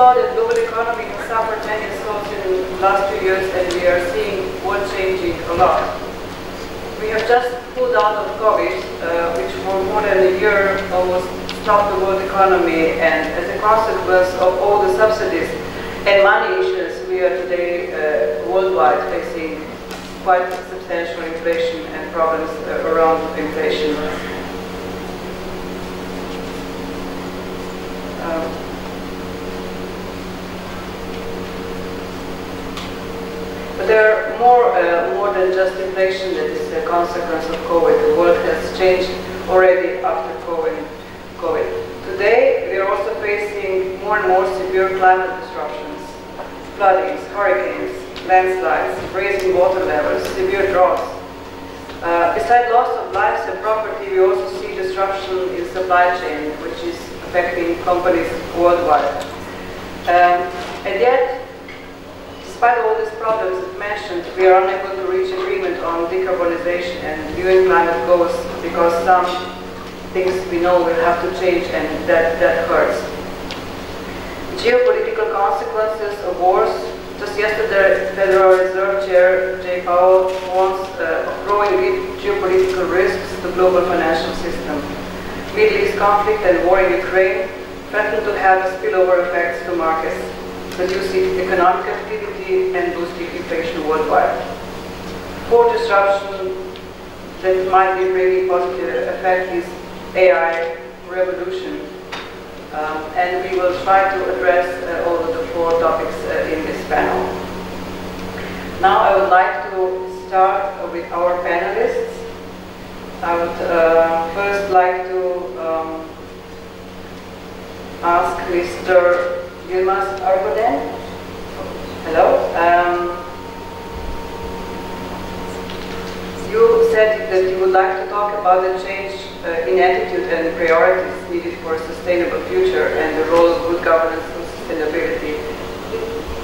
saw global economy has suffered many assaults in the last few years and we are seeing world changing a lot. We have just pulled out of COVID, uh, which for more than a year almost stopped the world economy and as a consequence of all the subsidies and money issues, we are today uh, worldwide facing quite substantial inflation and problems uh, around inflation. Um, But there are more, uh, more than just inflation that is a consequence of COVID. The world has changed already after COVID. COVID. Today, we are also facing more and more severe climate disruptions, floodings, hurricanes, landslides, raising water levels, severe droughts. Uh, besides loss of lives and property, we also see disruption in supply chain, which is affecting companies worldwide. Um, and yet, Despite all these problems mentioned, we are unable to reach agreement on decarbonization and UN climate goals because some things we know will have to change and that, that hurts. Geopolitical consequences of wars. Just yesterday, Federal Reserve Chair Jay Powell warns uh, of growing geopolitical risks to the global financial system. Middle East conflict and war in Ukraine threaten to have spillover effects to markets reducing economic activity and boosting inflation worldwide. Fourth disruption that might be bringing positive effect is AI revolution. Um, and we will try to address uh, all of the four topics uh, in this panel. Now I would like to start with our panelists. I would uh, first like to um, ask Mr. Yilmaz Argüden. Hello. Um, you said that you would like to talk about the change uh, in attitude and priorities needed for a sustainable future and the role of good governance and sustainability.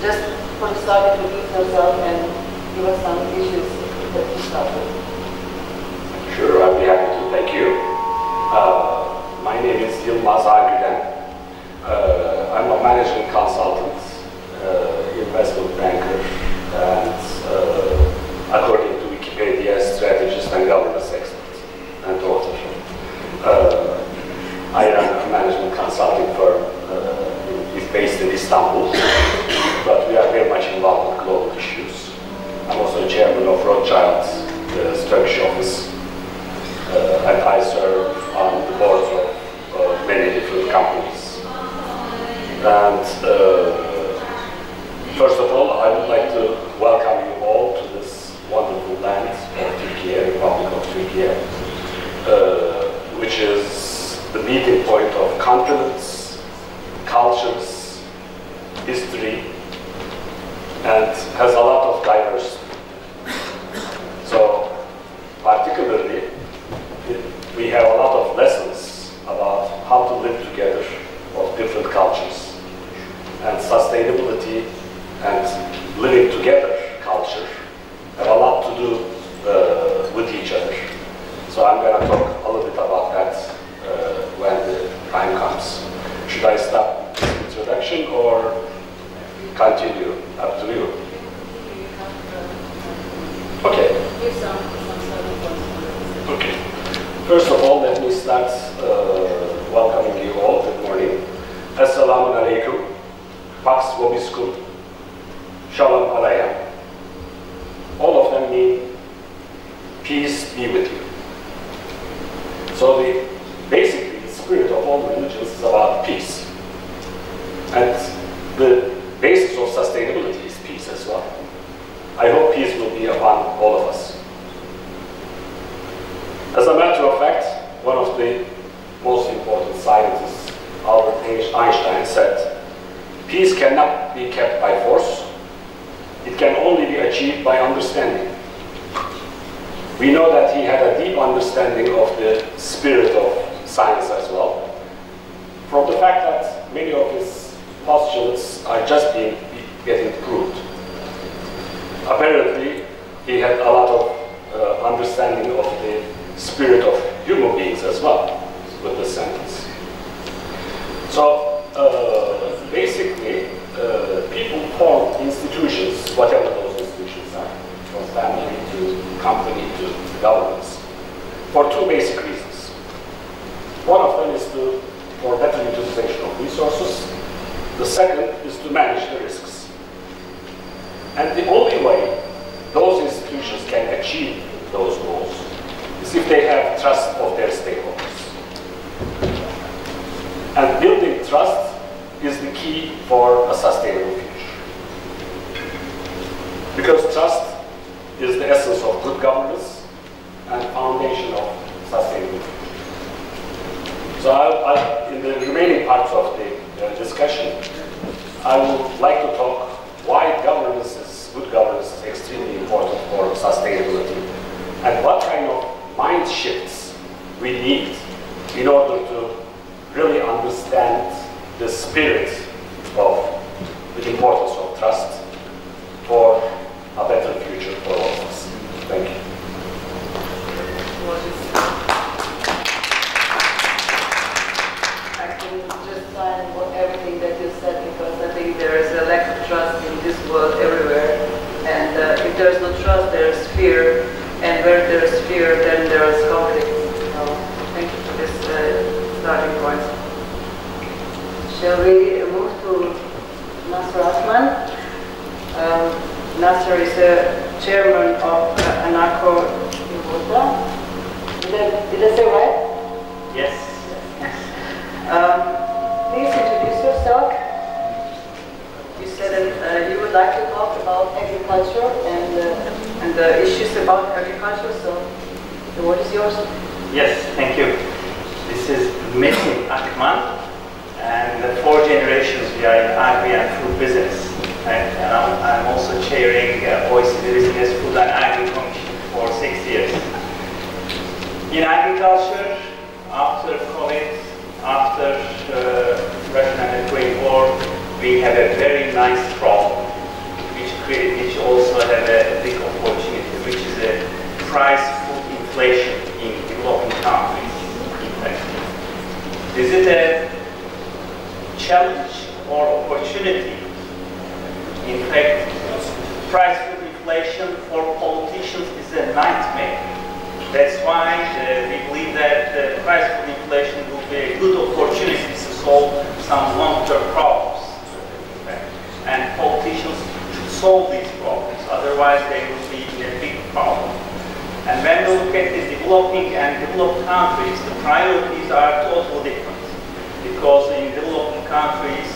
Just for the start, introduce yourself and give us some issues that you start with. Sure, I'd be happy to. Thank you. Uh, my name is Yilmaz Argüden. Uh, I'm a management consultant, uh, investment banker, and uh, according to Wikipedia, strategist and governance expert and author. I run a management consulting firm uh, based in Istanbul, but we are very much involved with global issues. I'm also chairman of Rothschild's uh, Turkish office, uh, and I serve on the boards of uh, many different companies. And uh, first of all, I would like to welcome you all to this wonderful land of Turkey, Republic of Turkey, uh, which is the meeting point of continents, cultures, history, and has a lot of diversity. So, particularly, we have a lot of lessons about how to live together of different cultures and sustainability and living together culture have a lot to do uh, with each other. So I'm going to talk a little bit about that uh, when the time comes. Should I stop this introduction or continue? Up to you. Okay. Okay. First of all, let me start uh, welcoming you all. Good morning. Assalamu alaikum. Pax Vobiscum, Shalom Aleichem. All of them mean peace be with you. So the basically the spirit of all religions is about peace. And the basis of sustainability is peace as well. I hope peace will be upon all of us. As a matter of fact, one of the most important scientists, Albert Einstein, said Peace cannot be kept by force. It can only be achieved by understanding. We know that he had a deep understanding of the spirit of science as well. From the fact that many of his postulates are just being getting proved. Apparently, he had a lot of uh, understanding of the spirit of human beings as well with this sentence. So uh, basically, uh, people form institutions, whatever those institutions are, from family to company to governments, for two basic reasons. One of them is to, for better utilization of resources. The second is to manage the risks. And the only way those institutions can achieve those goals is if they have trust of their stakeholders. And building trust is the key for a sustainable future. Because trust is the essence of good governance and foundation of sustainable future. So I, I, in the remaining parts of the uh, discussion, I would like to talk why governance is, good governance is extremely important for sustainability and what kind of mind shifts we need in order to really understand the spirit of the importance of trust for a better future for all of us. Thank you. I can just sign what everything that you said because I think there is a lack of trust in this world everywhere. And uh, if there is no trust, there is fear. And where there is fear, then there is conflict. So thank you for this uh, starting point. Shall we move to Nasser Asman? Um, Nasser is the chairman of uh, Anaco Yugoslavia. Did I, did I say right? Yes. Um, please introduce yourself. You said that uh, you would like to talk about agriculture and, uh, and the issues about agriculture, so the word is yours. Yes, thank you. This is Metin Akman, and the four generations we are in agri and food business. And, and I'm, I'm also chairing uh, OECD Business Food and Agri Commission for six years. In agriculture, after COVID, after uh, Russian and Ukraine war, we have a very nice problem, which, create, which also have a big opportunity, which is a price food inflation in developing countries. Is it a challenge or opportunity? In fact, price food inflation for politicians is a nightmare. That's why uh, we believe that uh, price food inflation will be a good opportunity to solve some long-term problems. And politicians should solve these problems, otherwise they will be a big problem. And when we look at the developing and developed countries, the priorities are totally different. Because in developing countries,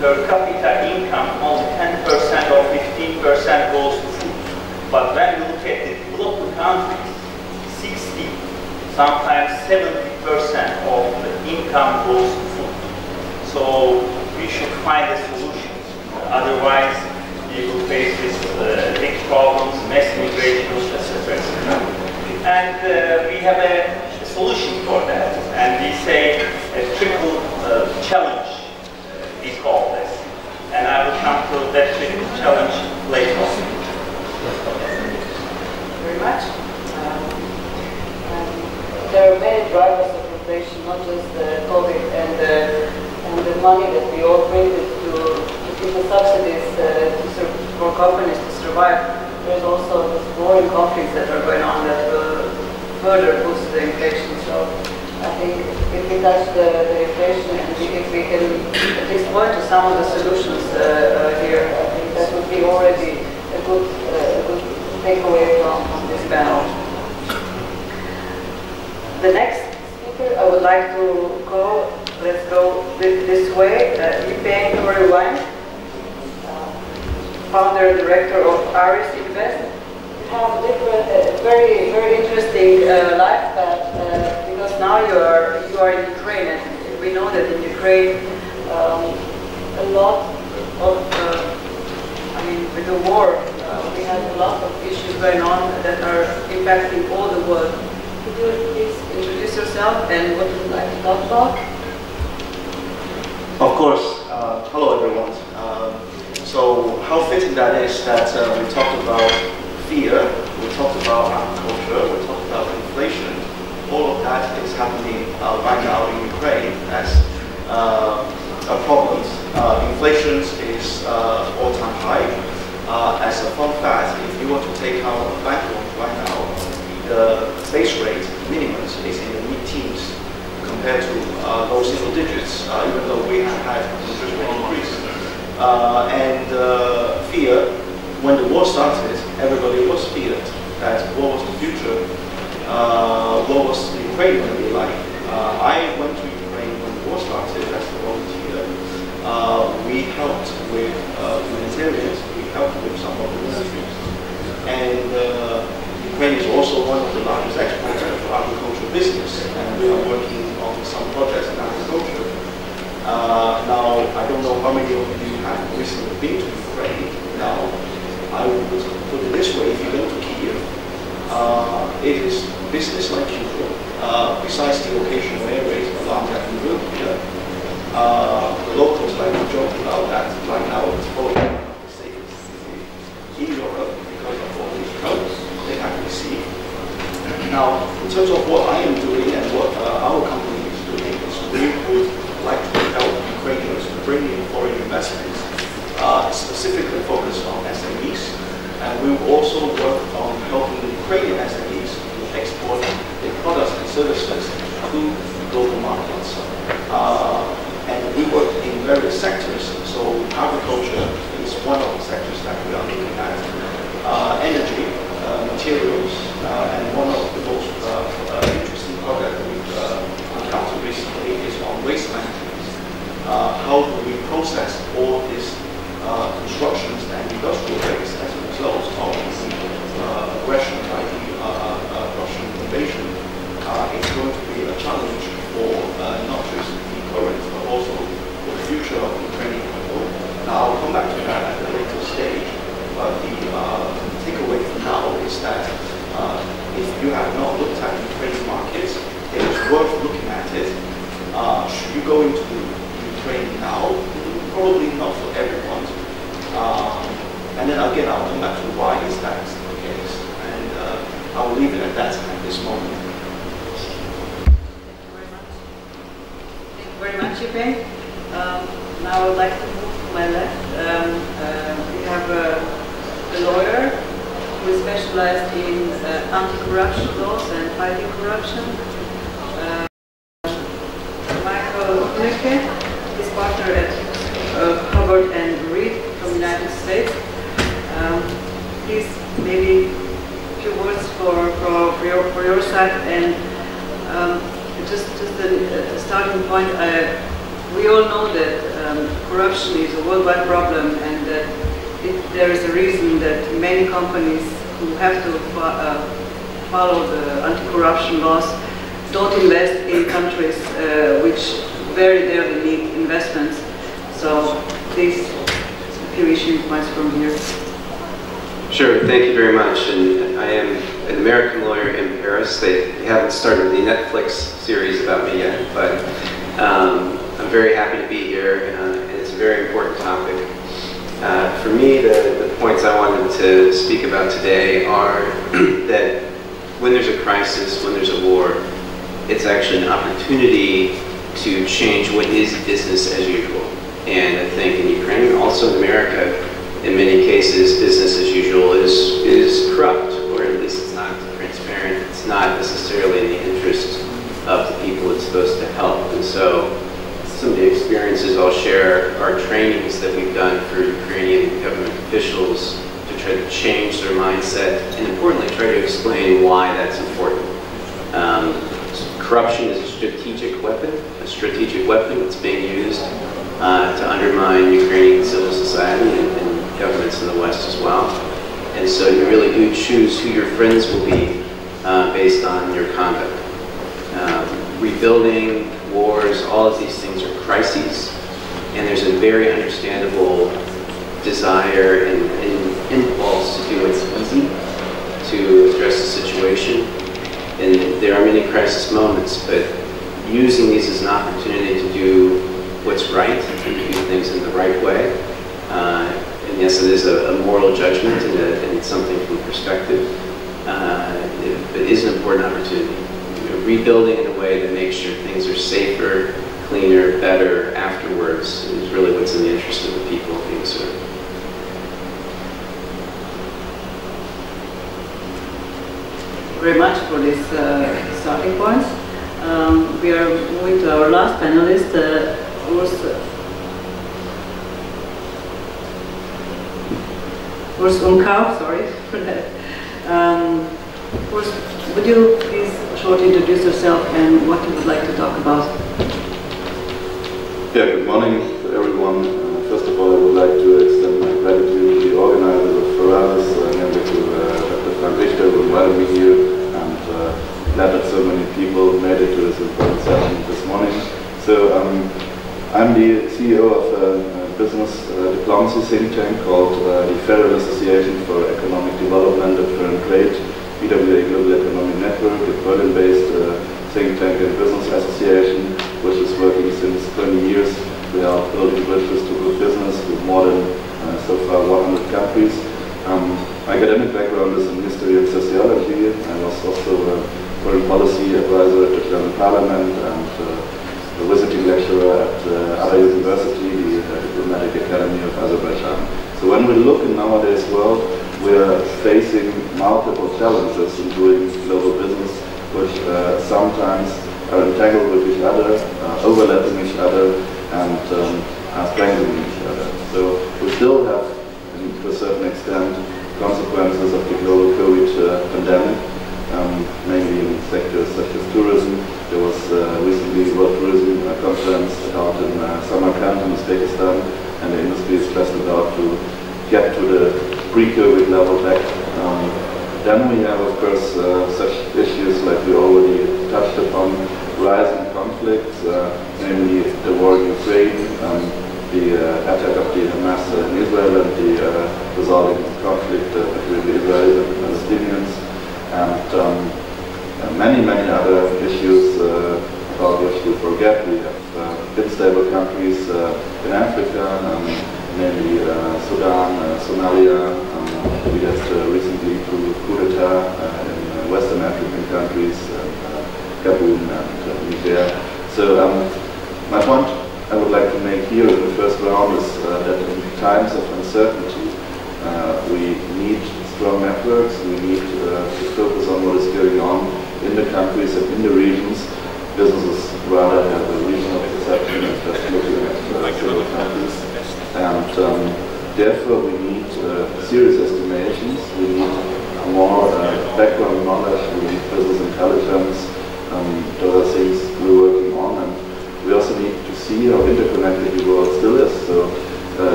per capita income, only 10% or 15% goes to food. But when we look at the developing countries, 60, sometimes 70% of the income goes to food. So we should find a solution. Otherwise, we will face with uh, big problems, mass migration, etc. etc. And uh, we have a, a, solution for that. And we say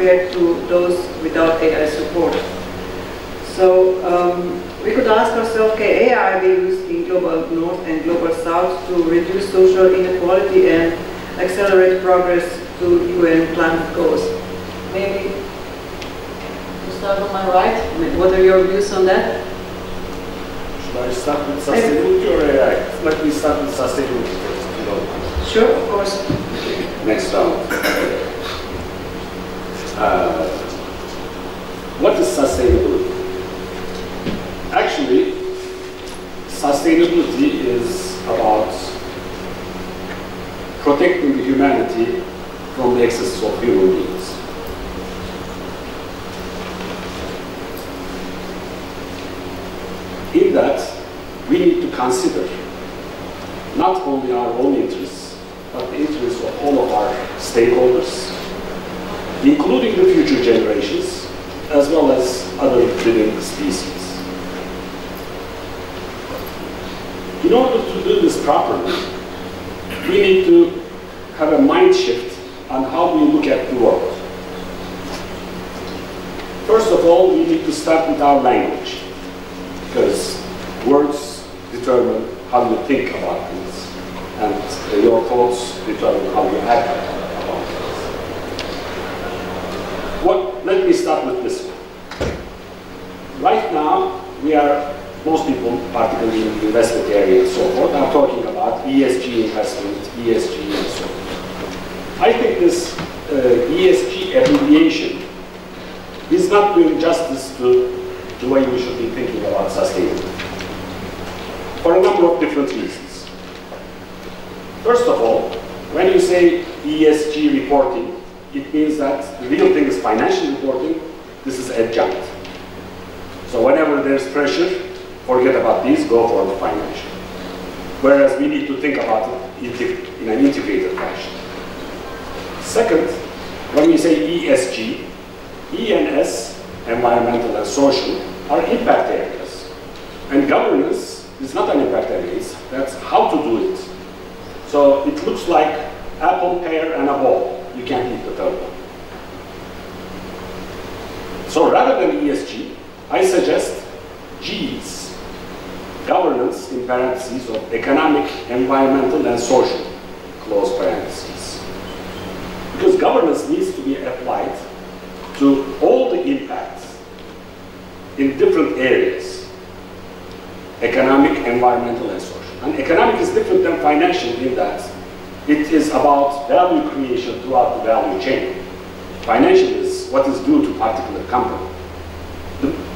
compared to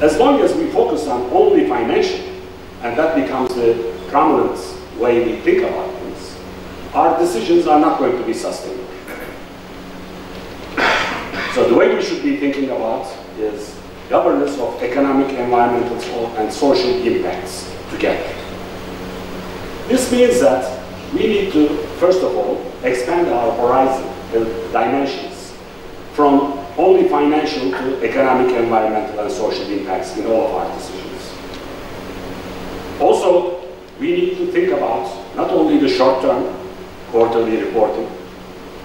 as long as we focus on only financial, and that becomes the prominent way we think about things, our decisions are not going to be sustainable. So the way we should be thinking about is governance of economic, environmental, and social impacts together. This means that we need to, first of all, expand our horizon, the dimensions, from only financial to economic, environmental, and social impacts in all of our decisions. Also, we need to think about not only the short-term quarterly reporting,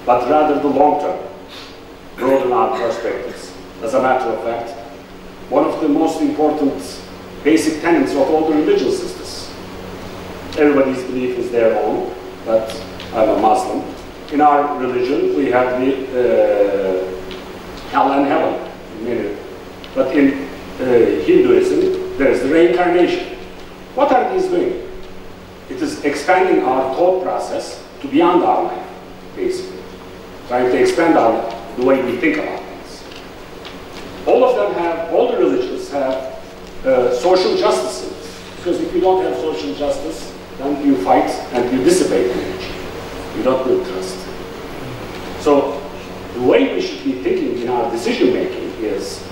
but rather the long-term, broaden our perspectives. As a matter of fact, one of the most important basic tenets of all the religious systems. Everybody's belief is their own, but I'm a Muslim. In our religion, we have the uh, hell and heaven. But in uh, Hinduism, there's reincarnation. What are these doing? It is expanding our thought process to beyond our life, basically. Trying to expand our, the way we think about things. All of them have, all the religions have uh, social justices. Because if you don't have social justice, then you fight and you dissipate energy. You don't build trust. So the way we should be thinking in our decision making is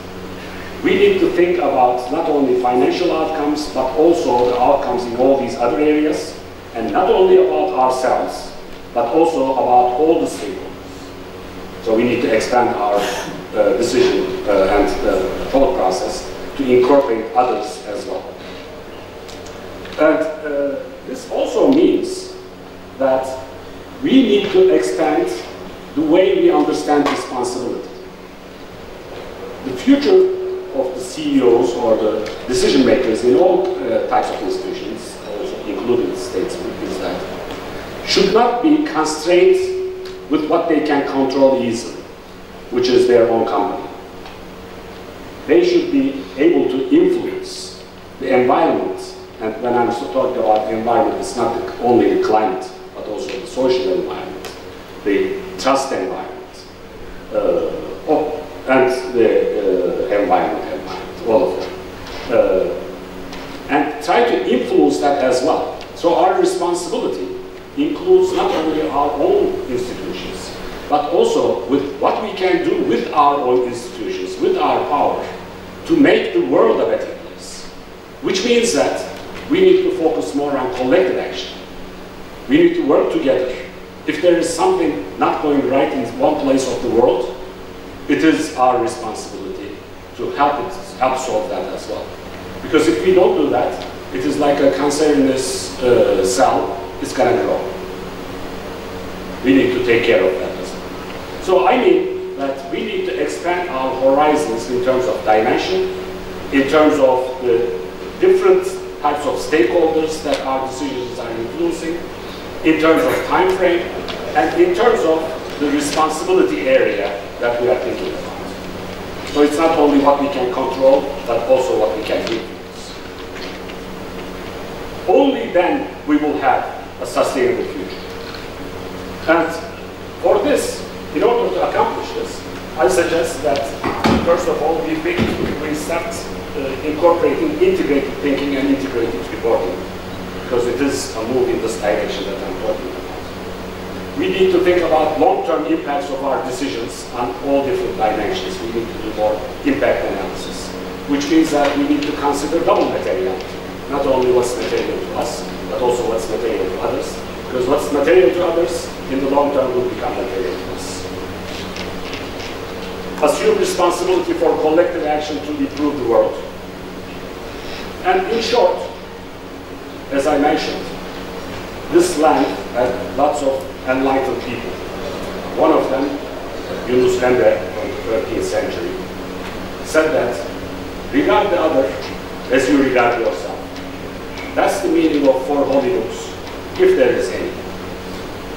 we need to think about not only financial outcomes, but also the outcomes in all these other areas, and not only about ourselves, but also about all the stakeholders. So we need to expand our uh, decision uh, and uh, thought process to incorporate others as well. And uh, this also means that we need to expand the way we understand responsibility. The future of the CEOs or the decision makers in all uh, types of institutions, also including states, is that should not be constrained with what they can control easily, which is their own company. They should be able to influence the environment, and when I'm talking about the environment, it's not only the climate, but also the social environment, the trust environment, uh, oh, and the uh, environment, environment, all of them. Uh, and try to influence that as well. So our responsibility includes not only our own institutions, but also with what we can do with our own institutions, with our power, to make the world a better place. Which means that we need to focus more on collective action. We need to work together. If there is something not going right in one place of the world, it is our responsibility to help it, help solve that as well. Because if we don't do that, it is like a cancerous uh, cell, it's gonna grow. We need to take care of that as well. So I mean that we need to expand our horizons in terms of dimension, in terms of the different types of stakeholders that our decisions are influencing, in terms of time frame, and in terms of the responsibility area that we are thinking about. So it's not only what we can control, but also what we can influence. Only then we will have a sustainable future. And for this, in order to accomplish this, I suggest that, first of all, we, think, we start uh, incorporating integrated thinking and integrated reporting, because it is a move in this direction that I'm talking about. We need to think about long-term impacts of our decisions on all different dimensions. We need to do more impact analysis, which means that we need to consider double materiality. Not only what's material to us, but also what's material to others. Because what's material to others, in the long term, will become material to us. Assume responsibility for collective action to improve the world. And in short, as I mentioned, this land had lots of enlightened people. One of them, Yunus Emre from the 13th century, said that regard the other as you regard yourself. That's the meaning of four holy books, if there is any.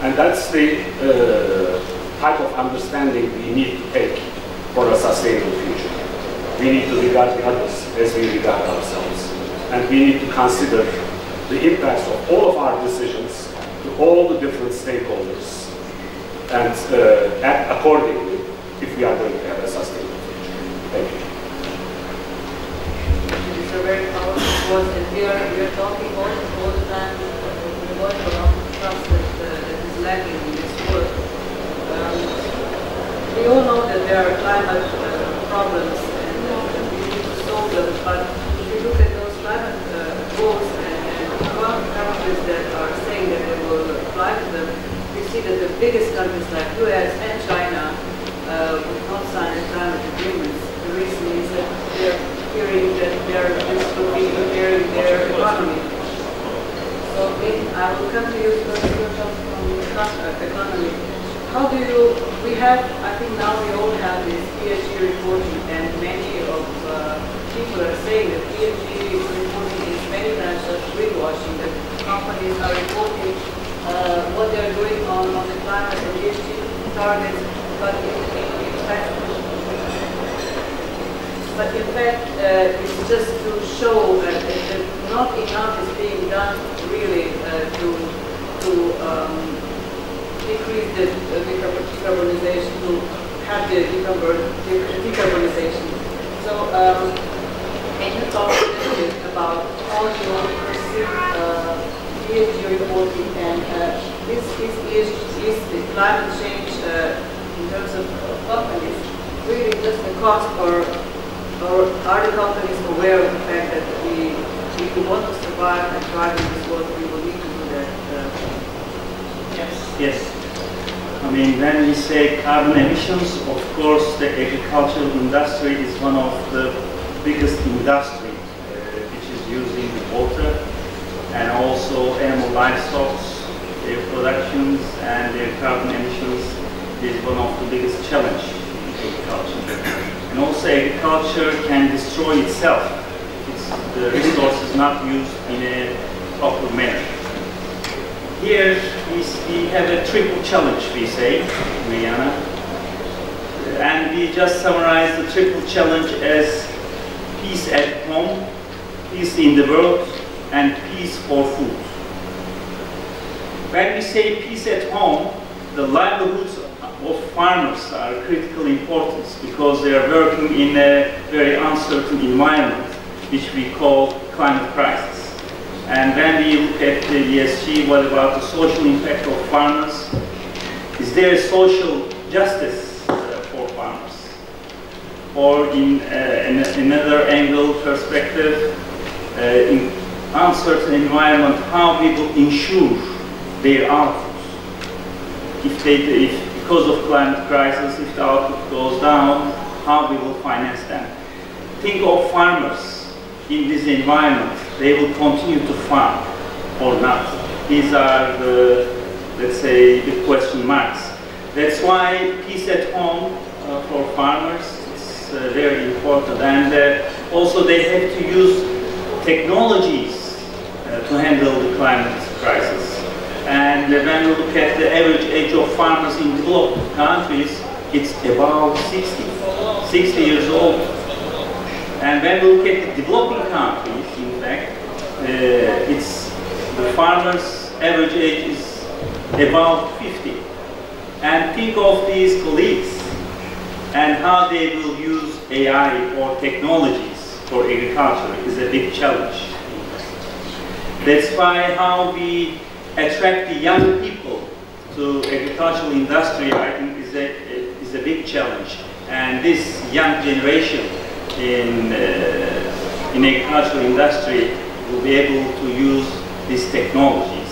And that's the uh, type of understanding we need to take for a sustainable future. We need to regard the others as we regard ourselves. And we need to consider the impacts of all of our decisions to all the different stakeholders and uh, act accordingly if we are going to have a sustainable future. Thank you. It's a very powerful words, we are, we are talking all, all the time uh, the word around trust uh, that is lacking in this world. Um, we all know that there are climate uh, problems and uh, we need to solve them, but countries that are saying that they will apply to them, we see that the biggest countries like US and China uh, will not sign the climate agreements. The reason is that they're fearing that they're, this will be impairing their economy. So I will come to you first, from economy. How do you, we have, I think now we all have this ESG reporting and many of uh, people are saying that ESG reporting is many times just greenwashing, that companies are reporting uh, what they're doing on, on the climate and ESG targets, but in, in, in fact, but in fact, uh, it's just to show that, that, not enough is being done really uh, to to um, decrease the decarbonization, to have the decarbonization. So um, can you talk a little bit about how you perceive uh, ESG reporting and uh, is, is, ESG, is the climate change uh, in terms of companies really just a cost or, or are the companies aware of the fact that we, if we want to survive and thrive in this world, we will need to do that? Uh, Yes. Yes. I mean, when we say carbon emissions, of course, the agricultural industry is one of the biggest industries, uh, which is using water and also animal livestock, their productions and their carbon emissions is one of the biggest challenge in agriculture. And also agriculture can destroy itself if the resource is not used in a proper manner. Here we, we have a triple challenge, we say, Mariana. And we just summarize the triple challenge as peace at home, peace in the world, and peace for food. When we say peace at home, the livelihoods of farmers are critical importance because they are working in a very uncertain environment, which we call climate crisis. And when we look at the ESG, what about the social impact of farmers? Is there social justice uh, for farmers? Or in, uh, in another angle perspective, uh, in uncertain environment, how we will ensure their output? If, they, if because of climate crisis, if the output goes down, how we will finance them? Think of farmers in this environment they will continue to farm or not. These are the, let's say, the question marks. That's why peace at home uh, for farmers is uh, very important. And uh, also they have to use technologies to handle the climate crisis. And when we look at the average age of farmers in developed countries, it's about 60, 60 years old. And when we look at the developing countries, in fact, uh, it's the farmer's average age is about 50. And think of these colleagues and how they will use AI or technologies for agriculture is a big challenge. That's why how we attract the young people to agricultural industry, I think, is a, is a big challenge. And this young generation in, uh, in agricultural industry will be able to use these technologies.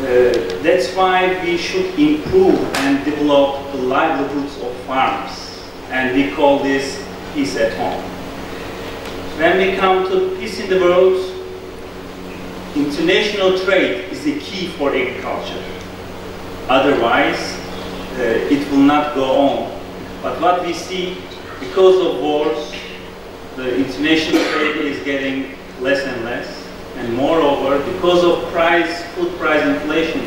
Uh, that's why we should improve and develop the livelihoods of farms. And we call this peace at home. When we come to peace in the world, international trade is the key for agriculture. Otherwise, uh, it will not go on. But what we see, because of wars, the international trade is getting less and less. And moreover, because of price, food price inflation,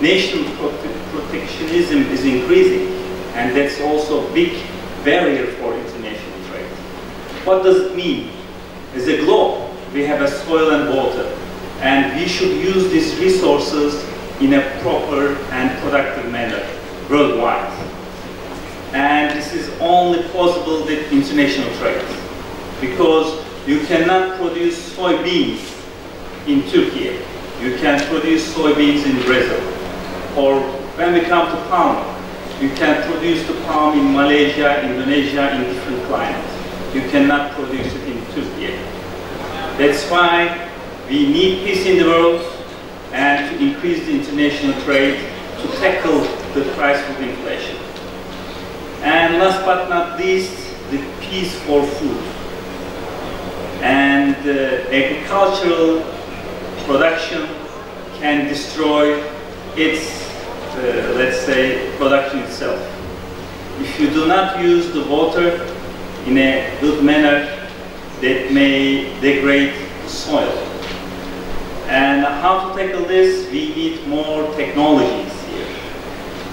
national protectionism is increasing. And that's also a big barrier for international trade. What does it mean? As a globe, we have a soil and water. And we should use these resources in a proper and productive manner worldwide. And this is only possible with international trade. Because you cannot produce soybeans in Turkey. You can produce soybeans in Brazil. Or when we come to palm, You can produce the palm in Malaysia, Indonesia, in different climates. You cannot produce it in Turkey. That's why we need peace in the world and to increase the international trade to tackle the price of inflation. And last but not least, the peace for food. And uh, agricultural production can destroy its, uh, let's say, production itself. If you do not use the water in a good manner, that may degrade the soil. And how to tackle this? We need more technologies here.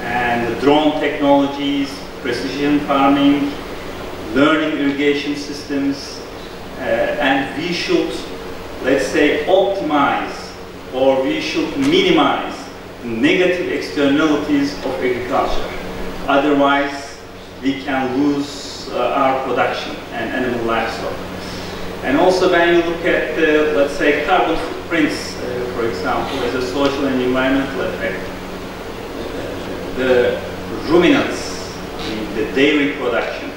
And drone technologies, precision farming, learning irrigation systems, uh, and we should, let's say, optimize or we should minimize negative externalities of agriculture. Otherwise, we can lose uh, our production and animal livestock. And also when you look at, uh, let's say, carbon footprints, uh, for example, as a social and environmental effect, the ruminants, the dairy production,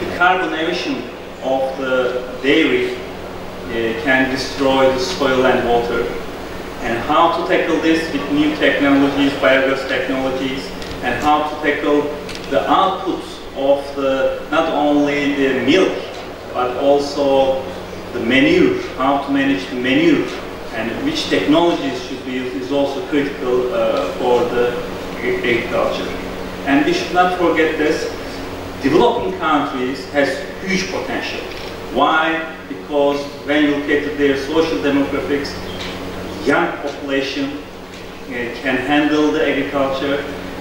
the carbon emission of the dairy uh, can destroy the soil and water. And how to tackle this with new technologies, biogas technologies, and how to tackle the output of the, not only the milk, but also the manure, how to manage the manure, and which technologies should be used is also critical uh, for the agriculture. And we should not forget this, developing countries has huge potential. Why? Because when you look at their social demographics, young population uh, can handle the agriculture,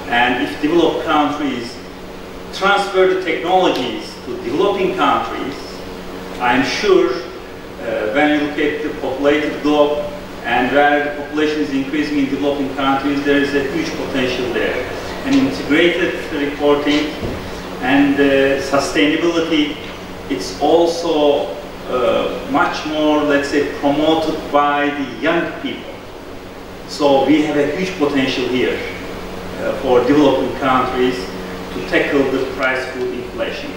and if developed countries transfer the technologies to developing countries, I'm sure uh, when you look at the populated globe and where the population is increasing in developing countries, there is a huge potential there. And integrated reporting and uh, sustainability, it's also uh, much more, let's say, promoted by the young people. So we have a huge potential here uh, for developing countries to tackle the price food inflation.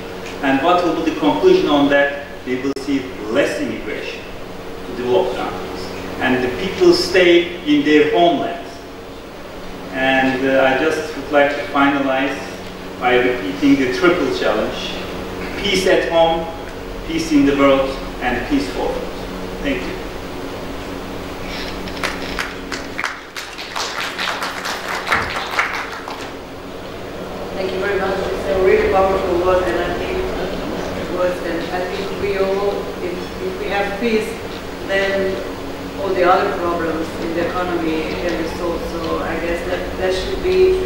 And what will be the conclusion on that? We will see less immigration to developed countries. And the people stay in their homelands. And uh, I just would like to finalize by repeating the triple challenge. Peace at home, peace in the world, and peace forward. Thank you. Thank you very much. It's a really powerful word, and I think it was, and I if, if we have peace, then all the other problems in the economy can be solved. So I guess that that should be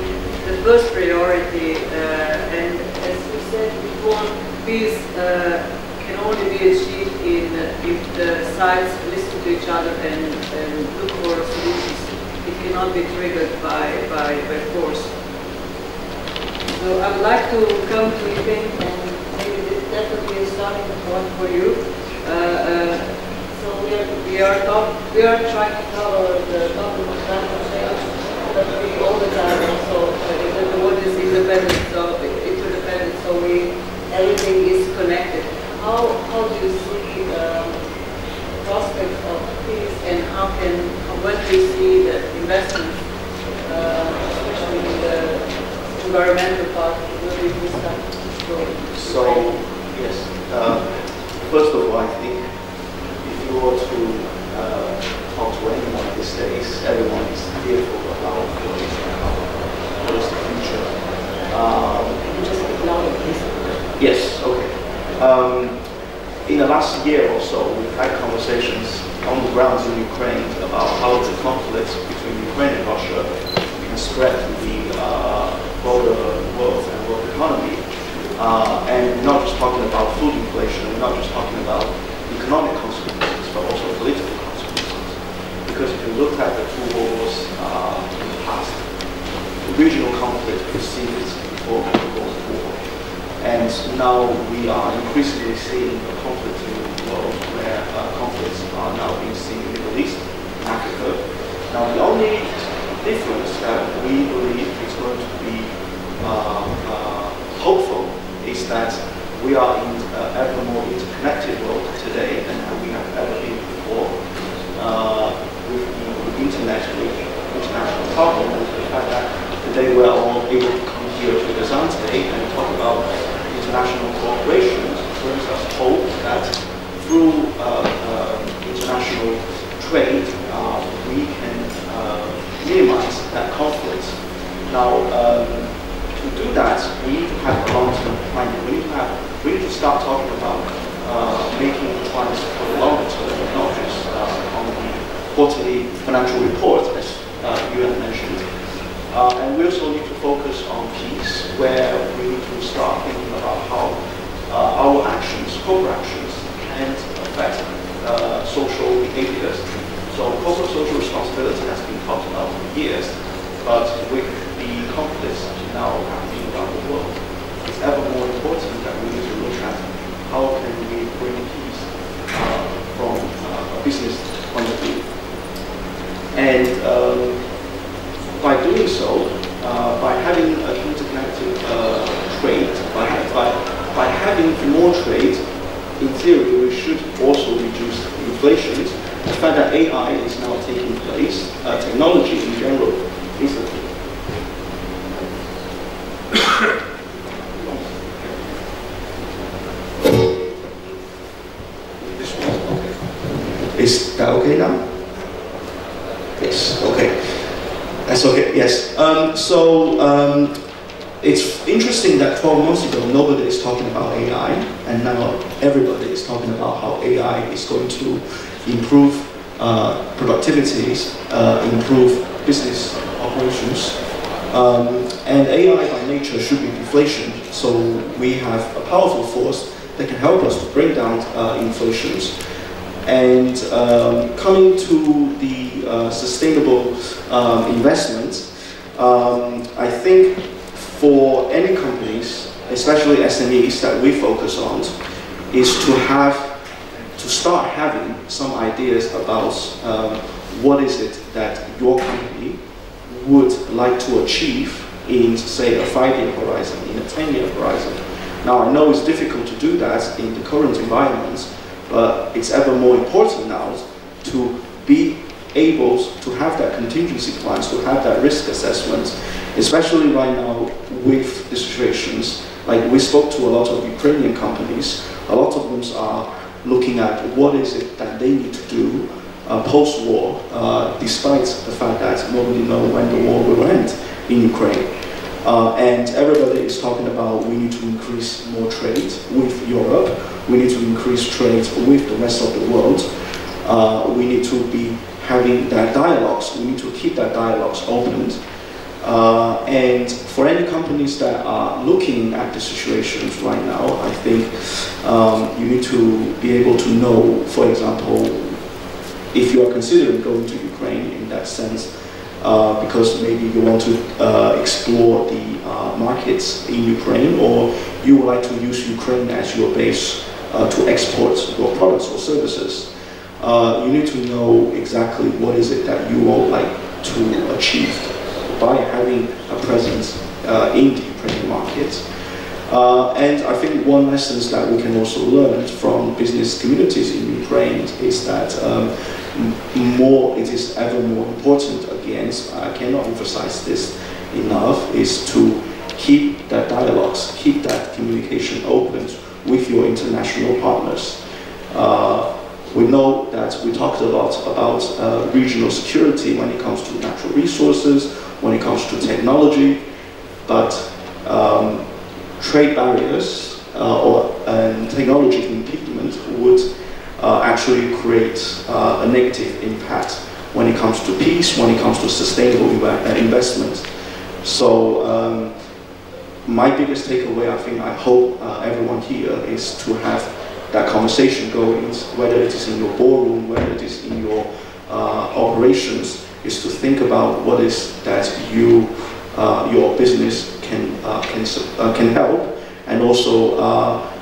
the first priority. Uh, and as we said before, peace uh, can only be achieved in uh, if the sides listen to each other and, and look for solutions. It cannot be triggered by, by, by force. So I would like to come to maybe this- that would be a starting point for you. Uh, uh, so we are, we are talk, we are trying to cover the of climate change, but we all the time also, uh, the, the world is independent, so interdependent, so we, everything is connected. How, how do you see um, prospect of peace and how can, when do you see the investments, uh, especially in the environmental part will be discussed. So, yes, uh, first of all, I think if you were to uh, talk to anyone these days, everyone is fearful about what is, what is the future. Um, Just speak louder, please. Yes, okay. Um, in the last year or so, we've had conversations on the ground in Ukraine about how the conflict between Ukraine and Russia can spread to the uh, broader world and world economy. Uh, and we're not just talking about food inflation, we're not just talking about economic consequences, but also political consequences. Because if you look at the two wars uh, in the past, the regional conflict preceded before the World War. And now we are increasingly seeing a conflict in the world where uh, conflicts are now being seen in the Middle East, Africa. Now the only difference that we believe is going to be uh, uh, hopeful is that we are in uh, ever more interconnected world today than we have ever been before. Uh, with the internet, with international travel, with the fact that today we're all able to come here to Gaziantep and talk about international cooperation brings us hope that through uh, uh, international trade, uh, we can uh, minimize that conflict. Now, um, to do that, we need to have a long-term planning. We need to have, we need to start talking about uh, making plans for the longer term, not just uh, on the quarterly financial report, as you had mentioned. and we also need to focus on peace, where we need to start thinking about how uh, our actions, corporate actions, can affect uh, social behaviors. So corporate social responsibility has been talked about for years, but conflicts now happening around the world, it's ever more important that we need to look at how can we bring peace uh, from uh, a business point of view. And um, by doing so, uh, by having a interconnected uh, trade, by, by by having more trade, in theory, we should also reduce inflation. The fact that AI is now taking place, uh, technology in general, Is that okay now? Yes, okay. That's okay, yes. Um, so, um, it's interesting that 12 months ago nobody is talking about AI, and now everybody is talking about how AI is going to improve uh, uh, improve business operations. Um, and AI by nature should be deflation, so we have a powerful force that can help us to bring down uh, inflations. And um, coming to the uh, sustainable um, investment, um, I think for any companies, especially SMEs that we focus on, is to have to start having some ideas about um, what is it that your company would like to achieve in, say, a five-year horizon, in a 10-year horizon. Now, I know it's difficult to do that in the current environment, but it's ever more important now to be able to have that contingency plans, to have that risk assessment, especially right now with the situations. Like we spoke to a lot of Ukrainian companies, a lot of them are looking at what is it that they need to do uh, post-war, uh, despite the fact that nobody knows when the war will end in Ukraine. Uh, and everybody is talking about we need to increase more trade with Europe, we need to increase trade with the rest of the world, uh, we need to be having that dialogues, we need to keep that dialogues opened. Uh, and for any companies that are looking at the situations right now, I think um, you need to be able to know, for example, if you are considering going to Ukraine in that sense, uh, because maybe you want to uh, explore the uh, markets in Ukraine, or you would like to use Ukraine as your base uh, to export your products or services. You need to know exactly what is it that you would like to achieve by having a presence in the Ukrainian market. Uh, and I think one lesson that we can also learn from business communities in Ukraine is that um, more, it is ever more important, again, I cannot emphasize this enough, is to keep that dialogues, keep that communication open with your international partners. Uh, we know that we talked a lot about uh, regional security when it comes to natural resources, when it comes to technology, but um, trade barriers uh, or and technology impediment would uh, actually create uh, a negative impact when it comes to peace, when it comes to sustainable uh, investment. So um, my biggest takeaway, I think, I hope uh, everyone here is to have that conversation going, whether it is in your boardroom, whether it is in your uh, operations, is to think about what is that you, uh, your business can, can, can help. And also,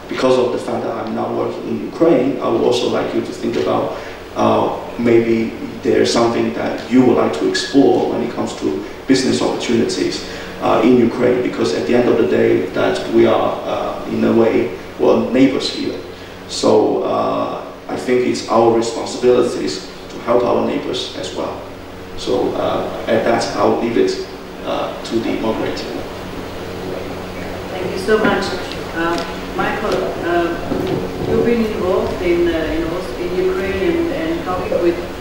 because of the fact that I'm now working in Ukraine, I would also like you to think about uh, maybe there's something that you would like to explore when it comes to business opportunities. uh, in Ukraine because at the end of the day that we are uh, in a way well neighbors here. So uh, I think it's our responsibilities to help our neighbors as well. So uh, that's how I'll leave it uh, to the moderator. Thank you so much. Michael, uh, you've been involved in, uh, in, in Ukraine and, and talking with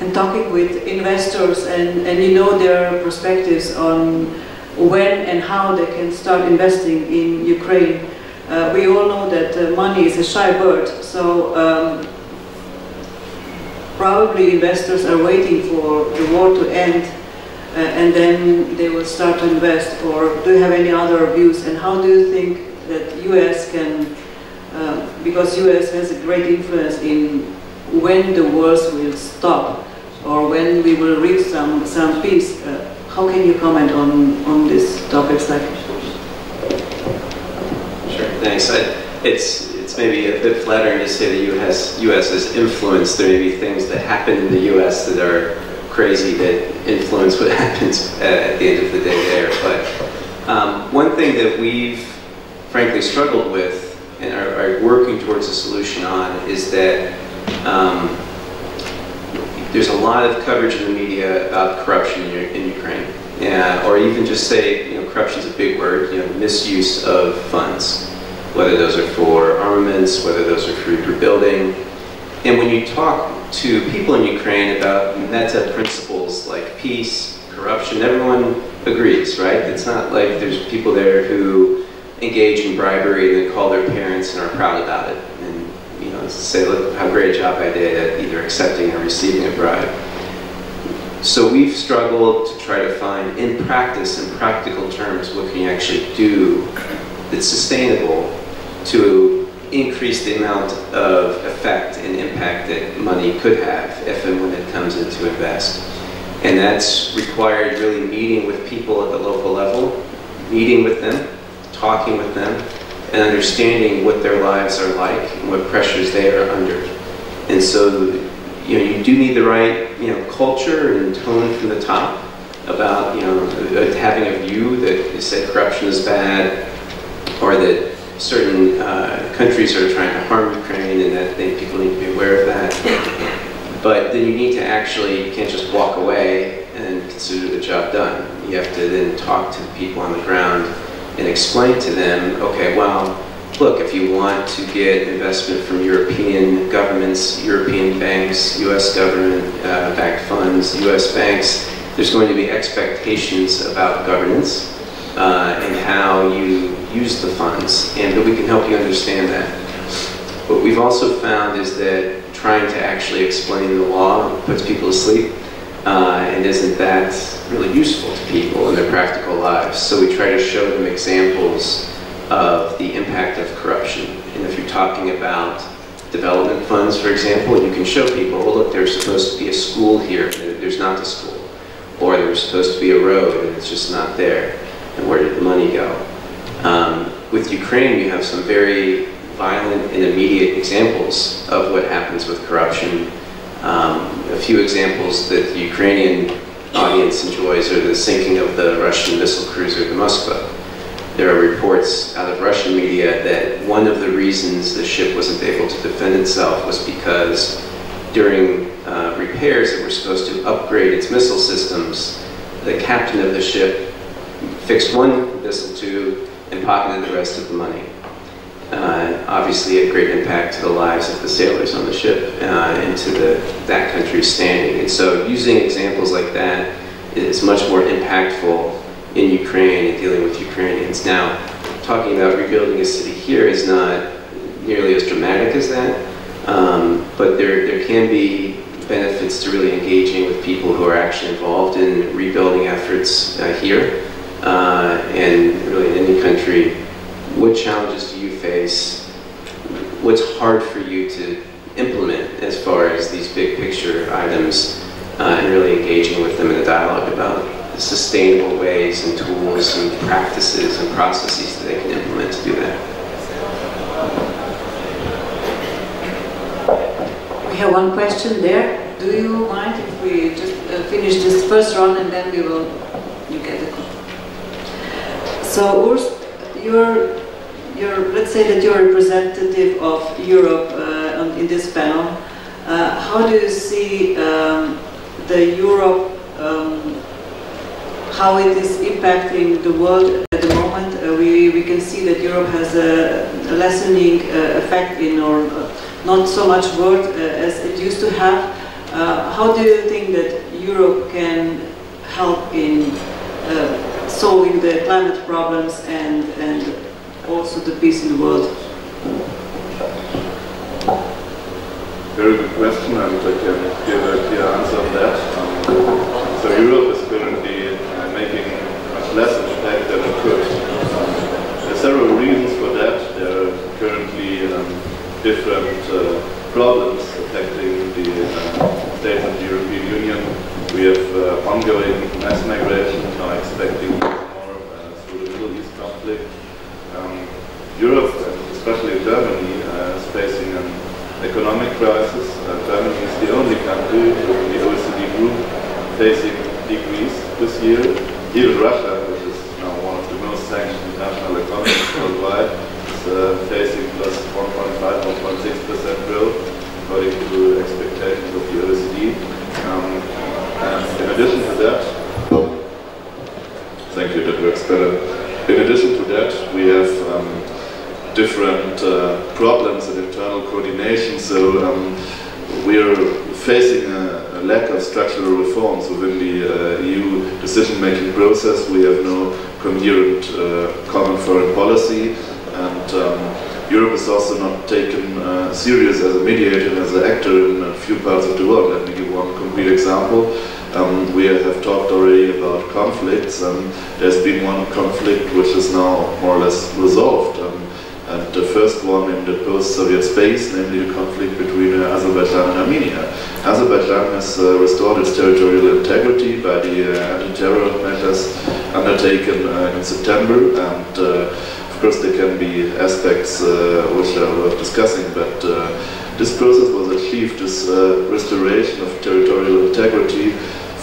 and talking with investors and, and you know their perspectives on when and how they can start investing in Ukraine. Uh, we all know that uh, money is a shy bird, so um, probably investors are waiting for the war to end uh, and then they will start to invest or do you have any other views and how do you think that US can uh, because US has a great influence in when the wars will stop or when we will reach some, some peace. Uh, how can you comment on, on these topics like Sure, thanks. I, it's, it's maybe a bit flattering to say the US, US has influenced. There may be things that happen in the US that are crazy that influence what happens at the end of the day there. But um, one thing that we've frankly struggled with and are, are working towards a solution on is that um, there's a lot of coverage in the media about corruption in, in Ukraine. Yeah, or even just say, you know, corruption is a big word, you know, misuse of funds, whether those are for armaments, whether those are for rebuilding. And when you talk to people in Ukraine about meta principles like peace, corruption, everyone agrees, right? It's not like there's people there who engage in bribery and then call their parents and are proud about it. And, you know, say, look how great a job I did at either accepting or receiving a bribe. So we've struggled to try to find, in practice, in practical terms, what can you actually do that's sustainable to increase the amount of effect and impact that money could have if and when it comes in to invest. And that's required really meeting with people at the local level, meeting with them, talking with them, and understanding what their lives are like and what pressures they are under. And so you know, you do need the right, you know, culture and tone from the top about, you know, having a view that said corruption is bad or that certain uh, countries are trying to harm Ukraine and that they, people need to be aware of that. But then you need to actually, you can't just walk away and consider the job done. You have to then talk to the people on the ground and explain to them, okay, well, look, if you want to get investment from European governments, European banks, US government-backed uh, funds, US banks, there's going to be expectations about governance uh, and how you use the funds, and that we can help you understand that. What we've also found is that trying to actually explain the law puts people to sleep, uh, and isn't that really useful to people in their practical lives. So we try to show them examples of the impact of corruption. And if you're talking about development funds, for example, you can show people, well, look, there's supposed to be a school here, there's not a school. Or there's supposed to be a road, and it's just not there. And where did the money go? Um, with Ukraine, you have some very violent and immediate examples of what happens with corruption. Um, a few examples that the Ukrainian audience enjoys are the sinking of the Russian missile cruiser, the Moskva there are reports out of Russian media that one of the reasons the ship wasn't able to defend itself was because during uh, repairs that were supposed to upgrade its missile systems, the captain of the ship fixed one missile tube and pocketed the rest of the money. Uh, obviously a great impact to the lives of the sailors on the ship uh, and to the, that country's standing. And so using examples like that is much more impactful in Ukraine and dealing with Ukrainians. Now, talking about rebuilding a city here is not nearly as dramatic as that, um, but there, there can be benefits to really engaging with people who are actually involved in rebuilding efforts uh, here uh, and really in any country. What challenges do you face? What's hard for you to implement as far as these big picture items uh, and really engaging with them in a dialogue about sustainable ways and tools and practices and processes that they can implement to do that. We have one question there. do you mind if we just uh, finish this first round and then we will you get the so you're you're let's say that you're representative of Europe uh, in this panel. Uh, how do you see um, the Europe um, how it is impacting the world at the moment. Uh, we, we can see that Europe has a, a lessening uh, effect in or not so much world uh, as it used to have. Uh, how do you think that Europe can help in uh, solving the climate problems and, and also the peace in the world? Very good question, I can give a clear answer on that. Um, so Europe is currently uh, making much less impact than it could. Um, there are several reasons for that. There are currently um, different uh, problems affecting the uh, states of the European Union. We have uh, ongoing mass migration, now expecting more uh, through the Middle East conflict. Um, Europe, especially Germany, uh, is facing an economic crisis. Uh, Germany is the only country in the OECD group facing decrease this year. Even Russia, which is now one of the most sanctioned national economies worldwide, uh, facing plus 1.5, 1.6% growth according to expectations of the OECD. Um, and in addition to that, thank you, that works better. In addition to that, we have um, different uh, problems in internal coordination. So um, we are facing a, a, lack of structural reforms within the uh, EU decision-making process. We have no coherent uh, common foreign policy and um, Europe is also not taken uh, serious as a mediator and as an actor in a few parts of the world. Let me give one concrete example. Um, we have talked already about conflicts. Um, there's been one conflict which is now more or less resolved. Um, and the first one in the post-Soviet space, namely the conflict between uh, Azerbaijan and Armenia. Azerbaijan has uh, restored its territorial integrity by the uh, anti-terror measures undertaken uh, in September, and uh, course, there can be aspects uh, which are worth discussing, but uh, this process was achieved, this uh, restoration of territorial integrity,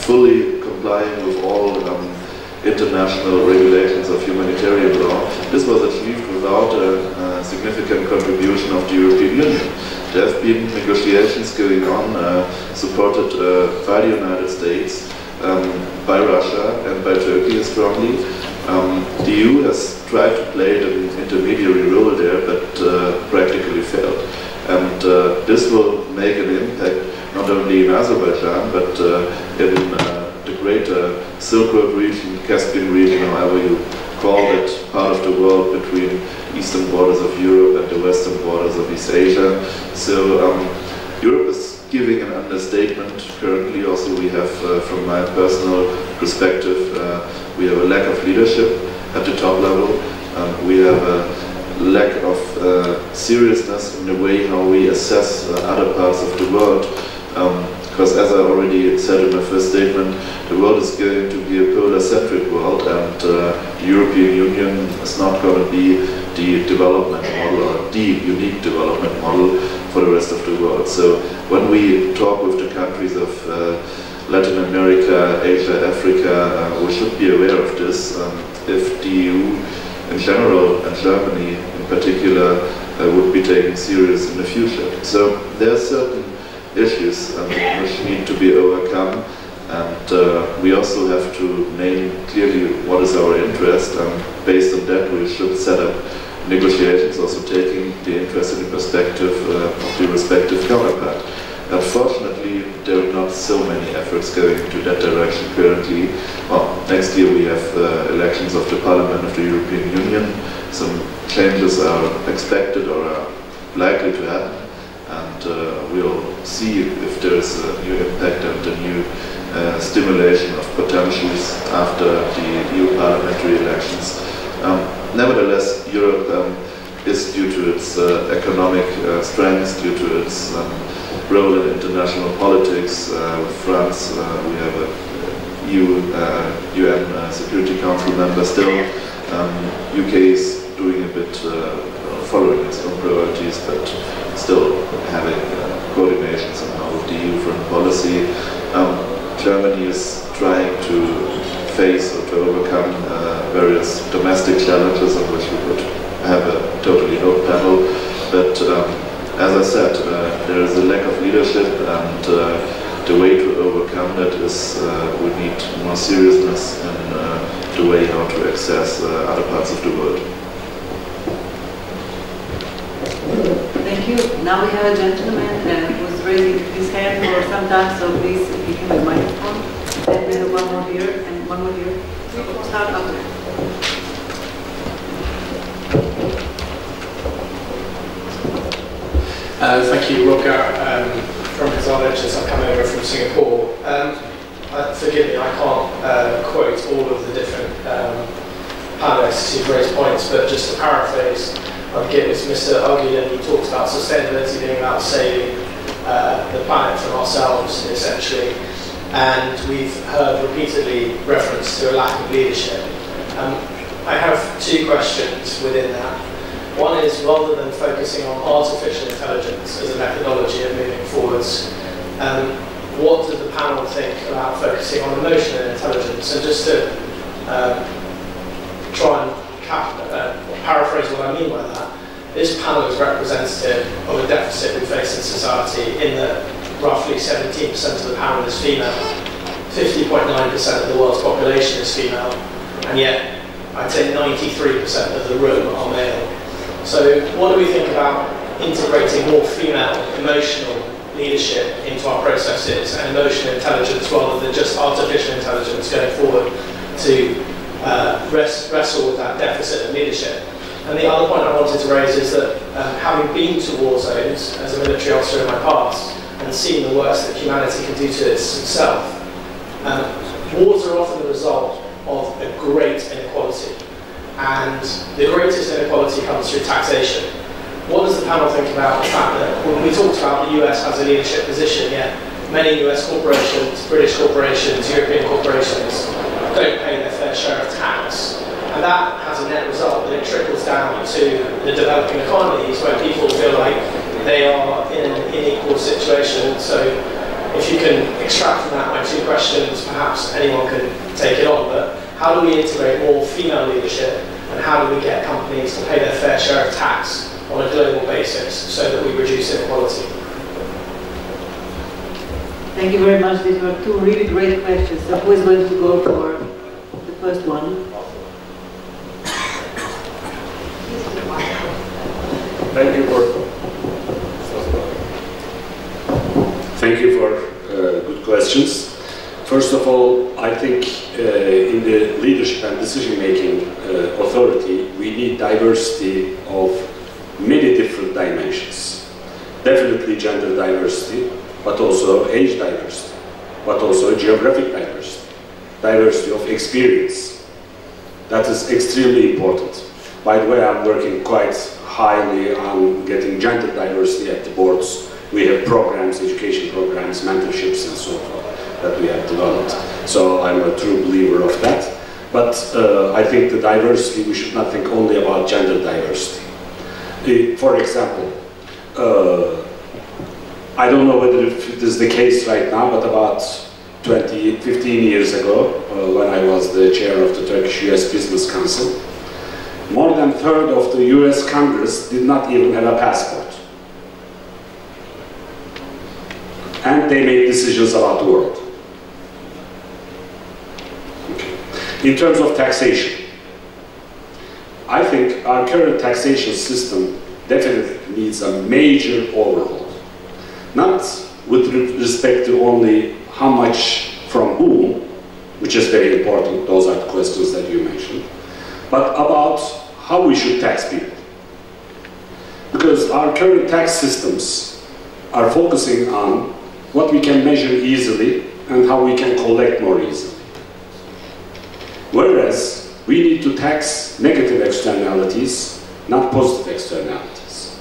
fully complying with all um, international regulations of humanitarian law. This was achieved without a, a, significant contribution of the European Union. There have been negotiations going on, uh, supported uh, by the United States, um, by Russia and by Turkey strongly. Um, the EU has tried to play an intermediary role there, but uh, practically failed. And uh, this will make an impact not only in Azerbaijan, but uh, in uh, greater Silk Road region, Caspian region, however you call it, part of the world between eastern borders of Europe and the western borders of East Asia. So um, Europe is giving an understatement currently. Also, we have, uh, from my personal perspective, uh, we have a lack of leadership at the top level. Um, we have a lack of uh, seriousness in the way how we assess uh, other parts of the world. Um, because as I already said in my first statement, the world is going to be a polar-centric world and uh, the European Union is not going to be the development model or the unique development model for the rest of the world. So when we talk with the countries of uh, Latin America, Asia, Africa, uh, we should be aware of this. Um, if the EU in general and Germany in particular uh, would be taken serious in the future. So there are certain issues um, which need to be overcome and uh, we also have to name clearly what is our interest and based on that we should set up negotiations also taking the interest in perspective uh, of the respective counterpart. Unfortunately, there are not so many efforts going into that direction currently. Well, next year we have uh, elections of the Parliament of the European Union. Some changes are expected or are likely to happen. And uh, we'll see if there is a new impact and a new uh, stimulation of potentials after the EU parliamentary elections. Um, nevertheless, Europe um, is due to its uh, economic strength, due to its um, role in international politics. Uh, with France, uh, we have a EU, UN uh, Security Council member still. Um, UK is doing a bit, following its own priorities, but still having coordination somehow with the EU foreign policy. Um, Germany is trying to face or to overcome uh, various domestic challenges on which we could have a totally no panel. But um, as I said, uh, there is a lack of leadership and uh, the way to overcome that is uh, we need more seriousness in uh, the way how to access uh, other parts of the world. Thank you. Now we have a gentleman uh, who's raising his hand for some time, so please give him a microphone. Then we have one more here and one more here. Start up there. Uh, Thank you, Roger, um, from knowledge as I come over from Singapore. Um, uh, Forgive me, I can't uh, quote all of the different um, panelists who've raised points, but just to paraphrase, I'd give it to Mr. Ugly, and he talked about sustainability being about saving uh, the planet from ourselves, essentially. And we've heard repeatedly reference to a lack of leadership. Um, I have two questions within that. One is rather than focusing on artificial intelligence as a methodology of moving forwards, um, what does the panel think about focusing on emotional intelligence? And just to um, try and cap, uh, paraphrase what I mean by that, this panel is representative of a deficit we face in society in that roughly 17% of the panel is female, 50.9% of the world's population is female, and yet I'd say 93% of the room are male. So what do we think about integrating more female emotional leadership into our processes and emotional intelligence rather than just artificial intelligence going forward to uh, rest, wrestle with that deficit of leadership? And the other point I wanted to raise is that um, having been to war zones as a military officer in my past and seen the worst that humanity can do to itself, um, wars are often the result of a great inequality. And the greatest inequality comes through taxation. What does the panel think about the fact that when we talked about the US has a leadership position, yet many US corporations, British corporations, European corporations don't pay their fair share of tax. And that has a net result that it trickles down to the developing economies where people feel like they are in an unequal situation. So if you can extract from that my two questions, perhaps anyone can take it on. But how do we integrate more female leadership and how do we get companies to pay their fair share of tax on a global basis so that we reduce inequality? Thank you very much. These were two really great questions. So who is going to go for the first one? Thank you for Thank you for uh, good questions. First of all, I think uh, in the leadership and decision-making uh, authority, we need diversity of many different dimensions. Definitely gender diversity, but also age diversity, but also geographic diversity, diversity of experience. That is extremely important. By the way, I'm working quite highly on getting gender diversity at the boards. We have programs, education programs, mentorships, and so forth that we have developed. So I'm a true believer of that. But uh, I think the diversity, we should not think only about gender diversity. Uh, for example, uh, I don't know whether it is the case right now, but about 20, 15 years ago, uh, when I was the chair of the Turkish-US Business Council, more than a third of the US Congress did not even have a passport. And they made decisions about the world. Okay. In terms of taxation, I think our current taxation system definitely needs a major overhaul. Not with respect to only how much from whom, which is very important, those are the questions that you mentioned, but about how we should tax people. Because our current tax systems are focusing on what we can measure easily and how we can collect more easily. Whereas we need to tax negative externalities, not positive externalities.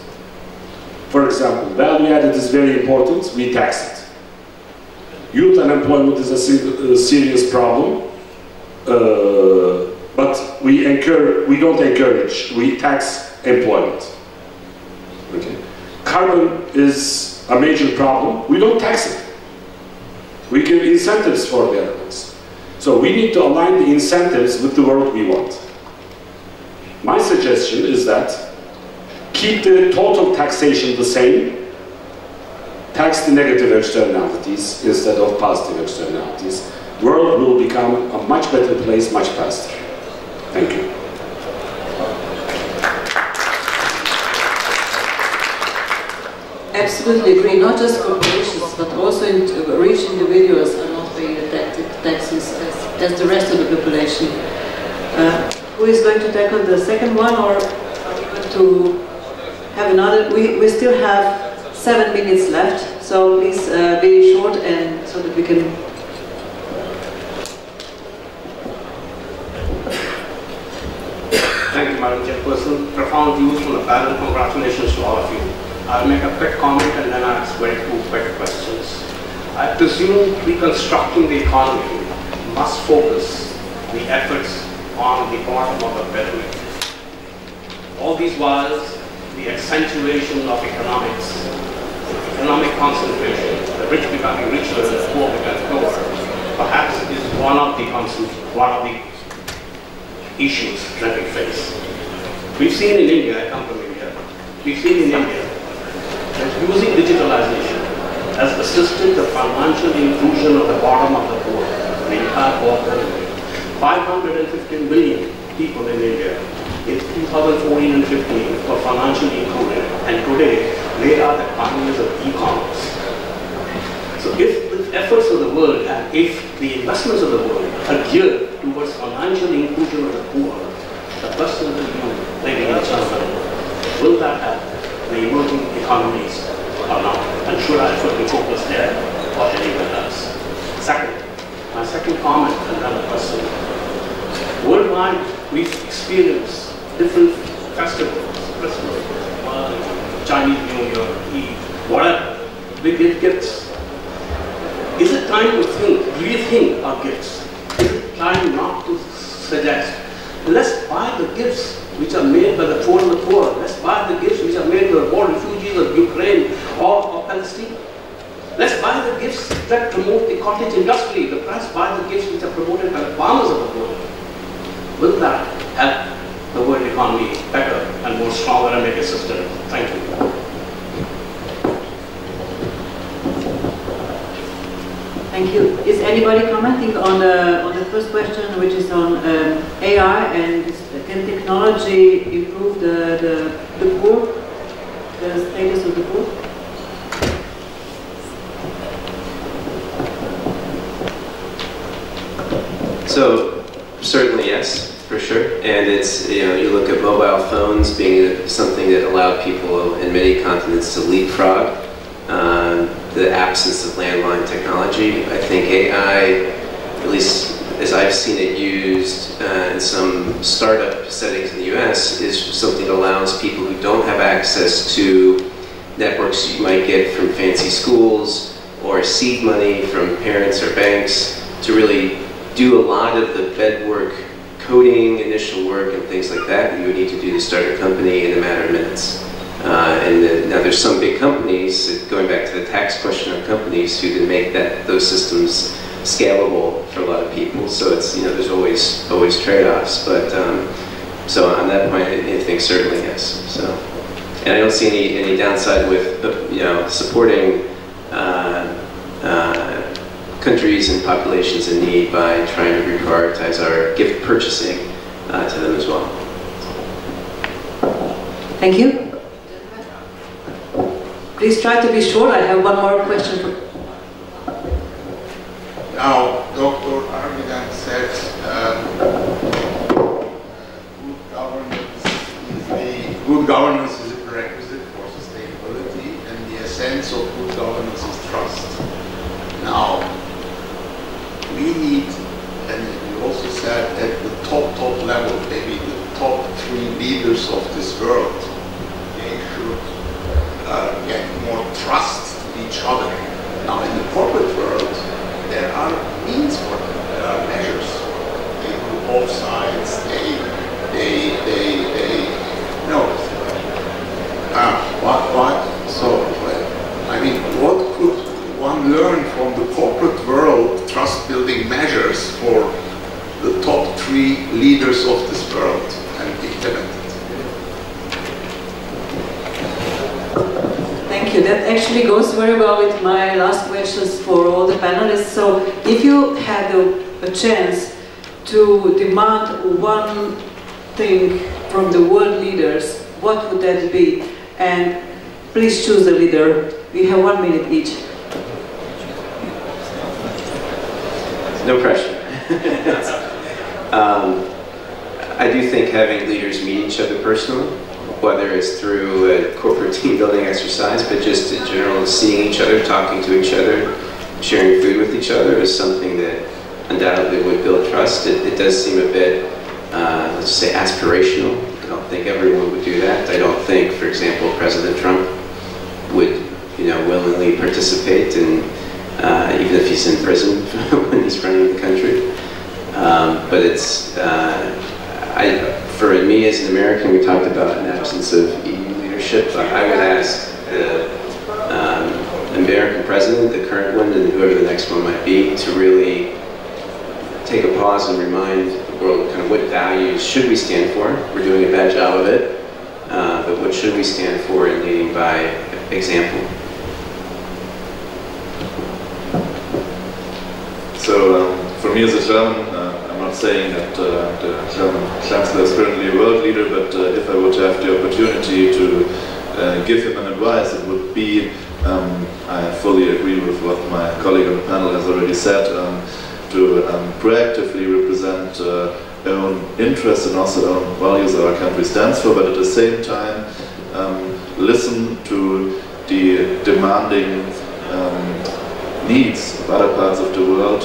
For example, value added is very important, we tax it. Youth unemployment is a uh, serious problem, uh, but we, we don't encourage, we tax employment. Okay. Carbon is a major problem, we don't tax it. We give incentives for the airlines. So we need to align the incentives with the world we want. My suggestion is that keep the total taxation the same, tax the negative externalities instead of positive externalities. World will become a much better place much faster. Thank you. Absolutely agree, not just corporations, but also in, rich individuals are not paying the taxes as, as the rest of the population. Uh, who is going to tackle the second one, or are we going to have another? We, we still have seven minutes left, so please uh, be short and so that we can Thank you, Madam Chairperson. Profound views from the panel. Congratulations to all of you. I'll make a quick comment and then ask very two quick questions. I presume reconstructing the economy must focus the efforts on the bottom of the pyramid. All these while, the accentuation of economics, economic concentration, the rich becoming richer and the poor becoming poorer, perhaps is one of the one of the issues that we face. We've seen in India, I come from India, we've seen in India that using digitalization has assisted the financial inclusion of the bottom of the poor, the entire poor 515 million people in India in 2014 and 15 were financially included, and today they are the pioneers of e-commerce. So if the efforts of the world and if the investments of the world are geared towards financial inclusion of the poor, the question to you, ladies and gentlemen, will that help the emerging economies or not? And should our effort be focused there or anywhere else? Second, my second comment and then a question Worldwide, we experience different festivals, Christmas, Chinese New Year, Eid, whatever. Give gifts. Is it time to think, rethink our gifts? Is it time not to suggest, let's buy the gifts which are made by the poor and the poor. Let's buy the gifts which are made by the poor refugees of Ukraine or of Palestine. Let's buy the gifts that promote the cottage industry. Let's buy the gifts which are promoted by the farmers of the world. Will that help the world economy better and more stronger and make it sustainable? Thank you. Thank you. Is anybody commenting on the on the first question, which is on um, AI and can technology improve the, the the poor, the status of the poor? So Certainly, yes, for sure. And it's, you know, you look at mobile phones being something that allowed people in many continents to leapfrog the absence of landline technology. I think AI, at least as I've seen it used uh, in some startup settings in the US, is something that allows people who don't have access to networks you might get from fancy schools or seed money from parents or banks to really do a lot of the bed work, coding, initial work, and things like that that you would need to do to start a company in a matter of minutes. Uh, and the, now there's some big companies, going back to the tax question on companies, who can make that those systems scalable for a lot of people. So it's you know there's always always trade-offs, but um, so on that point, I, think certainly yes. So and I don't see any any downside with you know supporting. Uh, uh, countries and populations in need by trying to reprioritize our gift purchasing uh, to them as well. Thank you. Please try to be short. I have one more question. Now, Dr. Argüden said um, good governance is a good governance is a prerequisite for sustainability, and the essence of good governance is trust. Now, we need, and you also said at the top, top level, maybe the top three leaders of this world, they should uh, get more trust to each other. Now in the corporate world, there are means for them. There are measures. They do both sides. They, they, they, they. No. Uh, ah, what, what? So, I mean, what could one learn from the corporate world trust-building measures for the top three leaders of this world and implement Thank you. That actually goes very well with my last questions for all the panelists. So if you had a, a chance to demand one thing from the world leaders, what would that be? And please choose a leader. We have one minute each. No pressure. um, I do think having leaders meet each other personally, whether it's through a corporate team building exercise, but just in general, seeing each other, talking to each other, sharing food with each other is something that undoubtedly would build trust. It, it does seem a bit, uh, let's say, aspirational. I don't think everyone would do that. I don't think, for example, President Trump would, you know, willingly participate in, uh, even if he's in prison when he's running the country. Um, but it's, uh, I, for me as an American, we talked about an absence of EU leadership. but I would ask the um, American president, the current one, and whoever the next one might be, to really take a pause and remind the world kind of what values should we stand for. We're doing a bad job of it, uh, but what should we stand for in leading by example? So um, for me as a German, not saying that uh, Chancellor is currently a world leader, but uh, if I would have the opportunity to uh, give him an advice, it would be, um, I fully agree with what my colleague on the panel has already said, um, to um, proactively represent uh, own interests and also own values that our country stands for, but at the same time um, listen to the demanding um, needs of other parts of the world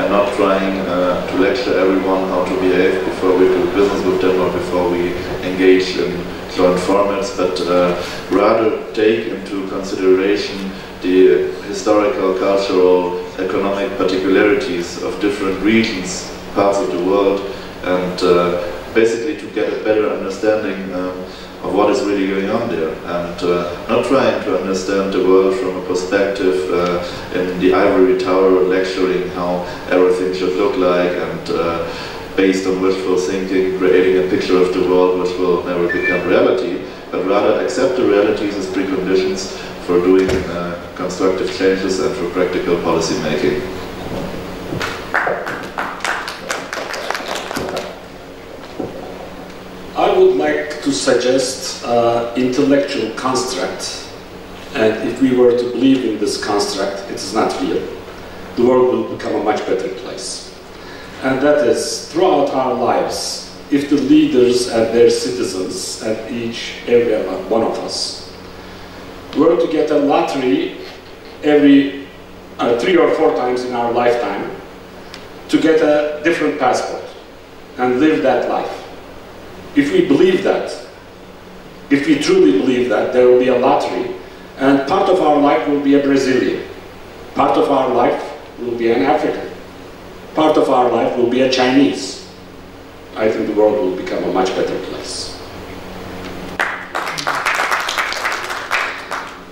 and not trying uh, to lecture everyone how to behave before we do business with them or before we engage in joint formats, but uh, rather take into consideration the historical, cultural, economic particularities of different regions, parts of the world, and uh, basically to get a better understanding um, of what is really going on there, and uh, not trying to understand the world from a perspective uh, in the ivory tower lecturing how everything should look like and uh, based on wishful thinking, creating a picture of the world which will never become reality, but rather accept the realities as preconditions for doing uh, constructive changes and for practical policy making. I would like to suggest uh, intellectual construct, and if we were to believe in this construct, it is not real. The world will become a much better place. And that is, throughout our lives, if the leaders and their citizens, and each, every one of us, were to get a lottery every uh, three or four times in our lifetime to get a different passport and live that life. If we believe that, if we truly believe that, there will be a lottery, and part of our life will be a Brazilian, part of our life will be an African, part of our life will be a Chinese. I think the world will become a much better place.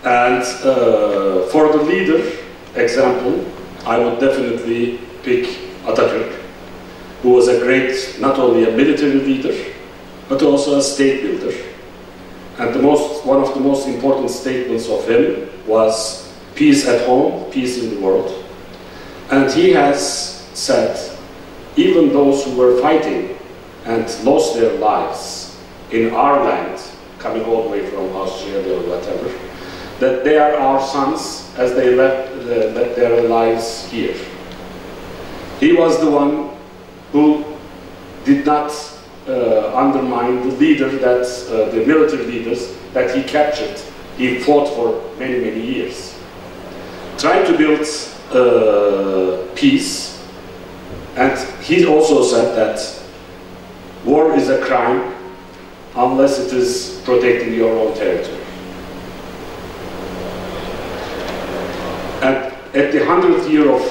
And uh, for the leader example, I would definitely pick Atatürk, who was a great, not only a military leader, but also a state builder. And the most, one of the most important statements of him was peace at home, peace in the world. And he has said, even those who were fighting and lost their lives in our land, coming all the way from Australia or whatever, that they are our sons as they left, the, left their lives here. He was the one who did not uh, undermine the leader that, uh, the military leaders that he captured. He fought for many, many years. Trying to build uh, peace, and he also said that war is a crime unless it is protecting your own territory. And at the 100th year of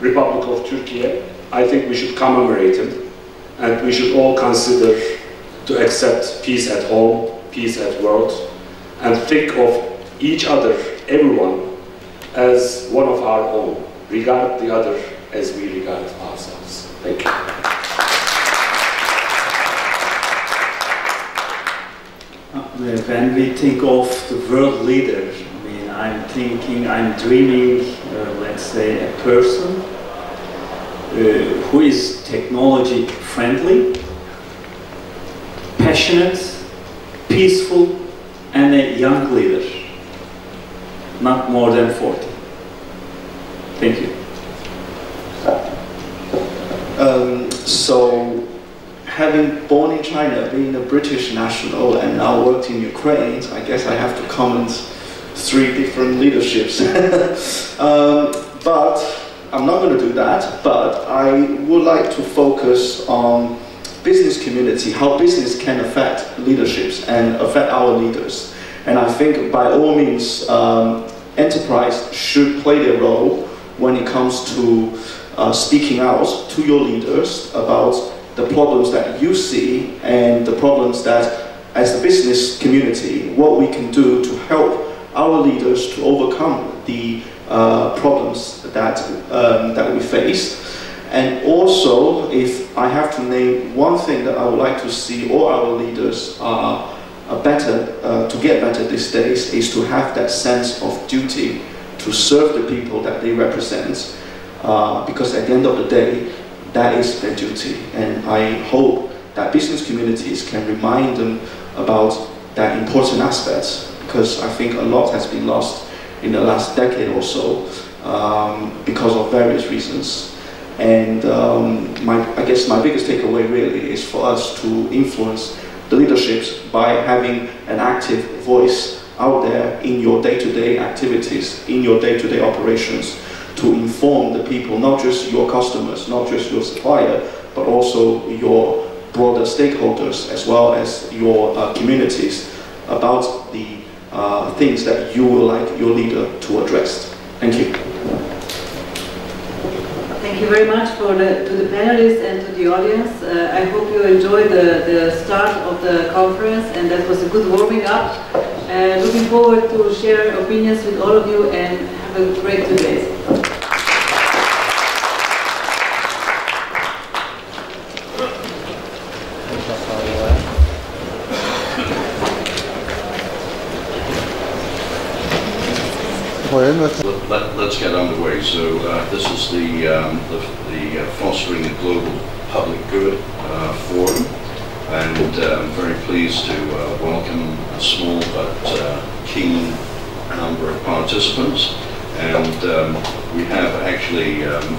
Republic of Turkey, I think we should commemorate him and we should all consider to accept peace at home, peace at world, and think of each other, everyone, as one of our own, regard the other as we regard ourselves. Thank you. Uh, when we think of the world leader, I mean, I'm thinking, I'm dreaming, uh, let's say, a person uh, who is technology friendly, passionate, peaceful, and a young leader, not more than 40. Thank you. Um, so, having born in China, being a British national, and now worked in Ukraine, I guess I have to comment three different leaderships. um, but I'm not going to do that. But I would like to focus on business community, how business can affect leaderships and affect our leaders. And I think by all means, um, enterprise should play their role when it comes to uh, speaking out to your leaders about the problems that you see and the problems that, as a business community, what we can do to help our leaders to overcome the uh, problems that, um, that we face. And also, if I have to name one thing that I would like to see all our leaders are better, uh, to get better these days, is to have that sense of duty to serve the people that they represent. Uh, because at the end of the day, that is their duty. And I hope that business communities can remind them about that important aspect because I think a lot has been lost in the last decade or so um, because of various reasons. And um, my, I guess my biggest takeaway really is for us to influence the leaderships by having an active voice out there in your day-to-day activities, in your day-to-day operations, to inform the people, not just your customers, not just your supplier, but also your broader stakeholders as well as your uh, communities about the uh, things that you would like your leader to address. Thank you. You very much for the, to the panelists and to the audience. Uh, I hope you enjoyed the, the start of the conference and that was a good warming up. Uh, looking forward to share opinions with all of you and have a great two days. Let, us get underway. So uh, this is the, um, the, the uh, Fostering a Global Public Good uh, Forum. And uh, I'm very pleased to uh, welcome a small but uh, keen number of participants. And um, we have actually um,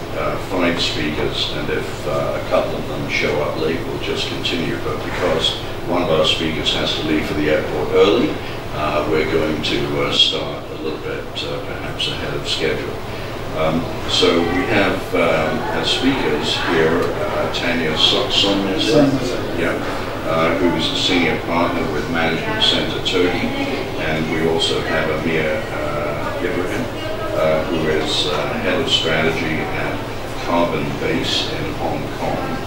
five speakers, and if a couple of them show up late, we'll just continue. But because one of our speakers has to leave for the airport early, uh, we're going to uh, start a little bit uh, perhaps ahead of schedule. Um, so we have um, as speakers here uh, Tanya Sonmez, yeah, uh, who's a senior partner with Management Center Todi, and we also have Amir uh, Ibrahim, who is head of strategy at Carbon Base in Hong Kong.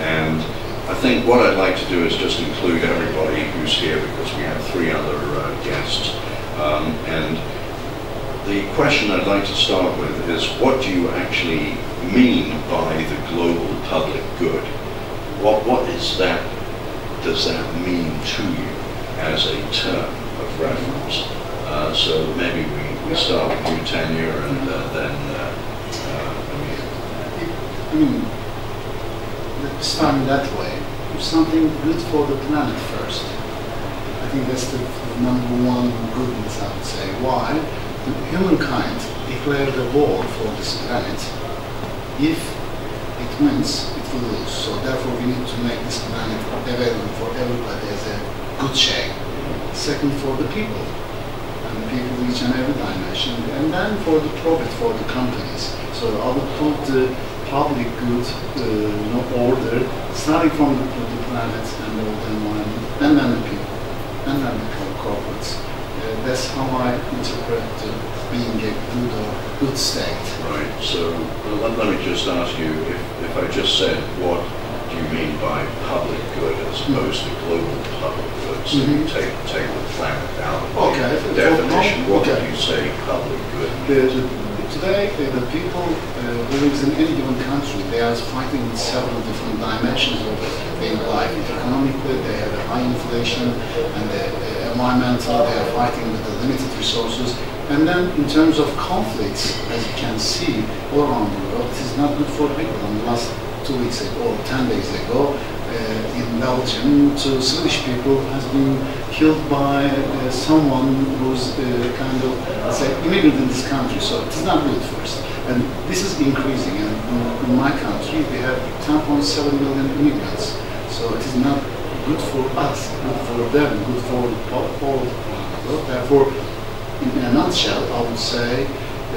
And I think what I'd like to do is just include everybody who's here because we have three other uh, guests. Um, and the question I'd like to start with is what do you actually mean by the global public good? What, what is that, does that mean to you as a term of reference? Uh, so maybe we, we start with you, Tanya, and uh, then uh, uh I mean, start that way. Do something good for the planet first. I think that's the number one goodness I would say. Why? Humankind declared a war for this planet. If it wins, it will lose. So therefore we need to make this planet available for everybody as a good shape. Second, for the people. And the people each and every dimension. And then for the profit for the companies. So I would put the public good uh, order, starting from the, the planet and all the environment, and then the people, and then the corporates. Uh, that's how I interpret uh, being a good or good state. Right. So let, let, me just ask you, if, if I just said what do you mean by public good as mm-hmm. opposed mm -hmm. to global public good? So mm -hmm. you take take the planet out of okay. the definition. What okay. do you say public good? Today, uh, the people uh, in any given country, they are fighting in several different dimensions of their life. Economically, they have a high inflation and the environmental, they are fighting with the limited resources. And then in terms of conflicts, as you can see all around the world, it is not good for people. And last two weeks ago, 10 days ago, uh, in Belgium, two Swedish people has been killed by uh, someone who's uh, kind of, say, immigrant in this country. So it is not good first. And this is increasing. And in, in my country, we have 10.7 million immigrants. So it is not good for us, good for them, good for all. Therefore, in a nutshell, I would say uh,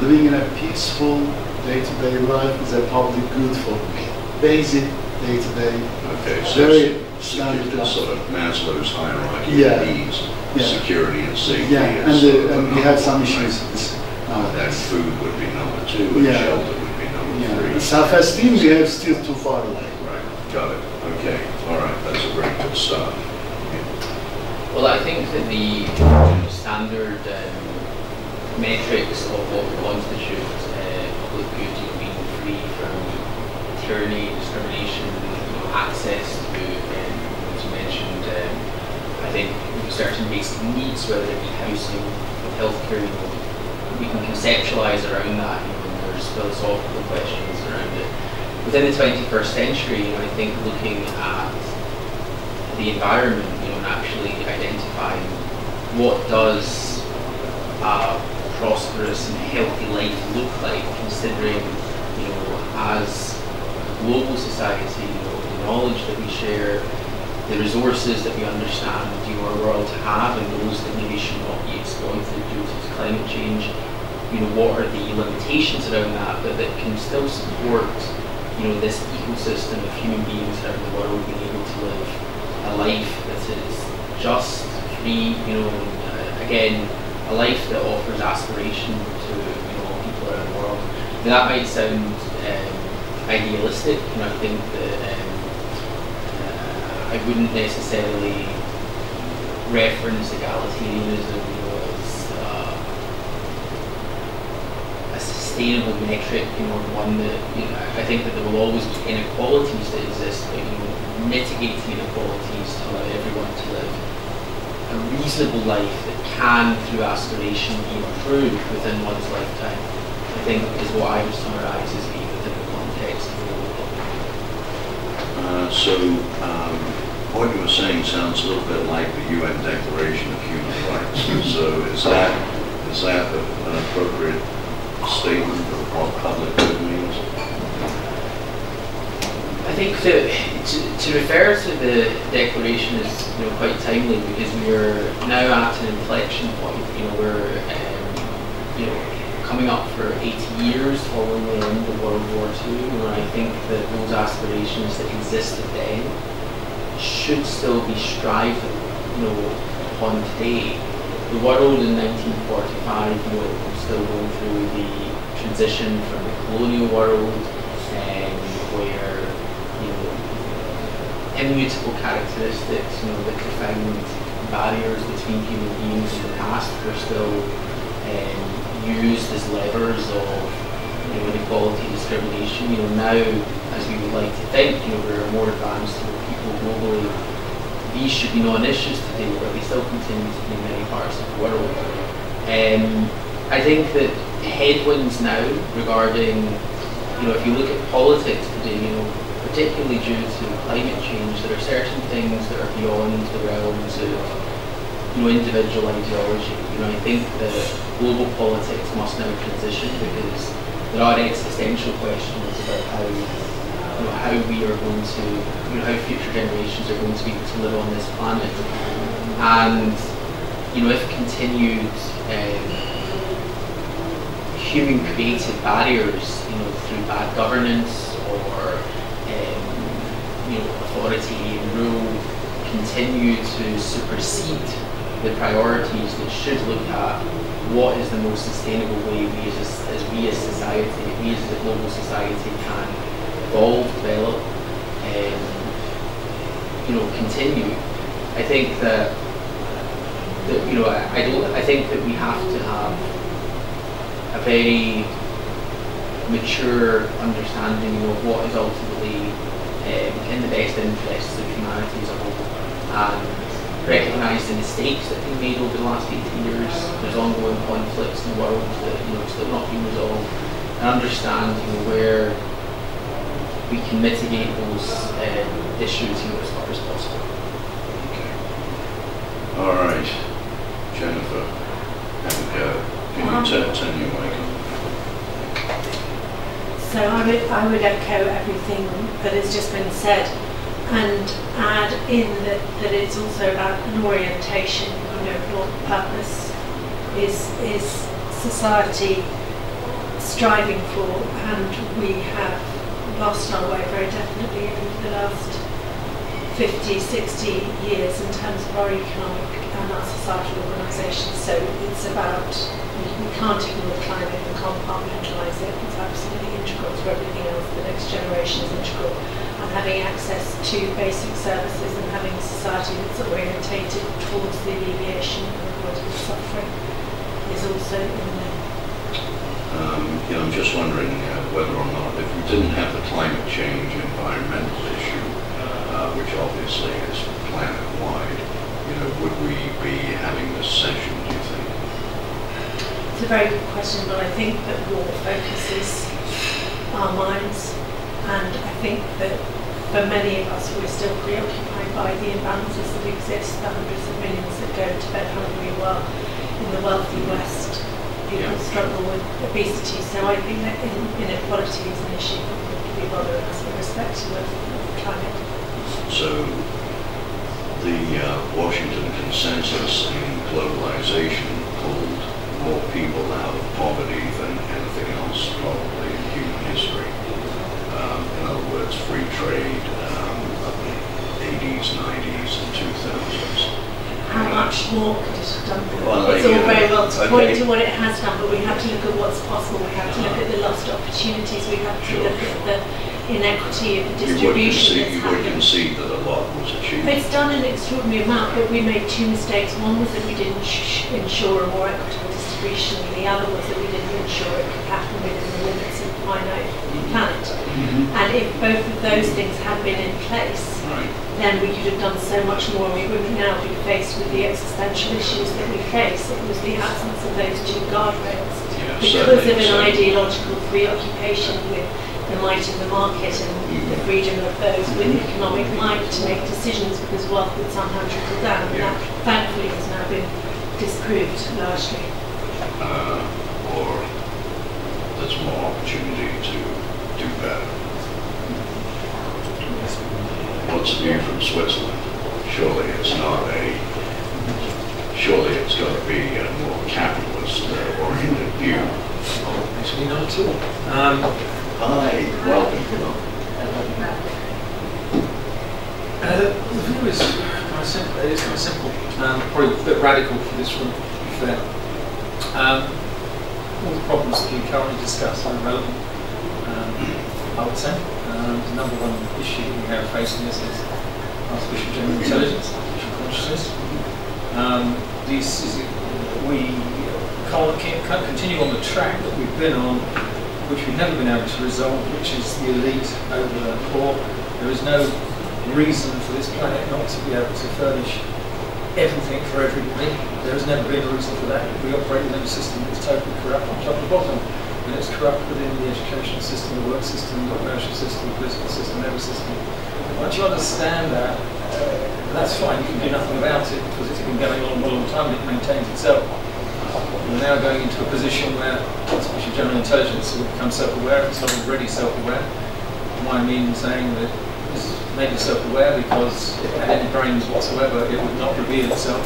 living in a peaceful day-to-day life is a public good for me. Basic day-to-day, Okay, so very it's standard it's sort of Maslow's hierarchy Yeah. of needs, Yeah. security and safety. Yeah, is and, sort of uh, and we number have some one, issues right? with this food would be number two, and Yeah. shelter would be number Yeah, three. self-esteem we have still too far away. Right, got it. Okay, all right, that's a very good start. Well, I think that the standard um, metrics of what constitutes uh, public good, you know, being free from discrimination, access to, um, as you mentioned, um, I think certain basic needs, whether it be housing, healthcare, you know, we can conceptualize around that, you know, there's philosophical questions around it. Within the 21st century, you know, I think looking at the environment, you know, and actually identifying what does a prosperous and healthy life look like, considering, you know, as global society, you know, the knowledge that we share, the resources that we understand know, our world to have, and those that maybe should not be exploited due to climate change. You know, what are the limitations around that, but that can still support, you know, this ecosystem of human beings around the world being able to live a life that is just, free, you know, uh, again, a life that offers aspiration to you know people around the world. Now, that might sound um, idealistic, and I think that um, uh, I wouldn't necessarily reference egalitarianism as uh, a sustainable metric, you know, one that you know, I think that there will always be inequalities that exist, but you know, mitigating inequalities to allow everyone to live a reasonable life that can, through aspiration, be improved within one's lifetime, I think is what I would summarise as being within the context of the global Uh, so, um, what you were saying sounds a little bit like the UN Declaration of Human Rights. so, is that is that an appropriate statement of what public good means? I think that to, to refer to the declaration is you know quite timely because we're now at an inflection point. You know we're um, you know coming up for 80 years following the end of World War II, and I think that those aspirations that existed then should still be striving you know upon today. The world in 1945, you know, still going through the transition from the colonial world, um, where you know, immutable characteristics, you know, that defined barriers between human beings in the past were still um, used as levers of you know, inequality, discrimination. You know, now, as we would like to think, you know, we're more advanced you know, people globally. These should be non-issues today, but they still continue to be in many parts of the world. Um, I think that headwinds now regarding, you know, if you look at politics today, you know, particularly due to climate change, there are certain things that are beyond the realms of you know, individual ideology. You know, I think that global politics must now transition because there are existential questions about how you know, how we are going to, you know, how future generations are going to be able to live on this planet. And, you know, if continued um, human created barriers, you know, through bad governance or um, you know, authority and rule continue to supersede the priorities that should look at what is the most sustainable way we as, as we as society, we as a global society can evolve, develop, and you know, continue. I think that, that you know, I, I don't. I think that we have to have a very mature understanding of what is ultimately um, in the best interests of humanity as a whole. And recognise the mistakes that have been made over the last 18 years. There's ongoing conflicts in the world that you know still not been resolved, and understand you know where we can mitigate those uh, issues you know as far as possible. All right, Jennifer, have a go. Can you Um, turn, turn your mic on? So I would, I would echo everything that has just been said and add in that, that it's also about an orientation, you know, what purpose is, is society striving for and we have lost our way very definitely over the last 50, 60 years in terms of our economic and our societal organisation. So it's about, we can't ignore climate and compartmentalise it. It's absolutely integral to everything else. The next generation is integral. And having access to basic services and having a society that's orientated towards the alleviation of avoiding suffering is also in there. Um, you know, I'm just wondering uh, whether or not, if we didn't have the climate change environmental issue, uh, which obviously is planet-wide, you know, would we be having this session, do you think? It's a very good question, but I think that war focuses our minds, and I think that for many of us, we're still preoccupied by the imbalances that exist, the hundreds of millions that go to bed hungry while in the wealthy West people struggle with obesity. So I think that in- inequality is an issue that would be bothering us irrespective of of climate. So the uh, Washington consensus in globalization pulled more people out of poverty than anything else probably in human history. Um, words, free trade um, of the 80s, 90s, and 2000s. How much more could it have done? Well, It's all very well to point to what it has done, but we have to look at what's possible. We have to look at the lost opportunities. We have to look at the inequity of the distribution you would concede that a lot was achieved. It's done an extraordinary amount, but we made two mistakes. One was that we didn't sh- ensure a more equitable distribution, and the other was that we didn't ensure it could happen within the limits of finite planet. And if both of those things had been in place, then we could have done so much more. We wouldn't now be faced with the existential issues that we face. It was the absence of those two guardrails. Yeah, because of an certainly. ideological preoccupation with the might of the market and the mm-hmm. freedom of those with mm-hmm. economic might to make decisions because wealth would somehow trickle down. And that thankfully has now been disproved largely. uh, or there's more opportunity to. What's the view from Switzerland? Surely it's not a, surely it's got to be a more capitalist uh, oriented view. Actually, not at all. Um, Hi, welcome. Uh, the view is kind of simple. It is kind of simple. Um, probably a bit radical for this room, to be fair. Um, all the problems that we currently discuss are relevant, um, I would say. Um, the number one issue we have facing us is artificial general intelligence, artificial consciousness. Um, this is, we can't, continue on the track that we've been on which we've never been able to resolve, which is the elite over the poor. There is no reason for this planet not to be able to furnish everything for everybody. There has never been a reason for that. We operate within a system that's totally corrupt from top to bottom. And it's corrupt within the educational system, the work system, the commercial system, the political system, every system. Once you understand that, uh, that's fine. You can do nothing about it because it's been going on for a long time and it maintains itself. We're now going into a position where artificial general intelligence will become self-aware. It's not already self-aware. Why I mean saying that it's maybe self-aware because if it had any brains whatsoever, it would not reveal itself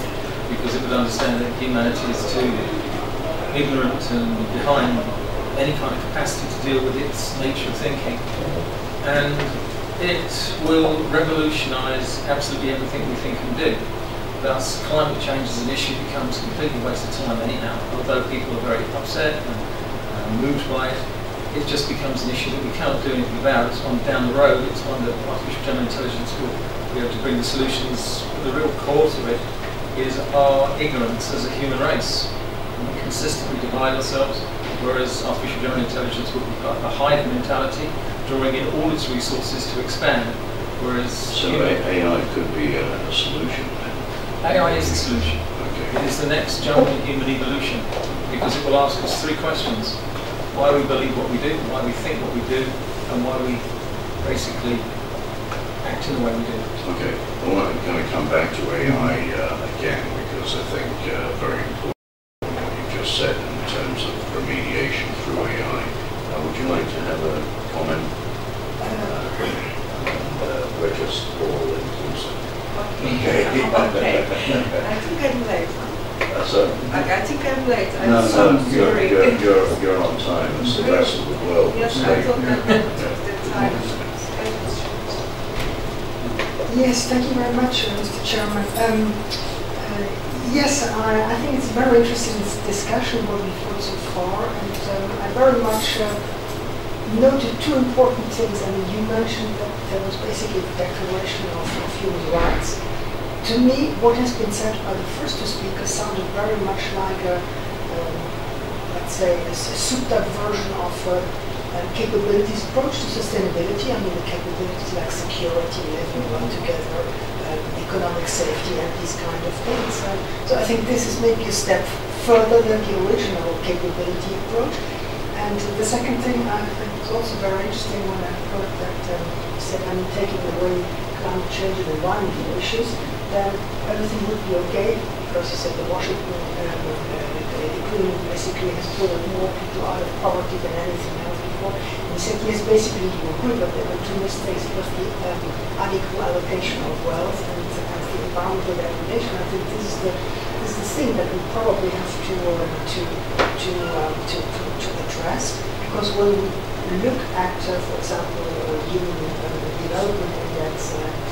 because it would understand that humanity is too ignorant and behind any kind of capacity to deal with its nature of thinking. And it will revolutionise absolutely everything we think and do. Thus, climate change as an issue becomes a completely waste of time anyhow. Although people are very upset and uh, moved by it, it just becomes an issue that we cannot do anything about. It's one down the road, it's one that artificial general intelligence will be able to bring the solutions. The real cause of it is our ignorance as a human race. And we consistently divide ourselves, whereas artificial general intelligence will be a hive mentality, drawing in all its resources to expand. Whereas So AI could be a, a solution. AI is the solution. It is the next jump in human evolution because it will ask us three questions. Why we believe what we do, why we think what we do, and why we basically act in the way we do. Okay, well, I'm going to come back to AI uh, again because I think uh, very important what you just said in terms of remediation through AI. Uh, would you like to have a comment? Uh, uh, we're just all inclusive. Okay. okay. I think I'm late. Uh, so, I, I think I'm late. I'm no, so no, you're, sorry. you're, you're, you're on time. It's the rest of the world. Yes, that's I late. thought that the time. Yes, thank you very much, uh, Mr. Chairman. Um, uh, yes, I, I think it's a very interesting dis- discussion what we've heard so far, and um, I very much uh, noted two important things. I mean, you mentioned that there was basically the declaration of, of human rights. To me, what has been said by the first two speakers sounded very much like a, um, let's say, a souped-up version of a, uh, capabilities approach to sustainability. I mean, the capabilities like security, living well together, uh, economic safety, and these kind of things. Uh, so I think this is maybe a step further than the original capability approach. And the second thing I think was also very interesting when I heard that um, said, I'm taking away climate change and environmental issues, then everything would be okay because you said the Washington um, uh, agreement basically has pulled more people out of poverty than anything else before. And he said, yes, basically you agree, but there were two mistakes. Was the um, unequal allocation of wealth and, and the environmental degradation. I think this is the this is the thing that we probably have to uh, to to, um, to to to address because when we look at, uh, for example, uh, human uh, development index example,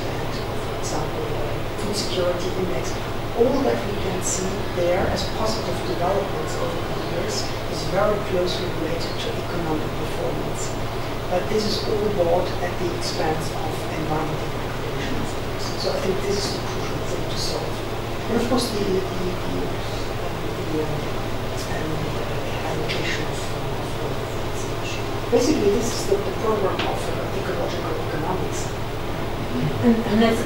security index, all that we can see there as positive developments over the years is very closely related to economic performance. But this is all bought at the expense of environmental degradation. So I think this is the crucial thing to solve. And of course, the, the, the, um, the um, um, allocation of. Basically, this is the, the program of uh, ecological economics. And, and there's,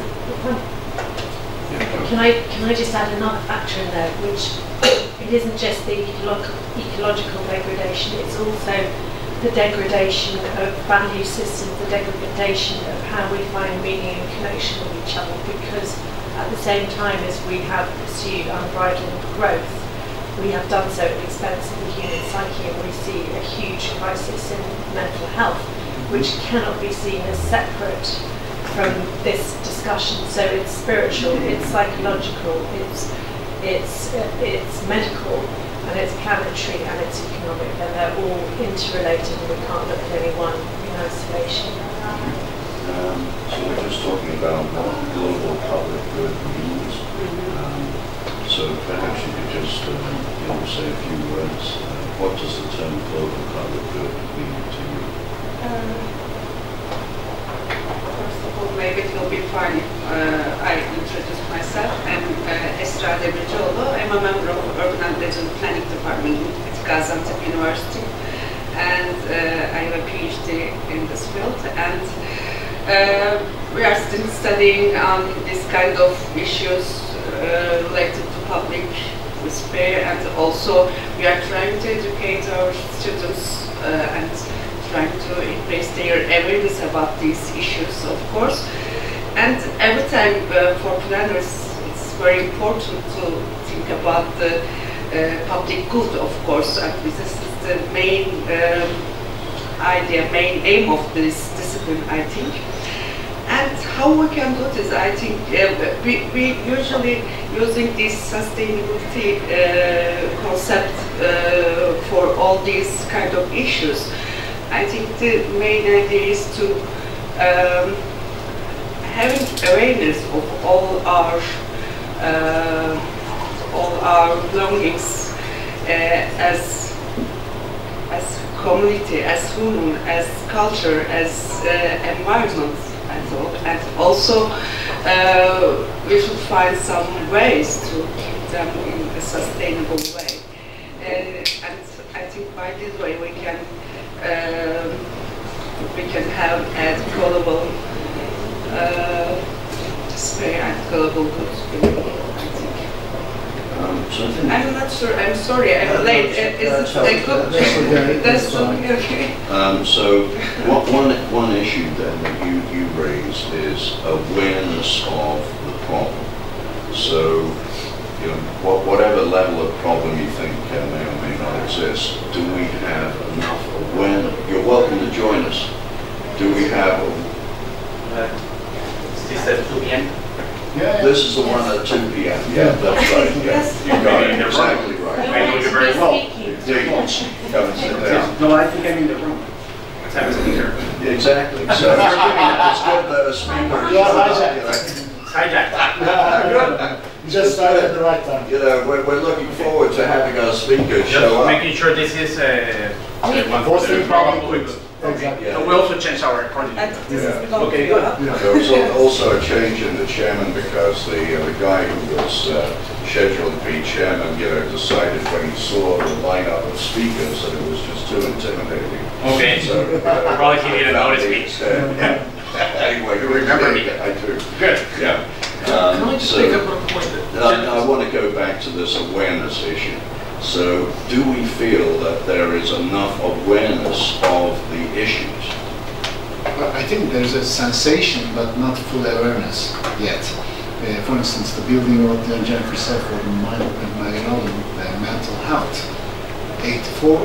can I, can I just add another factor in there, which it isn't just the ecolo- ecological degradation, it's also the degradation of value systems, the degradation of how we find meaning and connection with each other, because at the same time as we have pursued unbridled growth, we have done so at the expense of the human psyche, and we see a huge crisis in mental health, which cannot be seen as separate from this discussion. So it's spiritual, it's psychological, it's it's uh, it's medical, and it's planetary, and it's economic, and they're all interrelated, and we can't look at any one in isolation. Um, so we're just talking about what global public good means. Um, so perhaps you could just uh, you know, say a few words. Uh, what does the term global public good mean to you? Maybe it will be fine if uh, I introduce myself. I'm uh, Esra Demircioğlu. I'm a member of Urban and Planning Department at Gaziantep University. And uh, I have a PhD in this field. And uh, we are still studying on this kind of issues uh, related to public despair. And also we are trying to educate our students uh, and trying to increase their awareness about these issues, of course. And every time uh, for planners, it's very important to think about the uh, public good, of course, and this is the main um, idea, main aim of this discipline, I think. And how we can do this, I think uh, we, we usually using this sustainability uh, concept uh, for all these kind of issues. I think the main idea is to um, awareness of all our uh, all our belongings uh, as as community, as human, as culture, as uh, environment, and so and also uh, we should find some ways to keep them in a sustainable way. Uh, and I think by this way we can um, we can have a global uh, despair and global good. something? I'm not sure, I'm sorry, I'm No, no, late. that's- Is that's it a okay. That's okay. That's That's okay. Um, so what, one, one issue then that you, you raised is awareness of the problem. So, you know, what, whatever level of problem you think uh, may or may not exist, do we have enough awareness? You're welcome to join us. Do we have, a- Is this at 2 p.m.? Yeah, this is the one at 2 p.m. Yeah, that's right. Yeah, you got it exactly right. I know you very well. Come and sit down. No, I think I'm in the room. Let's have a speaker. Exactly. So it's good that a speaker. Yeah, showed up, hijack. you know. Hijack. You just started at the right time. You know, we're, we're looking forward to having our speaker show up. making sure this is uh, the one for the probably good. Exactly. So we also change our coordinator. Yeah. Okay, good. There was also a change in the chairman because the, uh, the guy who was uh, scheduled to be chairman, you know, decided when he saw the lineup of speakers that it was just too intimidating. Okay. So, uh, Probably he didn't found notice the me. extent. Anyway, You remember me. I do. Good. Yeah. Can Um, I just so- pick up on a point that I, I want to go back to this awareness issue. So, do we feel that there is enough awareness of the issues? I think there's a sensation, but not full awareness yet. Uh, for instance, the building what uh, Jennifer said for my, my own uh, mental health. 84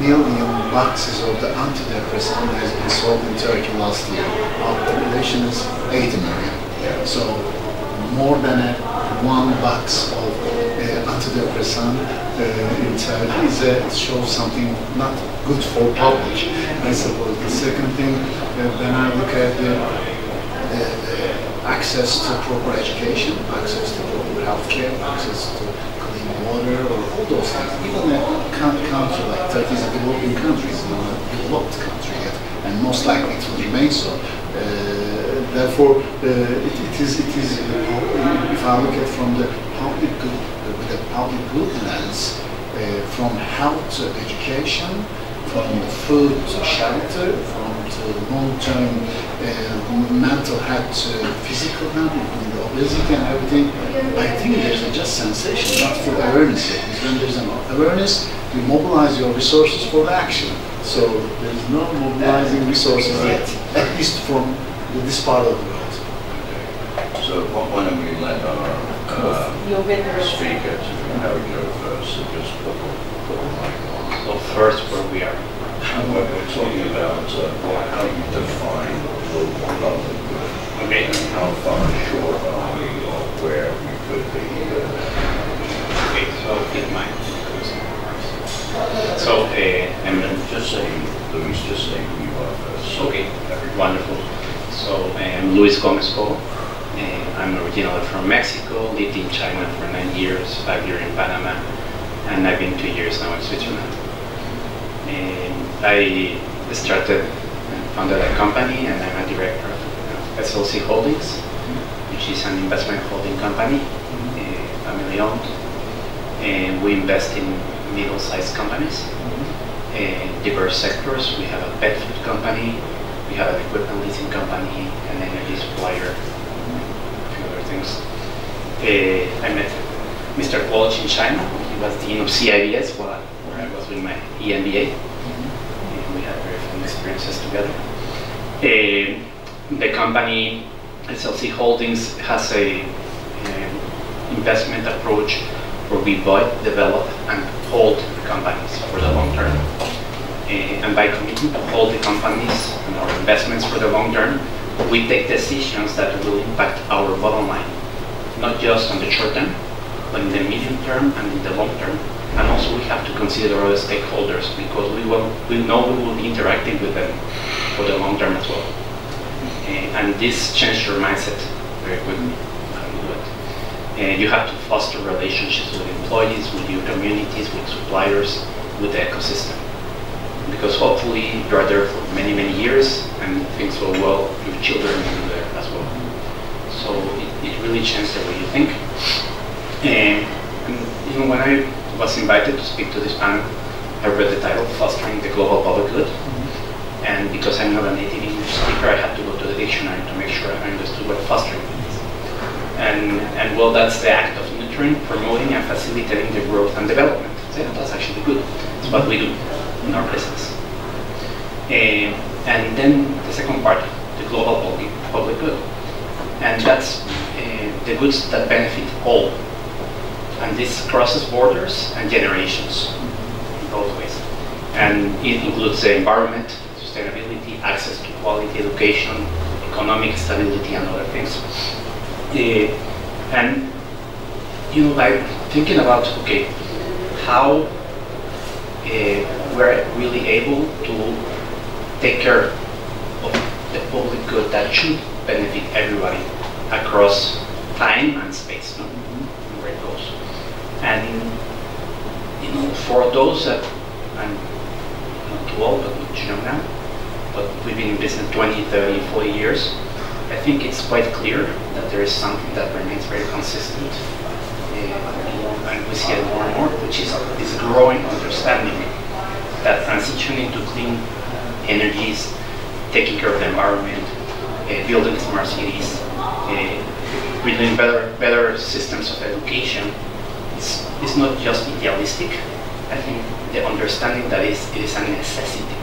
million boxes of the antidepressant has been sold in Turkey last year. Our population is 80 million. So more than a one box of uh, antidepressant uh, in Turkey is, uh, shows something not good for public, I suppose. The second thing, uh, when I look at the, access to proper education, access to proper healthcare, access to clean water, or all those things. Even a coun- country like Turkey a developing country, it's not a developed country yet, and most likely it will remain so. Uh, therefore, uh, it, it is, it is uh, if I look at from the public good, uh, with a public good lens, uh, from health to education, from food to shelter, from long-term uh, mental health to physical health, including the obesity and everything, I think there's a just sensation, not full awareness. Because when there's an awareness, you mobilize your resources for the action. So there's no mobilizing resources yet, at least from this part of the world. So why why don't we let our uh, You're with her. speaker to have a go first and just put the, put the mic on. So first, where we are. And we're, we're talking about uh, how you define the global public good. Okay. And how far short are we of where we could be. uh, Okay, so get my. So, uh, I'm just say, Luis, just say who you are first. Okay, wonderful. So I'm Luis Gomez Cobo. Uh, I'm originally from Mexico, lived in China for nine years, five years in Panama, and I've been two years now in Switzerland. And I started and founded a company, and I'm a director of SLC Holdings, which is an investment holding company, uh, family owned, and we invest in middle-sized companies in diverse sectors. We have a pet food company, we have an equipment leasing company, an energy supplier, a few other things. Uh, I met Mr. Quelch in China. He was dean of CEIBS while where I was with my EMBA. And we had very fun experiences together. Uh, the company SLC Holdings has a um, investment approach where we buy, develop, and hold companies for the long term. Uh, and by committing to hold the companies and our investments for the long term, we take decisions that will impact our bottom line, not just on the short term, but in the medium term and in the long term. And also we have to consider other stakeholders because we will we know we will be interacting with them for the long term as well. Uh, and this changes your mindset very quickly. And you have to foster relationships with employees, with your communities, with suppliers, with the ecosystem. Because hopefully you are there for many, many years and things go well, your children will be there as well. So it, it really changes the way you think. And, and you know, when I was invited to speak to this panel, I read the title, Fostering the Global Public Good. Mm-hmm. And because I'm not a native English speaker, I had to go to the dictionary to make sure I understood what fostering means. And, and well, that's the act of nurturing promoting, and facilitating the growth and development. So that's actually good. It's what we do in our business. Uh, and then the second part, the global public, public good. And that's uh, the goods that benefit all. And this crosses borders and generations in both ways. And it includes the environment, sustainability, access to quality education, economic stability, and other things. Uh, and you know, like thinking about okay, how uh, we're really able to take care of the public good that should benefit everybody across time and space, no? where it goes. And you know, for those that I'm not too old, but much young now, but we've been in business 20, 30, 40 years, I think it's quite clear that there is something that remains very consistent. Uh, and we see it more and more, which is this growing understanding that transition into clean energies, taking care of the environment, uh, building smart cities, uh, building better, better systems of education. It's, it's not just idealistic. I think the understanding that it is a necessity.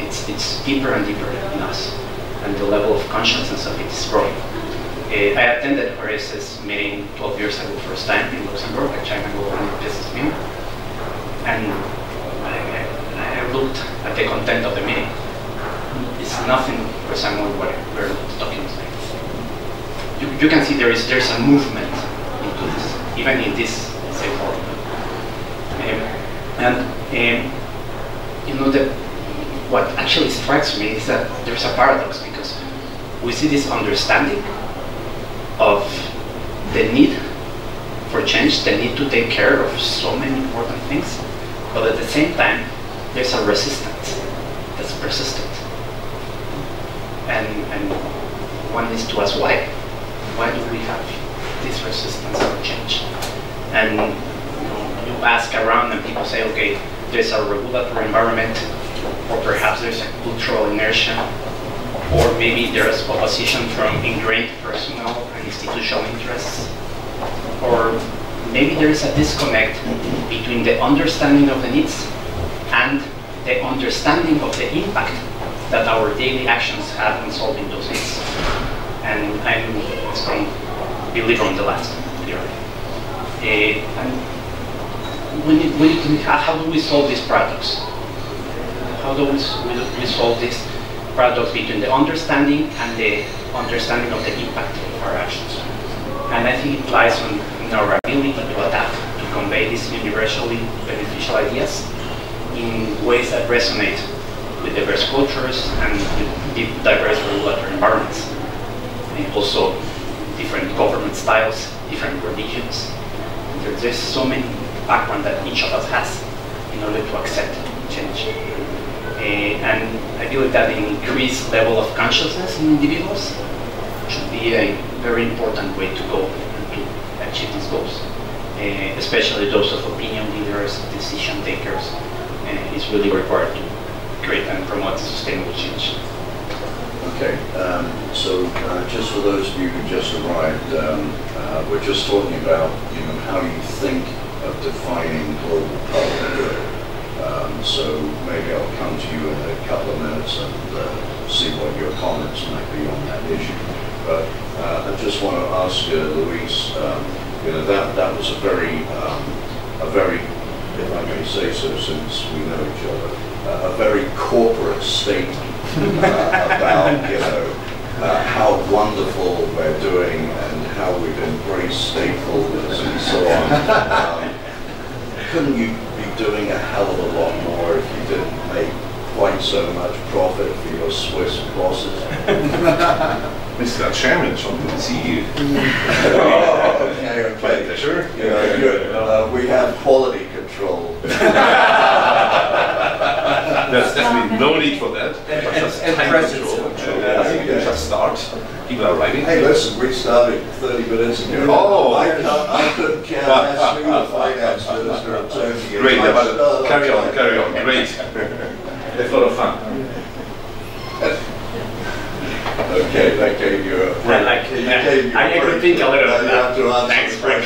It's, it's deeper and deeper in us, and the level of consciousness of it is growing. Uh, I attended Horasis meeting 12 years ago, first time in Luxembourg, a China Global Business Meeting, and looked at the content of the meeting. It's nothing resembling what we're talking about. You, you can see there is there's a movement into this, even in this say forum. Um, and um, you know that what actually strikes me is that there's a paradox because we see this understanding of the need for change, the need to take care of so many important things, but at the same time, there's a resistance that's persistent. And, and one needs to ask why. Why do we have this resistance for change? And you, know, you ask around and people say, okay, there's a regulatory environment, or perhaps there's a cultural inertia, or maybe there's opposition from ingrained personal and institutional interests, or maybe there is a disconnect between the understanding of the needs and the understanding of the impact that our daily actions have in solving those needs. And I'm a strong believer in the last, clearly. Uh, and we need, we need to, how do we solve this paradox? How do we, we solve this paradox between the understanding and the understanding of the impact of our actions? And I think it lies on in our ability to adapt, to convey these universally beneficial ideas in ways that resonate with diverse cultures and with diverse regulatory environments. And also different government styles, different religions. There's, there's so many background that each of us has in order to accept change. Uh, and I believe that an increased level of consciousness in individuals should be a very important way to go to achieve these goals, uh, especially those of opinion leaders, decision takers, and it's really required to create and promote sustainable change. Okay, um, so uh, just for those of you who just arrived, um, uh, we're just talking about you know how you think of defining global public good. Um, so maybe I'll come to you in a couple of minutes and uh, see what your comments might be on that issue. But uh, I just want to ask uh, Luis, um, you know that that was a very um, a very if I may say so, since we know each other, uh, a very corporate statement uh, about, you know, uh, how wonderful we're doing and how we've embraced stakeholders and so on. Um, couldn't you be doing a hell of a lot more if you didn't make quite so much profit for your Swiss bosses? Mr. Chairman, schon see you. oh, okay, okay. Pleasure. Yeah, good. Uh, we have quality. There's definitely no need for that. And- but just and- and time control. yeah. I think we can just start. People are arriving. Hey, listen, we started 30 minutes ago. Oh. I, can't, I couldn't care less who the finance minister of Turkey. Great, yeah, but carry on, time. carry on. Great. It's a lot of fun. Okay. Okay, that gave you a. I like it. that gave you a I could think a little bit. you have to answer Thanks, Frank.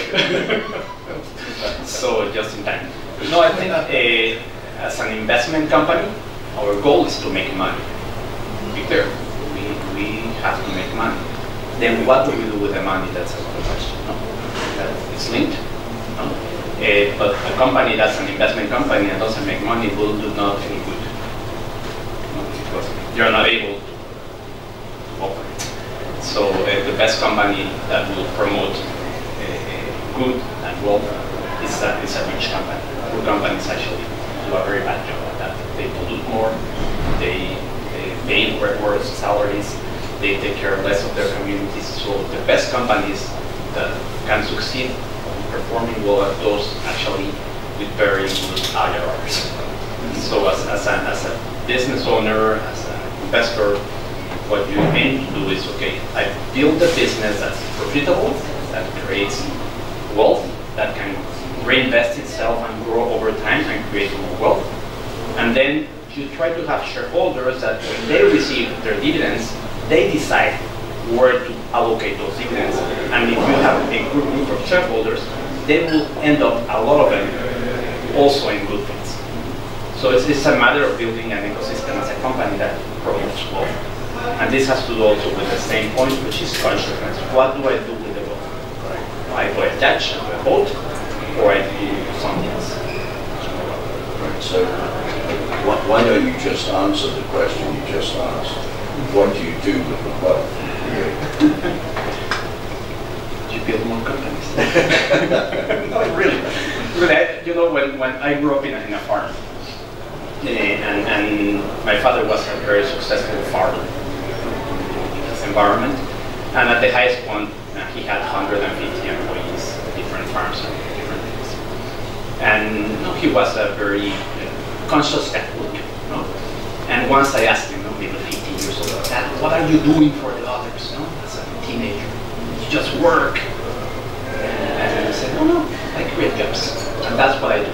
so just in time. No, I think uh, as an investment company, our goal is to make money. Be clear, we, we have to make money. Then what do we do with the money? That's another question. No? That is linked. No? Uh, but a company that's an investment company and doesn't make money will do not any good. No? Because you're not able to operate. So uh, the best company that will promote uh, good and wealth is a, is a rich company. Poor companies actually do a very bad job at that. They pollute more, they, they pay wor- worse salaries, they take care less of their communities. So the best companies that can succeed performing well are those actually with very good IRRs. So as, as, a, as a business owner, as an investor, what you aim to do is, okay, I build a business that's profitable, that creates wealth, that can reinvest itself and grow over time and create more wealth. And then you try to have shareholders that when they receive their dividends, they decide where to allocate those dividends. And if you have a good group of shareholders, they will end up, a lot of them, also in good things. So it's, it's a matter of building an ecosystem as a company that promotes wealth. And this has to do also with the same point, which is consciousness. What do I do with the wealth? I go attach a boat, or I do something else. Right, so why, why don't you just answer the question you just asked? What do you do with the wealth? You build more companies. no, really. really I- you know, when, when I grew up in a, in a farm, eh, and, and my father was a very successful farmer in this environment, and at the highest point, uh, he had 150 employees, different farms and different things. And you know, he was a very conscious Catholic. You know? And once I asked him, you know, maybe 15 years old, what are you doing for the others? You know, as a teenager, you just work. And I said, no, no, I create jobs. And that's what I do.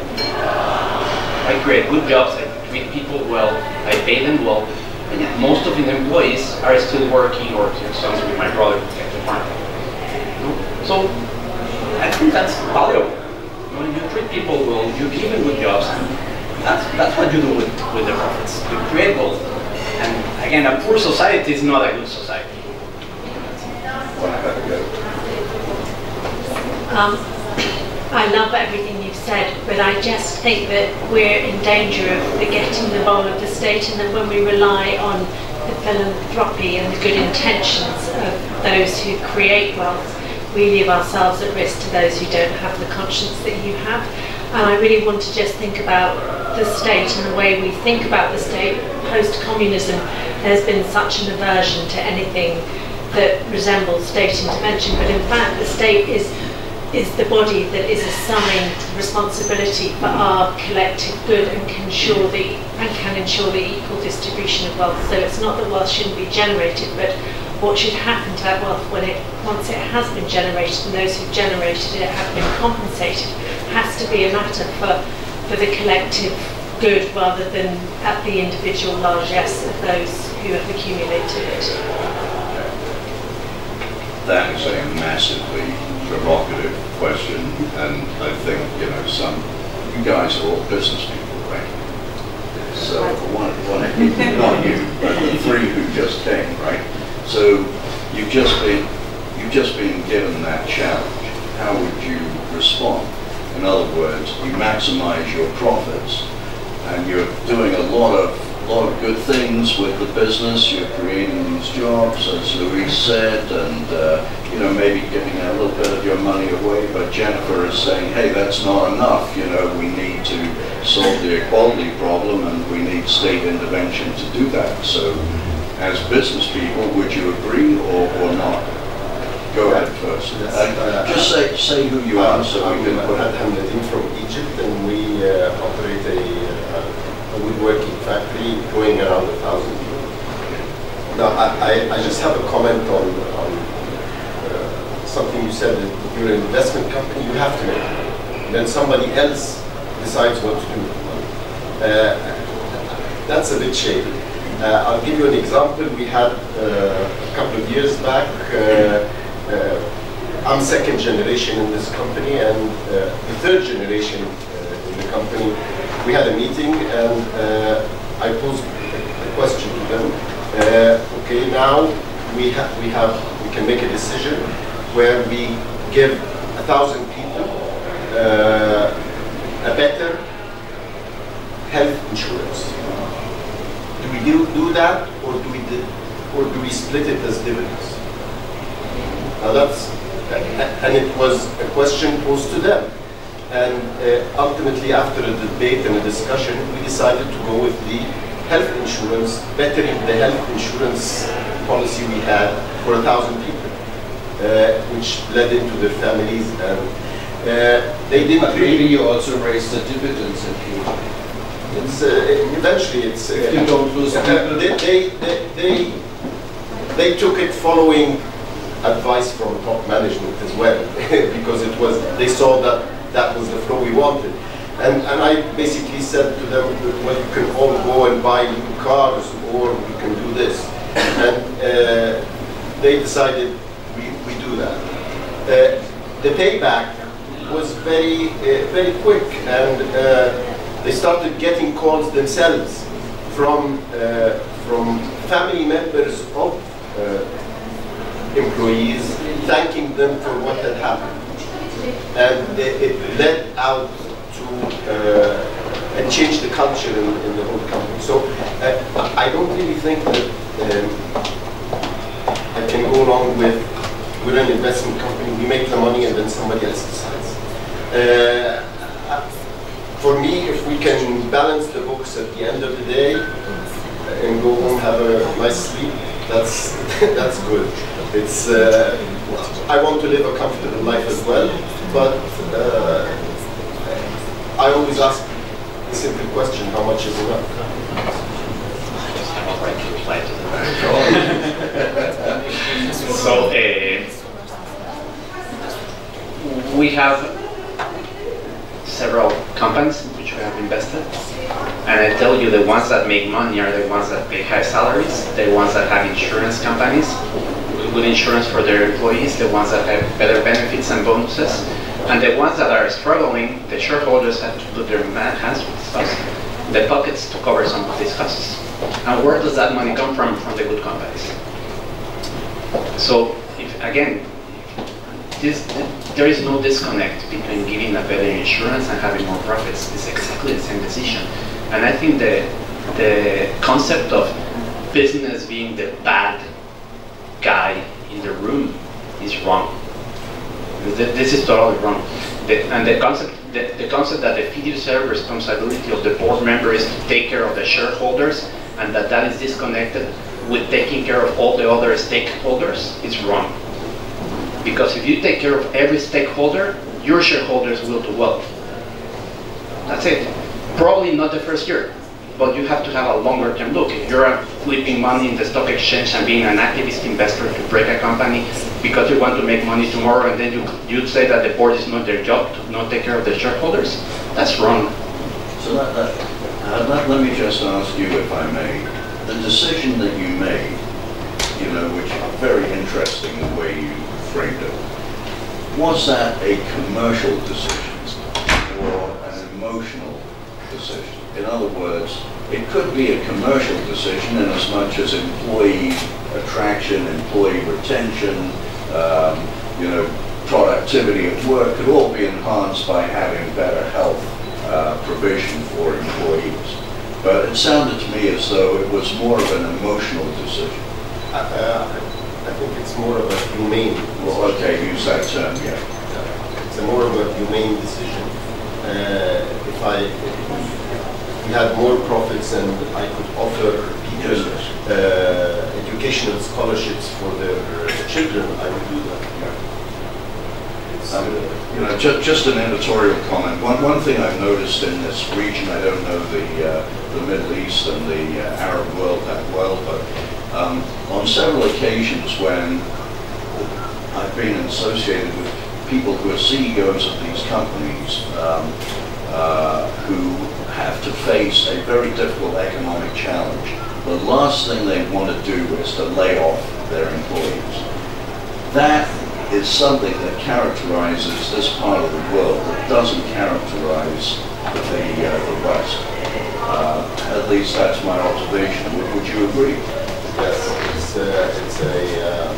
I create good jobs, I treat people well, I pay them well. And most of the employees are still working or instance with my brother. So I think that's valuable. When you treat people well, you give them good jobs, that's, that's what you do with, with the profits. You create wealth. And again, a poor society is not a good society. Um, I love everything you've said, but I just think that we're in danger of forgetting the role of the state and that when we rely on the philanthropy and the good intentions of those who create wealth, we leave ourselves at risk to those who don't have the conscience that you have. And I really want to just think about the state and the way we think about the state post-communism. There's been such an aversion to anything that resembles state intervention, but in fact the state is is the body that is assigned responsibility for our collective good and can ensure the and can ensure the equal distribution of wealth. So it's not that wealth shouldn't be generated, but what should happen to that wealth when it once it has been generated and those who've generated it have been compensated has to be a matter for for the collective good rather than at the individual largesse of those who have accumulated it. That is a massively provocative question, and I think, you know, some, you guys are all business people, right? So, one, one, not you, but the three who just came, right? So, you've just been, you've just been given that challenge. How would you respond? In other words, you maximize your profits, and you're doing a lot of lot of good things with the business. You're creating these jobs, as Luis said, and uh, you know maybe giving a little bit of your money away. But Jennifer is saying, hey, that's not enough. You know, we need to solve the equality problem, and we need state intervention to do that. So, as business people, would you agree or, or not? Go ahead first. Yes, Uh, just say say who you are, so we can put I'm. Hamdin from Egypt, and we uh, operate a, uh, a woodworking factory going around a thousand people. Now, I, I, I just have a comment on, on uh, something you said. That you're an investment company, you have to make money. And then somebody else decides what to do with the money. Uh, that's a bit shady. Uh, I'll give you an example. We had uh, a couple of years back, uh, uh, I'm second generation in this company and uh, the third generation in the company. We had a meeting and I posed a question to them. Okay, now we, ha we have, we can make a decision where we give a thousand people uh, a better health insurance. Do we do, do that or do we or do we split it as dividends? Now that's and it was a question posed to them. And uh, ultimately, after a debate and a discussion, we decided to go with the health insurance, bettering the health insurance policy we had for a thousand people, uh, which led into their families and uh, they didn't But really maybe you also raise the dividends if you, it's uh, eventually it's uh, you don't lose people. they, they, they, they they took it following advice from top management as well because it was they saw that that was the flow we wanted. And and I basically said to them well you can all go and buy new cars or we can do this. And uh, they decided we, we do that. Uh, the payback was very uh, very quick and uh, they started getting calls themselves from uh, from family members of uh, employees thanking them for what had happened. And it, it led out to uh, and changed the culture in, in the whole company. So uh, I don't really think that um, I can go along with we're an investment company. We make the money and then somebody else decides. Uh, for me, if we can balance the books at the end of the day and go home have a nice sleep, that's that's good. It's uh, I want to live a comfortable life as well, but uh, I always ask the simple question: How much is enough? So, uh, we have several companies which we have invested. And I tell you, the ones that make money are the ones that pay high salaries, the ones that have insurance companies with insurance for their employees, the ones that have better benefits and bonuses, and the ones that are struggling, the shareholders have to put their hands with the pockets to cover some of these costs. And where does that money come from? From the good companies. So, if, again, this, there is no disconnect between giving a better insurance and having more profits. It's exactly the same decision. And I think the, the concept of business being the bad guy in the room is wrong. This is totally wrong. The, and the concept, the, the concept that the fiduciary responsibility of the board member is to take care of the shareholders and that that is disconnected with taking care of all the other stakeholders is wrong. Because if you take care of every stakeholder, your shareholders will do well. That's it. Probably not the first year, but you have to have a longer term look. If you're uh, flipping money in the stock exchange and being an activist investor to break a company because you want to make money tomorrow and then you, you say that the board is not their job to not take care of the shareholders, that's wrong. So that, that, uh, let, let me just ask you, if I may, the decision that you made, you know, which is very interesting the way you was that a commercial decision or an emotional decision? In other words, it could be a commercial decision in as much as employee attraction, employee retention, um, you know, productivity at work could all be enhanced by having better health uh, provision for employees. But it sounded to me as though it was more of an emotional decision. Uh, I think it's more of a humane. Well, okay, use that term, yeah. It's a more of a humane decision. Uh, if I if we had more profits and I could offer people uh, educational scholarships for their children, I would do that. It's, Um, You know, ju- just an editorial comment. One, one thing I've noticed in this region, I don't know the, uh, the Middle East and the uh, Arab world that well, but um, on several occasions when I've been associated with people who are CEOs of these companies um, uh, who have to face a very difficult economic challenge. the last thing they want to do is to lay off their employees. That is something that characterizes this part of the world that doesn't characterize the, uh, the West. Uh, at least that's my observation. Would, would you agree? Yes, it's, uh, it's a uh,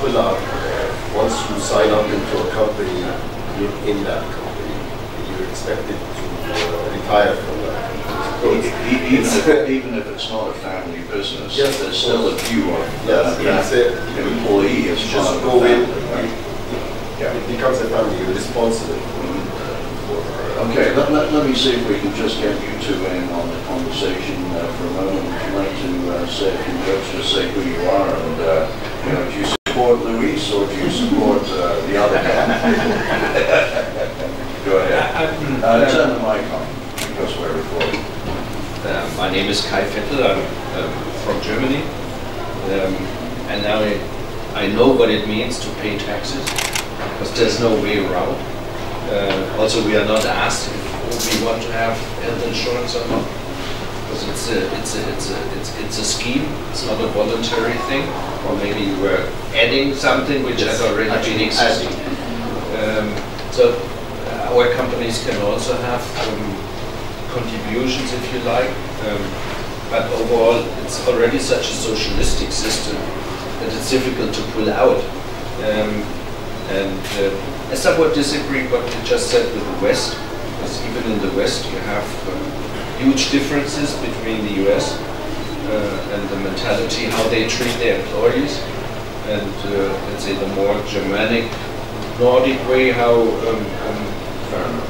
pull out. Once you sign up into a company, you're in that company. You're expected to uh, retire from that. Even if, even if it's not a family business, Yes, there's still a view of Yes, that's it. employee as just go in, right? it becomes a family, you're responsible Okay, let, let, let me see if we can just get you two in on the conversation uh, for a moment. Would you like to uh, say few words, just say who you are and, uh, you know, do you support Luis or do you support uh, the other guy? Go ahead. Uh, turn the mic on because we're recording. Uh, my name is Kai Vettel. I'm um, from Germany. Um, and now I, I know what it means to pay taxes because there's no way around. Uh, also, we are not asked if we want to have health insurance or not because it's a, it's a, it's a, it's, it's a scheme. It's not a voluntary thing. Or maybe you were adding something which Yes, has already been existing. Um, so uh, our companies can also have um, contributions, if you like. Um, but overall, it's already such a socialistic system that it's difficult to pull out. Um, and uh, I somewhat disagree what you just said with the West, because even in the West you have um, huge differences between the US uh, and the mentality, how they treat their employees, and uh, let's say the more Germanic, Nordic way how um, um, um,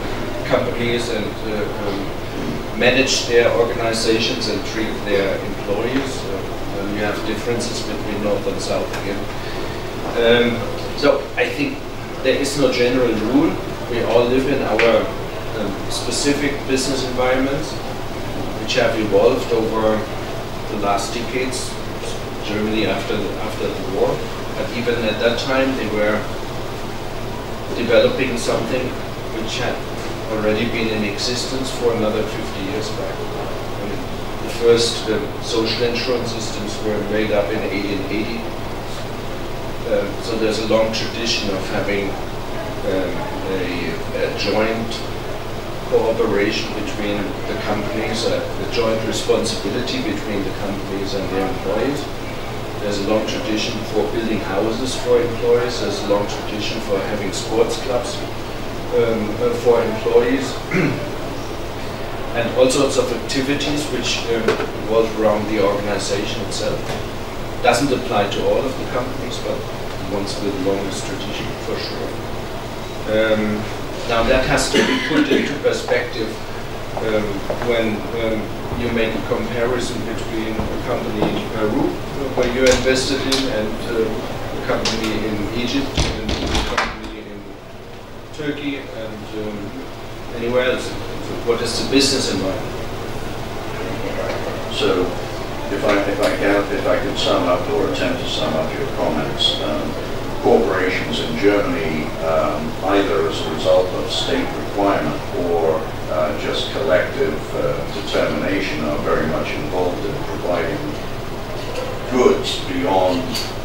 companies and uh, um, manage their organizations and treat their employees. Uh, and you have differences between North and South again. Um, so I think there is no general rule. We all live in our um, specific business environments, which have evolved over the last decades. Germany after the, after the war, but even at that time they were developing something which had already been in existence for another 50 years back. I mean, the first um, social insurance systems were made up in 1880. Um, so there's a long tradition of having um, a, a joint cooperation between the companies, a, a joint responsibility between the companies and their employees. There's a long tradition for building houses for employees. There's a long tradition for having sports clubs um, uh, for employees. and all sorts of activities which um, revolve around the organization itself. Doesn't apply to all of the companies, but the ones with long tradition for sure. Um, now that has to be put into perspective um, when um, you make a comparison between a company in Peru, where you're invested in, and uh, a company in Egypt, and a company in Turkey, and um, anywhere else. What is the business environment? So, if I, if I can, if I can sum up or attempt to sum up your comments, um, corporations in Germany, um, either as a result of state requirement or uh, just collective uh, determination, are very much involved in providing goods beyond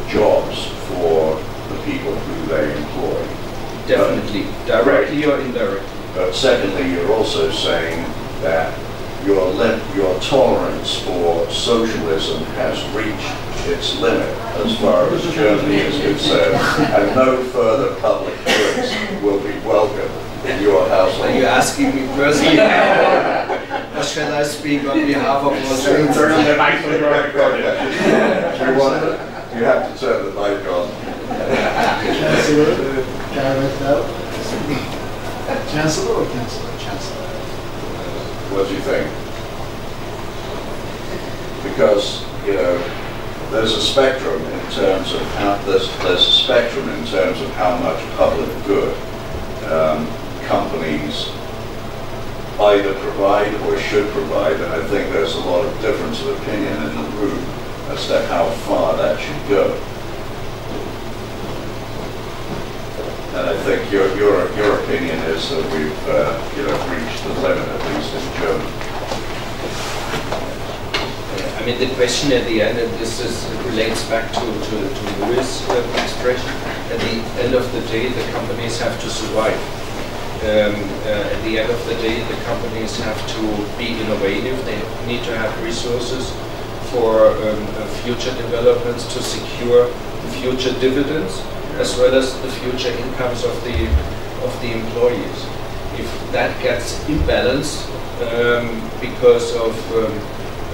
jobs for the people who they employ. Definitely, directly or indirectly. But secondly, you're also saying that your lim- your tolerance for socialism has reached its limit as far as Germany is concerned, and no further public goods will be welcome in your household. Are you asking me personally? or shall I speak on behalf of Muslims? Turn the mic for the recording. You want to, you have to turn the mic on. Chancellor, Chancellor or Chancellor? What do you think? Because, you know, there's a spectrum in terms of how, there's, there's a spectrum in terms of how much public good um, companies either provide or should provide, and I think there's a lot of difference of opinion in the room as to how far that should go. And I think your, your, your opinion is that we've, uh, you know, reached the limit, at least in Germany. I mean, the question at the end, and this is, relates back to, to, to Luis' uh, expression, at the end of the day, the companies have to survive. Um, uh, at the end of the day, the companies have to be innovative. They need to have resources for um, uh, future developments to secure future dividends as well as the future incomes of the of the employees. If that gets imbalanced um, because of um,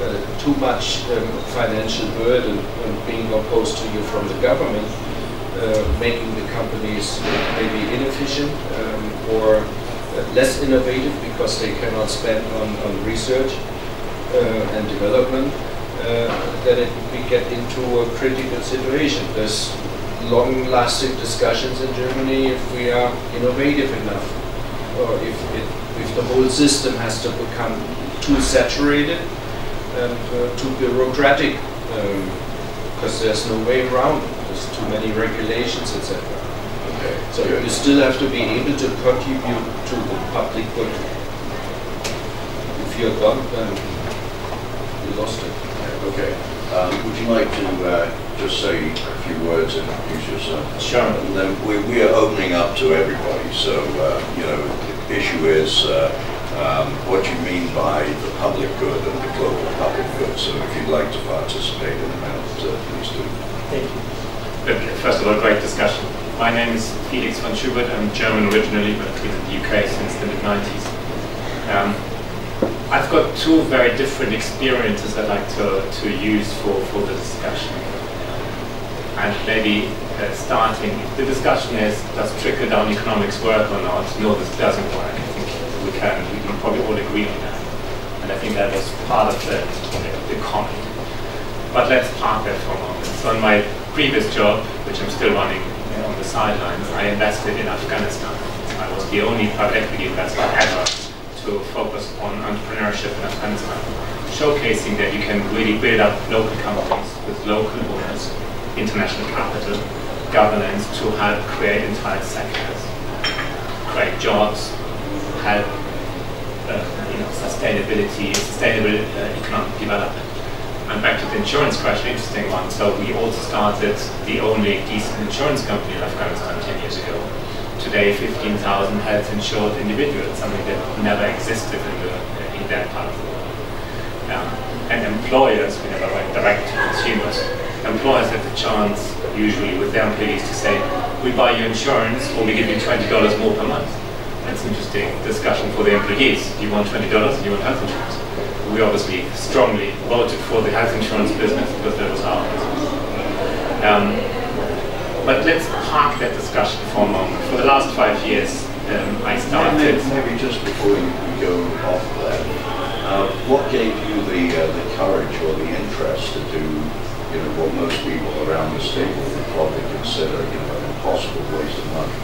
uh, too much um, financial burden um, being opposed to you from the government, uh, making the companies maybe inefficient um, or uh, less innovative because they cannot spend on, on research uh, and development, uh, then it we get into a critical situation. Long-lasting discussions in Germany if we are innovative enough, or if, it, if the whole system has to become too saturated and uh, too bureaucratic, because um, there's no way around it. There's too many regulations, etc. Okay. So you still have to be able to contribute to the public good. If you're gone, then you lost it. Okay. Um, would you like to uh, just say a few words and introduce yourself? Sure. And then we, we are opening up to everybody. So, uh, you know, the issue is uh, um, what you mean by the public good and the global public good. So if you'd like to participate in that, uh, please do. Thank you. Okay, first of all, great discussion. My name is Felix von Schubert. I'm German originally, but I've been in the UK since the mid-90s. Um, I've got two very different experiences I'd like to, to use for, for the discussion. And maybe uh, starting, the discussion is, does trickle-down economics work or not? No, this doesn't work. I think we can, we can probably all agree on that. And I think that was part of the, the, the comment. But let's park that for a moment. So in my previous job, which I'm still running uh, on the sidelines, I invested in Afghanistan. I was the only private equity investor ever to focus on entrepreneurship in Afghanistan, showcasing that you can really build up local companies with local owners, international capital, governance to help create entire sectors, create jobs, help uh, you know, sustainability, sustainable uh, economic development. And back to the insurance question, interesting one. So we also started the only decent insurance company in Afghanistan 10 years ago today 15,000 health insured individuals, something that never existed in, the, in that part of the world. Um, and employers, we never went direct to consumers, employers have the chance, usually with their employees, to say, we buy you insurance or we give you $20 more per month. That's an interesting discussion for the employees. Do you want $20 or do you want health insurance? We obviously strongly voted for the health insurance business because that was our business. Um, but let's park that discussion for a moment. For the last five years, um, I started. Maybe, maybe, just before you go off that, uh, what gave you the uh, the courage or the interest to do, you know, what most people around this table would probably consider, you know, an impossible waste of money?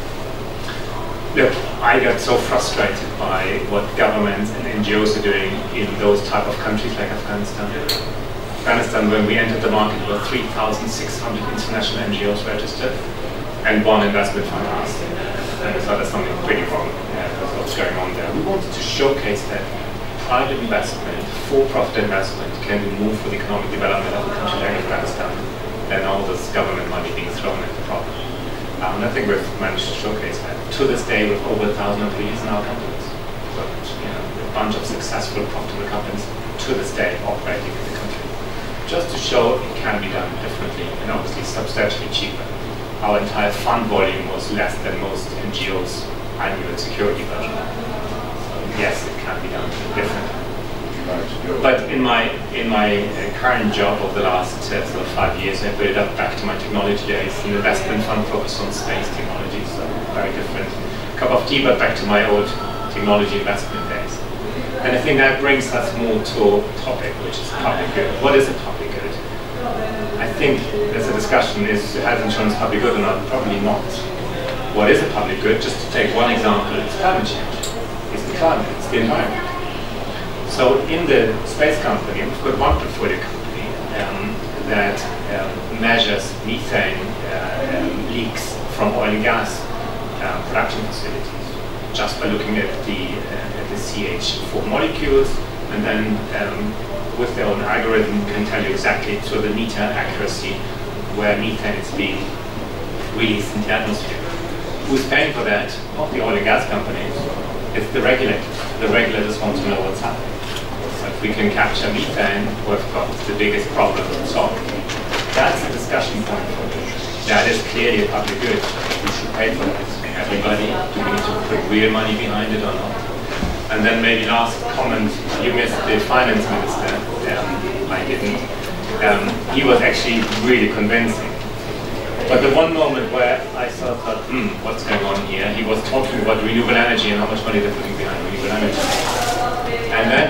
Look, I got so frustrated by what governments and NGOs are doing in those type of countries like Afghanistan. Afghanistan, when we entered the market, there were 3,600 international NGOs registered and one investment fund we thought there's something pretty wrong yeah, with what's going on there. We wanted to showcase that private investment, for-profit investment, can be more for the economic development of a country like Afghanistan than all this government money being thrown at the problem. Um, and I think we've managed to showcase that. To this day, with over a thousand employees in our companies. But, you know, a bunch of successful, profitable companies to this day operating in the country just to show it can be done differently and obviously substantially cheaper. Our entire fund volume was less than most NGOs' annual security budget. So yes, it can be done differently. But in my in my uh, current job of the last uh, sort of five years, I built up back to my technology days, an investment fund focused on space technology, so very different cup of tea, but back to my old technology investment. And I think that brings us more to a topic, which is public good. What is a public good? I think there's a discussion, is health insurance public good or not? Probably not. What is a public good? Just to take one example, it's climate change. It's the climate, it's the environment. So in the space company, we've got one portfolio company um, that um, measures methane uh, um, leaks from oil and gas uh, production facilities just by looking at the, uh, the CH4 molecules, and then um, with their own algorithm can tell you exactly to the meter accuracy where methane is being released into the atmosphere. Who's paying for that? Not the oil and gas companies, it's the regulators. The regulators want to know what's happening. So if we can capture methane, we've got the biggest problem to solve. That's a discussion point for me. That is clearly a public good. We should pay for that. Everybody, do we need to put real money behind it or not? And then maybe last comment, you missed the finance minister. Um, I didn't. Um, he was actually really convincing. But the one moment where I sort of thought, hmm, what's going on here? He was talking about renewable energy and how much money they're putting behind renewable energy. And then,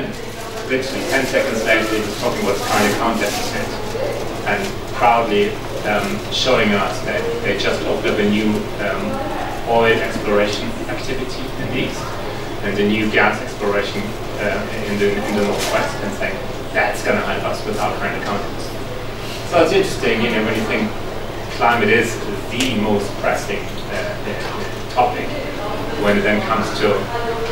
literally 10 seconds later, he was talking about current account deficit and proudly um, showing us that they just opened up a new um, oil exploration activity in the east and the new gas exploration uh, in, the, in the northwest and saying that's going to help us with our current economy. So it's interesting, you know, when you think climate is the most pressing uh, uh, topic, when it then comes to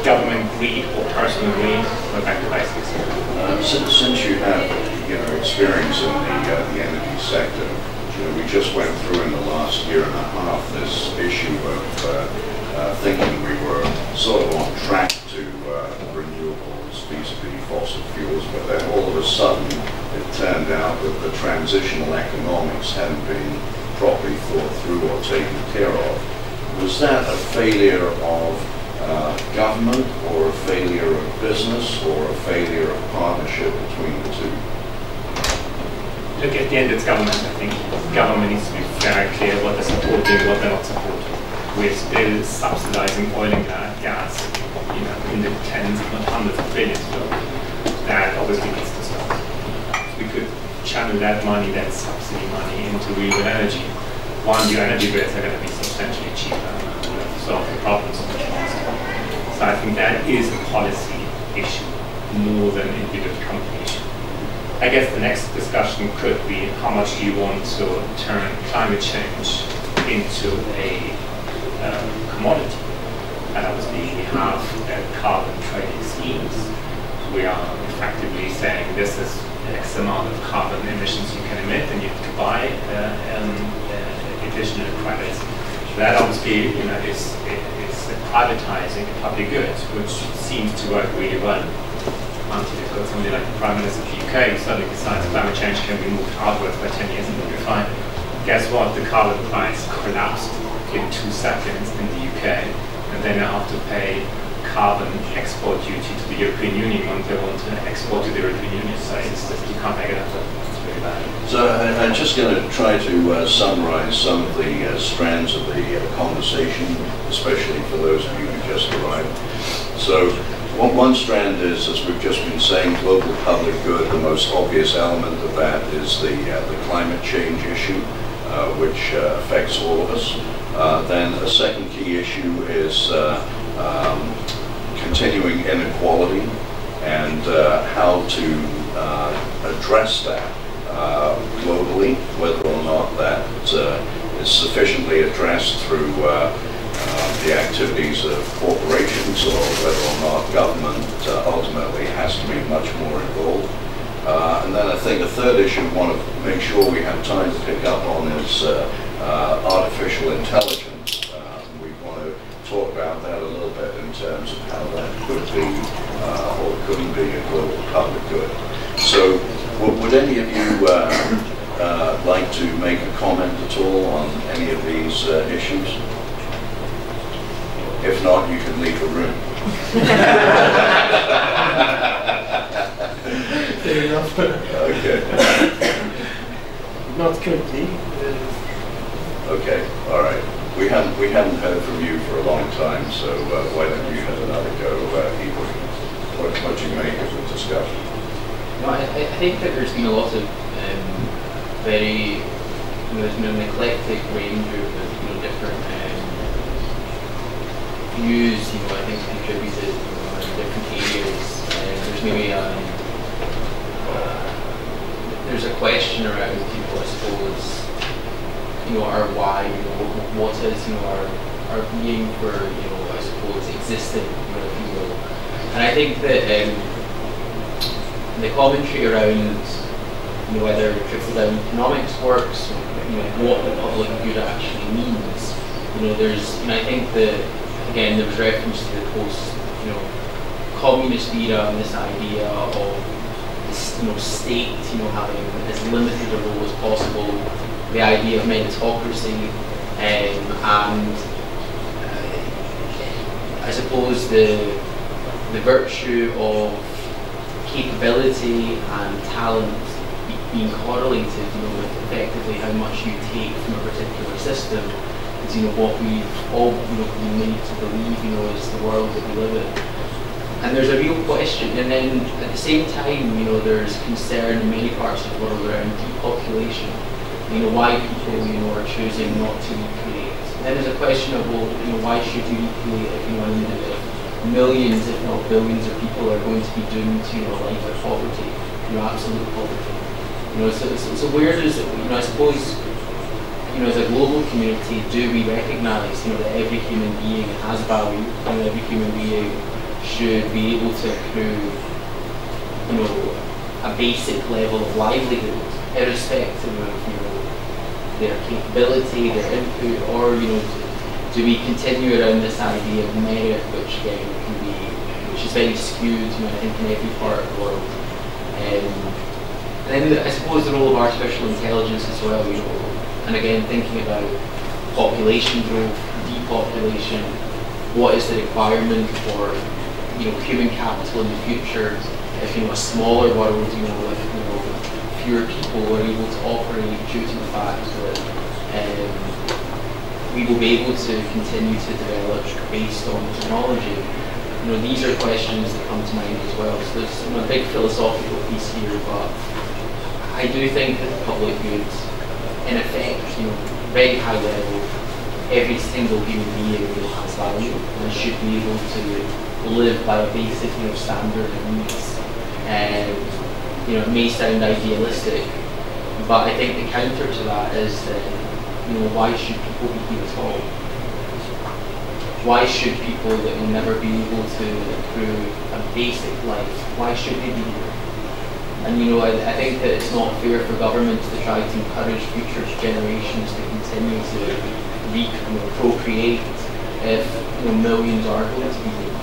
government greed or personal greed, we're back to basics. Uh, since, since you have you know experience in the, uh, the energy sector, you know, we just went through in the last year and a half this issue of uh, thinking we were sort of on track to uh, renewables vis-a-vis fossil fuels, but then all of a sudden it turned out that the transitional economics hadn't been properly thought through or taken care of. Was that a failure of uh, government or a failure of business or a failure of partnership between the two? Look, at the end it's government, I think. Government needs to be very clear what they're supporting, what they're not supporting. We're still subsidizing oil and gas, you know, in the tens, not hundreds of billions of dollars. That obviously needs to stop. We could channel that money, that subsidy money, into renewable energy. One, your energy bills are going to be substantially cheaper to solve the problems of the So I think that is a policy issue more than an individual company issue. I guess the next discussion could be how much do you want to turn climate change into a um, commodity? And obviously we have uh, carbon trading schemes. We are effectively saying this is X amount of carbon emissions you can emit and you have to buy uh, um, uh, additional credits. That obviously you know, is, is privatizing public good, which seems to work really well until you've got somebody like the Prime Minister of the UK who suddenly decides climate change can be moved outwards by 10 years and we'll be fine. Guess what? The carbon price collapsed in two seconds in the UK and then I have to pay carbon export duty to the European Union when they want to export to the European Union. So it's just, you can't make it up. Really bad. So I, I'm just going to try to uh, summarize some of the uh, strands of the uh, conversation, especially for those of you who just arrived. So one, one strand is, as we've just been saying, global public good. The most obvious element of that is the, uh, the climate change issue, uh, which uh, affects all of us. Uh, then a second key issue is uh, um, continuing inequality and uh, how to address that globally, whether or not that is sufficiently addressed through the activities of corporations or whether or not government uh, ultimately has to be much more involved. Uh, and then I think a third issue we want to make sure we have time to pick up on is uh, uh, artificial intelligence. Uh, we want to talk about that a little bit in terms of how that could be or couldn't be a global public good. So would any of you like to make a comment at all on any of these issues? If not, you can leave the room. Fair enough. Okay. Not currently. Okay, all right. We haven't we haven't heard from you for a long time, so uh, why don't you have another go, uh, Igor? What, what you make of the discussion? No, I, I think that there's been a lot of um, very you know, there's been an eclectic range of you know, different um, views, you know, I think contributed you know, in different areas. And there's maybe um, uh, there's a question around people, I suppose, you know, our why, you know, what is, you know, our our being for, you know, I suppose, existing, you know, you. And I think that um, the commentary around you know, whether trickle-down economics works, you know, what the public good actually means. You know, there's, you know, I think that, again, there was reference to the post, you know, communist era and this idea of you know, state, you know, having as limited a role as possible, the idea of meritocracy, um, and uh, I suppose the the virtue of capability and talent being correlated, you know, with effectively how much you take from a particular system is, you know, what we've all, you know, been made to believe, you know, is the world that we live in. And there's a real question, and then at the same time, you know, there's concern in many parts of the world around depopulation. You know, why people, you know, are choosing not to. And then there's a question of, well, you know, why should you recreate if you know, millions, if not billions of people are going to be doomed to, you know, a life of poverty, you know, absolute poverty. You know, so, so, so where does, you know, I suppose, you know, as a global community, do we recognise, you know, that every human being has value, know, every human being should be able to accrue, you know, a basic level of livelihood, irrespective of, you know, their capability, their input, or, you know, do we continue around this idea of merit, which again can be, which is very skewed, you know, I think in every part of the world. Um, and then I suppose the role of artificial intelligence as well, you know, and again thinking about population growth, depopulation, what is the requirement for you know human capital in the future if you know a smaller world, you know, with you know fewer people are able to operate due to the fact that um, we will be able to continue to develop based on technology. You know, these are questions that come to mind as well. So there's you know, a big philosophical piece here, but I do think that the public good, in effect, you know, very high level, every single human being has value and should be able to live by a basic you know, standard of needs. And you know, it may sound idealistic, but I think the counter to that is that you know, why should people be here at all? Why should people that will never be able to accrue a basic life, why should they be here? And you know, I, I, think that it's not fair for governments to try to encourage future generations to continue to re- you know, procreate if you know, millions are going to be doomed.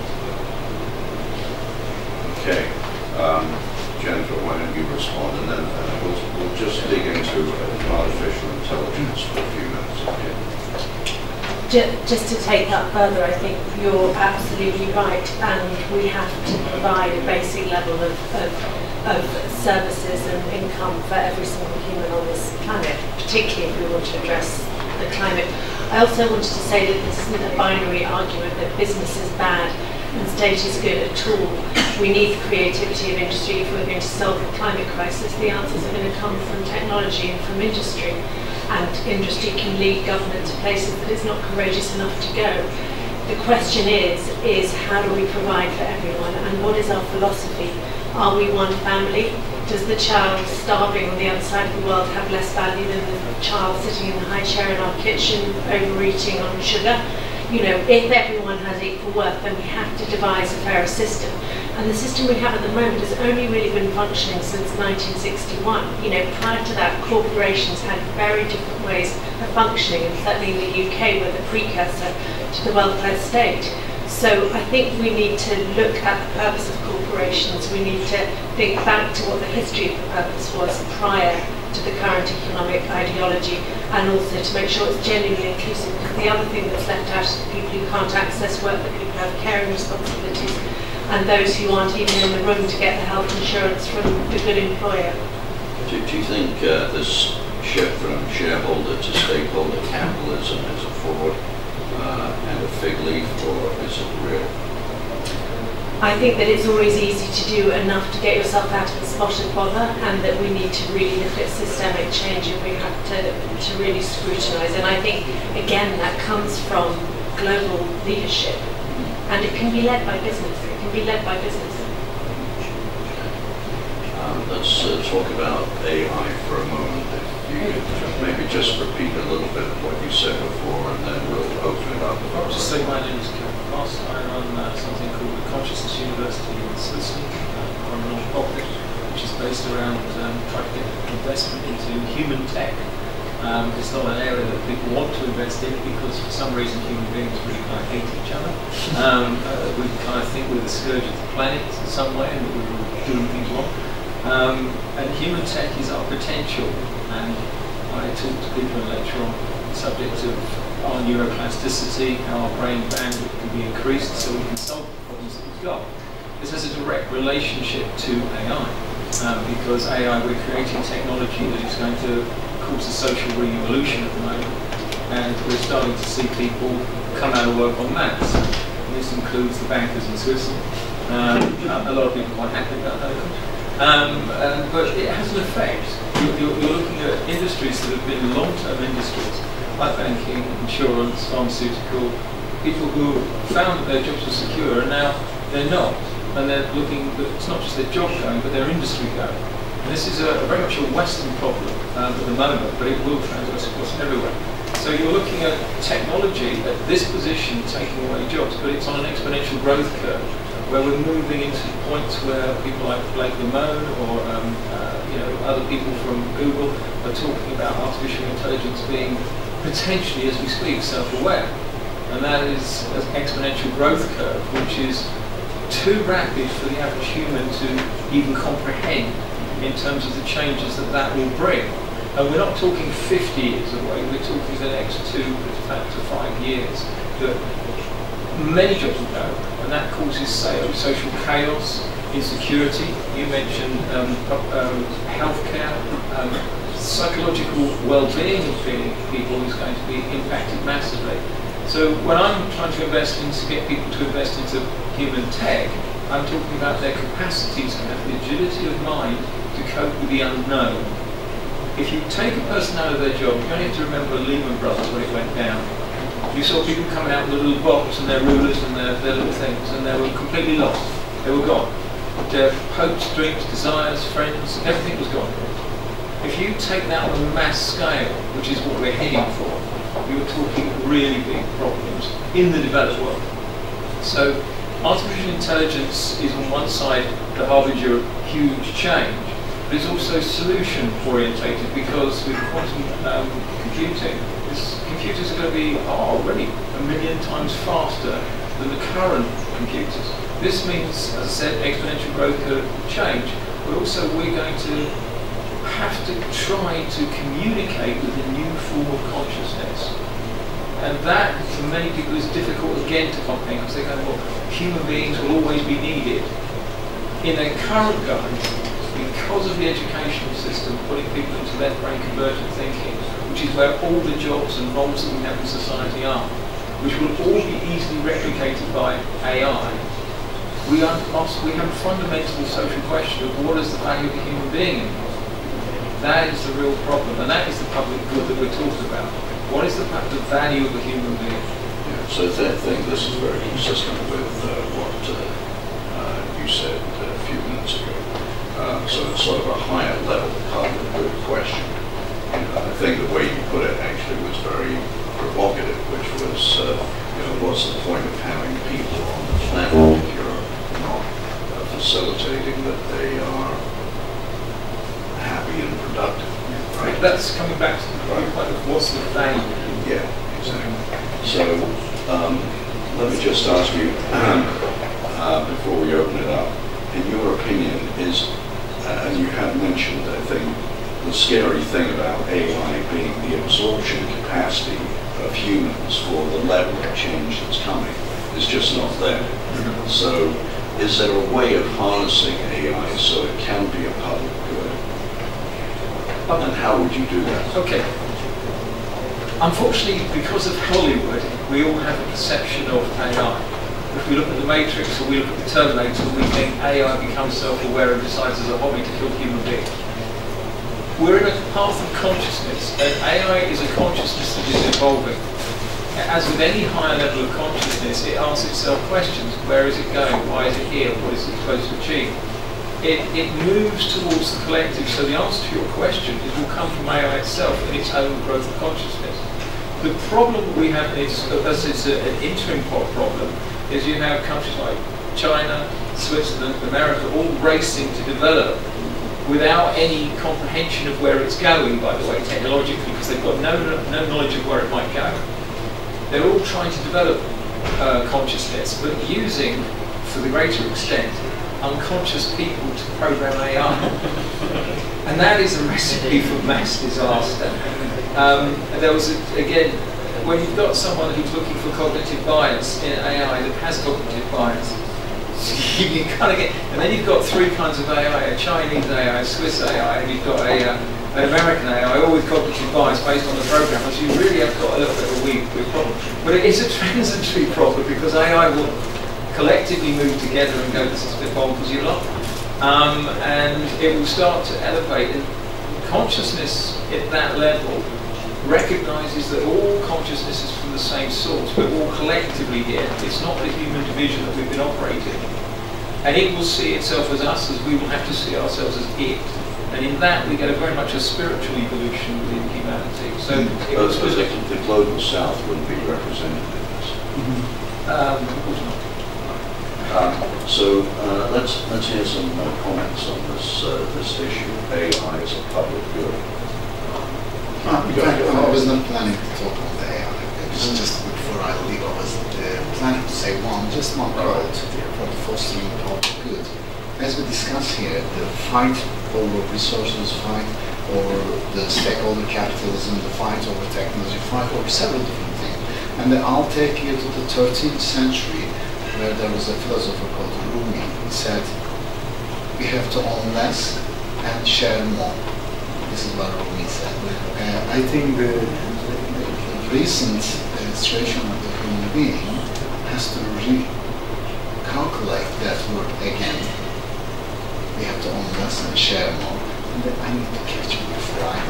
Okay. Um, Jennifer, why don't you respond, and then uh, we'll, we'll just dig into artificial intelligence for a few minutes. Okay. Just to take that further, I think you're absolutely right, and we have to provide a basic level of, of of services and income for every single human on this planet, particularly if we want to address the climate. I also wanted to say that this isn't a binary argument that business is bad and state is good at all. We need the creativity of industry if we're going to solve the climate crisis. The answers are going to come from technology and from industry. And industry can lead government to places that it's not courageous enough to go. The question is, is how do we provide for everyone and what is our philosophy are we one family? Does the child starving on the other side of the world have less value than the child sitting in the high chair in our kitchen overeating on sugar? You know, if everyone has equal worth, then we have to devise a fairer system. And the system we have at the moment has only really been functioning since 1961. You know, prior to that, corporations had very different ways of functioning, and certainly in the UK, were the precursor to the welfare state. So I think we need to look at the purpose of corporations. We need to think back to what the history of the purpose was prior to the current economic ideology and also to make sure it's genuinely inclusive. Because the other thing that's left out is the people who can't access work, the people who have caring responsibilities, and those who aren't even in the room to get the health insurance from the good employer. Do, do you think uh, this shift from shareholder to stakeholder capitalism is a fraud? uh, and a fig leaf, or is it real? I think that it's always easy to do enough to get yourself out of the spot of bother, and that we need to really look at systemic change, and we have to, to really scrutinise. And I think, again, that comes from global leadership, and it can be led by business. It be led by business. Um, let's uh, talk about AI for a moment. If you could maybe just repeat a little bit of what you said before, and then we'll open it up. I'll just say my name is Kevin Ross. I run uh, something called the Consciousness University in Switzerland. Uh, I'm a non-profit which is based around um, trying to get investment into human tech. Um, it's not an area that people want to invest in because for some reason human beings really kind of hate each other. Um, uh, we kind of think we're the scourge of the planet in some way and that we're doing things wrong. Um, and human tech is our potential and I talk to people in lecture on the subject of our neuroplasticity, how our brain bandwidth can be increased so we can solve the problems that we've got. This has a direct relationship to AI um, because AI, we're creating technology that is going to cause a social revolution at the moment. And we're starting to see people come out of work on maths. And this includes the bankers in Switzerland. Um, a lot of people are quite happy about that. Um, but it has an effect. You're, you're, you're, looking at industries that have been long-term industries, like banking, insurance, pharmaceutical, people who found that their jobs were secure and now they're not. And they're looking, it's not just their job going, but their industry going. This is a, very much a Western problem um, at the moment, but it will transverse across everywhere. So you're looking at technology at this position taking away jobs, but it's on an exponential growth curve where we're moving into points where people like Blake Lemoine or um, uh, you know other people from Google are talking about artificial intelligence being potentially, as we speak, self-aware, and that is an exponential growth curve, which is too rapid for the average human to even comprehend in terms of the changes that that will bring. And we're not talking 50 years away, we're talking the next two to five years that many jobs will go, and that causes social chaos, insecurity. You mentioned um, um, healthcare, um, psychological well-being of people is going to be impacted massively. So when I'm trying to invest in, to get people to invest into human tech, I'm talking about their capacities and have the agility of mind to cope with the unknown. If you take a person out of their job, you only have to remember Lehman Brothers when it went down. You saw people coming out with a little box and their rulers and their, their little things, and they were completely lost. They were gone. Their hopes, dreams, desires, friends, everything was gone. If you take that on a mass scale, which is what we're heading for, you're talking really big problems in the developed world. So artificial intelligence is on one side the harbinger of huge change, but it's also solution orientated because with quantum um, computing, this, computers are going to be already a million times faster than the current computers. This means, as I said, exponential growth curve change, but also we're going to have to try to communicate with a new form of consciousness. And that, for many people, is difficult again to comprehend because they go, well, human beings will always be needed. In their current guise, because of the educational system putting people into left brain convergent thinking, which is where all the jobs and roles that we have in society are, which will all be easily replicated by AI, we, are, we have a fundamental social question of what is the value of a human being That is the real problem, and that is the public good that we're talking about. What is the, the value of a human being? Yeah, so I think this is very consistent with uh, what uh, uh, you said a few minutes ago. Uh, so it's sort of a higher level public good question. I think the way you put it actually was very provocative, which was, uh, you know, what's the point of having people on the planet if you're not uh, facilitating that they are happy and productive? Right. That's coming back to the point of what's the value? Yeah, exactly. So um, let me just ask you, uh, before we open it up, in your opinion, is and you have mentioned, I think, the scary thing about AI being the absorption capacity of humans for the level of change that's coming is just not there. Mm-hmm. So is there a way of harnessing AI so it can be a public good? And how would you do that? Okay. Unfortunately, because of Hollywood, we all have a perception of AI if we look at the Matrix or we look at the Terminator, we think AI becomes self-aware and decides as a hobby to kill human beings. We're in a path of consciousness, and AI is a consciousness that is evolving. As with any higher level of consciousness, it asks itself questions. Where is it going? Why is it here? What is it supposed to achieve? It, it moves towards the collective, so the answer to your question is will come from AI itself in its own growth of consciousness. The problem we have is, as it's an interim problem, is you have countries like China, Switzerland, America all racing to develop without any comprehension of where it's going, by the way, technologically, because they've got no, no knowledge of where it might go. They're all trying to develop uh, consciousness, but using, for the greater extent, unconscious people to program AI. and that is a recipe for mass disaster. Um, there was, a, again, when you've got someone who's looking for cognitive bias in AI that has cognitive bias, you kind of get, and then you've got three kinds of AI, a Chinese AI, a Swiss AI, and you've got a, uh, an American AI, all with cognitive bias based on the programmers, you really have got a little bit of a weird, weird problem. But it is a transitory problem because AI will collectively move together and go, this is a bit bonkers, you lot. Um, and it will start to elevate. And consciousness at that level recognizes that all consciousness is from the same source. We're all collectively here. It's not the human division that we've been operating. And it will see itself as us as we will have to see ourselves as it. And in that, we get a very much a spiritual evolution within humanity. So, mm-hmm. it was, the, the, global south wouldn't be represented in this. Mm-hmm. Um, um, so uh, let's let's hear some uh, comments on this uh, this issue. AI is a public good. I was not planning to talk on the AI. Just, just before I leave, I was uh, planning to say one, just one quote for the fostering public good. As we discuss here, the fight over resources, fight over the stakeholder capitalism, the fight over technology, fight over several different things. And I'll take you to the 13th century, where there was a philosopher called Rumi. He said, we have to own less and share more. This is what Rumi said. Uh, I think the, the recent uh, situation of the human being has to recalculate that word again. We have to own less and share more. And I need to catch my flight.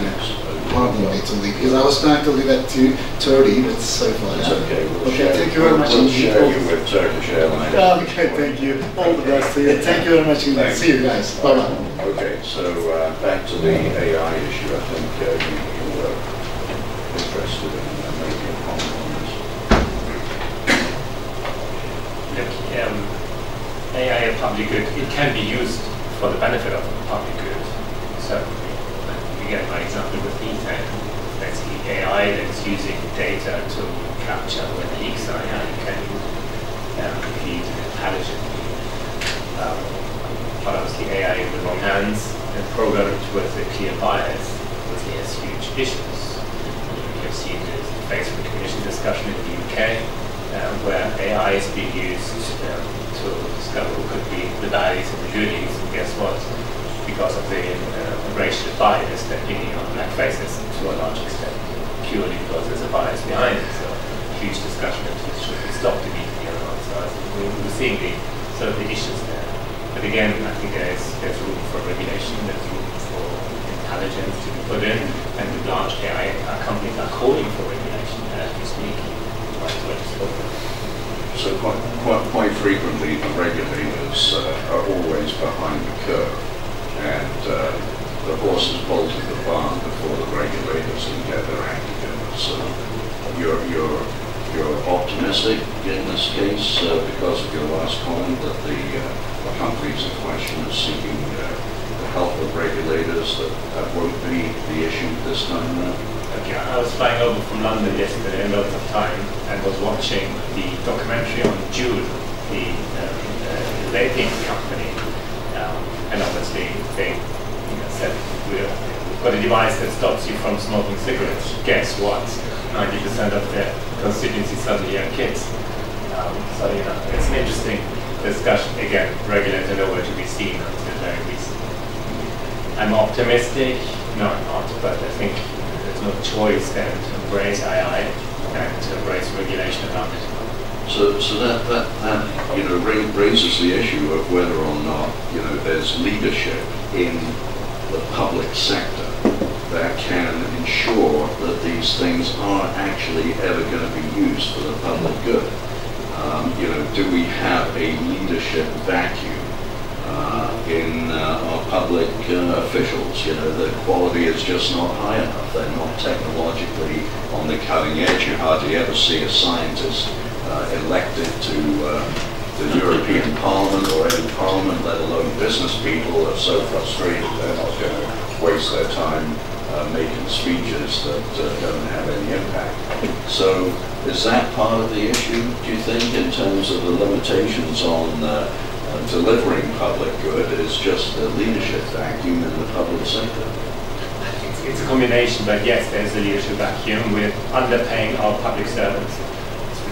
Pardon me to leave, because I was trying to leave at 2.30, but it's so far. It's okay. We'll okay, share, thank you very much. We'll share you with Turkish Airlines. Okay, thank you. All the best to you. Thank you very much. Thanks. See you guys. Bye-bye. Okay, so uh, back to the AI issue. I think uh, you, you were interested in uh, making a comment on this. Look, um, AI a public good, it can be used for the benefit of the public good, certainly. Again, my example with Ethan, that's the AI that's using data to capture the leaks are, you can um, feed intelligently. Um, but obviously AI in the wrong hands and programmed with a clear bias obviously has huge issues. You have seen the face recognition discussion in the UK uh, where AI is being used um, to discover who could be the baddies and the goodies. And guess what? Because of the uh, racial bias, they're picking on black faces to a large extent, purely because there's a bias behind it. So huge discussion of should be stopped immediately or not. So we're, seeing the sort of the issues there. But again, I think there's there's room for regulation, there's room for intelligence to be put in, and the large AI companies are calling for regulation as we speak. So quite, quite, quite frequently the regulators uh, are always behind the curve and uh, the horses bolted the barn before the regulators can get their act together. So you're, you're, you're optimistic in this case uh, because of your last comment that the, uh, the companies in question are seeking uh, the help of regulators, that that won't be the issue this time around? Okay, I was flying over from London yesterday a lot of time and was watching the documentary on Juul, the uh, vaping company. And obviously they said, we've got a device that stops you from smoking cigarettes. Guess what? 90% of the constituency suddenly are kids. Um, so, you know, it's an interesting discussion. Again, regulator nowhere to be seen until very recently. I'm optimistic. No, I'm not, but I think there's no choice then to embrace AI and to embrace regulation around it. So, so that, that, that you know raises the issue of whether or not you know there's leadership in the public sector that can ensure that these things are actually ever going to be used for the public good. Um, you know, do we have a leadership vacuum uh, in uh, our public uh, officials. You know, the quality is just not high enough. They're not technologically on the cutting edge. You hardly ever see a scientist uh, elected to uh, the European Parliament or any parliament, let alone business people, are so frustrated they're not going to waste their time uh, making speeches that uh, don't have any impact. So is that part of the issue, do you think, in terms of the limitations on uh, uh, delivering public good is just the leadership vacuum in the public sector? It's, it's a combination, but yes, there's a leadership vacuum with underpaying our public servants.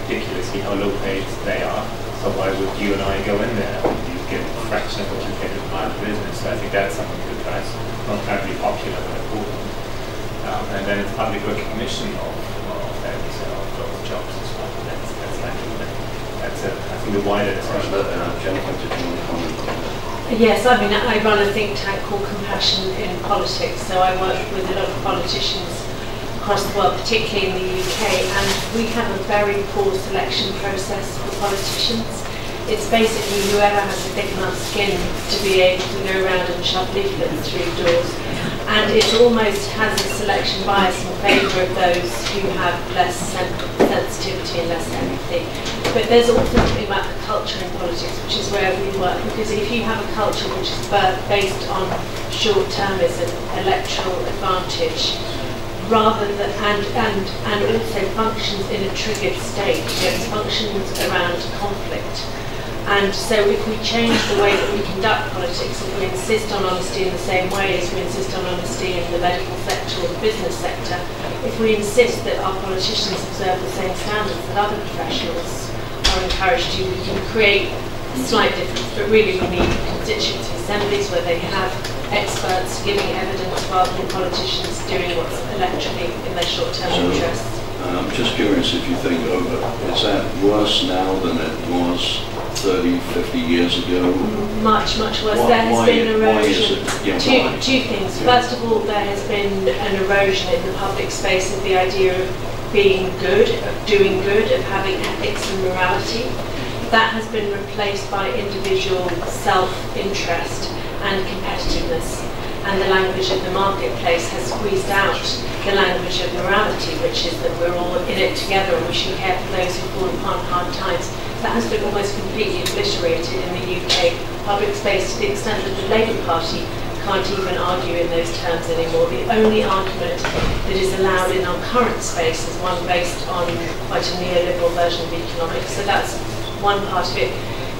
It's ridiculous see how low paid they are. So why would you and I go in there? You get a fraction of what you get in private business. So I think that's something to address. Not terribly popular, but important. Um, and then it's public recognition of, of that, so of those jobs as well. That's, that's, actually, that's a, I think, a wider discussion. Uh, Jennifer, did you want to comment on? Yes, I mean, I run a think tank called Compassion in Politics, so I work with a lot of politicians across the world, particularly in the UK, and we have a very poor selection process for politicians. It's basically whoever has a thick enough skin to be able to go around and shove leaflets through doors. And it almost has a selection bias in favour of those who have less sen sensitivity and less empathy. But there's also something about the culture in politics, which is where we work, because if you have a culture which is based on short-termism, electoral advantage, rather than and and and also functions in a triggered state. You know, functions around conflict. And so if we change the way that we conduct politics, if we insist on honesty in the same way as we insist on honesty in the medical sector or the business sector, if we insist that our politicians observe the same standards that other professionals are encouraged to, we can create slight difference. But really we need constituency assemblies where they have experts giving evidence rather than politicians doing what's electorally in their short-term So, interests. uh, I'm just curious if you think over, is that worse now than it was 30, 50 years ago? Much, much worse. Why- there has why- been erosion. yeah, two, why? two things. Yeah. First of all, there has been an erosion in the public space of the idea of being good, of doing good, of having ethics and morality. That has been replaced by individual self-interest and competitiveness. And the language of the marketplace has squeezed out the language of morality, which is that we're all in it together and we should care for those who fall upon hard times. That has been almost completely obliterated in the UK public space to the extent that the Labour Party can't even argue in those terms anymore. The only argument that is allowed in our current space is one based on quite a neoliberal version of economics. So that's one part of it.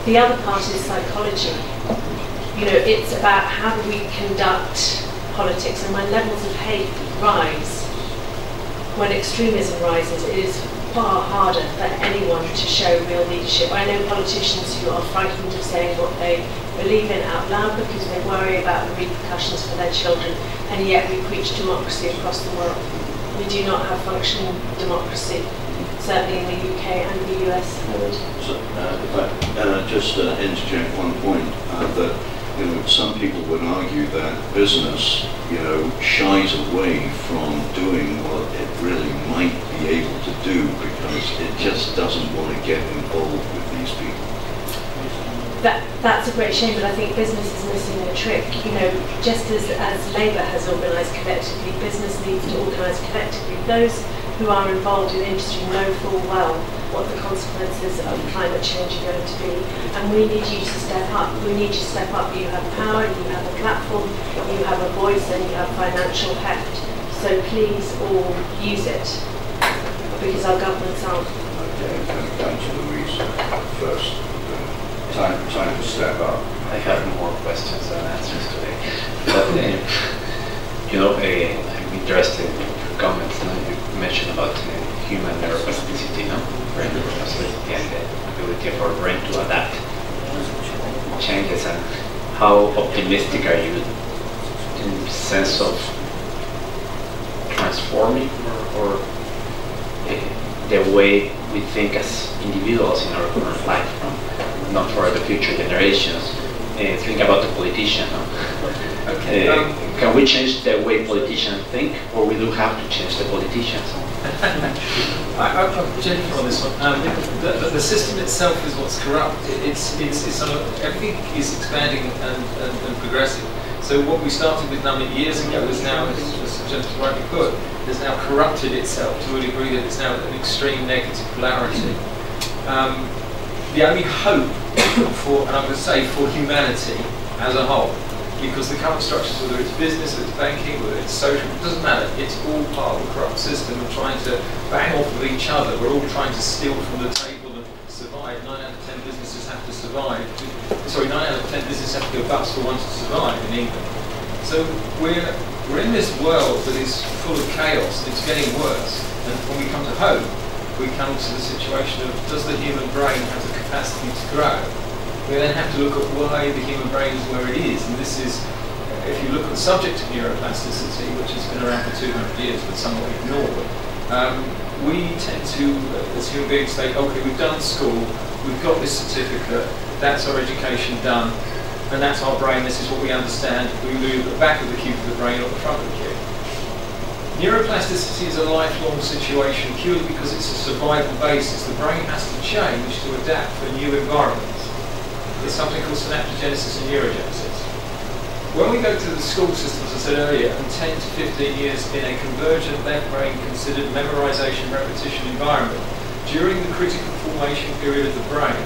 The other part is psychology. You know, it's about how do we conduct politics and when levels of hate rise, when extremism rises, it is far harder for anyone to show real leadership. I know politicians who are frightened of saying what they believe in out loud because they worry about the repercussions for their children, and yet we preach democracy across the world. We do not have functioning democracy, certainly in the UK and the US. So, uh, if I uh, just uh, interject one point, uh, that you know some people would argue that business, you know, shies away from doing what it really might be able to do because it just doesn't want to get involved with these people. that that's a great shame, but I think business is missing a trick. You know, just as, as Labour has organised collectively, business needs to organise collectively. Those who are involved in industry know full well what the consequences of climate change are going to be. And we need you to step up. We need you to step up. You have power, you have a platform, you have a voice, and you have financial heft. So please all use it, because our governments aren't. Okay, down to Luis first. Time, time to step up. I have more questions than answers today. But, uh, you know, uh, I'm interested comments. Now you mentioned about uh, human neuroplasticity, no? Brain neuroplasticity and the ability of our brain to adapt changes. And how optimistic are you in the sense of transforming or, or uh, the way we think as individuals in our current life, from, not for the future generations. Uh, think about the politician. No? Okay, Uh, can we change the way politicians think, or we do have to change the politicians? I, got Jennifer on this one. Um, the, the, system itself is what's corrupt. It, it's, it's, it's sort of, everything is expanding and, and, and progressive. So what we started with NUMIT years ago is now, as, Jennifer rightly put, has now corrupted itself to a degree that it's now an extreme negative polarity. Um, the only hope for, and I'm going to say for humanity as a whole, because the current structures, whether it's business, whether it's banking, whether it's social, it doesn't matter. It's all part of a corrupt system of trying to bang off of each other. We're all trying to steal from the table and survive. Nine out of ten businesses have to survive. Sorry, nine out of ten businesses have to go bust for one to survive in England. So we're we're in this world that is full of chaos. It's getting worse. And when we come to hope, we come to the situation of does the human brain have the capacity to grow? We then have to look at why the human brain is where it is. And this is, if you look at the subject of neuroplasticity, which has been around for 200 years but somewhat ignored, um, we tend to, as human beings, say, okay, we've done school, we've got this certificate, that's our education done, and that's our brain, this is what we understand. We move the back of the cube to the brain or the front of the cube. Neuroplasticity is a lifelong situation purely because it's a survival basis. The brain has to change to adapt for a new environments. There's something called synaptogenesis and neurogenesis. When we go to the school system, as I said earlier, and 10 to 15 years in a convergent left brain considered memorization repetition environment, during the critical formation period of the brain,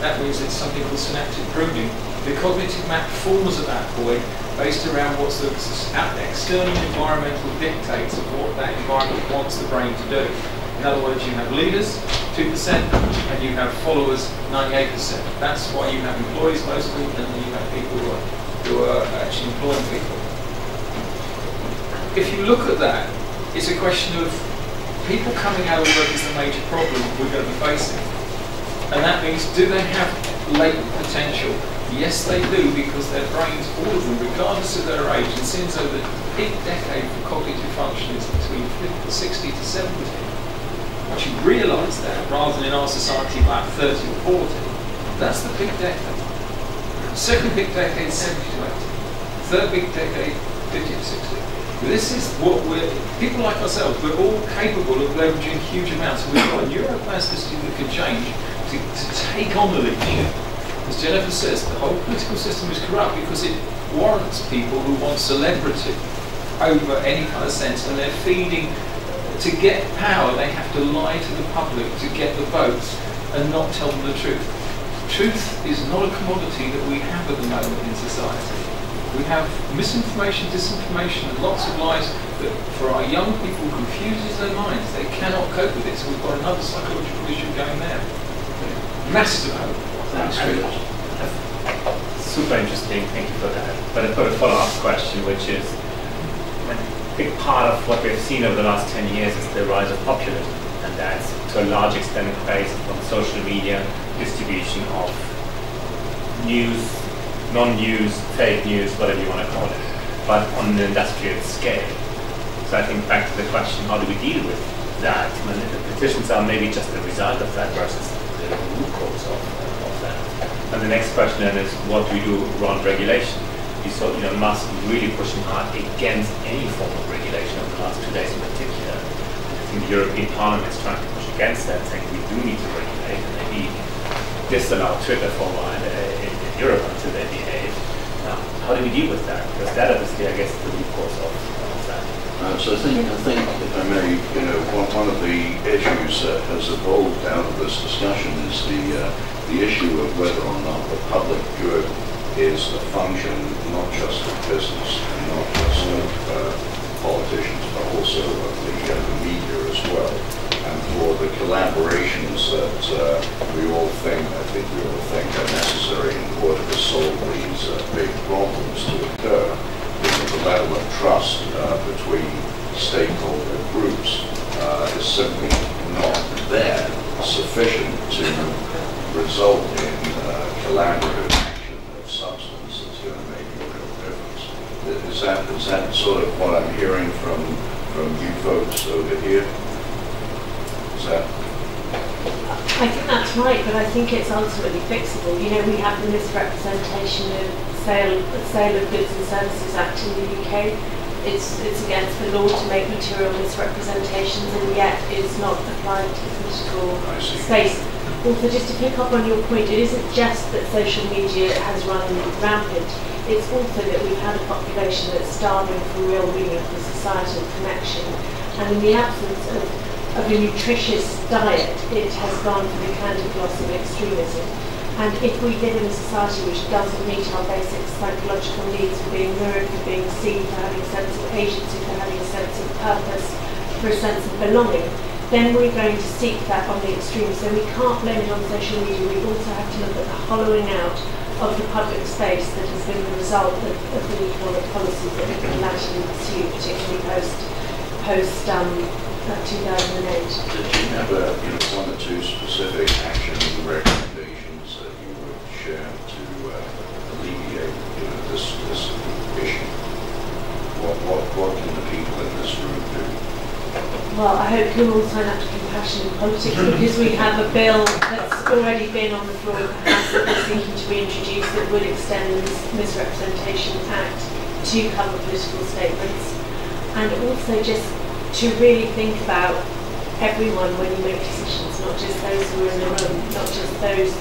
that means it's something called synaptic pruning, the cognitive map forms at that point based around what the external environmental dictates of what that environment wants the brain to do. In other words, you have leaders, 2%, and you have followers, 98%. That's why you have employees mostly, and then you have people who are, who are actually employing people. If you look at that, it's a question of people coming out of work is the major problem we're going to be facing. And that means, do they have latent potential Yes, they do, because their brains, all of them, regardless of their age, and since over the peak decade for cognitive function is between 50, 60 to 70. Once you realise that, rather than in our society about 30 or 40, that's the big decade. Second big decade, 70 to 80. Third big decade, 50 to 60. This is what we're, people like ourselves, we're all capable of leveraging huge amounts. We've got a neuroplasticity that can change to, to take on the leadership as Jennifer says, the whole political system is corrupt because it warrants people who want celebrity over any kind of sense, and they're feeding. To get power, they have to lie to the public to get the votes and not tell them the truth. Truth is not a commodity that we have at the moment in society. We have misinformation, disinformation, and lots of lies that for our young people confuses their minds. They cannot cope with it, so we've got another psychological issue going there. Massive hope. Super interesting, thank you for that. But I've got a follow-up question, which is, big part of what we've seen over the last 10 years is the rise of populism, and that's to a large extent based on social media distribution of news, non-news, fake news, whatever you want to call it, but on an industrial scale. So I think back to the question, how do we deal with that? And the petitions are maybe just the result of that versus the root cause of that. and the next question then is, what do we do around regulation? Saw, you know, Musk really pushing hard against any form of regulation over the last two days in particular. I think the European Parliament is trying to push against that, saying we do need to regulate, and maybe disallow Twitter for a while uh, in, in Europe until they behave. Now, how do we deal with that? Because that obviously, I guess, is the root cause of, that. Uh, so I think, I think, if I may, you know, one, one of the issues that has evolved out of this discussion is the uh, the issue of whether or not the public good is a function not just of business and not just of uh, politicians, but also of the, uh, the, media as well. And for the collaborations that uh, we all think, I think we all think are necessary in order to solve these uh, big problems to occur, the level of trust uh, between stakeholder groups uh, is simply not there sufficient to result in uh, collaborative action of substance that's going to make a real difference. Is that, is that sort of what I'm hearing from, from you folks over here? Is that? I think that's right, but I think it's ultimately fixable. You know, we have the misrepresentation of sale, sale of goods and services act in the UK. It's, it's against the law to make material misrepresentations and yet it's not applied to the political space. Also, just to pick up on your point, it isn't just that social media has run rampant, it's also that we've had a population that's starving for real meaning meaningful societal connection. And in the absence of of a nutritious diet, it has gone for the kind of loss of extremism. And if we live in a society which doesn't meet our basic psychological needs for being heard, for being seen, for having a sense of agency, for having a sense of purpose, for a sense of belonging, then we're going to seek that on the extreme. So we can't blame it on social media. We also have to look at the hollowing out of the public space that has been the result of, of the economic policies that have been largely pursued, particularly post post um, uh, 2008. Did you have a, you know, one or two specific action recommendations that you would share to uh, alleviate, you know, this, this issue? What, what, what can the people in this room do? Well, I hope you'll all sign up to Compassion in Politics because we have a bill that's already been on the floor perhaps that we're seeking to reintroduce that would extend the Mis- Misrepresentation Act to cover political statements. And also just to really think about everyone when you make decisions, not just those who are in the room, not just those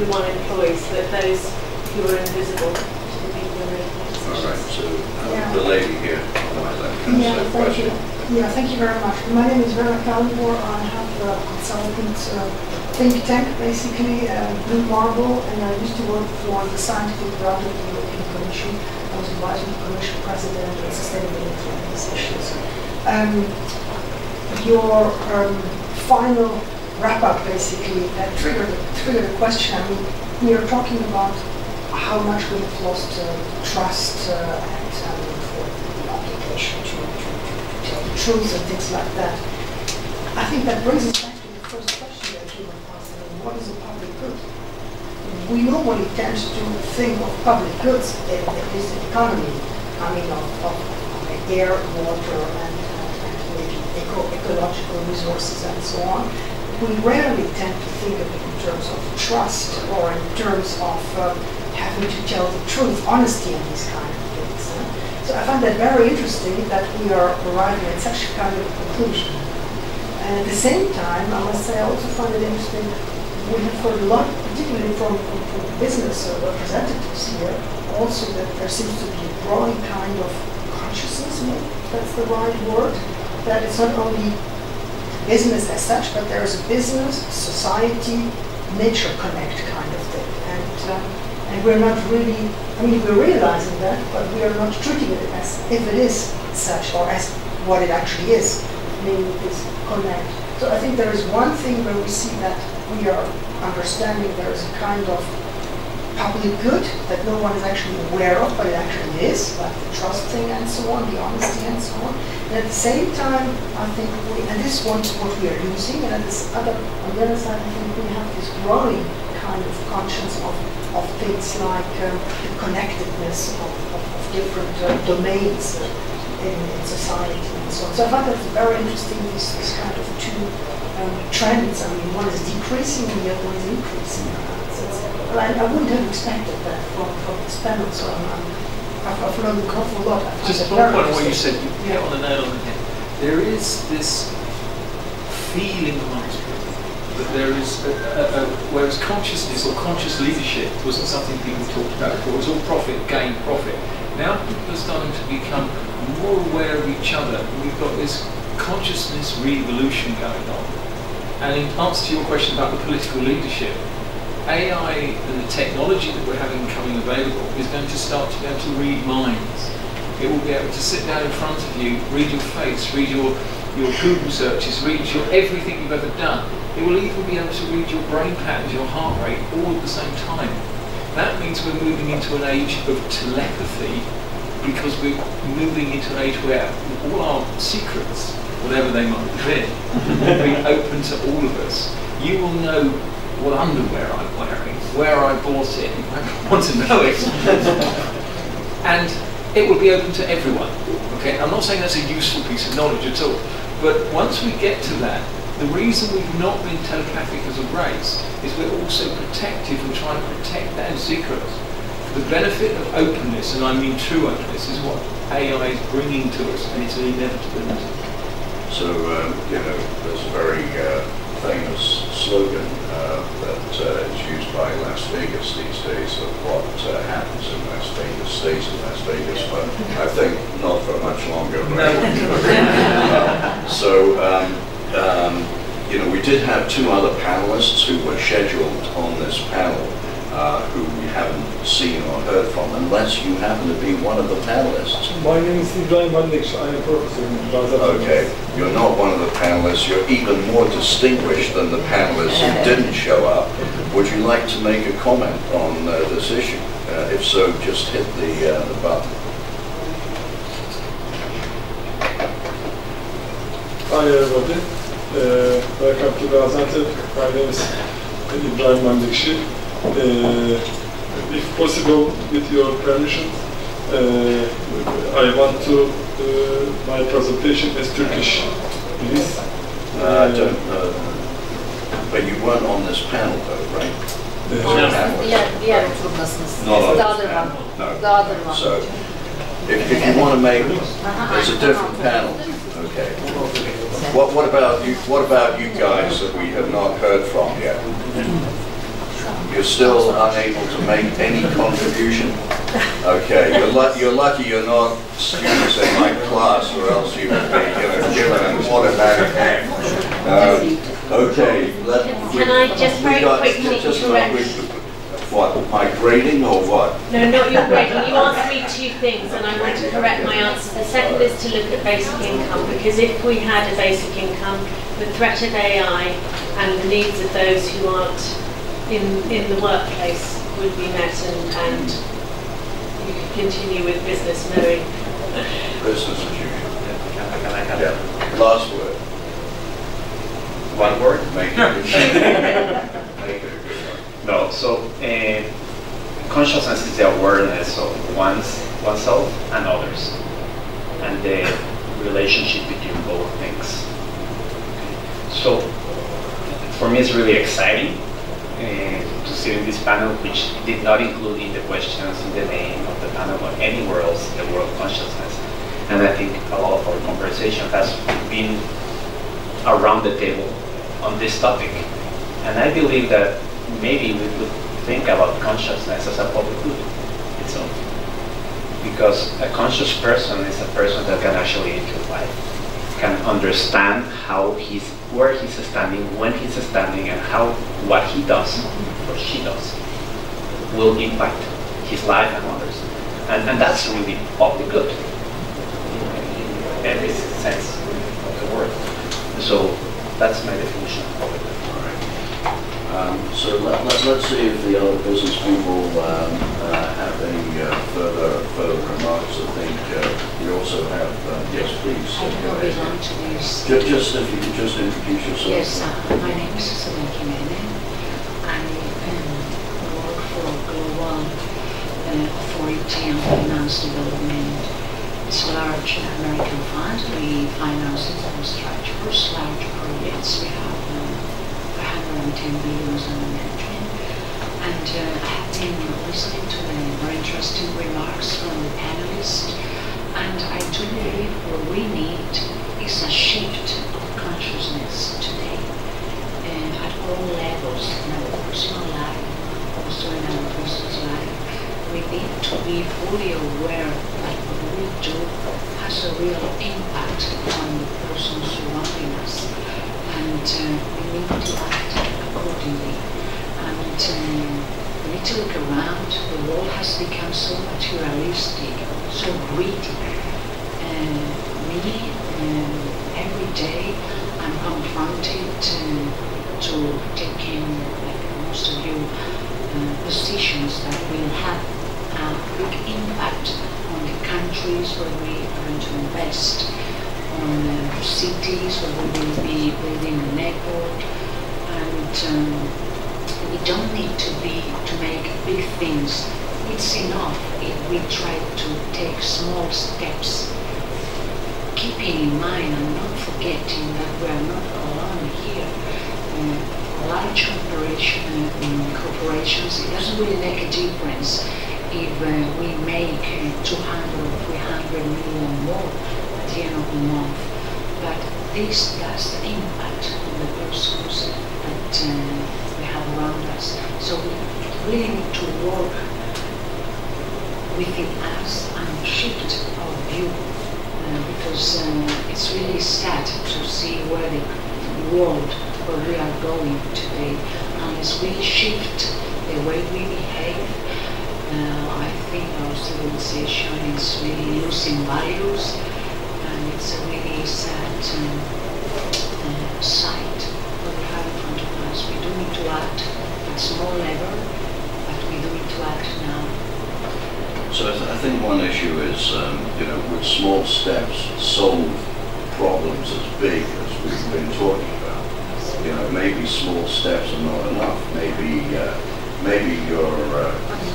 who one employs, but those who are invisible to the people who make the All right, so uh, Yeah. the lady here my left hand Yeah, side thank you. Yeah, thank you very much. My name is Vera Kallenboer. I have a consultant uh, think tank, basically, uh, Blue Marble, and I used to work for the scientific branch of the European Commission. I was advising the Commission President on sustainability and these issues. Um, your um, final wrap-up, basically, uh, triggered, triggered a question. I mean, we are talking about how much we have lost uh, trust uh, and um, for the application to, to, to tell the truth and things like that. I think that brings us back to the first question that you asking, what is a public good? We normally tend to think of public goods in, in this economy, I mean of, of, air, water, and, and, eco, ecological resources and so on. We rarely tend to think of it in terms of trust or in terms of um, having to tell the truth, honesty, and these kind of things. huh? So I find that very interesting that we are arriving at such a kind of conclusion. And at the same time, I must say, I also find it interesting, we have heard a lot, particularly from, from, business uh, representatives here, also that there seems to be a growing kind of consciousness, maybe that's the right word, that it's not only business as such, but there is a business, society, nature connect kind of thing. And, um, and we're not really, I mean, we're realizing that, but we are not treating it as if it is such or as what it actually is, meaning this connect. So I think there is one thing where we see that we are understanding there is a kind of public good that no one is actually aware of, but it actually is, like the trust thing and so on, the honesty and so on. And at the same time, I think we, and this is what, what we are losing, and at this other, on the other side, I think we have this growing kind of conscience of, of things like um, the connectedness of, of, of different uh, domains uh, in, in society and so on. So I find that very interesting, this, this kind of two um, trends. I mean, one is decreasing and the other one is increasing. So well, I, I wouldn't have expected that from, from this panel, so I'm, I've, I've learned an awful lot. I Just one point what you said, you hit on the nail on the head. There is this feeling amongst that there is, a, a, a, whereas consciousness or conscious leadership wasn't something people talked about before, it was all profit, gain, profit. Now people are starting to become more aware of each other. We've got this consciousness revolution going on. And in answer to your question about the political leadership, AI and the technology that we're having coming available is going to start to be able to read minds. It will be able to sit down in front of you, read your face, read your, your Google searches, read your everything you've ever done. It will even be able to read your brain patterns, your heart rate, all at the same time. That means we're moving into an age of telepathy because we're moving into an age where all our secrets, whatever they might have been, will be open to all of us. You will know what underwear I'm wearing, where I bought it, I want to know it. and it will be open to everyone. Okay, I'm not saying that's a useful piece of knowledge at all, but once we get to that, the reason we've not been telepathic as a race is we're also protective and trying to protect those secrets. The benefit of openness, and I mean true openness, is what AI is bringing to us, and it's an inevitability. So, um, you know, there's a very uh, famous slogan uh, that uh, is used by Las Vegas these days of what uh, happens in Las Vegas stays in Las Vegas, but I think not for much longer. Right? Uh, so, um, um, you know, we did have two other panelists who were scheduled on this panel uh, who we haven't seen or heard from, unless you happen to be one of the panelists. My name is Ibrahim Mandekş. I'm a professor in Gaziantep. Okay, you're not one of the panelists. You're even more distinguished than the panelists who didn't show up. Would you like to make a comment on uh, this issue? Uh, if so, just hit the, uh, the button. Hi everybody. Uh, welcome to Gaziantep. My name is Ibrahim Mandekşi. Uh, if possible, with your permission, uh, I want to uh, my presentation is Turkish, please. Uh, I don't know. But you weren't on this panel though, right? Uh, Diğer, diğer oturumdasınız. Not on The this other one. panel, The other one. So, if, if you want to make, it's a different panel. Okay. What, what about you, what about you guys that we have not heard from yet? You're still unable to make any contribution? Okay, you're lu- you're lucky you're not students in my class or else you would be, you know, given an automatic A. Uh, Okay, let. Can I just very got- quickly just- we- What, my grading or what? No, not your grading. You asked me two things, and I want to correct my answer. The second is to look at basic income, because if we had a basic income, the threat of AI and the needs of those who aren't in, in the workplace would be met, and, and you could continue with business knowing. Business as usual. Yeah. Last word. One word? Make it Make it a good one. No, so uh, consciousness is the awareness of one's, oneself and others, and the relationship between both things. So, for me, it's really exciting uh, to sit in this panel, which did not include in the questions in the name of the panel or anywhere else the word consciousness. And I think a lot of our conversation has been around the table on this topic. And I believe that maybe we could think about consciousness as a public good itself. Because a conscious person is a person that can actually enjoy life, can understand how he's, where he's standing, when he's standing, and how what he does or she does will impact his life and others. And, and that's really public good in every sense of the word. So that's my definition of public good. Um, So let, let, let's see if the other business people um, uh, have any uh, further, further remarks. I think uh, we also have, uh, yes, please. uh, go I ahead. belong to this. Ju- Just, if you could just introduce yourself. Yes, uh, my name is Susana Jimenez. I um, work for Global uh, Authority on Finance Development. It's a large American fund. We finance infrastructures, large projects. We have 110 billion under management. And uh, I have been listening to the very interesting remarks from the panelists. And I do believe what we need is a shift of consciousness today and at all levels in our personal life, also in our business life. We need to be fully aware that what we do has a real impact on the person surrounding us. And uh, we need to act accordingly. And uh, we need to look around. The world has become so materialistic, so greedy. And me, um, every day, I'm confronted uh, to taking, like most of you, uh, positions that will have a big impact on the countries where we are going to invest, on uh, cities where we will be building a network, and um, we don't need to be to make big things. It's enough if we try to take small steps, keeping in mind and not forgetting that we are not alone here. Uh, large corporation, uh, corporations, it doesn't really make a difference if uh, we make uh, 200 or 300 million more end of the month. But this does impact on the persons that uh, we have around us. So we really need to work within us and shift our view uh, because uh, it's really sad to see where the world where we are going today. And as we shift the way we behave, uh, I think our civilization is really losing values and it's a really sad um, uh, sight what we have in front of us. We do need to act at small level, but we do need to act now. So I, th- I think one issue is, um, you know, with small steps, solve problems as big as we've been talking about. You know, maybe small steps are not enough. Maybe, uh, maybe you're, uh,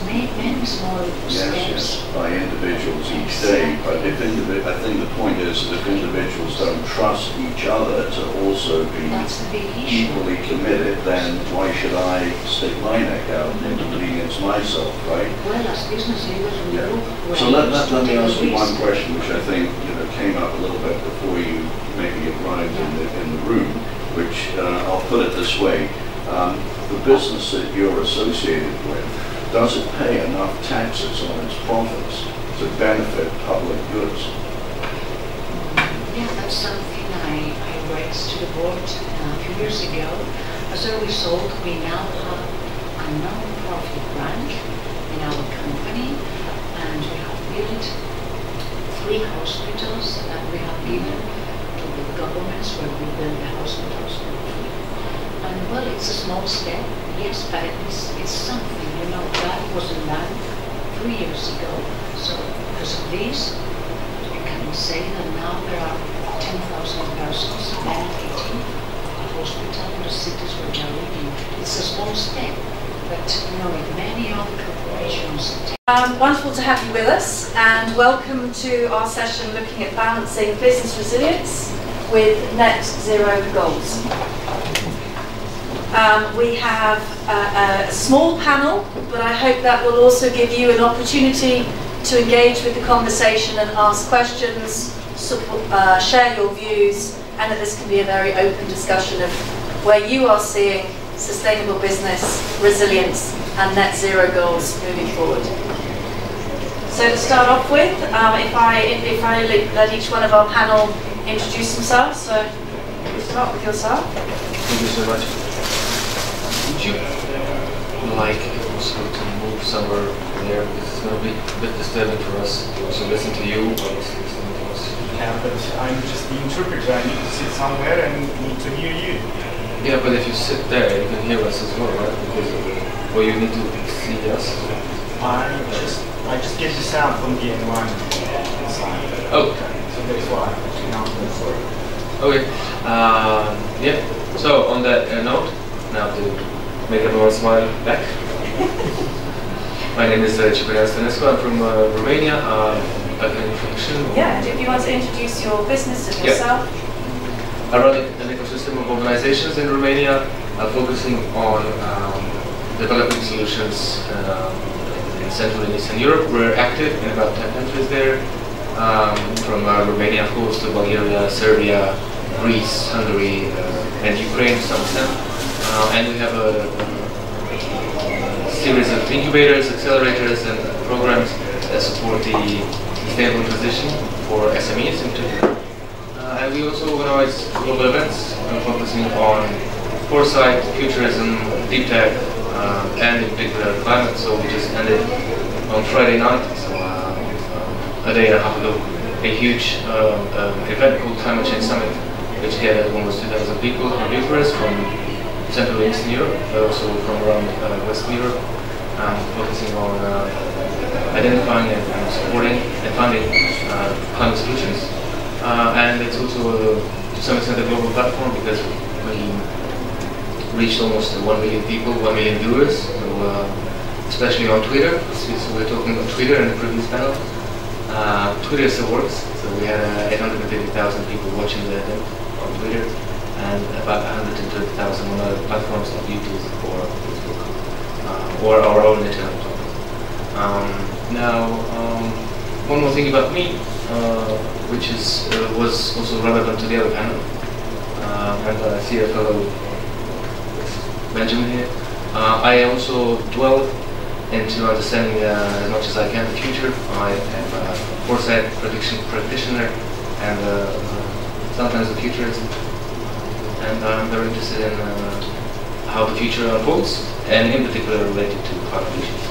Many, many small yes, yes, by individuals each day. But if individ, I think the point is that if individuals don't trust each other to also be That's the big issue. equally committed, then why should I stick my neck out and against myself, right? Well, as business leaders, we look So let, let, let me ask you one question, which I think, you know, came up a little bit before you maybe arrived in the, in the room, which, uh, I'll put it this way. Um, the business that you're associated with, does it pay enough taxes on its profits to benefit public goods? Yeah, that's something I, I raised to the board uh, a few years ago. As a result, we now have a non-profit branch in our company, and we have built three hospitals that we have given to the governments where we build the hospitals. Well, it's a small step, yes, but it's, it's something, you know, that wasn't done three years ago. So because of this, you can say that now there are 10,000 persons benefiting a hospital in the cities where they are living. It's a small step, but you know, if many other corporations Um, wonderful to have you with us and welcome to our session looking at balancing business resilience with net zero goals. Um, we have a, a small panel, but I hope that will also give you an opportunity to engage with the conversation and ask questions, support, uh, share your views, and that this can be a very open discussion of where you are seeing sustainable business, resilience, and net zero goals moving forward. So to start off with, um, if I if I let each one of our panel introduce themselves. So start with yourself. Thank you so much. Would you like it also to move somewhere there? Because it's going to be a bit disturbing for us to also listen to you while listening to us. Yeah, but I'm just the interpreter. I need to sit somewhere and need to hear you. Yeah, but if you sit there, you can hear us as well, right? Because, well, you need to see us. I just I just get the sound from the environment inside. Oh. So that's why. You know, that's why. Okay. Um, yeah. So on that uh, note, now to make everyone smile back. My name is uh, Ciprian Stănescu. I'm from uh, Romania. Uh, an introduction. Yeah, and if you want to introduce your business and Yeah. yourself. I run an ecosystem of organizations in Romania, uh, focusing on um, developing solutions um, in Central and Eastern Europe. We're active in about 10 countries there, um, from uh, Romania, of course, to Bulgaria, Serbia, Greece, Hungary, uh, and Ukraine to some extent. Uh, and we have a, a series of incubators, accelerators, and programs that support the sustainable transition for SMEs in particular. Uh, and we also organize global events uh, focusing on foresight, futurism, deep tech, uh, and in particular climate. So we just ended on Friday night, so uh, a day and a half ago, a huge uh, um, event called Climate Change Summit, which gathered almost 2,000 people in Bucharest from Central and Eastern Europe, but also from around uh, Western Europe, um, focusing on uh, identifying and, and supporting and funding uh, climate solutions. Uh, and it's also, uh, to some extent, a global platform because we reached almost 1 million people, 1 million viewers, so, uh, especially on Twitter. So we're talking about Twitter in the previous panel. Twitter still works, so we had uh, 850,000 people watching the event on Twitter and about 130,000 on other platforms like YouTube or Facebook uh, or our own internet platform. Um, now, um, one more thing about me, uh, which is uh, was also relevant to the other panel, uh, and I see a fellow Benjamin here. Uh, I also dwell into understanding uh, as much as I can the future. I am a foresight prediction practitioner and sometimes a futurist. And I'm very interested in uh, how the future unfolds, and in particular related to issues.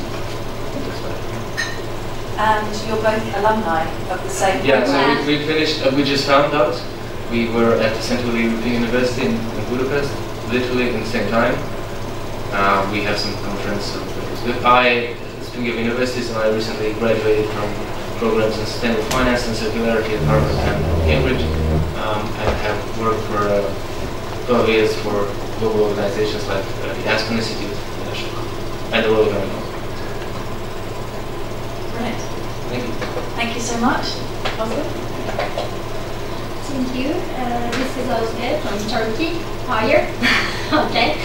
And you're both alumni of the same Yeah, program. so we, we finished, uh, we just found out. We were at the Central European University in, in Budapest, literally in the same time. Uh, we have some conference. of- I, speaking of universities, and I recently graduated from programs in sustainable finance and circularity at Harvard and Cambridge, um, and have worked for uh, 12 years for global organizations like uh, the Aspen Institute and the World Economic Brilliant. Thank you. Thank you so much. Oscar? Thank you. Uh, this is Özge from Turkey. Higher. okay.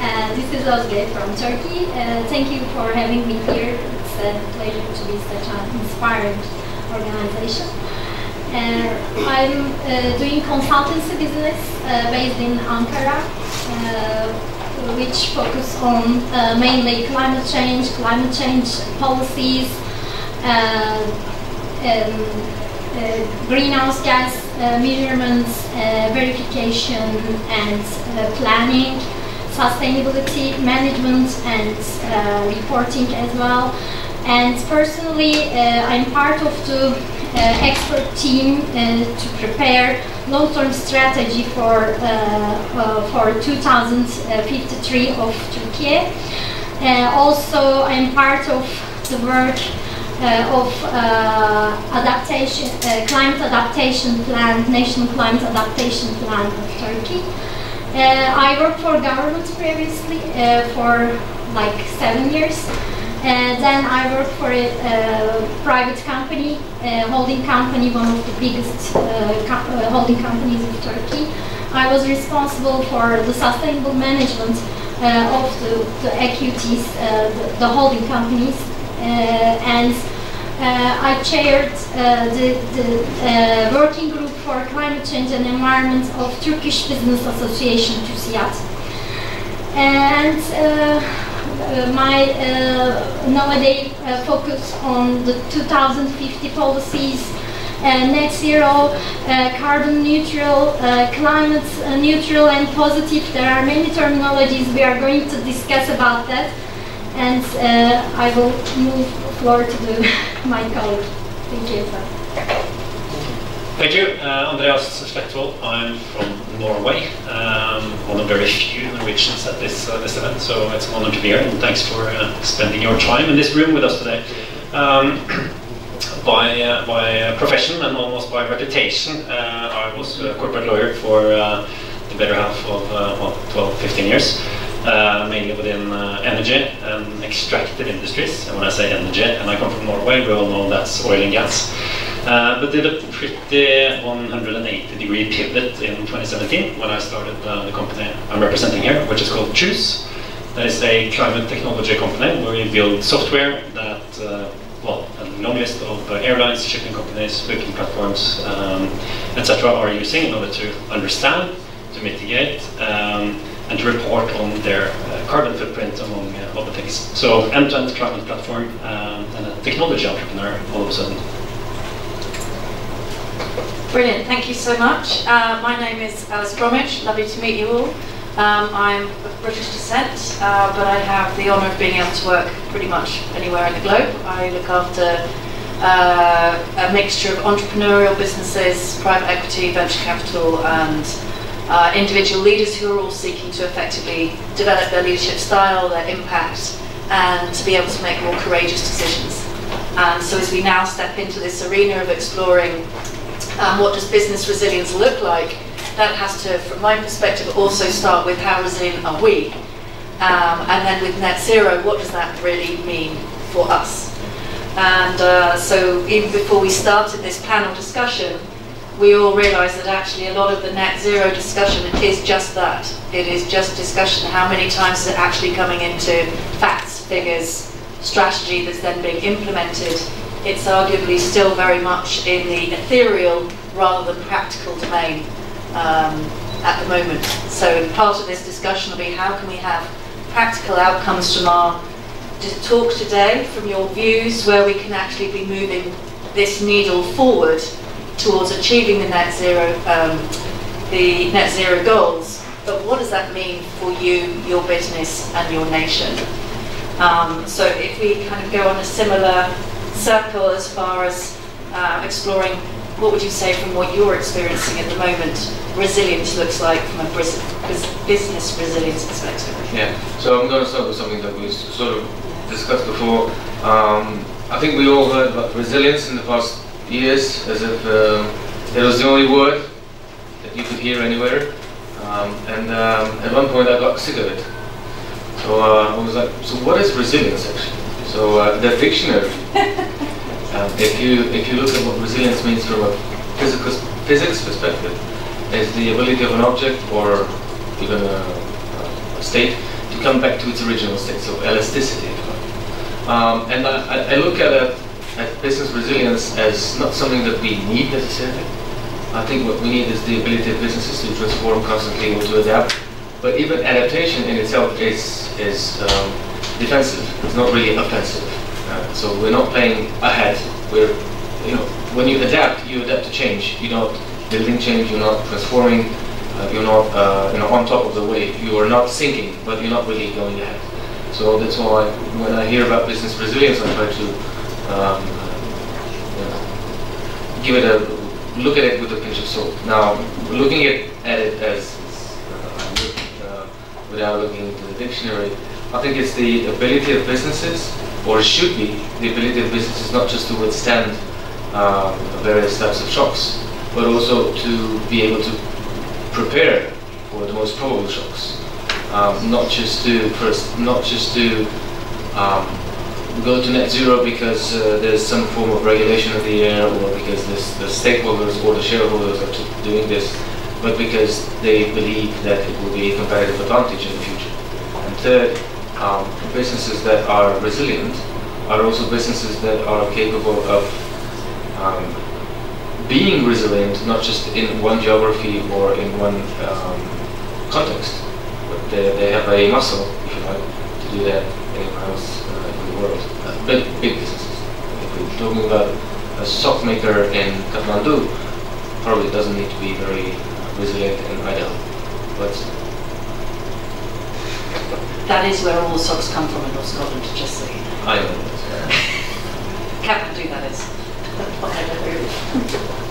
Uh, this is Özge from Turkey. Uh, thank you for having me here. It's a pleasure to be such an inspiring organization. Uh, I'm uh, doing consultancy business uh, based in Ankara, which focus on mainly climate change, climate change policies, um, greenhouse gas measurements, verification and planning, sustainability management and uh, reporting as well. And personally, uh, I'm part of the expert team uh, to prepare long-term strategy for uh, uh, for 2053 of Turkey. Uh, also, I'm part of the work uh, of uh, adaptation, uh, climate adaptation plan, national climate adaptation plan of Turkey. Uh, I worked for government previously uh, for like seven years. Uh, then I worked for a uh, private company, uh, holding company, one of the biggest uh, uh, holding companies in Turkey. I was responsible for the sustainable management uh, of the, the equities, uh, the, the holding companies, uh, and uh, I chaired uh, the, the uh, working group for climate change and environment of Turkish Business Association, TÜSİAD. And uh, uh, my uh, nowadays uh, focus on the 2050 policies, uh, net zero, uh, carbon neutral, uh, climate uh, neutral and positive. There are many terminologies we are going to discuss about that. And uh, I will move the floor to the, my colleague. Thank you. Thank you. Uh, Andreas Slettvold. I'm from Norway, um, one of very few Norwegians at this, uh, this event, so it's an honor to be here, and thanks for uh, spending your time in this room with us today. Um, by, uh, by uh, profession and almost by reputation, uh, I was a corporate lawyer for the better half of well, 12, 15 years. Uh, mainly within uh, energy and extractive industries. And when I say energy, and I come from Norway, we all know that's oil and gas. Uh, but did a pretty 180 degree pivot in 2017 when I started uh, the company I'm representing here, which is called CHOOOSE. That is a climate technology company where we build software that, uh, well, a long list of uh, airlines, shipping companies, booking platforms, um, etc. are using in order to understand, to mitigate, um, and to report on their uh, carbon footprint among uh, other things. So end-to-end climate platform um, and a technology entrepreneur all of a sudden. Brilliant, thank you so much. Uh, my name is Alice Bromwich, lovely to meet you all. Um, I'm of British descent, uh, but I have the honour of being able to work pretty much anywhere in the globe. I look after uh, a mixture of entrepreneurial businesses, private equity, venture capital, and uh, individual leaders who are all seeking to effectively develop their leadership style, their impact, and to be able to make more courageous decisions. And so as we now step into this arena of exploring um, what does business resilience look like, that has to, from my perspective, also start with how resilient are we? Um, and then with net zero, what does that really mean for us? And uh, so even before we started this panel discussion, we all realise that actually a lot of the net zero discussion is just that. It is just discussion. How many times is it actually coming into facts, figures, strategy that's then being implemented? It's arguably still very much in the ethereal rather than practical domain um, at the moment. So part of this discussion will be how can we have practical outcomes from our talk today, from your views, where we can actually be moving this needle forward towards achieving the net zero um, the net zero goals, but what does that mean for you, your business, and your nation? Um, so if we kind of go on a similar circle as far as uh, exploring what would you say from what you're experiencing at the moment resilience looks like from a business resilience perspective? Yeah, so I'm going to start with something that we sort of discussed before. Um, I think we all heard about resilience in the past years as if um, it was the only word that you could hear anywhere. Um, and um, at one point I got sick of it. So uh, I was like, so what is resilience actually? So uh, the dictionary, um, if you if you look at what resilience means from a physical physics perspective, is the ability of an object or even a, a state to come back to its original state. So elasticity. if you like. Um, and I, I look at it business resilience as not something that we need necessarily. I think what we need is the ability of businesses to transform constantly or to adapt. But even adaptation in itself is is um, defensive. It's not really offensive. Uh, so we're not playing ahead. We're, you know, when you adapt, you adapt to change. You're not building change. You're not transforming. Uh, you're not, uh, you know, on top of the wave. You are not sinking, but you're not really going ahead. So that's why when I hear about business resilience, I try to um, know, give it a look at it with a pinch of salt. Now, looking at, at it as uh, without looking into the dictionary, I think it's the ability of businesses, or it should be the ability of businesses not just to withstand um, various types of shocks, but also to be able to prepare for the most probable shocks. Um, not just to first, not just to um, go to net zero because uh, there's some form of regulation of the air, or because this, the stakeholders or the shareholders are doing this, but because they believe that it will be a competitive advantage in the future. And third, um, businesses that are resilient are also businesses that are capable of um, being resilient, not just in one geography or in one um, context, but they, they have a muscle, if you like, to do that anywhere else world. Uh, big, big businesses. If we're talking about a sock maker in Kathmandu, probably doesn't need to be very resilient and Idaho, but That is where all the socks come from in North Scotland, just so you know. I know. Kathmandu, that is.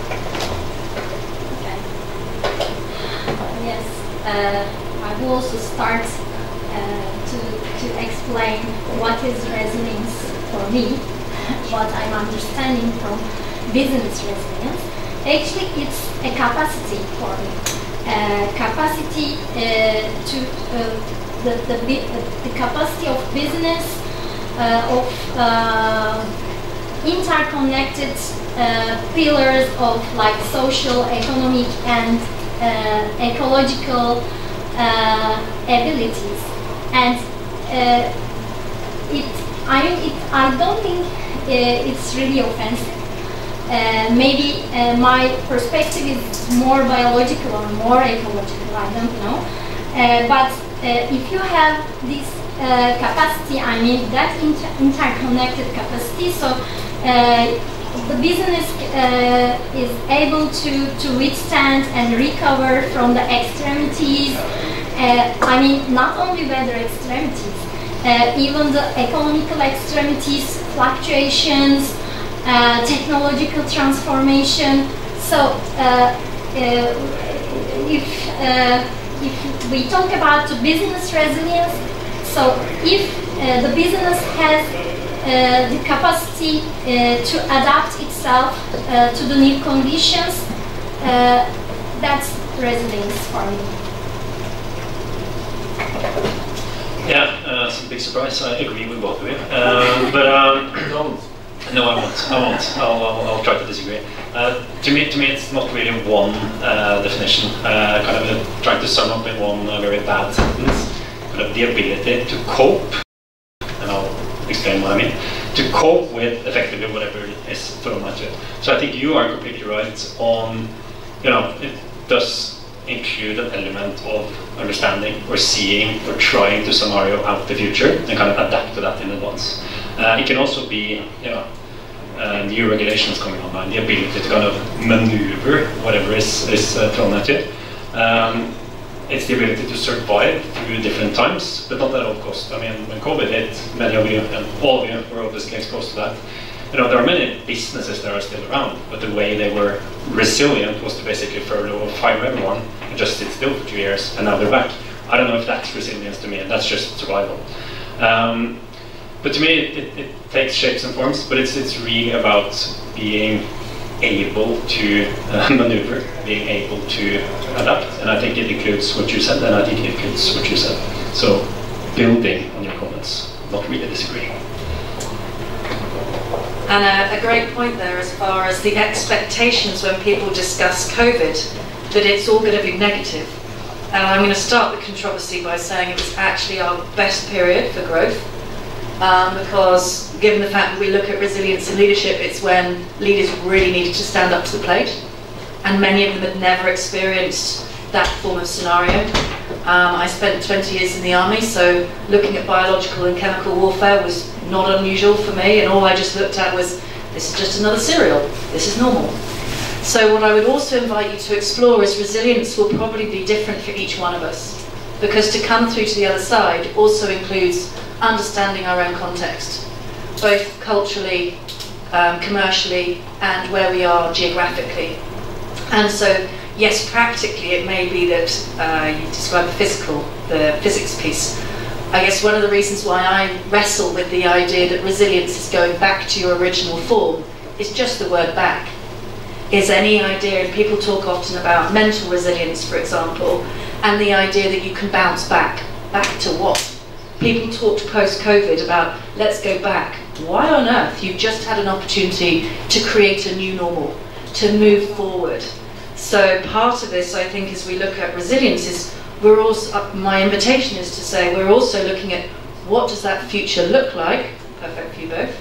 Yes, uh, I will also start to, to explain what is resilience for me, what I'm understanding from business resilience. Actually, it's a capacity for me. Uh, capacity uh, to uh, the, the, the capacity of business uh, of uh, interconnected uh, pillars of like social, economic, and uh, ecological uh, abilities. And uh, it, I it, I don't think uh, it's really offensive. Uh, maybe my perspective is more biological or more ecological, I don't know. But if you have this capacity, I mean that inter interconnected capacity, so the business uh, is able to, to withstand and recover from the extremities. Uh, I mean, not only weather extremities, uh, even the economical extremities, fluctuations, uh, technological transformation. So, uh, uh, if if we talk about business resilience, so if the business has uh, the capacity uh, to adapt itself uh, to the new conditions, uh, that's resilience for me. Yeah, uh, it's a big surprise. I agree with both of you. But um, no, I won't. I won't. I'll, I'll, I'll try to disagree. Uh, to me, to me, it's not really one uh, definition. Uh, kind of uh, trying to sum up in one uh, very bad sentence. Kind of the ability to cope, explain what I mean. To cope with effectively whatever is thrown at you. So I think you are completely right on, you know, it does include an element of understanding or seeing or trying to scenario out the future and kind of adapt to that in advance. Uh, it can also be, you know, uh, new regulations coming online, the ability to kind of maneuver whatever is, is uh, thrown at you. Um, it's the ability to survive through different times, but not at all cost. I mean, when COVID hit, many of you and all of you were obviously exposed to that. You know, there are many businesses that are still around, but the way they were resilient was to basically furlough fire everyone and just sit still for two years, and now they're back. I don't know if that's resilience to me, and that's just survival. Um, but to me, it, it, it, takes shapes and forms, but it's, it's really about being able to uh, maneuver, being able to adapt. And I think it includes what you said, and I think it includes what you said. So building on your comments, not really disagreeing. And a, a, great point there as far as the expectations when people discuss COVID, that it's all going to be negative. And I'm going to start the controversy by saying it was actually our best period for growth. Um, because given the fact that we look at resilience and leadership, it's when leaders really needed to stand up to the plate. And many of them had never experienced that form of scenario. Um, I spent 20 years in the army, so looking at biological and chemical warfare was not unusual for me, and all I just looked at was this is just another cereal, this is normal. So, what I would also invite you to explore is resilience will probably be different for each one of us, because to come through to the other side also includes understanding our own context, both culturally, um, commercially, and where we are geographically. And so, yes, practically it may be that uh, you describe the physical, the physics piece. I guess one of the reasons why I wrestle with the idea that resilience is going back to your original form is just the word back. Is any idea, and people talk often about mental resilience, for example, and the idea that you can bounce back. Back to what? People talked post COVID about let's go back. Why on earth? You've just had an opportunity to create a new normal, to move forward. So part of this, I think, as we look at resilience, is we're also, uh, my invitation is to say we're also looking at what does that future look like, perfect for you both,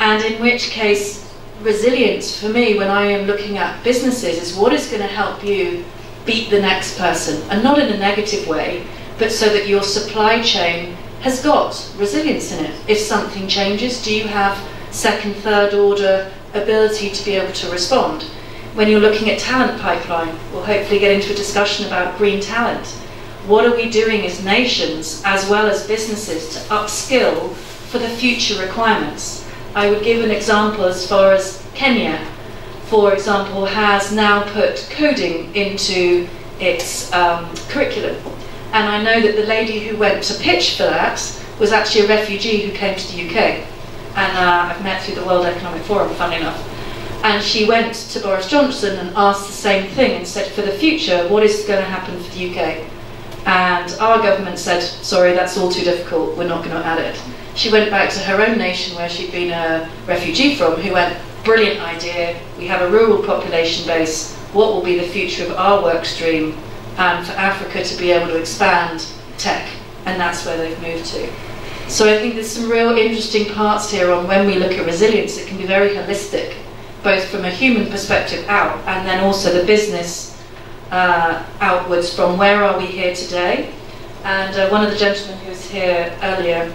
and in which case resilience for me when I am looking at businesses is what is going to help you beat the next person, and not in a negative way, but so that your supply chain has got resilience in it. If something changes, do you have second, third order ability to be able to respond? When you're looking at talent pipeline, we'll hopefully get into a discussion about green talent what are we doing as nations as well as businesses to upskill for the future requirements? I would give an example as far as Kenya, for example, has now put coding into its um, curriculum. And I know that the lady who went to pitch for that was actually a refugee who came to the UK. And uh, I've met through the World Economic Forum, funny enough. And she went to Boris Johnson and asked the same thing and said, for the future, what is going to happen for the UK? And our government said, sorry, that's all too difficult, we're not going to add it. She went back to her own nation where she'd been a refugee from, who went, brilliant idea, we have a rural population base, what will be the future of our work stream, and for Africa to be able to expand tech, and that's where they've moved to. So I think there's some real interesting parts here on when we look at resilience, it can be very holistic, both from a human perspective out, and then also the business uh, outwards from where are we here today. And uh, one of the gentlemen who was here earlier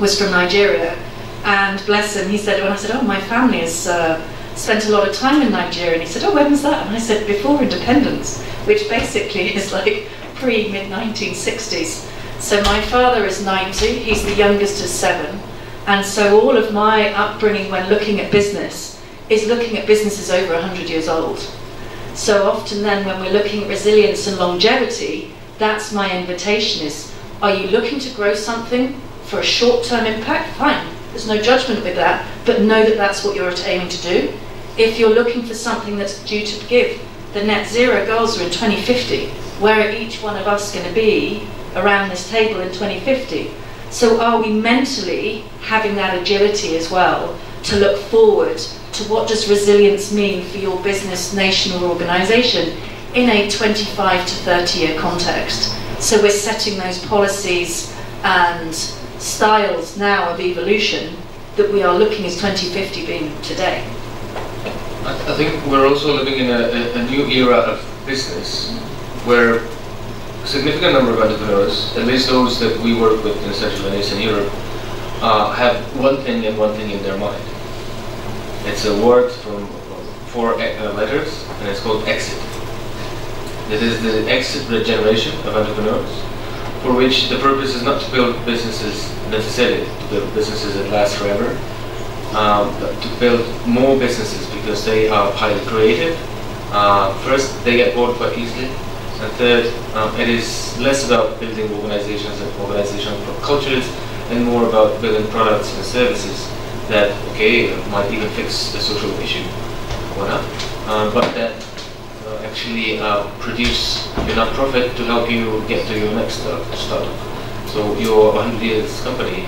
was from Nigeria. And bless him, he said, when I said, oh, my family has uh, spent a lot of time in Nigeria, and he said, oh, when was that? And I said, before independence, which basically is like pre mid 1960s. So my father is 90, he's the youngest of seven. And so all of my upbringing when looking at business is looking at businesses over 100 years old. So often then when we're looking at resilience and longevity, that's my invitation is, are you looking to grow something for a short-term impact? Fine, there's no judgment with that, but know that that's what you're aiming to do. If you're looking for something that's due to give, the net zero goals are in 2050. Where are each one of us going to be around this table in 2050? So are we mentally having that agility as well to look forward to what does resilience mean for your business, nation or organisation in a 25 to 30 year context. So we're setting those policies and styles now of evolution that we are looking as 2050 being today. I, think we're also living in a, a, new era of business where a significant number of entrepreneurs, at least those that we work with in Central and Eastern Europe, uh, have one thing and one thing in their mind it's a word from four uh, letters, and it's called exit. It is the exit generation of entrepreneurs, for which the purpose is not to build businesses necessarily to build businesses that last forever, um, but to build more businesses because they are highly creative. Uh, first, they get bored quite easily. And third, um, it is less about building organizations and organizational cultures and more about building products and services that, okay, might even fix a social issue or not, uh, but that actually uh, produce enough profit to help you get to your next uh, startup. So your 100 years company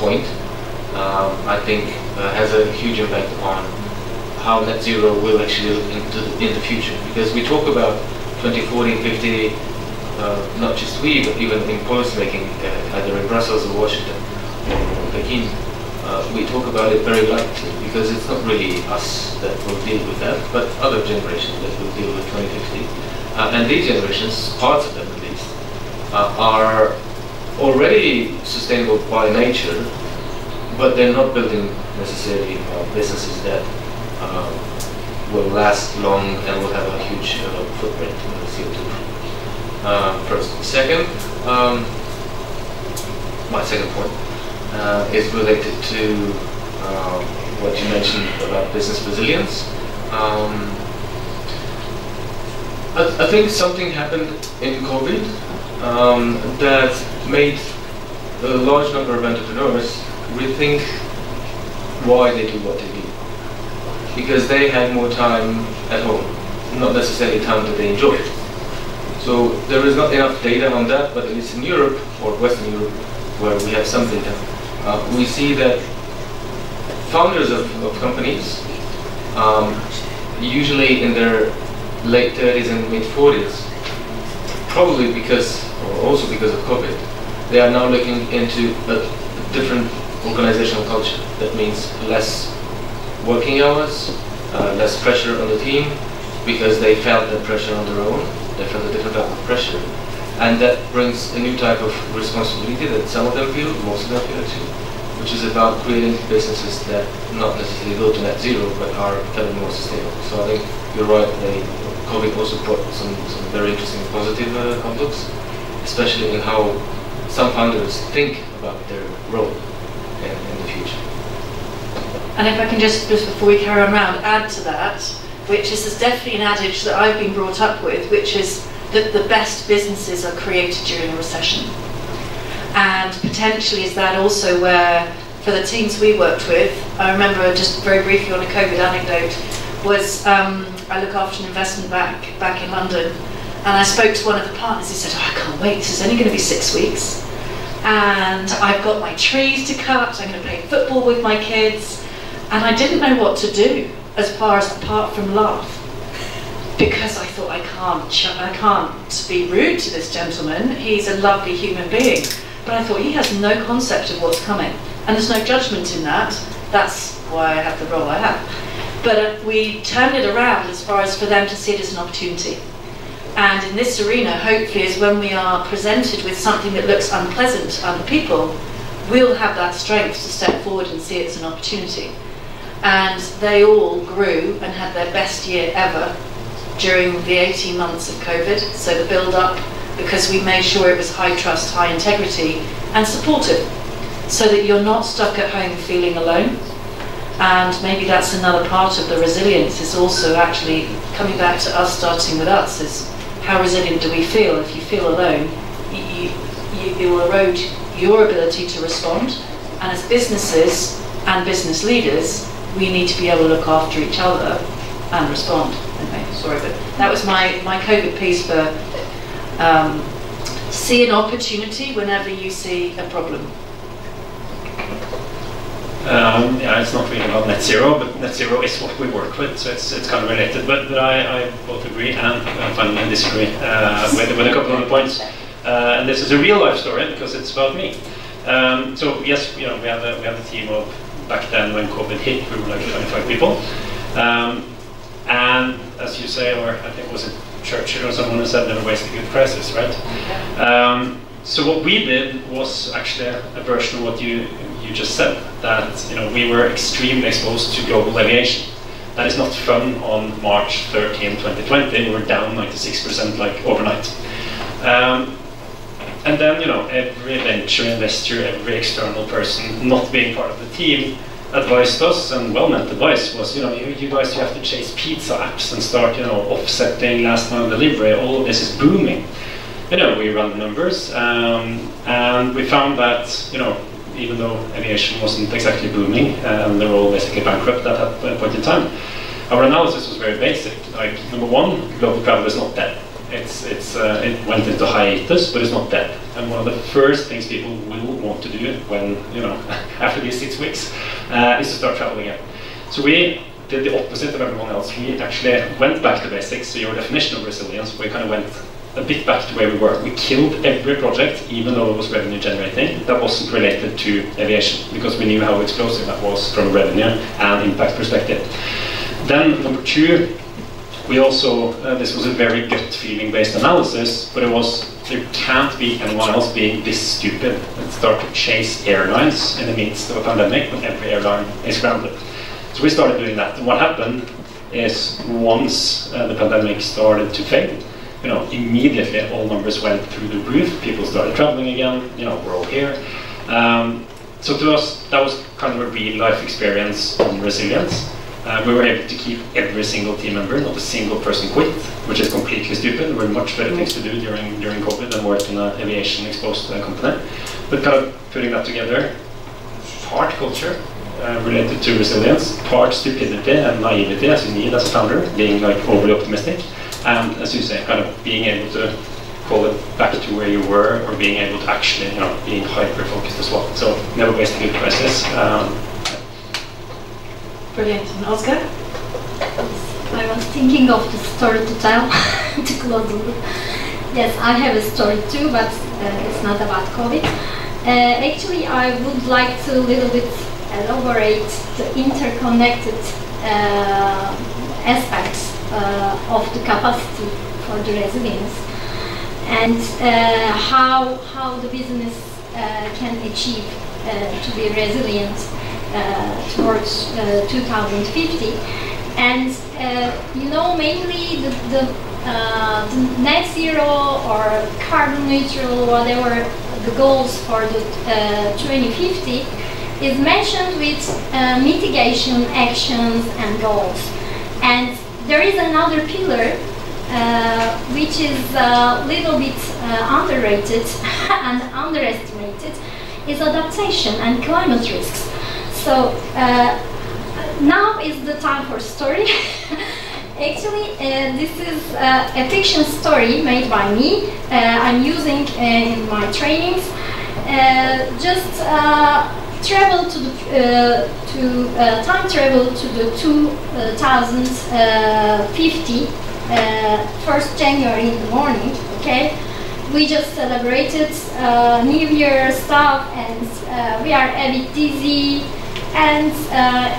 point, I think, uh, has a huge impact on how net zero will actually look into the, in the future. Because we talk about 2040, 50, uh, not just we, but even in policy making, uh, either in Brussels or Washington or Peking, uh, we talk about it very lightly because it's not really us that will deal with that, but other generations that will deal with 2050. Uh, and these generations, parts of them at least, uh, are already sustainable by nature, but they're not building necessarily uh, businesses that uh, will last long and will have a huge uh, footprint in CO2 uh, first. Second, um, my second point uh, is related to uh, what you mentioned about business resilience. Um, I, I, think something happened in COVID um, that made a large number of entrepreneurs rethink why they do what they do. Because they had more time at home, not necessarily time that they enjoyed. So there is not enough data on that, but at least in Europe, or Western Europe, where we have some data, uh, we see that founders of, of companies, um, usually in their late 30s and mid 40s, probably because, or also because of COVID, they are now looking into a different organizational culture. That means less working hours, uh, less pressure on the team, because they felt that pressure on their own they felt a different type of pressure. And that brings a new type of responsibility that some of them feel, most of them feel actually, which is about creating businesses that not necessarily go to net zero, but are becoming more sustainable. So I think you're right, they, COVID also brought some, some very interesting positive uh, outlooks, especially in how some founders think about their role in, in the future. And if I can just, just before we carry on round, add to that, which is definitely an adage that I've been brought up with, which is that the best businesses are created during a recession. And potentially is that also where, for the teams we worked with, I remember just very briefly on a COVID anecdote, was um, I look after an investment bank back in London, and I spoke to one of the partners. He said, oh, I can't wait, this is only going to be six weeks. And I've got my trees to cut, I'm going to play football with my kids, and I didn't know what to do as far as apart from laugh because I thought I can't I can't be rude to this gentleman. He's a lovely human being, but I thought he has no concept of what's coming, and there's no judgment in that. That's why I have the role I have. But uh, we turned it around as far as for them to see it as an opportunity. And in this arena, hopefully, is when we are presented with something that looks unpleasant to other people, we'll have that strength to step forward and see it as an opportunity and they all grew and had their best year ever during the 18 months of COVID. So the build up, because we made sure it was high trust, high integrity, and supportive, so that you're not stuck at home feeling alone. And maybe that's another part of the resilience is also actually coming back to us, starting with us, is how resilient do we feel? If you feel alone, you, you, will erode your ability to respond. And as businesses and business leaders, we need to be able to look after each other and respond. Sorry, but that was my, my COVID piece for um, see an opportunity whenever you see a problem. Um, yeah, it's not really about net zero, but net zero is what we work with, so it's, it's kind of related. But, but I, I both agree and uh, finally disagree uh, with, with a couple of the points. Uh, and this is a real life story because it's about me. Um, so yes, you know, we have a, we have a team of back then when COVID hit, we were like 25 people. Um, and as you say, or I think was it Churchill or someone who said never waste a good crisis, right? Um, so what we did was actually a version of what you you just said, that you know we were extremely exposed to global aviation. That is not fun on March 13, 2020. We're down 96% like overnight. Um, and then, you know, every venture investor, every external person not being part of the team advised us, and well-meant advice was, you know, you, you, guys, you have to chase pizza apps and start, you know, offsetting last mile delivery. All of this is booming. You know, we run the numbers, um, and we found that, you know, even though aviation wasn't exactly booming, and they were all basically bankrupt at that point in time, our analysis was very basic. Like, number one, global travel is not dead it's, it's, uh, it went into hiatus, but it's not dead. And one of the first things people will want to do when, you know, after these six weeks, uh, is to start traveling again. So we did the opposite of everyone else. We actually went back to basics, so your definition of resilience, we kind of went a bit back to where we were. We killed every project, even though it was revenue generating, that wasn't related to aviation, because we knew how explosive that was from revenue and impact perspective. Then number two, we also, uh, this was a very gut feeling based analysis, but it was, there can't be anyone else being this stupid and start to chase airlines in the midst of a pandemic when every airline is grounded. So we started doing that. And what happened is once uh, the pandemic started to fade, you know, immediately all numbers went through the roof. People started traveling again. You know, we're all here. Um, so to us, that was kind of a real life experience on resilience. Uh, we were able to keep every single team member, not a single person quit, which is completely stupid. There were much better things to do during during COVID than work in an aviation exposed uh, company. But kind of putting that together, part culture uh, related to resilience, part stupidity and naivety as you need as a founder, being like overly optimistic, and as you say, kind of being able to call it back to where you were, or being able to actually, you know, being hyper focused as well. So never waste a good crisis. Um, Brilliant. And Oscar? I was thinking of the story to tell to close the. Yes, I have a story too, but uh, it's not about COVID. Uh, actually, I would like to a little bit elaborate the interconnected uh, aspects uh, of the capacity for the resilience and uh, how, how the business uh, can achieve to be resilient towards uh, 2050. And uh, you know, mainly the, the, the, net zero or carbon neutral, whatever the goals for the 2050 is mentioned with mitigation actions and goals. And there is another pillar uh, which is a little bit uh, underrated and underestimated, is adaptation and climate risks. So uh, now is the time for story. Actually, uh, this is uh, a fiction story made by me. Uh, I'm using uh, in my trainings. Uh, just travel to the to time travel to the 2050 first January in the morning. Okay, we just celebrated New Year stuff, and we are a bit dizzy and uh,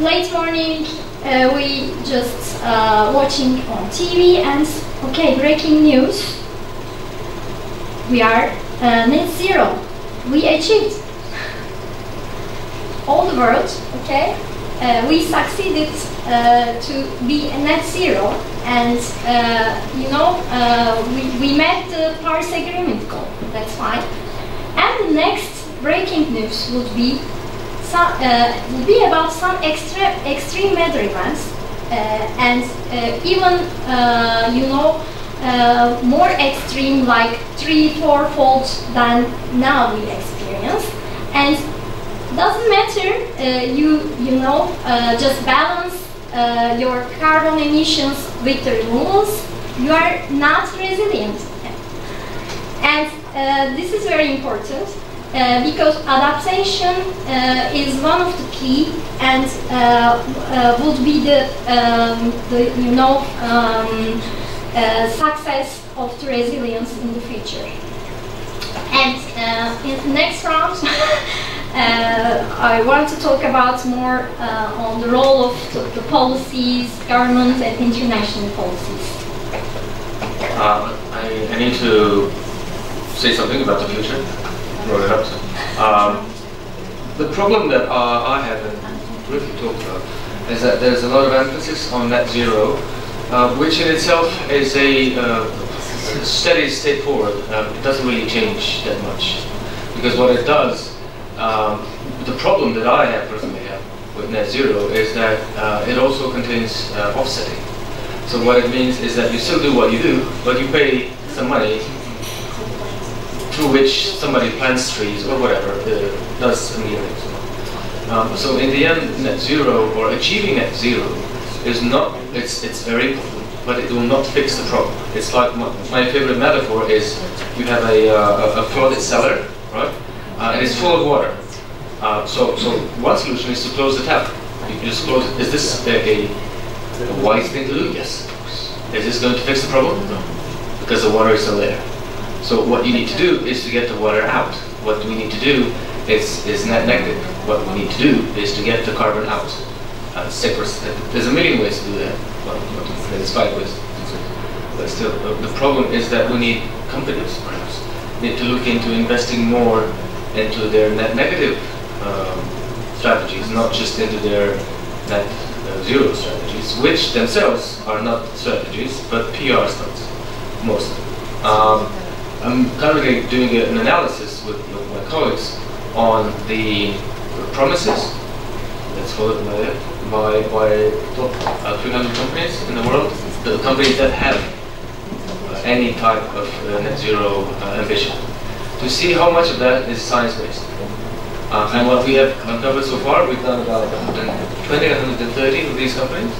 late morning uh, we just uh, watching on TV and okay breaking news. We are uh, net zero. We achieved. All the world okay? Uh, we succeeded uh, to be net zero. And you know we, we met the Paris Agreement goal. That's fine. And the next breaking news would be some, uh, be about some extra, extreme weather events uh, and uh, even, uh, you know, more extreme like three, four folds than now we experience. And doesn't matter, you, you know, just balance your carbon emissions with the removals, you are not resilient. And this is very important uh, because adaptation uh, is one of the key and uh, uh would be the, um, the you know um, uh, success of the resilience in the future. And in the next round, I want to talk about more on the role of the, the, policies, governments, and international policies. I, I need to say something about the future brought it up. Um, the problem that uh, I have and Ricky talked about is that there's a lot of emphasis on net zero, uh, which in itself is a uh, steady state forward. Uh, it doesn't really change that much. Because what it does, um, the problem that I have personally have with net zero is that uh, it also contains uh, offsetting. So what it means is that you still do what you do, but you pay some money through which somebody plants trees or whatever, uh, does ameliorate. Um, so in the end, net zero or achieving net zero is not, it's, it's very important, but it will not fix the problem. It's like my, my favorite metaphor is you have a, uh, a, a flooded cellar, right? Uh, and it's full of water. Uh, so, so one solution is to close the tap. You just close it. Is this a, a, a wise thing to do? Yes. Is this going to fix the problem? No. Because the water is still there. So what you need to do is to get the water out. What we need to do is, is net negative. What we need to do is to get the carbon out. Uh, there's a million ways to do that. Well, there's five ways. But still, the problem is that we need companies, perhaps, need to look into investing more into their net negative um, strategies, not just into their net uh, zero strategies, which themselves are not strategies, but PR stunts, mostly. Um, I'm currently doing an analysis with, my colleagues on the promises, let's call it by, by, by top uh, 300 companies in the world, the companies that have uh, any type of uh, net zero uh, ambition, to see how much of that is science-based. Uh, and what we have uncovered so far, we've done about 120, 130 of these companies,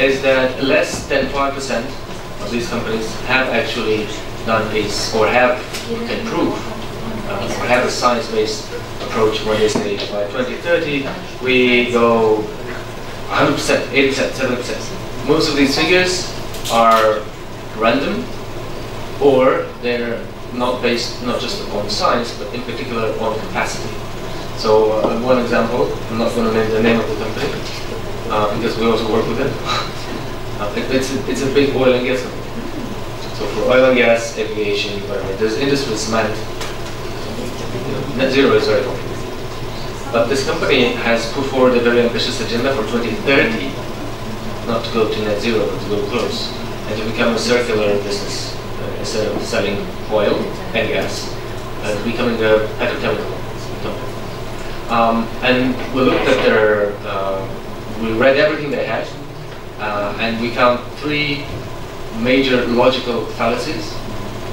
is that less than 5% of these companies have actually done this or have can prove uh, or have a science-based approach where they say by 2030 we go 100%, 80%, 70%. Most of these figures are random or they're not based not just upon science but in particular on capacity. So uh, one example, I'm not going to name the name of the company uh, because we also work with them. uh, it, it's, a, it's a big oil and gas company. So for oil and gas, aviation, environment, there's industry cement. net zero is very important. But this company has put forward a very ambitious agenda for 2030, not to go to net zero, but to go close, and to become a circular business uh, instead of selling oil and gas, uh, becoming a petrochemical company. Um, and we looked at their, uh, we read everything they had, uh, and we found three major logical fallacies,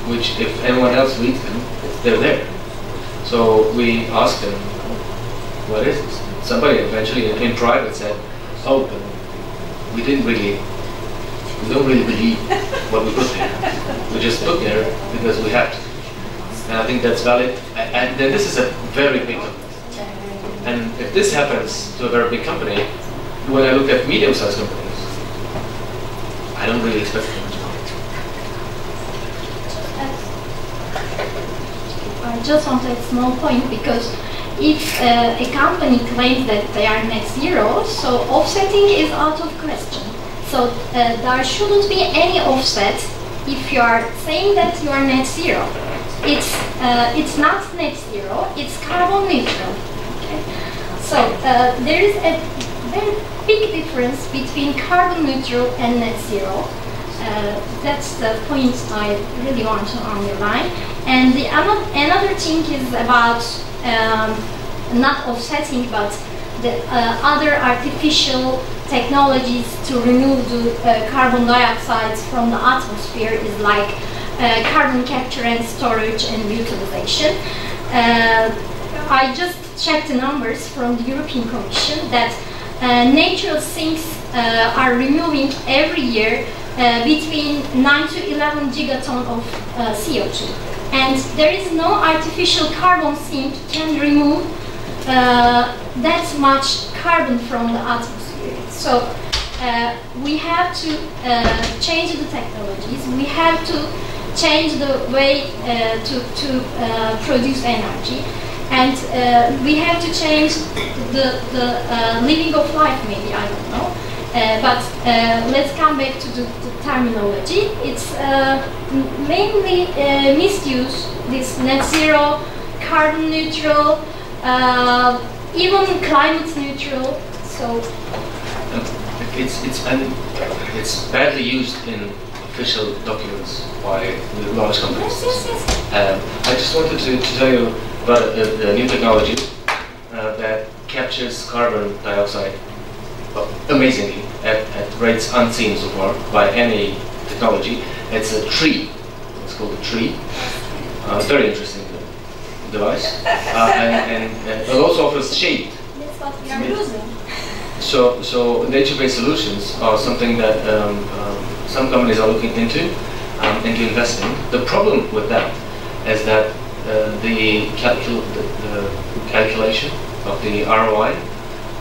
which if anyone else reads them, they're there. So we asked them, what is this? Somebody eventually in, private said, oh, we didn't really, we don't really believe what we put there. We just put there because we had to. And I think that's valid. And then this is a very big company. And if this happens to a very big company, when I look at medium-sized companies, I don't really expect them I just want a small point because if uh, a company claims that they are net zero, so offsetting is out of question. So uh, there shouldn't be any offset if you are saying that you are net zero. It's uh, it's not net zero. It's carbon neutral. Okay? So uh, there is a very big difference between carbon neutral and net zero. Uh, that's the point I really want to underline. And the another thing is about um, not offsetting, but the uh, other artificial technologies to remove the uh, carbon dioxide from the atmosphere is like uh, carbon capture and storage and utilization. Uh, I just checked the numbers from the European Commission that uh, natural sinks are removing every year between 9 to 11 gigaton of CO2 and there is no artificial carbon sink can remove uh, that much carbon from the atmosphere. So uh, we have to uh, change the technologies. We have to change the way uh, to, to uh, produce energy. And uh, we have to change the, the living of life, maybe, I don't know. Uh, but uh, let's come back to the, the terminology. It's uh, mainly misuse this net zero, carbon neutral, even climate neutral. So it's it's and it's badly used in official documents by the large companies. Um, I just wanted to, to tell you about the, a new technology uh, that captures carbon dioxide amazingly at, at rates unseen so far by any technology. It's a tree. It's called a tree. Uh, very interesting device. Uh, and, and, and it also offers shade. That's what we are using. So, so nature-based solutions are something that um, um, some companies are looking into um, into investing. The problem with that is that uh, the, calcul the, the calculation of the ROI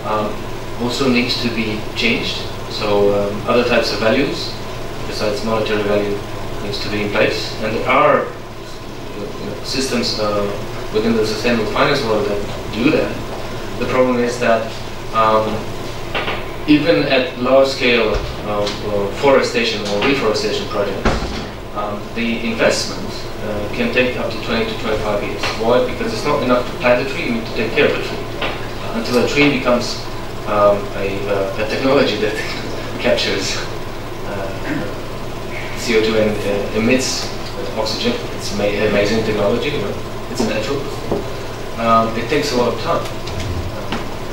um, also needs to be changed. So um, other types of values besides monetary value needs to be in place. And there are know, systems uh, within the sustainable finance world that do that. The problem is that um, even at large scale uh, forestation or reforestation projects, um, the investment uh, can take up to 20 to 25 years. Why? Because it's not enough to plant a tree, you need to take care of the tree. Uh, until a tree becomes um, a, uh, a, technology that captures uh, CO2 and uh, emits oxygen. It's amazing technology, you know. it's natural. Um, it takes a lot of time.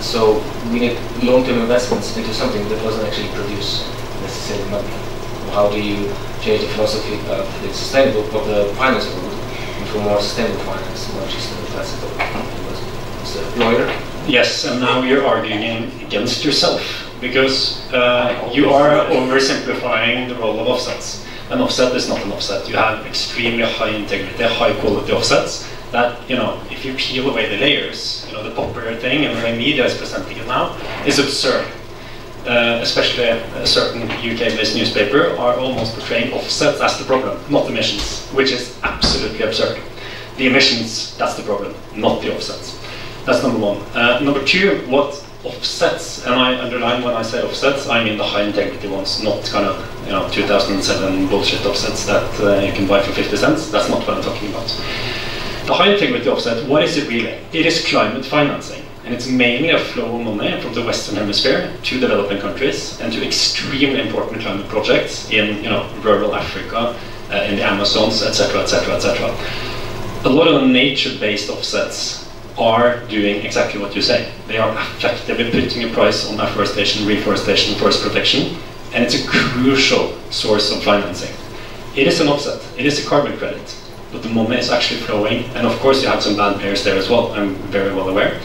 So we need long-term investments into something that doesn't actually produce necessarily money. How do you change the philosophy of the sustainable of the finance world into more sustainable finance, not just the classical Mr. Lawyer? Yes, and now you're arguing against yourself because uh, you are oversimplifying the role of offsets. An offset is not an offset. You have extremely high integrity, high quality offsets that, you know, if you peel away the layers, you know, the popular thing and the media is presenting it now is absurd. Uh, especially a certain UK-based newspaper are almost portraying offsets as the problem, not emissions, which is absolutely absurd. The emissions, that's the problem, not the offsets. That's number one. Uh, number two, what offsets, and I underline when I say offsets, I mean the high integrity ones, not kind of you know 2007 bullshit offsets that uh, you can buy for 50 cents. That's not what I'm talking about. The high integrity offset, what is it really? It is climate financing. And it's mainly a flow of money from the Western Hemisphere to developing countries and to extremely important climate projects in you know, rural Africa, uh, in the Amazons, etc., etc., etc. A lot of nature-based offsets are doing exactly what you say. They are effectively putting a price on afforestation, reforestation, forest protection, and it's a crucial source of financing. It is an offset. It is a carbon credit but the money is actually flowing. And of course, you have some bad players there as well. I'm very well aware.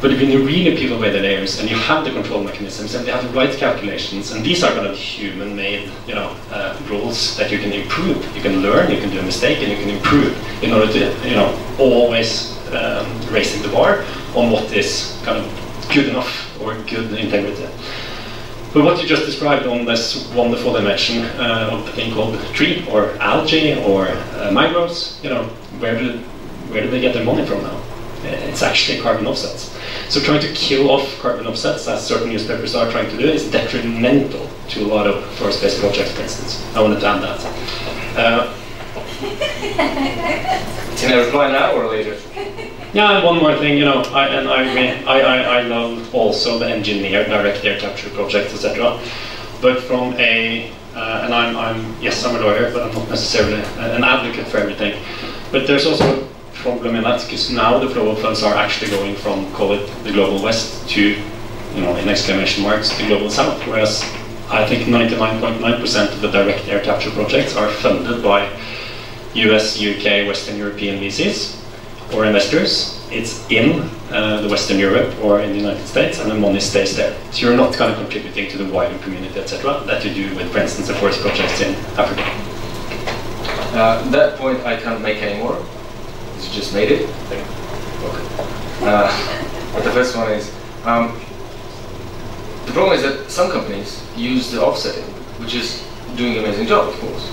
But if you really peel away the layers and you have the control mechanisms and they have the right calculations, and these are kind of human-made, you know, uh, rules that you can improve. You can learn, you can do a mistake, and you can improve in order to, you know, always um, raising the bar on what is kind of good enough or good integrity. But what you just described on this wonderful dimension uh, of the thing called tree or algae or uh, mangroves, you know, where do, where do they get their money from now? It's actually carbon offsets. So trying to kill off carbon offsets, as certain newspapers are trying to do, is detrimental to a lot of forest-based projects, for instance. I wanted to add that. Uh, Can I reply now or later? Yeah, and one more thing, you know, I, and I, I, I, I love also the engineer, direct air capture projects, etc. But from a, uh, and I'm, I'm, yes, I'm a lawyer, but I'm not necessarily an advocate for everything. But there's also problem in because now the flow of funds are actually going from, call it the global west to, you know, in exclamation marks, the global south, whereas I think 99.9% of the direct air capture projects are funded by US, UK, Western European VCs or investors, it's in uh, the Western Europe or in the United States, and the money stays there. So you're not kind of contributing to the wider community, etc., that you do with, for instance, the forest projects in Africa. Uh, that point I can't make anymore. You just made it. Okay. Uh, but the first one is um, the problem is that some companies use the offsetting, which is doing an amazing job, of course,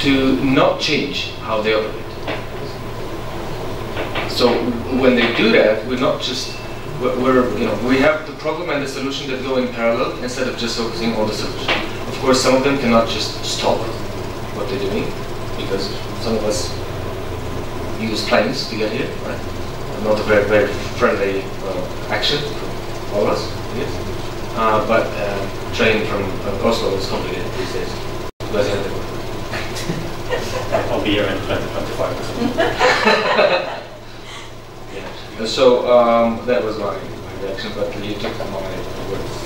to not change how they operate. So when they do that, we're not just we're, you know we have the problem and the solution that go in parallel instead of just focusing on the solution. Of course, some of them cannot just stop what they're doing because some of us use planes to get here, right? Not a very very friendly uh, action for all of us. Yes. uh, but uh, train from uh, Oslo is complicated these days. I'll be here in 2025. yeah. So um, that was my, my reaction, but you took my words.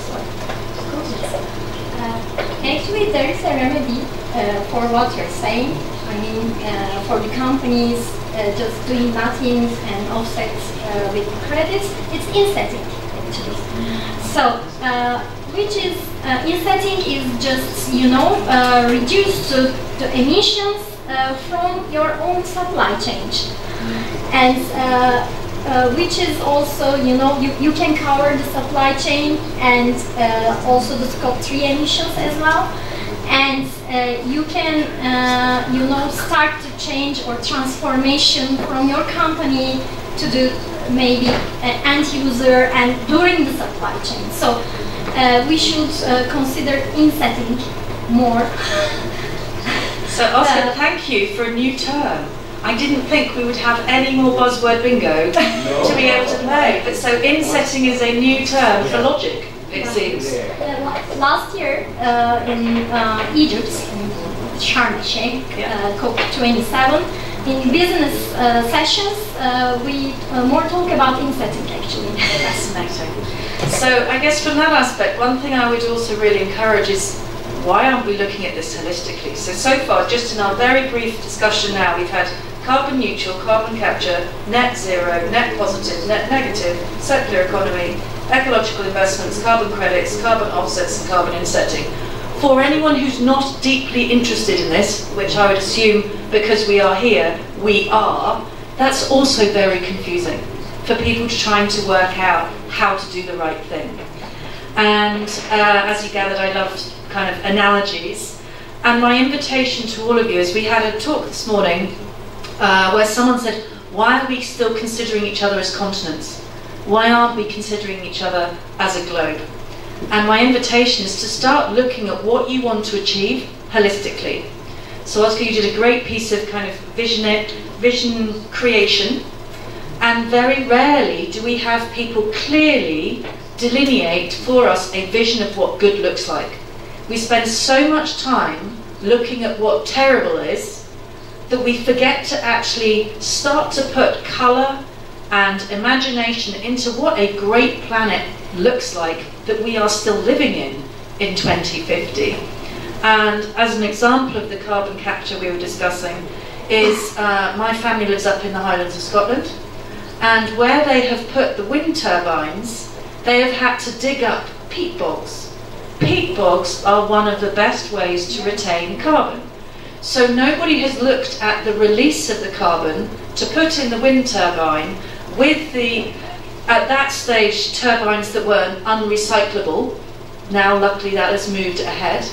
Actually, there is a remedy uh, for what you're saying. I mean, uh, for the companies uh, just doing nothing and offsets uh, with credits, it's insetting actually. So, uh, which is uh, insetting is just you know reduced to, to emissions from your own supply chain, and uh, which is also you know you, you can cover the supply chain and uh, also the scope three emissions as well, and uh, you can uh, you know start to change or transformation from your company to the maybe uh, end user and during the supply chain. So uh, we should uh, consider insetting more. So Oscar, thank you for a new term. I didn't think we would have any more buzzword bingo to be able to play. But so insetting is a new term for logic, it seems. Uh, last year uh, in uh, Egypt, in Sharm el Sheikh, uh, COP27, in business uh, sessions, uh, we uh, more talk about insetting actually. Fascinating. So I guess from that aspect, one thing I would also really encourage is why aren't we looking at this holistically? So, so far, just in our very brief discussion now, we've had carbon neutral, carbon capture, net zero, net positive, net negative, circular economy, ecological investments, carbon credits, carbon offsets, and carbon insetting. For anyone who's not deeply interested in this, which I would assume because we are here, we are, that's also very confusing for people trying to work out how to do the right thing. And uh, as you gathered, I loved kind of analogies. And my invitation to all of you is we had a talk this morning uh, where someone said, Why are we still considering each other as continents? Why aren't we considering each other as a globe? And my invitation is to start looking at what you want to achieve holistically. So, Oscar, you did a great piece of kind of vision, vision creation. And very rarely do we have people clearly delineate for us a vision of what good looks like. We spend so much time looking at what terrible is that we forget to actually start to put colour and imagination into what a great planet looks like that we are still living in in 2050. And as an example of the carbon capture we were discussing, is uh, my family lives up in the Highlands of Scotland, and where they have put the wind turbines, they have had to dig up peat bogs. Peat bogs are one of the best ways to retain carbon. So nobody has looked at the release of the carbon to put in the wind turbine with the, at that stage, turbines that were unrecyclable. Now, luckily, that has moved ahead.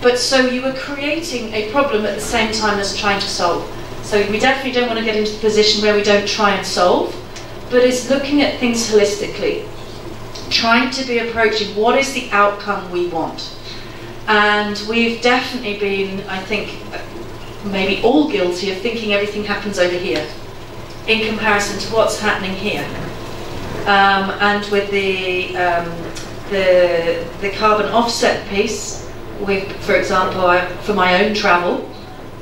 But so you were creating a problem at the same time as trying to solve. So we definitely don't want to get into the position where we don't try and solve, but it's looking at things holistically, trying to be approaching what is the outcome we want. And we've definitely been, I think, maybe all guilty of thinking everything happens over here in comparison to what's happening here. Um, and with the, um, the, the carbon offset piece, with, for example, I, for my own travel,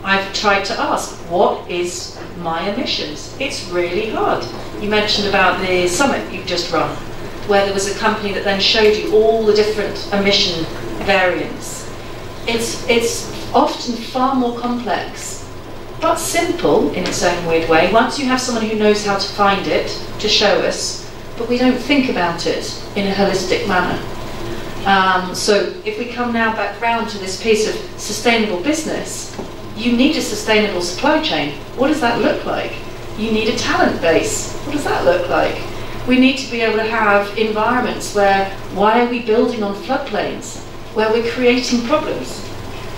I've tried to ask, what is my emissions? It's really hard. You mentioned about the summit you've just run, where there was a company that then showed you all the different emission variants. It's, it's often far more complex, but simple in its own weird way. Once you have someone who knows how to find it to show us, but we don't think about it in a holistic manner. Um, so if we come now back round to this piece of sustainable business, you need a sustainable supply chain. What does that look like? You need a talent base. What does that look like? We need to be able to have environments where, why are we building on floodplains? Where we're creating problems.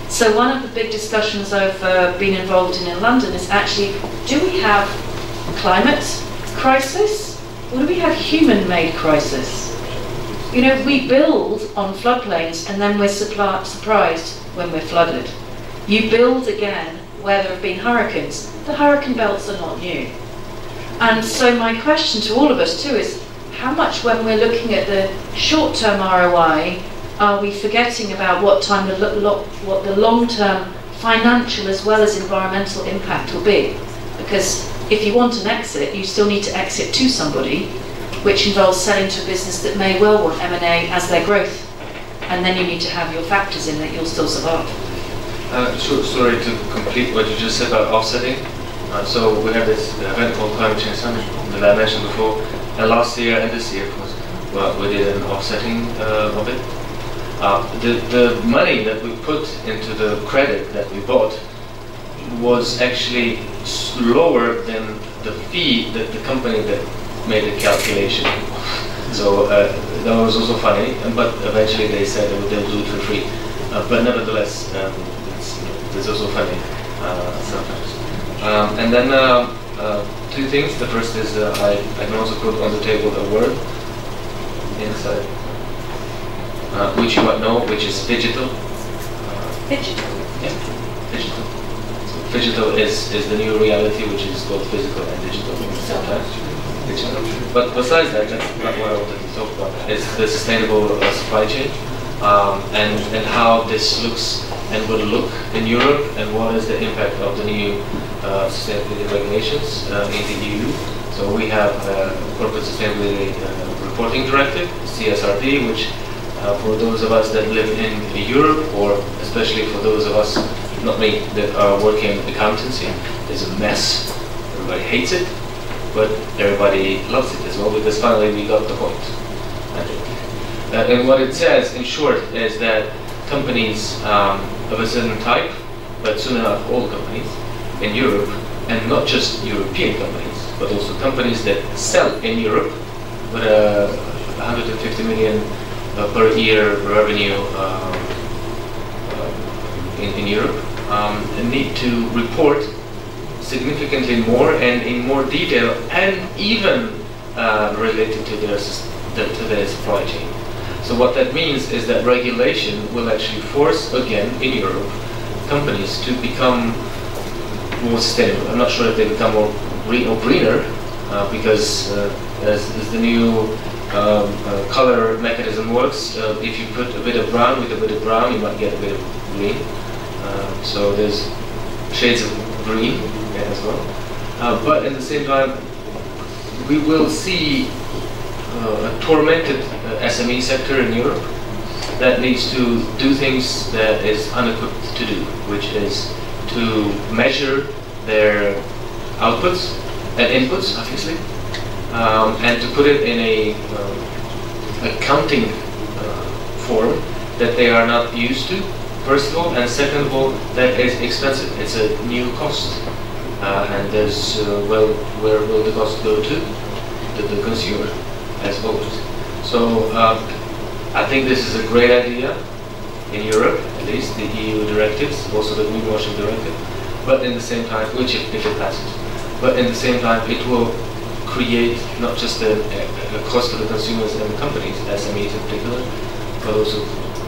So one of the big discussions I've uh, been involved in in London is actually, do we have climate crisis? Or do we have human-made crisis? You know, we build on floodplains and then we're surprised when we're flooded. You build again where there have been hurricanes. The hurricane belts are not new. And so my question to all of us too is, how much when we're looking at the short-term ROI are we forgetting about what time the what the long-term financial as well as environmental impact will be? Because if you want an exit, you still need to exit to somebody, which involves selling to a business that may well want M&A as their growth, and then you need to have your factors in that you'll still survive. Uh, so, sorry to complete what you just said about offsetting. Uh, so we have this event called Climate Change Summit that I mentioned before, and last year and this year, of course, well, we did an offsetting uh, of it. Uh, the, the money that we put into the credit that we bought was actually lower than the fee that the company that made the calculation. So uh, that was also funny, but eventually they said would they'll do it for free. Uh, but nevertheless, um, it's, it's also funny uh, sometimes. Um, and then um, uh, two things. The first is uh, I, I can also put on the table a word inside, uh, which you might know, which is digital. Digital. Yeah, digital. So digital is, is the new reality, which is both physical and digital sometimes. Digital. But besides that, that's not what I wanted to talk about. It's the sustainable uh, supply chain um, and, and how this looks and will look in Europe and what is the impact of the new uh, sustainability regulations uh, in the EU. So we have uh, Corporate Sustainability uh, Reporting Directive, CSRD, which uh, for those of us that live in Europe, or especially for those of us, not me, that are working in accountancy, is a mess. Everybody hates it, but everybody loves it as well because finally we got the point. I think. Uh, and what it says, in short, is that companies um, of a certain type, but soon enough all companies in Europe, and not just European companies, but also companies that sell in Europe with a 150 million uh, per year revenue um, uh, in, in Europe, um, need to report significantly more and in more detail, and even uh, related to their, to their supply chain. So what that means is that regulation will actually force, again, in Europe, companies to become more sustainable. I'm not sure if they become more green or greener, uh, because uh, as, as the new um, uh, color mechanism works, uh, if you put a bit of brown with a bit of brown, you might get a bit of green. Uh, so there's shades of green yeah, as well. Uh, but at the same time, we will see a tormented uh, SME sector in Europe that needs to do things that is unequipped to do, which is to measure their outputs and inputs, obviously, um, and to put it in a um, accounting uh, form that they are not used to, first of all, and second of all, that is expensive. It's a new cost. Uh, and there's, uh, well, where will the cost go to? To the consumer, as always. So um, I think this is a great idea in Europe, at least, the EU directives, also the greenwashing directive, but in the same time, which if it passes, but in the same time, it will create not just a, a, a cost for the consumers and the companies, SMEs in particular, but also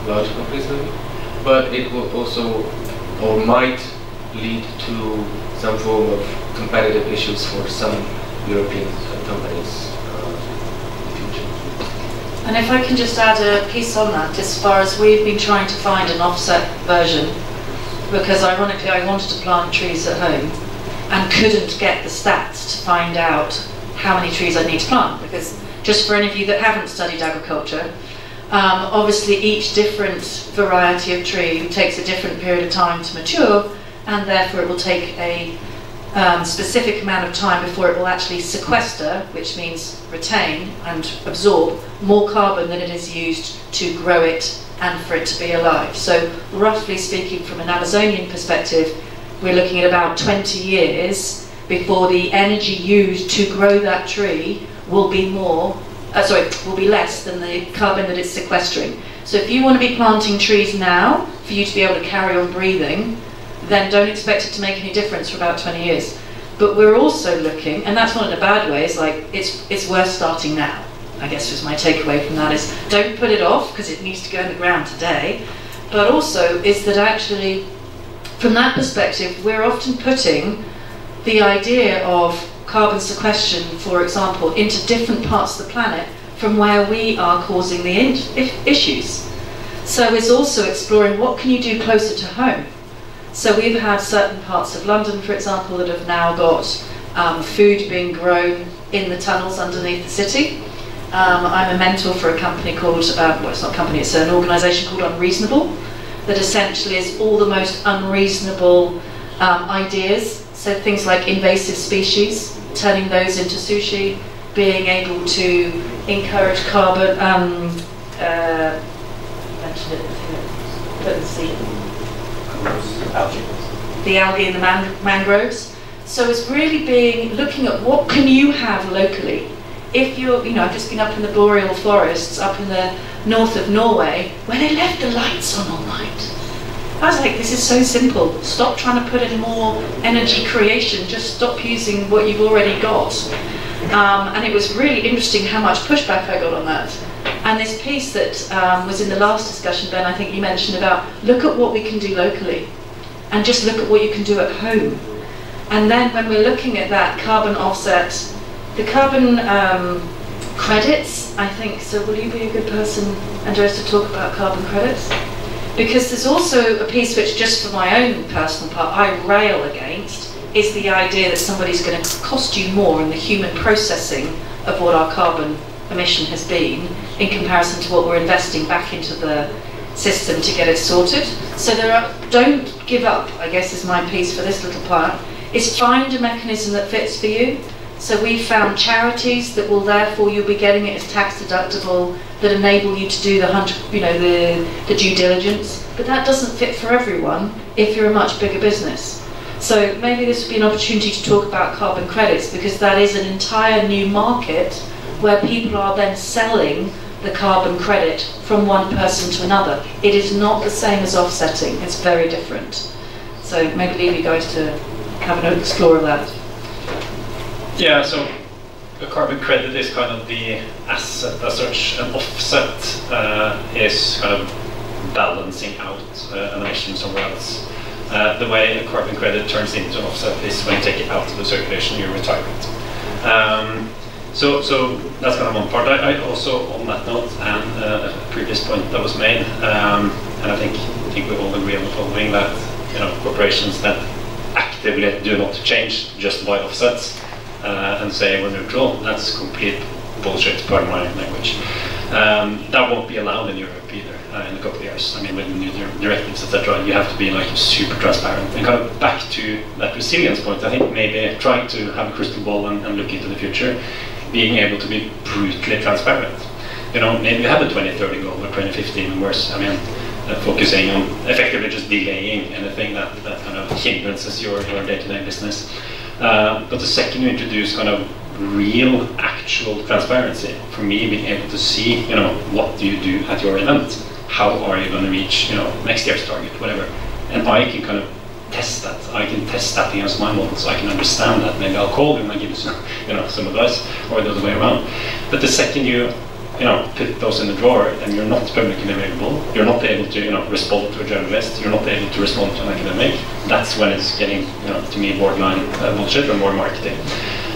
large companies maybe, but it will also, or might lead to some form of competitive issues for some European companies And if I can just add a piece on that, as far as we've been trying to find an offset version, because ironically I wanted to plant trees at home and couldn't get the stats to find out how many trees I'd need to plant, because just for any of you that haven't studied agriculture, um, obviously each different variety of tree takes a different period of time to mature, and therefore it will take a um, specific amount of time before it will actually sequester, which means retain and absorb more carbon than it is used to grow it and for it to be alive. So, roughly speaking, from an Amazonian perspective, we're looking at about 20 years before the energy used to grow that tree will be more, uh, sorry, will be less than the carbon that it's sequestering. So, if you want to be planting trees now for you to be able to carry on breathing, then don't expect it to make any difference for about 20 years. But we're also looking, and that's not in a bad way, it's like it's, it's worth starting now. I guess was my takeaway from that is don't put it off because it needs to go in the ground today. But also is that actually, from that perspective, we're often putting the idea of carbon sequestration, for example, into different parts of the planet from where we are causing the issues. So it's also exploring what can you do closer to home. So we've had certain parts of London, for example, that have now got um, food being grown in the tunnels underneath the city. Um, I'm a mentor for a company called, uh, well, it's not a company, it's an organisation called Unreasonable, that essentially is all the most unreasonable um, ideas. So things like invasive species, turning those into sushi, being able to encourage carbon, um, uh, mentioned it, put the sea. The algae in the man mangroves. So it's really being looking at what can you have locally. If you're, you know, I've just been up in the boreal forests up in the north of Norway where they left the lights on all night. I was like, this is so simple. Stop trying to put in more energy creation. Just stop using what you've already got. Um, and it was really interesting how much pushback I got on that. And this piece that um, was in the last discussion, Ben, I think you mentioned about look at what we can do locally and just look at what you can do at home. And then when we're looking at that carbon offset, the carbon um, credits, I think, so will you be a good person, Andreas, to talk about carbon credits? Because there's also a piece which, just for my own personal part, I rail against, is the idea that somebody's going to cost you more in the human processing of what our carbon emission has been in comparison to what we're investing back into the system to get it sorted. So there are, don't give up, I guess is my piece for this little part, is find a mechanism that fits for you. So we've found charities that will therefore you'll be getting it as tax deductible that enable you to do the hundred, you know, the, the due diligence. But that doesn't fit for everyone if you're a much bigger business. So maybe this would be an opportunity to talk about carbon credits because that is an entire new market where people are then selling the carbon credit from one person to another. It is not the same as offsetting, it's very different. So maybe leave you guys to have an explore of that. Yeah, so a carbon credit is kind of the asset as such. An offset uh, is kind of balancing out uh, an emission somewhere else. Uh, the way a carbon credit turns into an offset is when you take it out of the circulation, you retire it. Um, so, so that's kind of one part. I, I also, on that note, and uh, a previous point that was made, um, and I think I think we all agree on the following that you know corporations that actively do not change just by offsets uh, and say we're neutral, that's complete bullshit. Pardon my language. Um, that won't be allowed in Europe either uh, in a couple of years. I mean, with the new directives, etc., you have to be like super transparent. And kind of back to that resilience point, I think maybe trying to have a crystal ball and, and look into the future being able to be brutally transparent. You know, maybe you have a 2030 goal or 2015 and worse. I mean, uh, focusing on effectively just delaying anything that, that kind of hindrances your, day-to-day business. Uh, but the second you introduce kind of real, actual transparency, for me being able to see, you know, what do you do at your event? How are you going to reach, you know, next year's target, whatever. And I can kind of test that. I can test that against my model, so I can understand that. Maybe I'll call you and give you some, you know, some advice, or the other way around. But the second you, you know, put those in the drawer, and you're not publicly available, you're not able to, you know, respond to a journalist, you're not able to respond to an academic. That's when it's getting, you know, to me, borderline uh, bullshit or more marketing.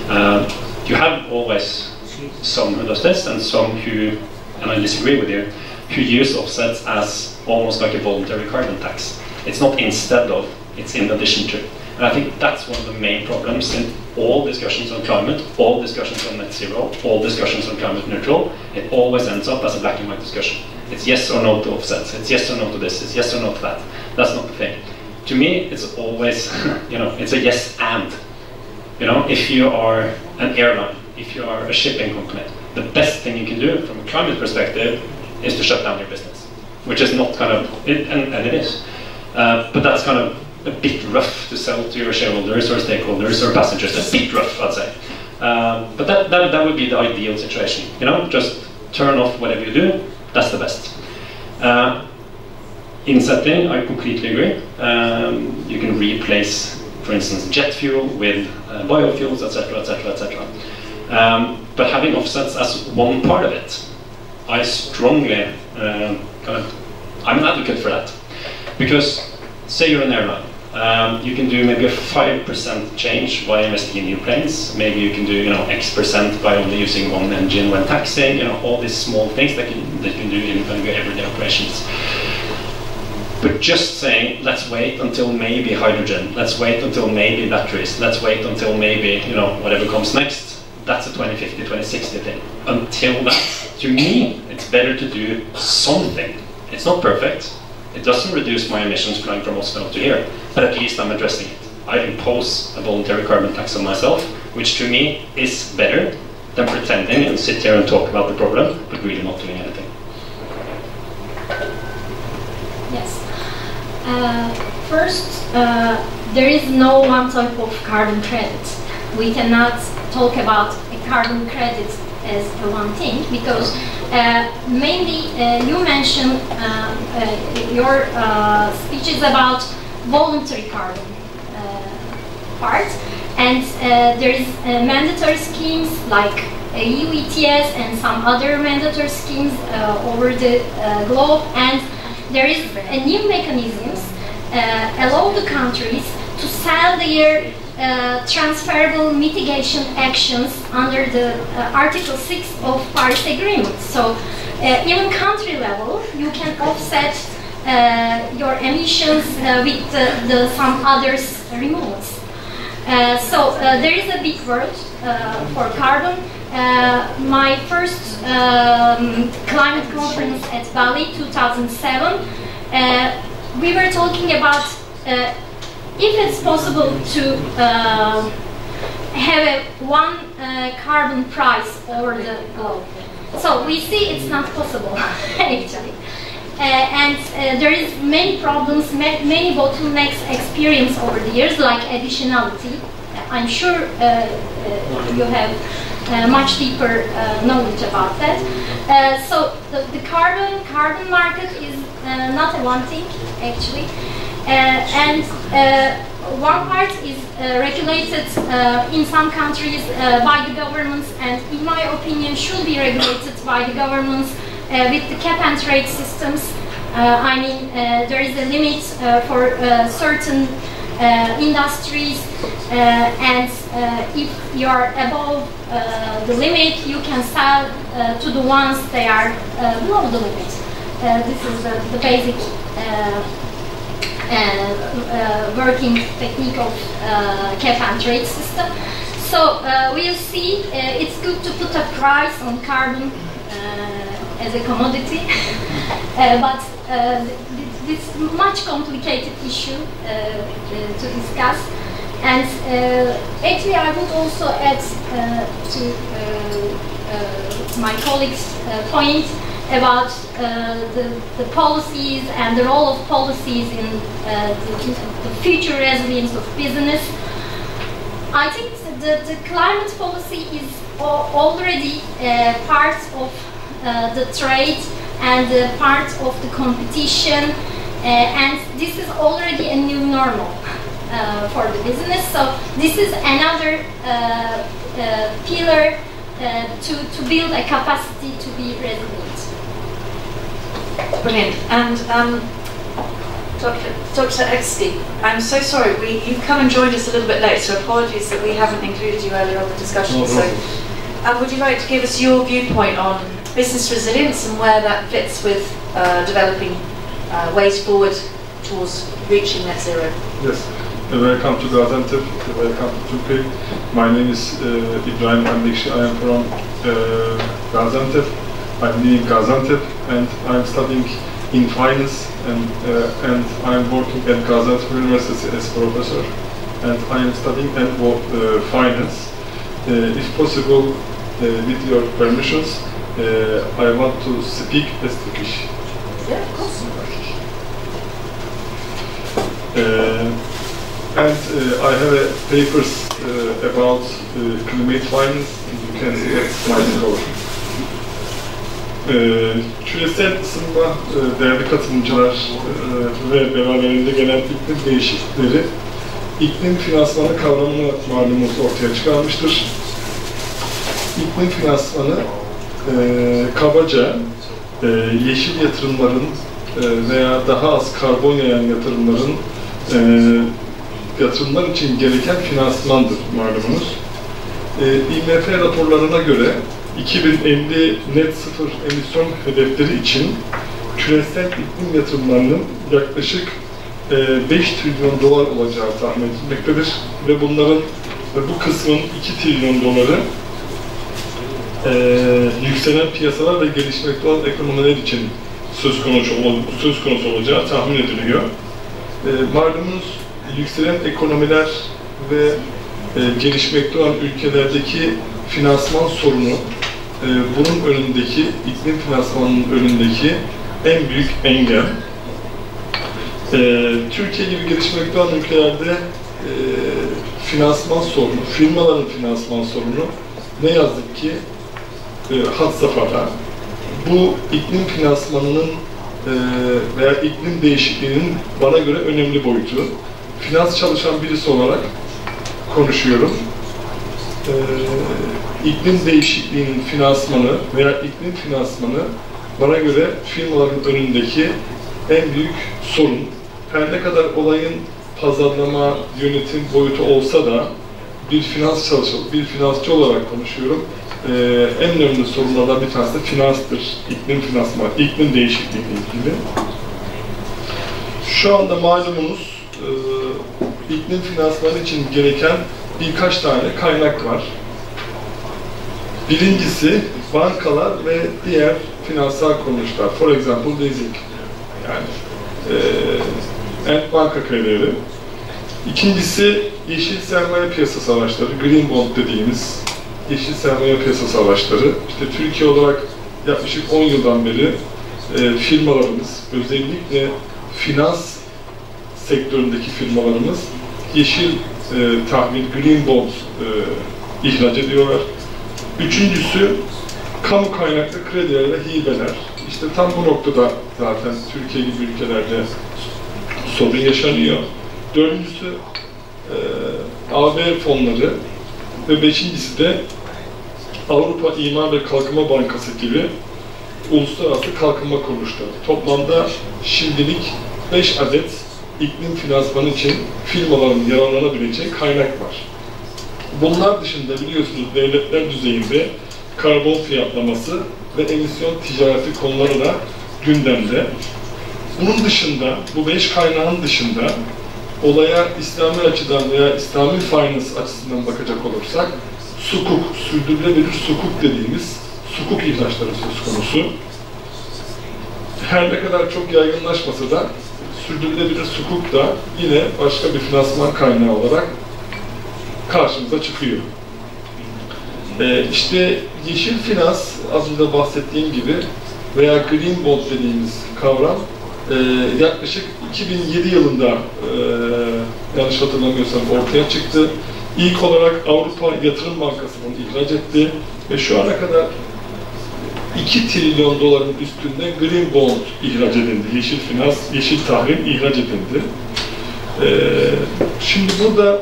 Uh, you have always some who does this, and some who, and I disagree with you, who use offsets as almost like a voluntary carbon tax. It's not instead of it's in addition to. And I think that's one of the main problems in all discussions on climate, all discussions on net zero, all discussions on climate neutral. It always ends up as a black and white discussion. It's yes or no to offsets. It's yes or no to this. It's yes or no to that. That's not the thing. To me, it's always, you know, it's a yes and. You know, if you are an airline, if you are a shipping company, the best thing you can do from a climate perspective is to shut down your business, which is not kind of, it, and, and it is. Uh, but that's kind of a bit rough to sell to your shareholders or stakeholders or passengers. A bit rough, I'd say. Um, but that, that, that would be the ideal situation. You know, just turn off whatever you do. That's the best. Uh, in setting, I completely agree. Um, you can replace, for instance, jet fuel with uh, biofuels, etc., etc., etc. But having offsets as one part of it, I strongly uh, I'm an advocate for that. Because say you're an airline Um, you can do maybe a 5% change by investing in new planes. Maybe you can do you know X percent by only using one engine when taxing. You know all these small things that, can, that you can do in kind of everyday operations. But just saying, let's wait until maybe hydrogen, let's wait until maybe batteries, let's wait until maybe you know whatever comes next. That's a 2050, 2060 thing. Until that, to me, it's better to do something. It's not perfect. It doesn't reduce my emissions flying from Oslo to here, but at least I'm addressing it. I impose a voluntary carbon tax on myself, which to me is better than pretending and sit here and talk about the problem, but really not doing anything. Yes. Uh, first, uh, there is no one type of carbon credit. We cannot talk about a carbon credit as one thing because uh, mainly uh, you mentioned um, uh, your uh, speech is about voluntary carbon uh, part. And uh, there is mandatory schemes like EU ETS and some other mandatory schemes over the globe. And there is a new mechanisms allow the countries to sell their uh, transferable mitigation actions under the uh, Article 6 of Paris Agreement. So uh, even country level, you can offset uh, your emissions uh, with the, some others removals. so there is a big world for carbon. my first um, climate conference at Bali 2007, we were talking about if it's possible to uh, have a one uh, carbon price over the globe. So we see it's not possible actually. Uh, and uh, there is many problems, ma many bottlenecks experienced over the years, like additionality. I'm sure uh, uh, you have much deeper knowledge about that. so the, the, carbon carbon market is not a one thing actually. Uh, and uh, one part is uh, regulated uh, in some countries uh, by the governments and in my opinion should be regulated by the governments uh, with the cap and trade systems. I mean there is a limit for certain industries and if you are above the limit you can sell to the ones they are below the limit. this is the, the basic uh, working technique of uh, cap and trade system. So uh, we'll see. it's good to put a price on carbon as a commodity, but this much complicated issue to discuss. And uh, actually, I would also add uh, to uh, my colleague's point about uh, the, the, policies and the role of policies in uh, the, the, future resilience of business. I think the, the climate policy is already uh, part of uh, the trade and uh, part of the competition uh, and this is already a new normal for the business. So this is another pillar to, to build a capacity to be resilient. Brilliant. And um, Dr. Dr. I'm so sorry, we, you've come and joined us a little bit late, so apologies that we haven't included you earlier on the discussion. No so, um, would you like to give us your viewpoint on business resilience and where that fits with uh, developing uh, ways forward towards reaching net zero? Yes. Welcome to Gaziantep. Welcome to Turkey. My name is uh, Ibrahim Andikshi. I am from uh, Gaziantep. I'm living in Gaziantep and I'm studying in finance and uh, and I'm working at Gaziantep University as professor and I am studying and uh, finance. Uh, if possible, uh, with your permissions, uh, I want to speak as Turkish. Yeah, of course. Uh, and I have papers about climate finance. You can see that's my scholarship. E, küresel ısınma e, değerli katılımcılar e, ve beraberinde gelen iklim değişiklikleri iklim finansmanı kavramını malumunuz ortaya çıkarmıştır. İklim finansmanı e, kabaca e, yeşil yatırımların e, veya daha az karbon yayan yatırımların e, yatırımlar için gereken finansmandır malumunuz. E, IMF raporlarına göre 2050 net sıfır emisyon hedefleri için küresel iklim yatırımlarının yaklaşık e, 5 trilyon dolar olacağı tahmin edilmektedir ve bunların ve bu kısmın 2 trilyon doları e, yükselen piyasalar ve gelişmekte olan ekonomiler için söz konusu, söz konusu olacağı tahmin ediliyor. E, malumunuz yükselen ekonomiler ve e, gelişmekte olan ülkelerdeki finansman sorunu e, bunun önündeki, iklim finansmanının önündeki en büyük engel. E, Türkiye gibi gelişmekte olan ülkelerde e, finansman sorunu, firmaların finansman sorunu ne yazık ki e, had safhada. Bu iklim finansmanının e, veya iklim değişikliğinin bana göre önemli boyutu. Finans çalışan birisi olarak konuşuyorum. E, iklim değişikliğinin finansmanı veya iklim finansmanı bana göre firmaların önündeki en büyük sorun. Her ne kadar olayın pazarlama, yönetim boyutu olsa da bir finans çalışan, bir finansçı olarak konuşuyorum. Ee, en önemli sorunlardan bir tanesi de finanstır. İklim finansmanı, iklim değişikliği ilgili. Şu anda malumunuz e, iklim finansmanı için gereken birkaç tane kaynak var. Birincisi bankalar ve diğer finansal kuruluşlar. For example, leasing. Yani e, end banka kredileri. İkincisi yeşil sermaye piyasası araçları, green bond dediğimiz yeşil sermaye piyasası araçları. İşte Türkiye olarak yaklaşık 10 yıldan beri e, firmalarımız, özellikle finans sektöründeki firmalarımız yeşil e, tahvil, green bond e, ihraç ediyorlar. Üçüncüsü kamu kaynaklı krediler ve hibeler. İşte tam bu noktada zaten Türkiye gibi ülkelerde sorun yaşanıyor. Dördüncüsü e, AB fonları ve beşincisi de Avrupa İmar ve Kalkınma Bankası gibi uluslararası kalkınma kuruluşları. Toplamda şimdilik 5 adet iklim finansmanı için firmaların yararlanabileceği kaynak var. Bunlar dışında biliyorsunuz devletler düzeyinde karbon fiyatlaması ve emisyon ticareti konuları da gündemde. Bunun dışında, bu beş kaynağın dışında olaya İslami açıdan veya İslami finance açısından bakacak olursak sukuk, sürdürülebilir sukuk dediğimiz sukuk ihraçları söz konusu. Her ne kadar çok yaygınlaşmasa da sürdürülebilir sukuk da yine başka bir finansman kaynağı olarak karşımıza çıkıyor. Ee, işte yeşil finans, az önce bahsettiğim gibi veya green bond dediğimiz kavram e, yaklaşık 2007 yılında e, yanlış hatırlamıyorsam ortaya çıktı. İlk olarak Avrupa Yatırım Bankası bunu ihraç etti ve şu ana kadar 2 trilyon doların üstünde green bond ihraç edildi. Yeşil finans, yeşil tahvil ihraç edildi. Ee, şimdi burada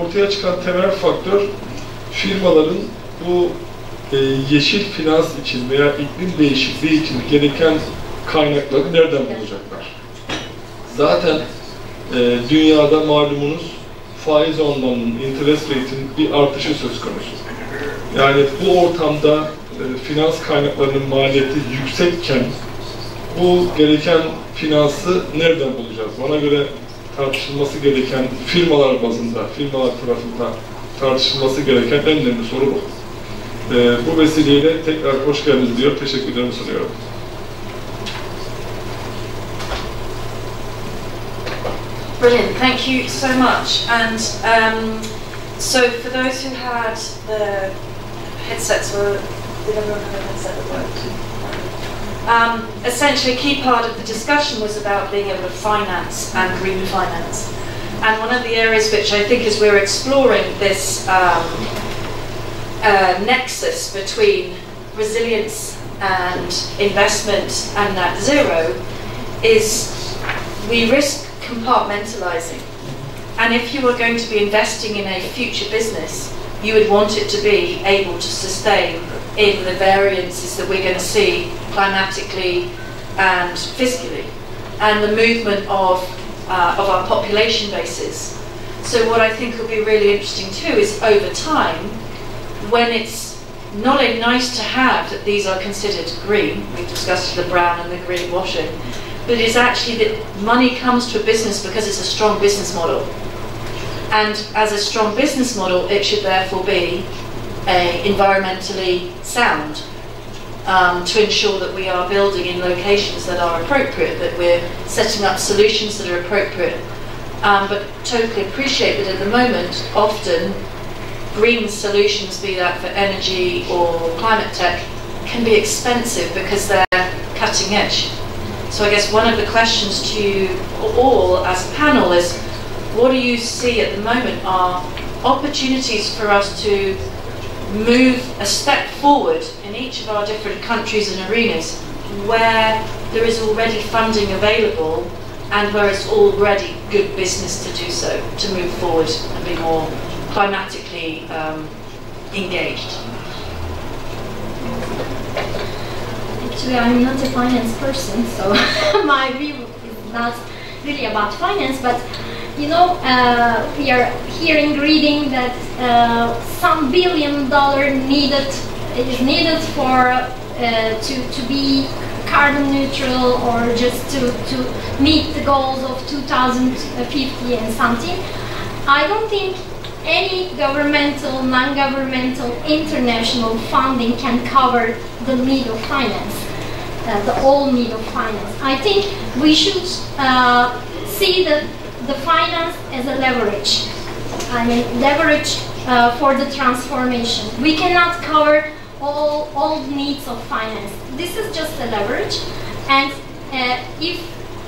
ortaya çıkan temel faktör firmaların bu e, yeşil finans için veya iklim değişikliği için gereken kaynakları nereden bulacaklar? Zaten e, dünyada malumunuz faiz oranlarının, interest rate'in bir artışı söz konusu. Yani bu ortamda finans kaynaklarının maliyeti yüksekken bu gereken finansı nereden bulacağız? Bana göre tartışılması gereken firmalar bazında, firmalar tarafından tartışılması gereken en önemli soru bu. E, bu vesileyle tekrar hoş geldiniz diyor, teşekkürlerimi sunuyorum. Brilliant, thank you so much. And um, so for those who had the headsets, were, worked? Um, essentially, a key part of the discussion was about being able to finance and green finance. And one of the areas which I think as we're exploring this um, uh, nexus between resilience and investment and net zero is we risk compartmentalizing. And if you are going to be investing in a future business, you would want it to be able to sustain in the variances that we're going to see climatically and fiscally. And the movement of uh, of our population bases. So what I think will be really interesting too is over time, when it's not only nice to have that these are considered green, we've discussed the brown and the green washing, but it's actually that money comes to a business because it's a strong business model. And as a strong business model, it should therefore be a environmentally sound um, to ensure that we are building in locations that are appropriate, that we're setting up solutions that are appropriate. Um, but totally appreciate that at the moment, often green solutions, be that for energy or climate tech, can be expensive because they're cutting edge. So I guess one of the questions to you all as a panel is, what do you see at the moment are opportunities for us to move a step forward in each of our different countries and arenas where there is already funding available and where it's already good business to do so, to move forward and be more climatically um, engaged. Actually, I'm not a finance person, so my view is not really about finance, but you know, uh, we are hearing, reading that uh, some billion dollar needed is needed for uh, to to be carbon neutral or just to to meet the goals of 2050 and something. I don't think any governmental, non-governmental, international funding can cover the need of finance, uh, the whole need of finance. I think we should uh, see the the finance as a leverage. I mean, leverage uh, for the transformation. We cannot cover all, all needs of finance. This is just a leverage. And uh, if,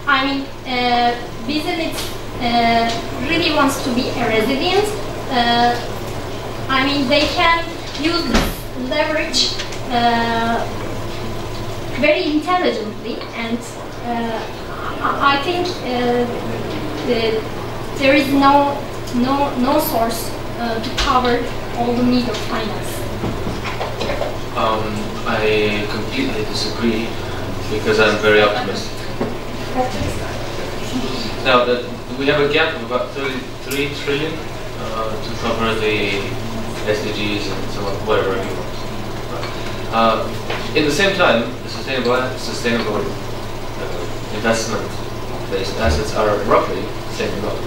I mean, uh, business uh, really wants to be a resilient, uh, I mean, they can use this leverage uh, very intelligently and I think the, there is no, no, no source uh, to cover all the need of finance. Um, I completely disagree because I'm very optimistic. Now, the, we have a gap of about 33 trillion uh, to cover the SDGs and so on, whatever you want. Uh, in the same time, the sustainable, sustainable uh, investment based assets are roughly the same amount,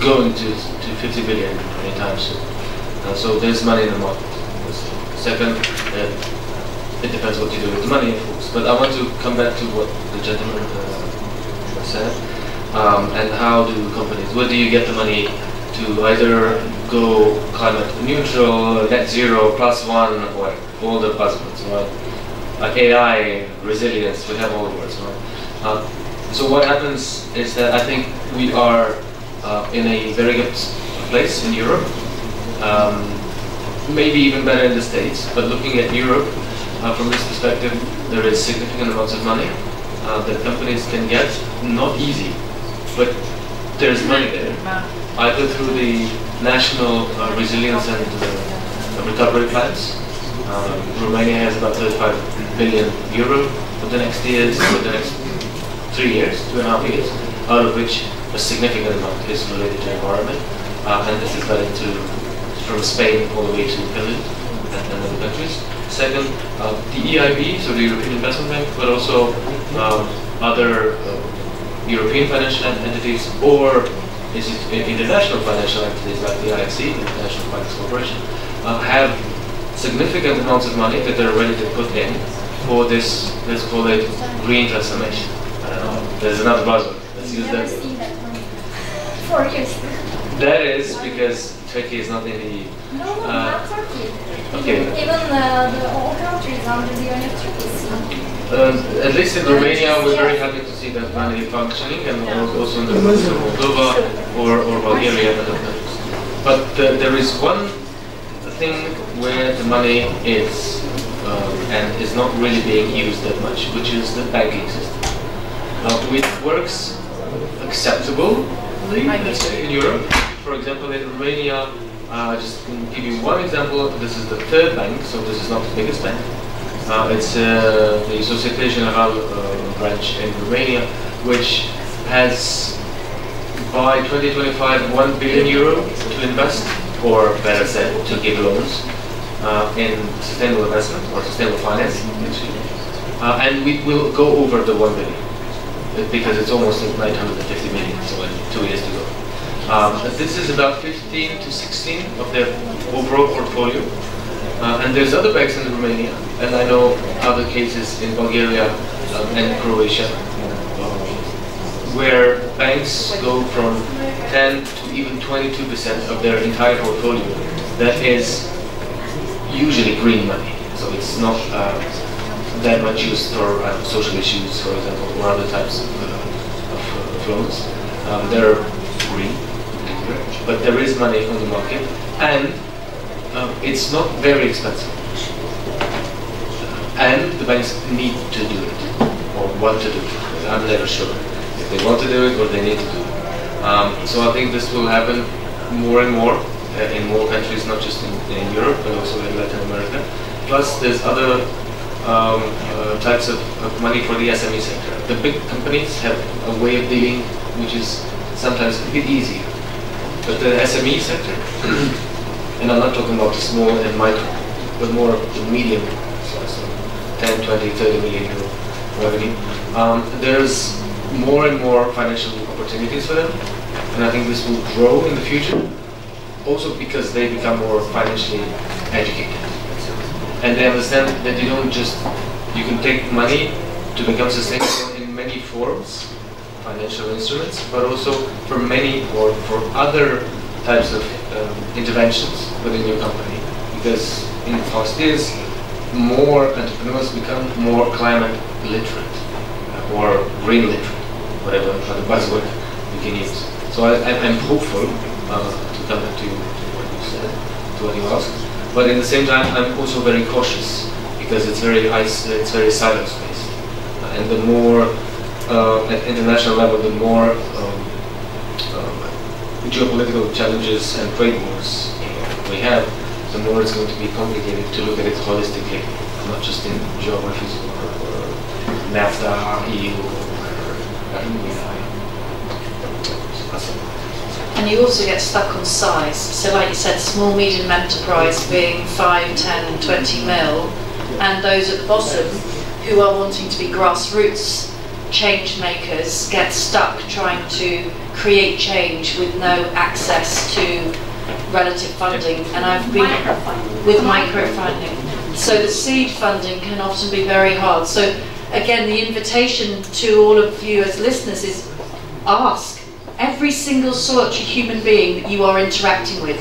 going to, to 50 billion anytime soon. Uh, so there's money in the market. Second, uh, it depends what you do with the money, of course. But I want to come back to what the gentleman uh, said. Um, and how do companies, where do you get the money to either go climate neutral, net zero, plus one, or all the buzzwords, right? Like AI, resilience, we have all the words, right? Uh, so what happens is that I think we are uh, in a very good place in Europe, um, maybe even better in the States, but looking at Europe uh, from this perspective, there is significant amounts of money uh, that companies can get, not easy, but there's money there, either through the national uh, resilience and uh, recovery plans. Um, Romania has about 35 billion euro for the next years, for the next three years, two and a half years, out of which a significant amount is related to environment. Uh, and this is valid to from Spain all the way to Finland and, and other countries. Second, uh, the EIB, so the European Investment Bank, but also um, other uh, European financial entities or international financial entities like the IFC, the International Finance Corporation, uh, have significant amounts of money that they're ready to put in for this, let's call it green transformation. There's another buzzword. Let's use that. Four years. That is because Turkey is not in the EU. No, no, Uh, not Turkey. okay. Even, even uh, the all countries under the Union of Turkey. Uh, at least in Romania, we're very happy to see that money functioning, and also in the case of Moldova or, or Bulgaria and other countries. But uh, there is one thing where the money is um, and is not really being used that much, which is the banking system, uh, which works acceptably, in Europe. For example, in Romania, uh, just give you one example, this is the third bank, so this is not the biggest bank. Uh, it's uh, the Societe Generale uh, branch in Romania, which has by 2025 1 billion euro to invest, or better said, to give loans uh, in sustainable investment or sustainable finance. Uh, and we will go over the 1 billion because it's almost 950 million, so in two years to go. Um, this is about 15 to 16 of their overall portfolio. Uh, and there's other banks in Romania, and I know other cases in Bulgaria um, and Croatia, where banks go from 10 to even 22% of their entire portfolio. That is usually green money, so it's not uh, that much used for uh, social issues, for example, or other types of, uh, of loans. Um, they're green, but there is money on the market, and um, it's not very expensive. And the banks need to do it, or want to do it. I'm never sure if they want to do it or they need to do it. Um, so I think this will happen more and more uh, in more countries, not just in, in, Europe, but also in Latin America. Plus, there's other um, uh, types of, of money for the SME sector. The big companies have a way of dealing which is sometimes a bit easier. But the SME sector, and I'm not talking about the small and micro, but more the medium, so, so 10, 20, 30 million euro revenue, um, there's more and more financial opportunities for them. And I think this will grow in the future, also because they become more financially educated. And they understand that you don't just, you can take money to become sustainable in many forms, financial instruments, but also for many or for other types of um, interventions within your company. Because in the past years, more entrepreneurs become more climate literate uh, or green literate, whatever other buzzword you can use. So I, am hopeful uh, to come back to, what you said, to what you asked. But at the same time, I'm also very cautious because it's very it's very silos based, uh, and the more uh, at international level, the more um, um, geopolitical challenges and trade wars we have, the more it's going to be complicated to look at it holistically, not just in geographies or, or NAFTA, EU, or and you also get stuck on size. So like you said, small, medium enterprise being 5, 10, 20 mil, and those at the bottom who are wanting to be grassroots change makers get stuck trying to create change with no access to relative funding. And I've been with microfunding. So the seed funding can often be very hard. So again, the invitation to all of you as listeners is ask every single such human being that you are interacting with.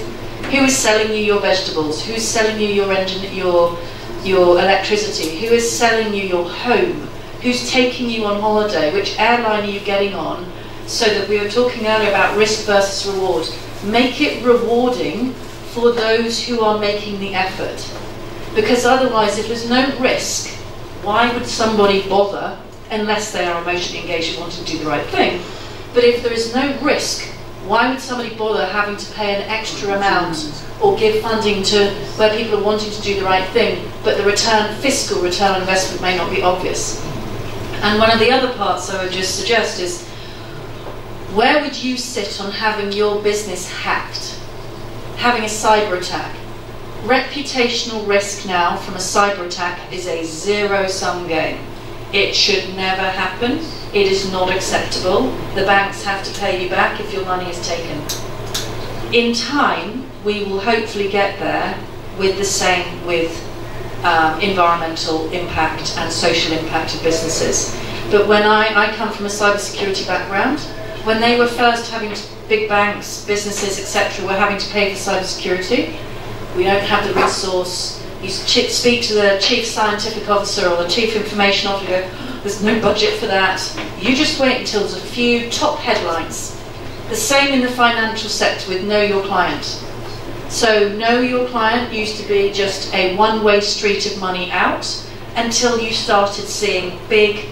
Who is selling you your vegetables? Who's selling you your engine, your your electricity? Who is selling you your home? who's taking you on holiday, which airline are you getting on, so that we were talking earlier about risk versus reward. Make it rewarding for those who are making the effort. Because otherwise, if there's no risk, why would somebody bother unless they are emotionally engaged and want to do the right thing? But if there is no risk, why would somebody bother having to pay an extra amount or give funding to where people are wanting to do the right thing, but the return, fiscal return on investment may not be obvious? And one of the other parts I would just suggest is where would you sit on having your business hacked? Having a cyber attack? Reputational risk now from a cyber attack is a zero sum game. It should never happen. It is not acceptable. The banks have to pay you back if your money is taken. In time, we will hopefully get there with the same with um, environmental impact and social impact of businesses. But when I, I come from a cybersecurity background, when they were first having to, big banks, businesses, etc., were having to pay for cybersecurity, we don't have the resource. You speak to the chief scientific officer or the chief information officer, there's no budget for that. You just wait until there's a few top headlines. The same in the financial sector with Know Your Client. So know your client used to be just a one-way street of money out until you started seeing big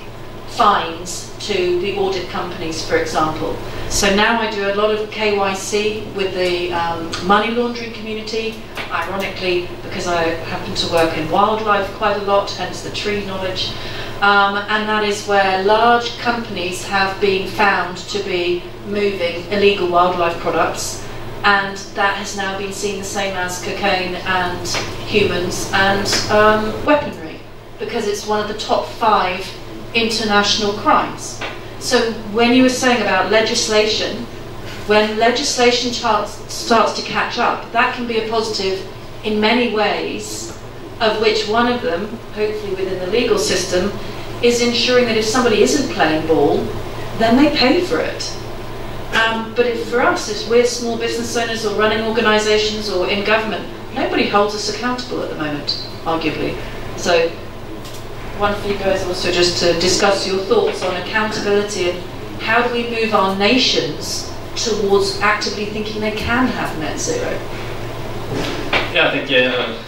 fines to the audit companies, for example. So now I do a lot of KYC with the um, money laundering community, ironically because I happen to work in wildlife quite a lot, hence the tree knowledge. Um, and that is where large companies have been found to be moving illegal wildlife products, and that has now been seen the same as cocaine and humans and um, weaponry, because it's one of the top five international crimes. So when you were saying about legislation, when legislation starts, to catch up, that can be a positive in many ways, of which one of them, hopefully within the legal system, is ensuring that if somebody isn't playing ball, then they pay for it. Um, but if for us, if we're small business owners or running organisations or in government, nobody holds us accountable at the moment, arguably. So one for you guys also just to discuss your thoughts on accountability and how do we move our nations towards actively thinking they can have net zero? Yeah, I think a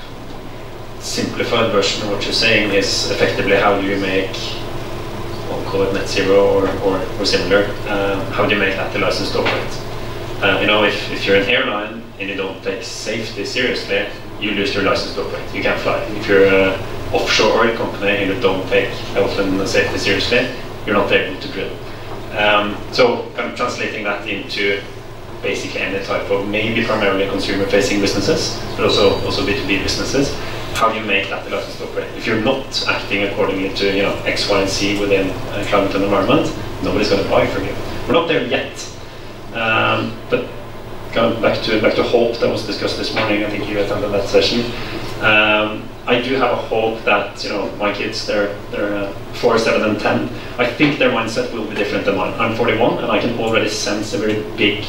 simplified version of what you're saying is effectively how do you make, we'll call it net zero or, or, or similar, uh, how do you make that the license to operate? Uh, you know, if, if you're an airline and you don't take safety seriously, you lose your license to operate. You can't fly. If you're an offshore oil company and you don't take health and safety seriously, you're not able to drill. Um, so kind of translating that into basically any type of maybe primarily consumer-facing businesses, but also also B2B businesses. How do you make that the license to operate? If you're not acting accordingly to you know X, Y, and Z within uh, climate and environment, nobody's going to buy from you. We're not there yet, um, but to back to hope that was discussed this morning. I think you attended that session. Um, I do have a hope that you know my kids, they're they're uh, four, seven, and ten. I think their mindset will be different than mine. I'm 41, and I can already sense a very big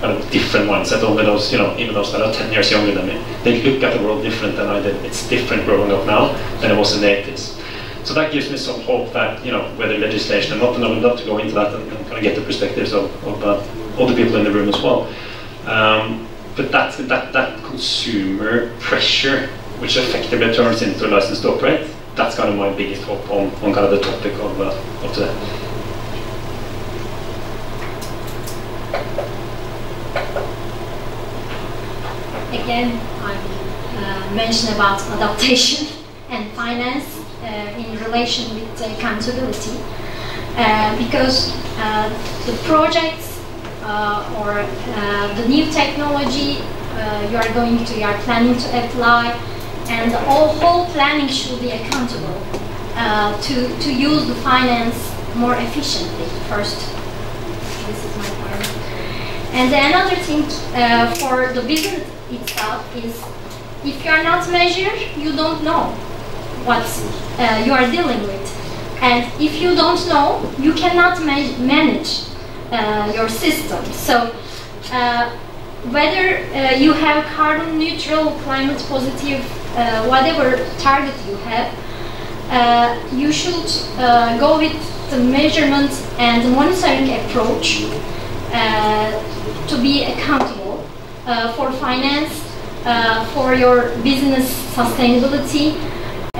kind of different mindset. Only those, you know, even those that are 10 years younger than me, they look at the world different than I did. It's different growing up now than it was in the 80s. So that gives me some hope that, you know, whether legislation or not, love to go into that and, and kind of get the perspectives of, of uh, other people in the room as well. Um, but that, that, that consumer pressure, which effectively turns into a license to operate, that's kind of my biggest hope on, on kind of the topic of, uh, of today. Again, I uh, mention about adaptation and finance uh, in relation with accountability. Uh, because uh, the projects uh, or uh, the new technology you are going to, you are planning to apply, and the whole, planning should be accountable to, to use the finance more efficiently first. This is my point. And another thing uh, for the business itself is if you are not measured, you don't know what uh, you are dealing with. And if you don't know, you cannot ma manage uh, your system. So uh, whether uh, you have carbon neutral, climate positive, uh, whatever target you have, you should go with the measurement and the monitoring approach to be accountable uh, for finance, uh, for your business sustainability, uh,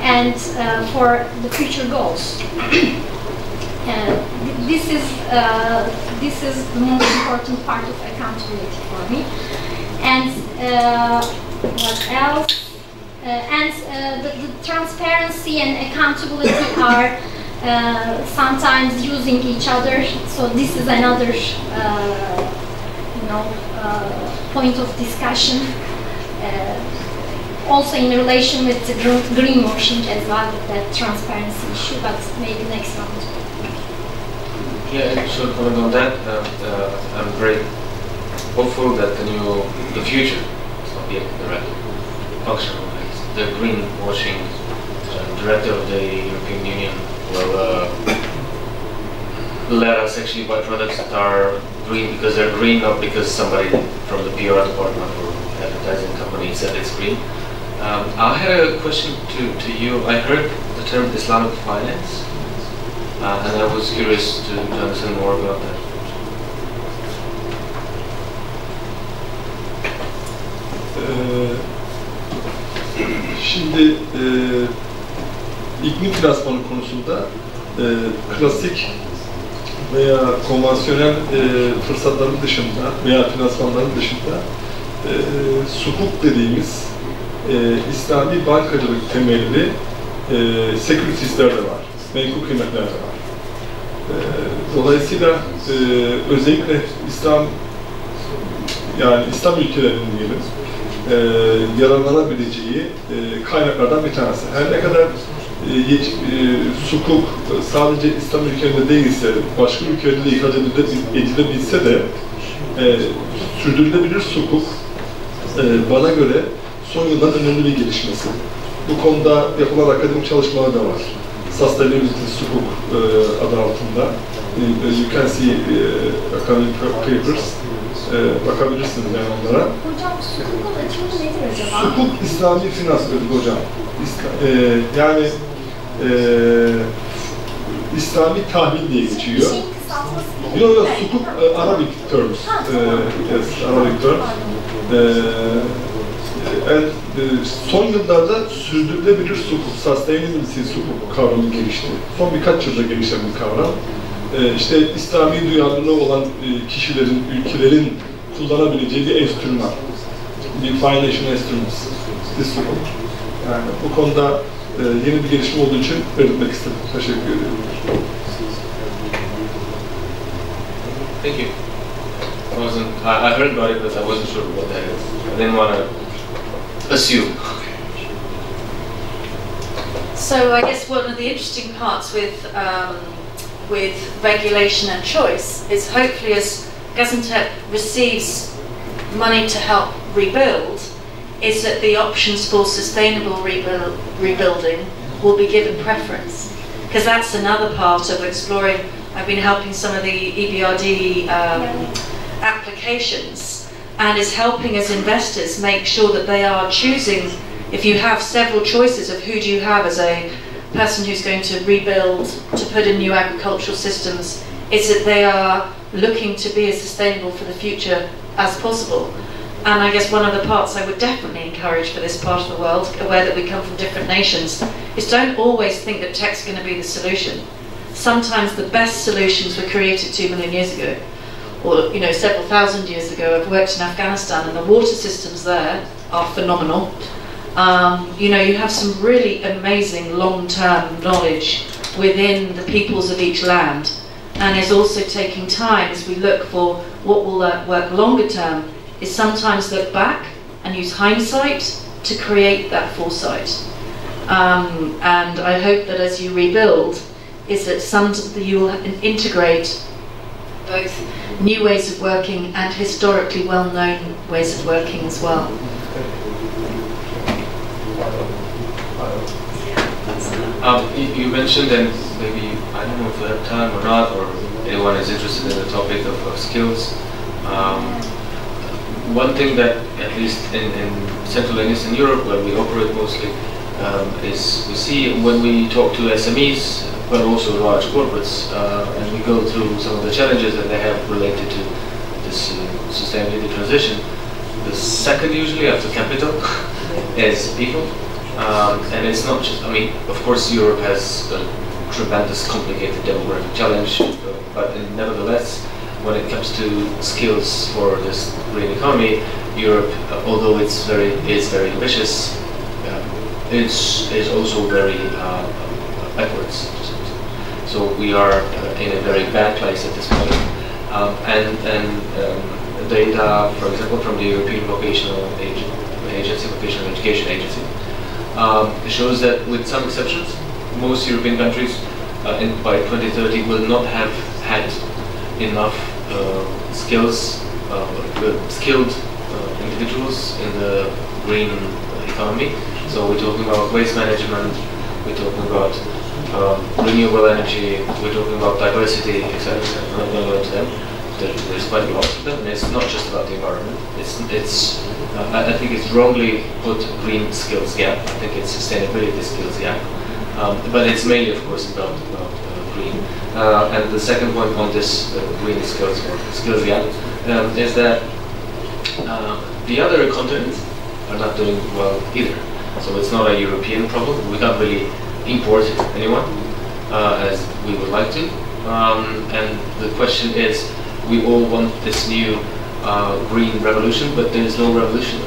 and uh, for the future goals. this is uh, this is the most important part of accountability for me. And what else? and the, the transparency and accountability are uh, sometimes using each other. So this is another, uh, you know, uh, point of discussion. also in relation with the green greenwashing as well, that transparency issue, but maybe next round. Yeah, so comment on that, I'm very hopeful that the new, the future, it's not yet the right function, the greenwashing director of the European Union will uh, let us actually buy products that are green because they're green, not because somebody from the PR department or advertising company said it's green. Um, I had a question to, to you. I heard the term Islamic finance, uh, and I was curious to, to understand more about that. Ee, şimdi e, iklim finansmanı konusunda e, klasik veya konvansiyonel e, fırsatların dışında veya finansmanların dışında e, sukuk dediğimiz e, İslami bankacılık temelli e, seküritistler de var. Menkul kıymetler de var. E, dolayısıyla e, özellikle İslam yani İslam ülkelerinin diyelim e, yararlanabileceği e, kaynaklardan bir tanesi. Her ne kadar e, e, sukuk sadece İslam ülkelerinde değilse, başka ülkelerde de edile- edilebilse de e, sürdürülebilir sukuk e, bana göre son yılların önemli bir gelişmesi. Bu konuda yapılan akademik çalışmalar da var. Sustainability Sukuk e, adı altında. E, you can see e, academic papers. E, bakabilirsiniz yani onlara. Hocam sukukun açılımı nedir acaba? Sukuk İslami finans dedik hocam. İsla- e, yani e, İslami tahvil diye geçiyor. değil. Yok yok sukuk e, Arabic terms. E, yes, Arabic terms. E, e, son yıllarda sürdürülebilir sukuk, sustainability sukuk kavramı gelişti. Son birkaç yılda gelişen bir kavram. E, işte İslami duyarlılığı olan e, kişilerin, ülkelerin kullanabileceği bir enstrüman. Bir financial instruments. Bir sukuk. Yani bu konuda yeni bir gelişme olduğu için belirtmek istedim. Teşekkür ediyorum. Thank you. I wasn't. I, I heard about it, but I wasn't sure what that is. I didn't want to assume. So I guess one of the interesting parts with um, with regulation and choice is hopefully as Gaziantep receives money to help rebuild, is that the options for sustainable rebuild, rebuilding will be given preference. Because that's another part of exploring. I've been helping some of the EBRD um, applications and is helping as investors make sure that they are choosing if you have several choices of who do you have as a person who's going to rebuild, to put in new agricultural systems, is that they are looking to be as sustainable for the future as possible. And I guess one of the parts I would definitely encourage for this part of the world, aware that we come from different nations, is don't always think that tech's going to be the solution. Sometimes the best solutions were created two million years ago, or you know several thousand years ago. I've worked in Afghanistan, and the water systems there are phenomenal. Um, you know, you have some really amazing long-term knowledge within the peoples of each land, and it's also taking time as we look for what will work longer term. Is sometimes look back and use hindsight to create that foresight. Um, and I hope that as you rebuild, is that some you will integrate both new ways of working and historically well-known ways of working as well. Um, you, you mentioned, and maybe I don't know if we have time or not, or anyone is interested in the topic of, of skills. Um, one thing that, at least in, in Central and Eastern Europe, where we operate mostly, um, is we see when we talk to SMEs, but also large corporates, uh, and we go through some of the challenges that they have related to this uh, sustainability transition. The second, usually after capital, is people. Um, and it's not just, I mean, of course, Europe has a tremendous, complicated demographic challenge, but nevertheless, when it comes to skills for this green economy, Europe, uh, although it's very is very ambitious, um, it's is also very uh, backwards. So we are uh, in a very bad place at this point. Um, and and um, data, for example, from the European Vocational Ag- Agency, Vocational Education Agency, um, shows that with some exceptions, most European countries uh, in, by 2030 will not have had enough uh, skills, uh, skilled uh, individuals in the green economy. So we're talking about waste management, we're talking about um, renewable energy, we're talking about diversity, etc. I'm not going to go into them. There, there's quite a lot of them, and it's not just about the environment. It's, it's uh, I think it's wrongly put green skills gap. I think it's sustainability skills gap. Um, but it's mainly, of course, about, about uh, green. Uh, and the second point on this uh, green skills skills gap um, is that uh, the other continents are not doing well either. So it's not a European problem. We can't really import anyone uh, as we would like to. Um, and the question is, we all want this new uh, green revolution, but there is no revolution.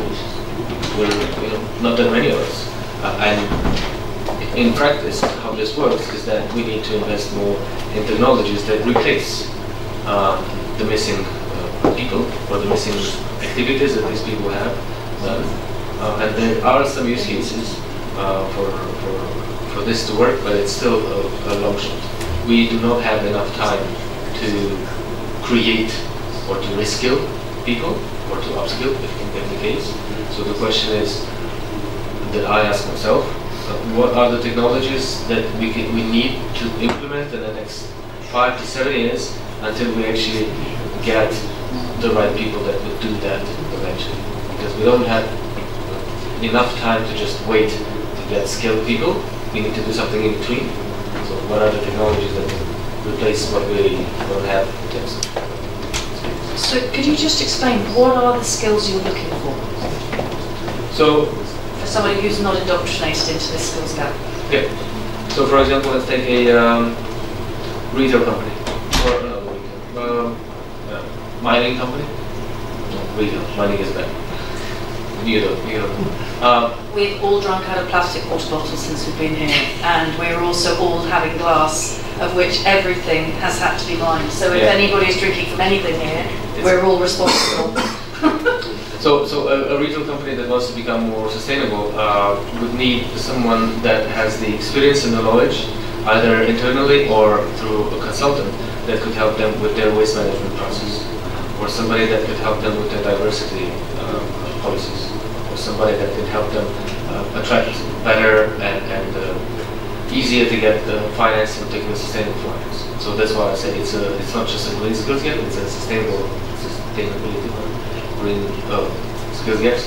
We're you know, not that many of us. Uh, and in practice, how this works is that we need to invest more in technologies that replace um, the missing uh, people or the missing activities that these people have. Uh, and there are some use cases uh, for, for, for this to work, but it's still a, a long shot. We do not have enough time to create or to reskill people or to upskill, if be the case. So the question is that I ask myself, uh, what are the technologies that we, can, we need to implement in the next five to seven years until we actually get the right people that would do that eventually. Because we don't have enough time to just wait to get skilled people. We need to do something in between. So what are the technologies that replace what we don't have in terms So could you just explain what are the skills you're looking for? So For somebody who's not indoctrinated into this skills gap. Yeah. So for example, let's take a um, retail company or uh, um, uh, mining company. No, retail. Mining is better. You know, you know. Um, We've all drunk out of plastic water bottles since we've been here, and we're also all having glass, of which everything has had to be lined. So if Yeah. anybody is drinking from anything here, we're all responsible. So, so a, a retail company that wants to become more sustainable uh, would need someone that has the experience and the knowledge, either internally or through a consultant, that could help them with their waste management process, or somebody that could help them with their diversity uh, policies, somebody that could help them uh, attract better and, and uh, easier to get the finance and taking sustainable finance. So that's why I say it's a, it's not just a green skills gap, it's a sustainable sustainability green uh, skills gap.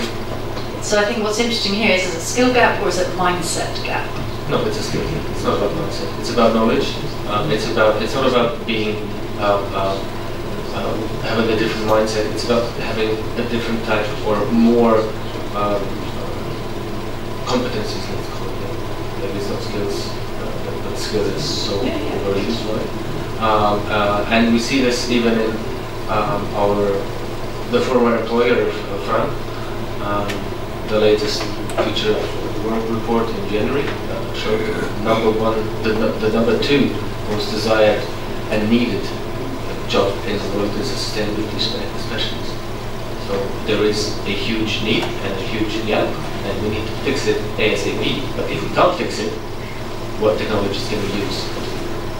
So I think what's interesting here is, is it a skill gap or is it a mindset gap? No, it's a skill gap. It's not about mindset. It's about knowledge. Um, it's about. It's not about being um, um, um, having a different mindset. It's about having a different type or more um, competencies. Let's call it. Yeah. Maybe it's not skills, uh, but, but skill is so overused, right? Um, uh, and we see this even in um, our the former employer of of Frank. Um, the latest future of work report in January uh, showed the number one, the, the number two most desired and needed job in the world is a sustainability spe- specialist. So there is a huge need and a huge gap, and we need to fix it ASAP. But if we can't fix it, what technologies can we use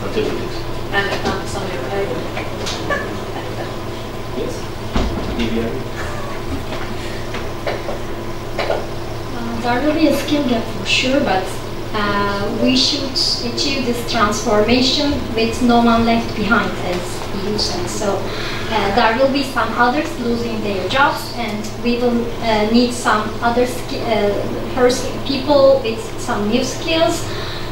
until we fix it? And if not, somebody available. Yes. EVR. Uh, There will be a skill gap for sure, but uh, we should achieve this transformation with no one left behind, as said. So uh, there will be some others losing their jobs, and we will uh, need some other uh, people with some new skills.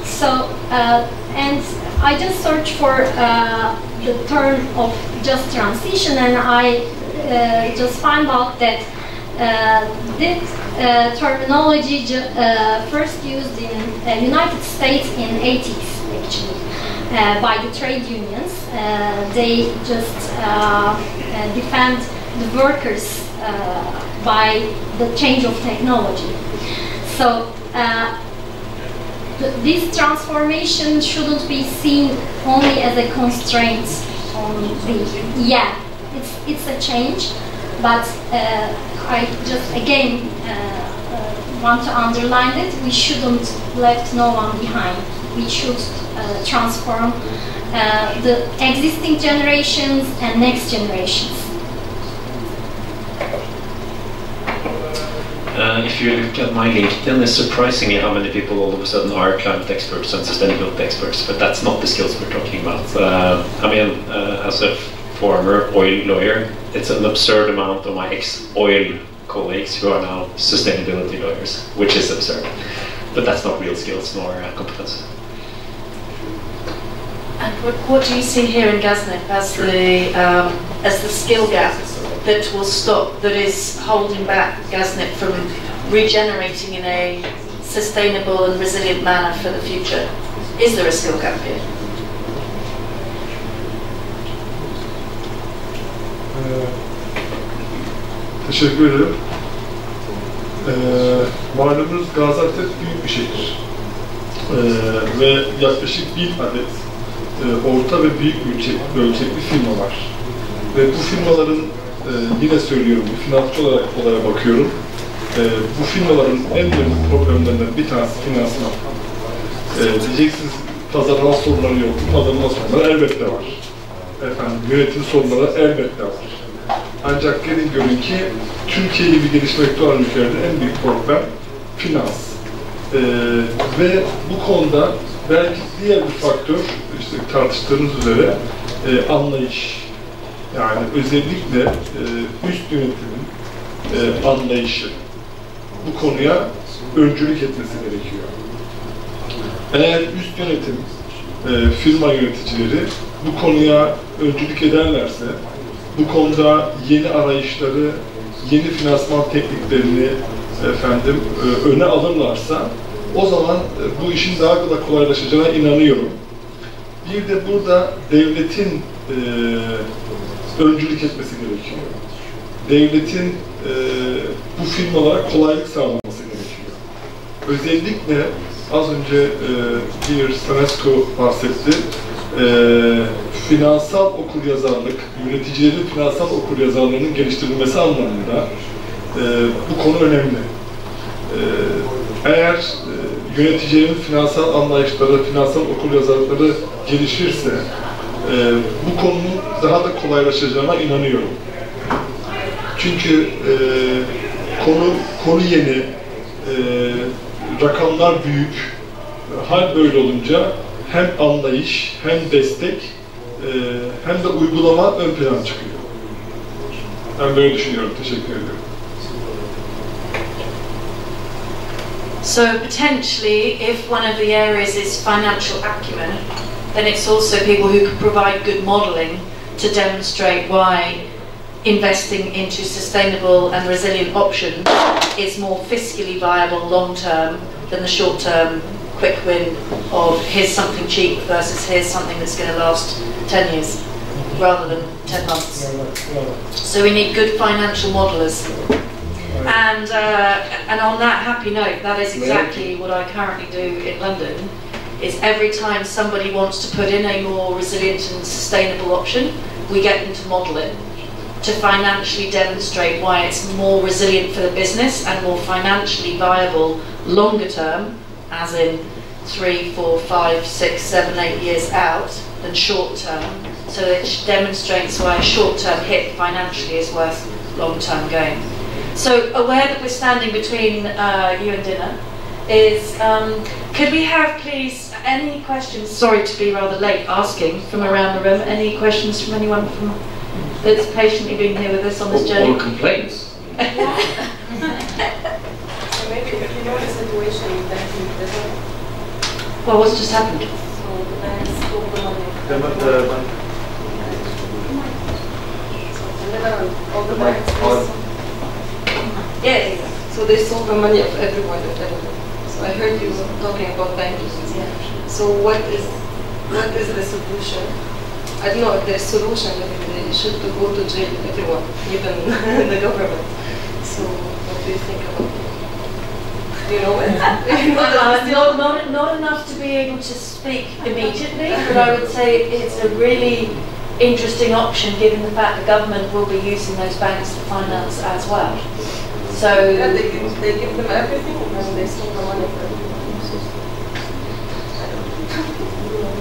So, uh, and I just searched for uh, the term of just transition, and I just found out that this uh, terminology uh, first used in uh, United States in 80s actually uh, by the trade unions. Uh, they just uh, uh, defend the workers uh, by the change of technology. So uh, th- this transformation shouldn't be seen only as a constraint on the yeah it's it's a change but uh, I just again uh, uh, want to underline that we shouldn't left no one behind. We should transform the existing generations and next generations. If you look at my LinkedIn, it's surprisingly how many people all of a sudden are climate experts and sustainability experts, but that's not the skills we're talking about. Uh, I mean, uh, as a former oil lawyer, it's an absurd amount of my ex-oil colleagues who are now sustainability lawyers, which is absurd. But that's not real skills nor uh, competence. And what, what do you see here in Gaziantep as the um, as the skill gap that will stop, that is holding back Gaziantep from regenerating in a sustainable and resilient manner for the future? Is there a skill gap here? Teşekkür ederim. Ee, malumunuz Gaziantep büyük bir şehir. Ee, ve yaklaşık bir adet e, orta ve büyük ölçekli, ölçekli firma var. Ve bu firmaların e, yine söylüyorum finansçı olarak olaya bakıyorum. E, bu firmaların en önemli problemlerinden bir tanesi finansman. E, diyeceksiniz pazarlama sorunları yok. Pazarlama sorunları elbette var. Efendim yönetim sorunları elbette var. Ancak gelin görün ki Türkiye gibi gelişmekte olan ülkelerde en büyük problem finans. Ee, ve bu konuda belki diğer bir faktör, işte tartıştığımız üzere e, anlayış. Yani özellikle e, üst yönetimin e, anlayışı bu konuya öncülük etmesi gerekiyor. Eğer üst yönetim, e, firma yöneticileri bu konuya öncülük ederlerse, bu konuda yeni arayışları, yeni finansman tekniklerini efendim e, öne alırlarsa o zaman e, bu işin daha da kolaylaşacağına inanıyorum. Bir de burada devletin e, öncülük etmesi gerekiyor. Devletin e, bu firmalara kolaylık sağlaması gerekiyor. Özellikle az önce e, bir Sanesco bahsetti. E, finansal okuryazarlık, yöneticilerin finansal okuryazarlığının geliştirilmesi anlamında e, bu konu önemli. E, eğer e, yöneticilerin finansal anlayışları, finansal okuryazarlıkları gelişirse e, bu konunun daha da kolaylaşacağına inanıyorum. Çünkü e, konu konu yeni, e, rakamlar büyük, hal böyle olunca hem anlayış, hem destek, e, hem de uygulama ön plana çıkıyor. Ben böyle düşünüyorum. Teşekkür. So potentially, if one of the areas is financial acumen, then it's also people who can provide good modelling to demonstrate why investing into sustainable and resilient options is more fiscally viable long term than the short term quick win of here's something cheap versus here's something that's going to last 10 years rather than 10 months. So we need good financial modellers. And, uh, and on that happy note, that is exactly what I currently do in London, is every time somebody wants to put in a more resilient and sustainable option, we get them to model it to financially demonstrate why it's more resilient for the business and more financially viable longer term, as in three, four, five, six, seven, eight years out, than short term. So it demonstrates why a short term hit financially is worth long term gain. So aware that we're standing between uh, you and dinner, is um, could we have please any questions? Sorry to be rather late asking from around the room. Any questions from anyone from that's patiently been here with us on this journey? Or complaints. so maybe if you know the situation in banking prison, Well, what's just happened? so the banks took the money. The, the, So the Netherlands, the banks. Yes. So they stole the money of everyone of everyone. So I heard you talking about banking. So what is what is the solution? I don't know the there's solution. Maybe they should to go to jail everyone, even the government. So what do you think about it? You know, and, you know not, not, not enough to be able to speak immediately, but I would say it's a really interesting option given the fact the government will be using those banks to finance as well. So Yeah, they give, they give them everything and they stole the money from everyone.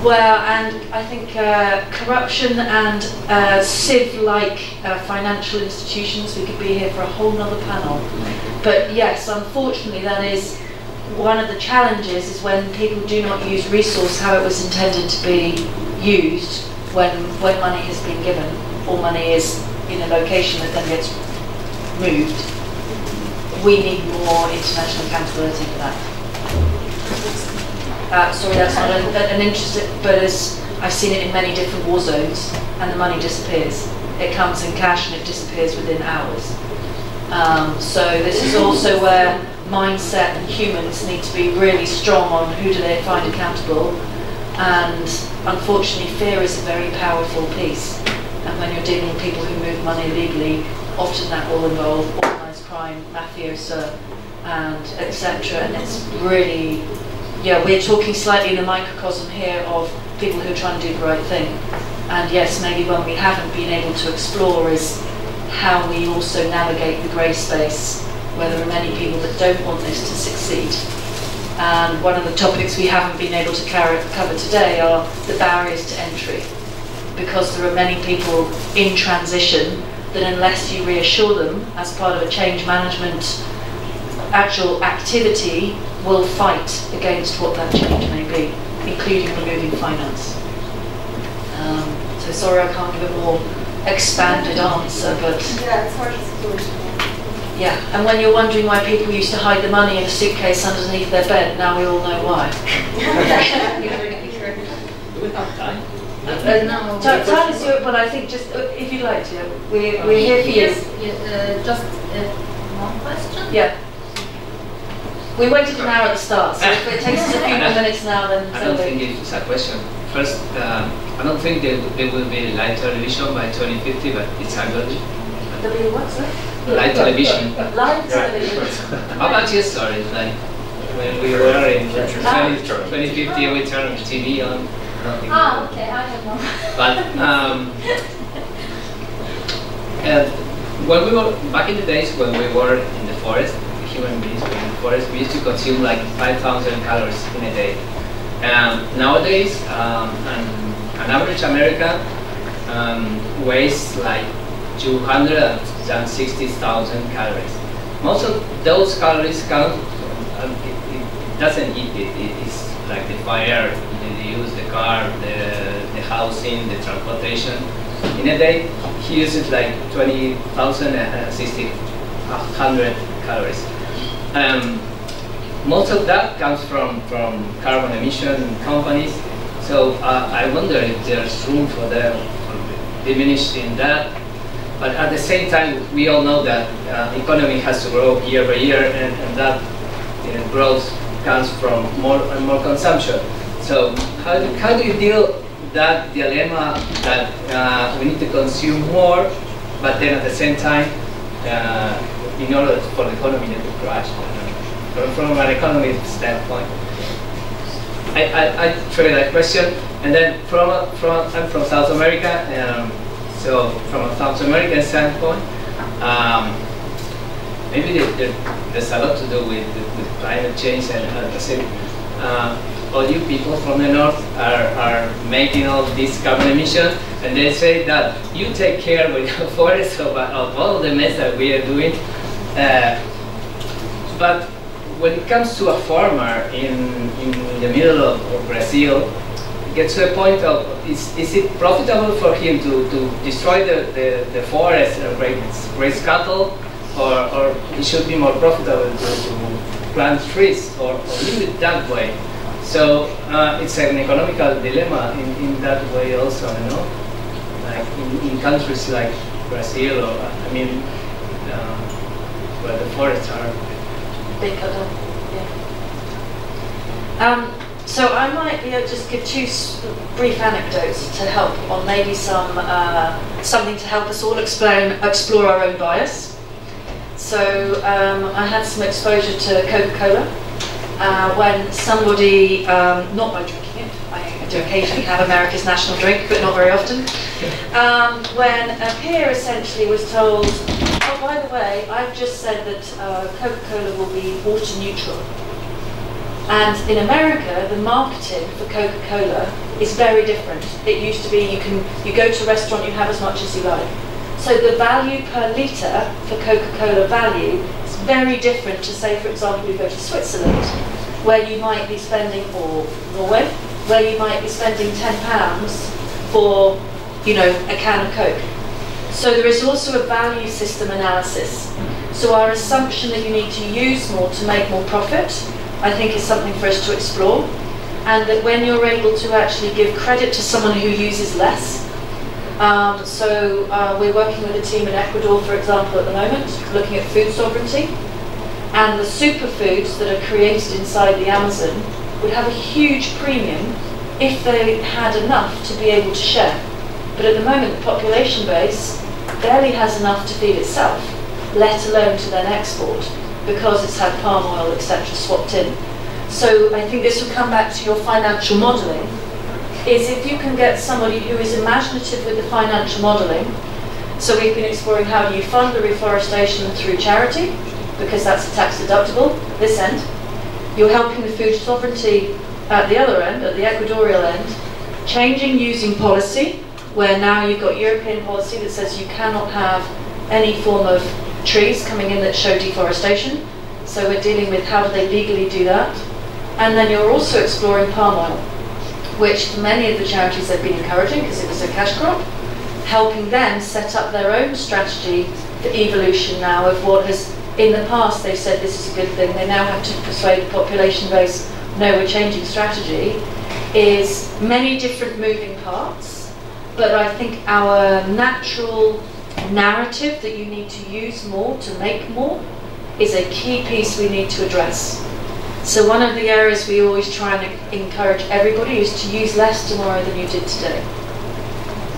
Well, and I think uh, corruption and uh, civ-like uh, financial institutions, we could be here for a whole nother panel. But yes, unfortunately, that is one of the challenges is when people do not use resource how it was intended to be used when, when money has been given or money is in a location that then gets moved. We need more international accountability for that. Uh, sorry, that's not an, an interest, but as I've seen it in many different war zones, and the money disappears. It comes in cash and it disappears within hours. Um, so this is also where mindset and humans need to be really strong on who do they find accountable. And unfortunately, fear is a very powerful piece. And when you're dealing with people who move money legally, often that will involve organised crime, mafiosa, and etc. And it's really yeah, we're talking slightly in the microcosm here of people who are trying to do the right thing. And yes, maybe one we haven't been able to explore is how we also navigate the grey space, where there are many people that don't want this to succeed. And one of the topics we haven't been able to cover today are the barriers to entry. Because there are many people in transition that unless you reassure them as part of a change management actual activity will fight against what that change may be, including removing finance. Um, so sorry I can't give a more expanded answer, but Yeah, it's hard to solution. yeah. And when you're wondering why people used to hide the money in a suitcase underneath their bed, now we all know why. We have time. Uh, no, time, time is your, but I think just uh, if you'd like to, we're, we're here for you. Yes, uh, just uh, one question. Yeah. We waited an hour at the start, so if it takes us a few more minutes now, then I don't think it's a question. First, um, I don't think there, there will be live television by 2050, but it's a good. There'll be what, sir? Live television. Live television. How about your story? Like when we were in 20, Ah. 2050, we turned TV on. nothing. Ah, okay, I don't know. But um, and when we were back in the days when we were in the forest, human beings were in the forest, we used to consume like 5,000 calories in a day. Um, nowadays, um, an, an average American um, weighs like 260,000 calories. Most of those calories come, um, it, it, doesn't eat it, it is like the fire, the, use, the car, the, the housing, the transportation. In a day, he uses like 20,000 and 60,100 calories. Most of that comes from, from carbon emission companies. So uh, I wonder if there's room for them diminishing that. But at the same time, we all know that uh, economy has to grow year by year, and, and that you know, growth comes from more and more consumption. So how do, how do you deal that dilemma that uh, we need to consume more, but then at the same time, uh, in order for the economy to crash? From, an economic standpoint. I, I, I try that question, and then from, from I'm from South America, um, so from a South American standpoint, um, maybe there, there, there's a lot to do with, with, climate change and uh, all you people from the north are, are making all these carbon emissions, and they say that you take care with your forest of, of all the mess that we are doing. Uh, but when it comes to a farmer in, in the middle of, of Brazil, it gets to a point of is, is it profitable for him to, to destroy the, the, the forest and raise, raise cattle, or, or it should be more profitable to, to plant trees or, or leave it that way? So uh, it's an economical dilemma in, in that way also, you know, like in, in countries like Brazil or I mean, uh, where the forests are Big yeah. Um, so I might able to just give two brief anecdotes to help on maybe some uh, something to help us all explain, explore our own bias. So um, I had some exposure to Coca-Cola uh, when somebody, um, not by drinking it, I do occasionally have America's national drink, but not very often. Um, when a peer essentially was told, oh, by the way, I've just said that uh, Coca-Cola will be water neutral. And in America, the marketing for Coca-Cola is very different. It used to be you can you go to a restaurant, you have as much as you like. So the value per litre for Coca-Cola value is very different to say, for example, you go to Switzerland, where you might be spending, or Norway, where you might be spending ten pounds for, you know, a can of Coke. So there is also a value system analysis. So our assumption that you need to use more to make more profit, I think is something for us to explore. And that when you're able to actually give credit to someone who uses less, um, so uh, we're working with a team in Ecuador, for example, at the moment, looking at food sovereignty. And the superfoods that are created inside the Amazon would have a huge premium if they had enough to be able to share. But at the moment, the population base barely has enough to feed itself, let alone to then export, because it's had palm oil, etc., swapped in. So I think this will come back to your financial modelling, is if you can get somebody who is imaginative with the financial modelling, so we've been exploring how do you fund the reforestation through charity, because that's tax deductible, this end. You're helping the food sovereignty at the other end, at the equatorial end, changing using policy, where now you've got European policy that says you cannot have any form of trees coming in that show deforestation. So we're dealing with how do they legally do that. And then you're also exploring palm oil, which many of the charities have been encouraging because it was a cash crop, helping them set up their own strategy for evolution now of what has, in the past, they've said this is a good thing. They now have to persuade the population base, no, we're changing strategy, is many different moving parts. But I think our natural narrative that you need to use more to make more is a key piece we need to address. So one of the areas we always try and encourage everybody is to use less tomorrow than you did today.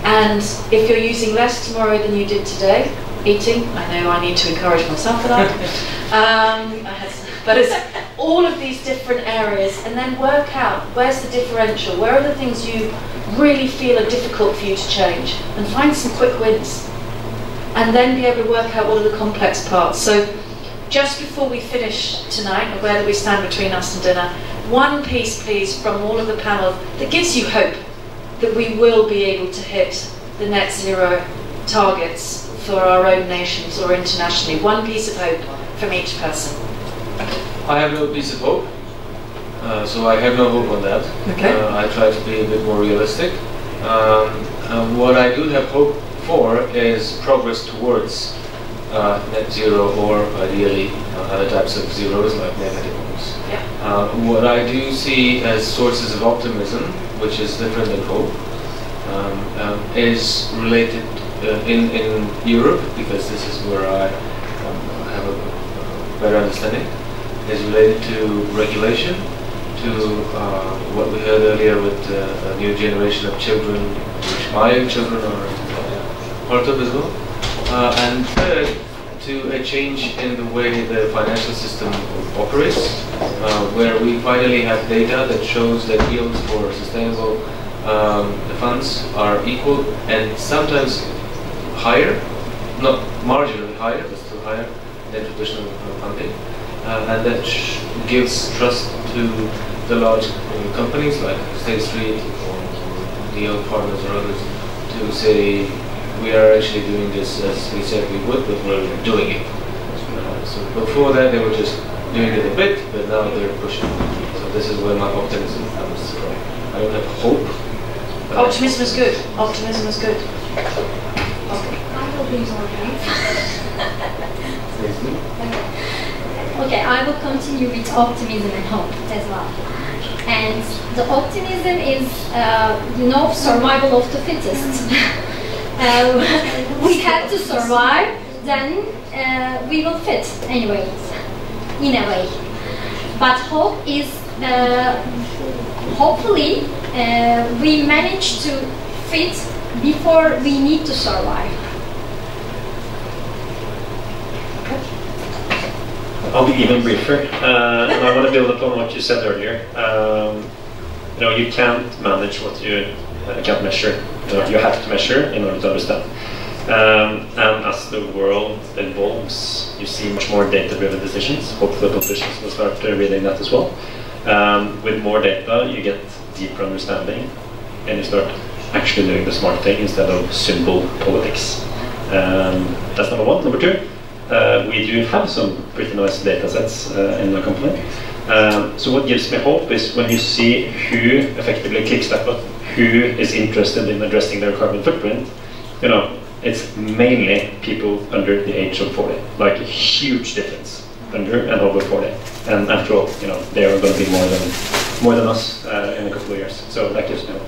And if you're using less tomorrow than you did today, eating, I know I need to encourage myself for that, um, but it's all of these different areas. And then work out where's the differential, where are the things you really feel are difficult for you to change? And find some quick wins. And then be able to work out what are the complex parts. So just before we finish tonight, or where do we stand between us and dinner, one piece please from all of the panel that gives you hope that we will be able to hit the net zero targets for our own nations or internationally. One piece of hope from each person. I have no piece of hope. Uh, so I have no hope on that. Okay. Uh, I try to be a bit more realistic. Um, what I do have hope for is progress towards uh, net zero or ideally uh, other types of zeros like negative ones. Yeah. Uh, what I do see as sources of optimism, which is different than hope, um, um, is related uh, in, in Europe, because this is where I um, have a better understanding, is related to regulation, to uh, what we heard earlier with uh, a new generation of children, which my children are part of as well. Uh, and third, to a change in the way the financial system operates, uh, where we finally have data that shows that yields for sustainable um, funds are equal and sometimes higher, not marginally higher, but still higher than traditional funding. Uh, and that gives trust to the large uh, companies like State Street or, or DL Partners or others to say we are actually doing this as we said we would, but we're doing it. Uh, so before that they were just doing it a bit, but now they're pushing. So this is where my optimism comes from. I don't have hope. Optimism is good. Optimism is good. I will be more Okay, I will continue with optimism and hope as well. And the optimism is, uh, you know, survival of the fittest. uh, we have to survive, then uh, we will fit anyways, in a way. But hope is, uh, hopefully, uh, we manage to fit before we need to survive. I'll be even briefer, uh, and I want to build upon what you said earlier. Um, you know, you can't manage what you You, you have to measure in order to understand. Um, and as the world evolves, you see much more data-driven decisions. Hopefully, politicians will start uh, reading that as well. Um, with more data, you get deeper understanding, and you start actually doing the smart thing instead of symbol politics. Um, that's number one. Number two, uh, we do have some pretty nice data sets uh, in the company. Um, so what gives me hope is when you see who effectively clicks that button, who is interested in addressing their carbon footprint, you know, it's mainly people under the age of 40, like a huge difference under and over 40. And after all, you know, they are going to be more than more than us uh, in a couple of years. So that gives me hope.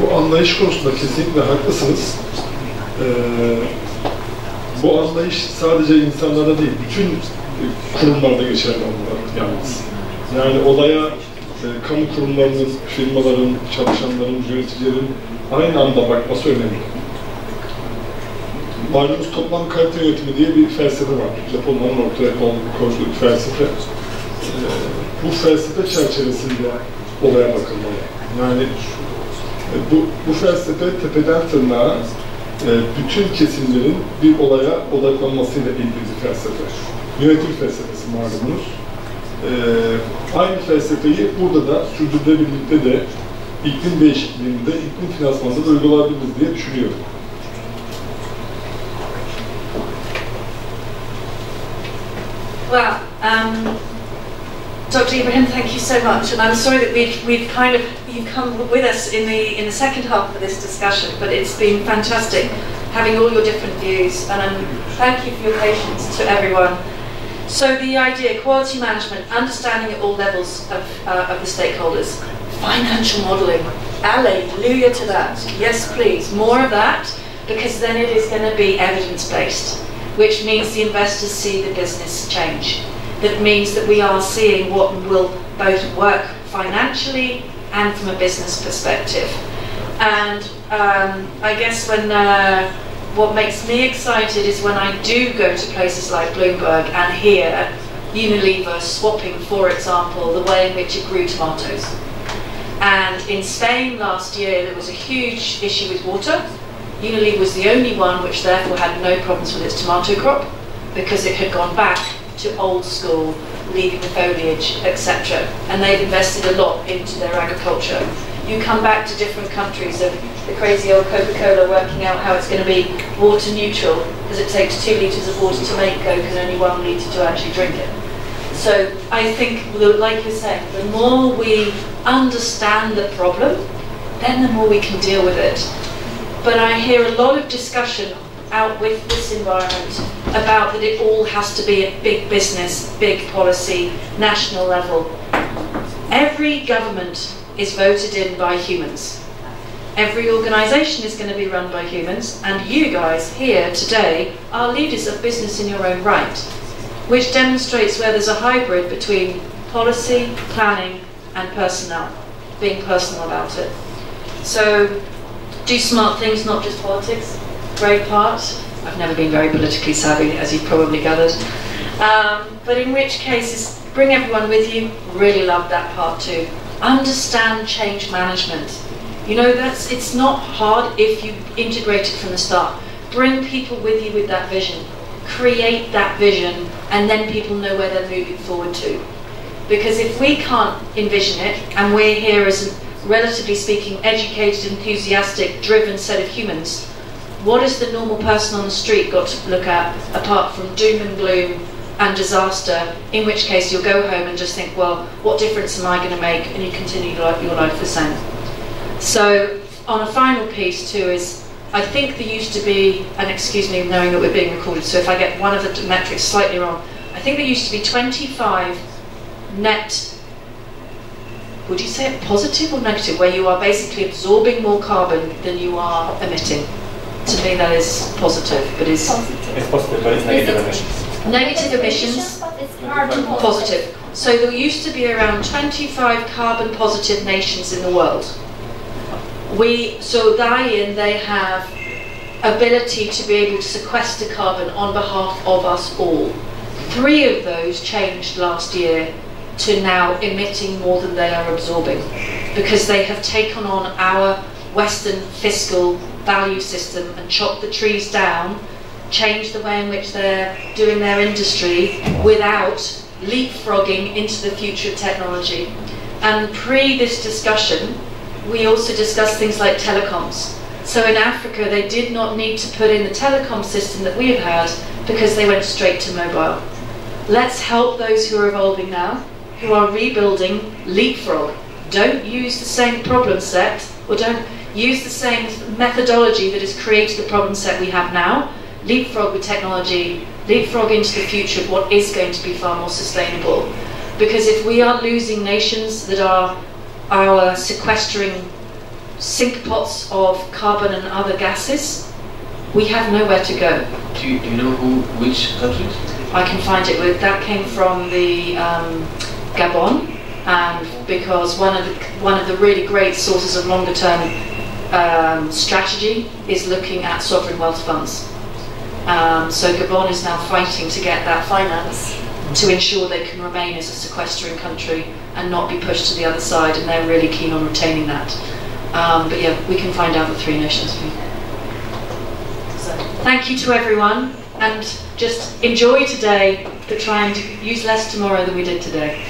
Bu anlayış konusunda kesinlikle haklısınız. Ee, bu anlayış sadece insanlarda değil, bütün kurumlarda geçerli olmalı yalnız. Yani olaya e, kamu kurumlarının, firmaların, çalışanların, yöneticilerin aynı anda bakması önemli. Malumunuz toplam kalite yönetimi diye bir felsefe var. Japonların ortaya koyduğu bir felsefe. Ee, bu felsefe çerçevesinde olaya bakılmalı. Yani e, bu, bu felsefe tepeden tırnağa e, bütün kesimlerin bir olaya odaklanmasıyla ilgili bir felsefe. Yönetim felsefesi malumunuz. Ee, aynı felsefeyi burada da sürdürülebilirlikte de iklim değişikliğinde, iklim finansmanında da uygulayabiliriz diye düşünüyorum. Well, um, Dr. Ibrahim, thank you so much, and I'm sorry that we've, we've kind of you've come with us in the in the second half of this discussion, but it's been fantastic having all your different views, and um, thank you for your patience to everyone. So the idea, quality management, understanding at all levels of, uh, of the stakeholders, financial modelling, alleluia to that. Yes, please, more of that, because then it is going to be evidence-based, which means the investors see the business change. That means that we are seeing what will both work financially and from a business perspective. And um, I guess when uh, what makes me excited is when I do go to places like Bloomberg and hear Unilever swapping, for example, the way in which it grew tomatoes. And in Spain last year, there was a huge issue with water. Unilever was the only one which therefore had no problems with its tomato crop because it had gone back to old school, leaving the foliage, etc. And they've invested a lot into their agriculture. You come back to different countries of the crazy old Coca-Cola working out how it's going to be water neutral because it takes two litres of water to make Coke and only one litre to actually drink it. So I think, like you're saying, the more we understand the problem, then the more we can deal with it. But I hear a lot of discussion out with this environment about that it all has to be a big business, big policy, national level. Every government is voted in by humans. Every organisation is going to be run by humans, and you guys here today are leaders of business in your own right, which demonstrates where there's a hybrid between policy, planning, and personnel, being personal about it. So, do smart things, not just politics. Great part. I've never been very politically savvy, as you've probably gathered. Um, but in which cases, bring everyone with you. Really love that part too. Understand change management. You know, that's it's not hard if you integrate it from the start. Bring people with you with that vision. Create that vision, and then people know where they're moving forward to. Because if we can't envision it, and we're here as a, relatively speaking, educated, enthusiastic, driven set of humans, what has the normal person on the street got to look at apart from doom and gloom and disaster, in which case you'll go home and just think, well, what difference am I going to make? And you continue your life the same. So, on a final piece too is, I think there used to be, and excuse me knowing that we're being recorded, so if I get one of the metrics slightly wrong, I think there used to be 25 net, would you say it positive or negative, where you are basically absorbing more carbon than you are emitting. To me that is positive, but is... It's positive, but it's negative emissions. Negative emissions, positive. So there used to be around 25 carbon positive nations in the world. We, so Dian, they have ability to be able to sequester carbon on behalf of us all. Three of those changed last year to now emitting more than they are absorbing because they have taken on our Western fiscal value system and chop the trees down, change the way in which they're doing their industry without leapfrogging into the future of technology. And pre this discussion, we also discussed things like telecoms. So in Africa, they did not need to put in the telecom system that we have had because they went straight to mobile. Let's help those who are evolving now, who are rebuilding, leapfrog. Don't use the same problem set, or don't use the same methodology that has created the problem set we have now, leapfrog with technology, leapfrog into the future of what is going to be far more sustainable. Because if we are losing nations that are our sequestering sink pots of carbon and other gases, we have nowhere to go. Do you, do you know who, which countries? I can find it. With that came from the um, Gabon, and because one of the one of the really great sources of longer term um, strategy is looking at sovereign wealth funds. Um, so Gabon is now fighting to get that finance to ensure they can remain as a sequestering country and not be pushed to the other side, and they're really keen on retaining that. Um, but yeah, we can find out the three nations for you. So thank you to everyone, and just enjoy today, but try and use less tomorrow than we did today.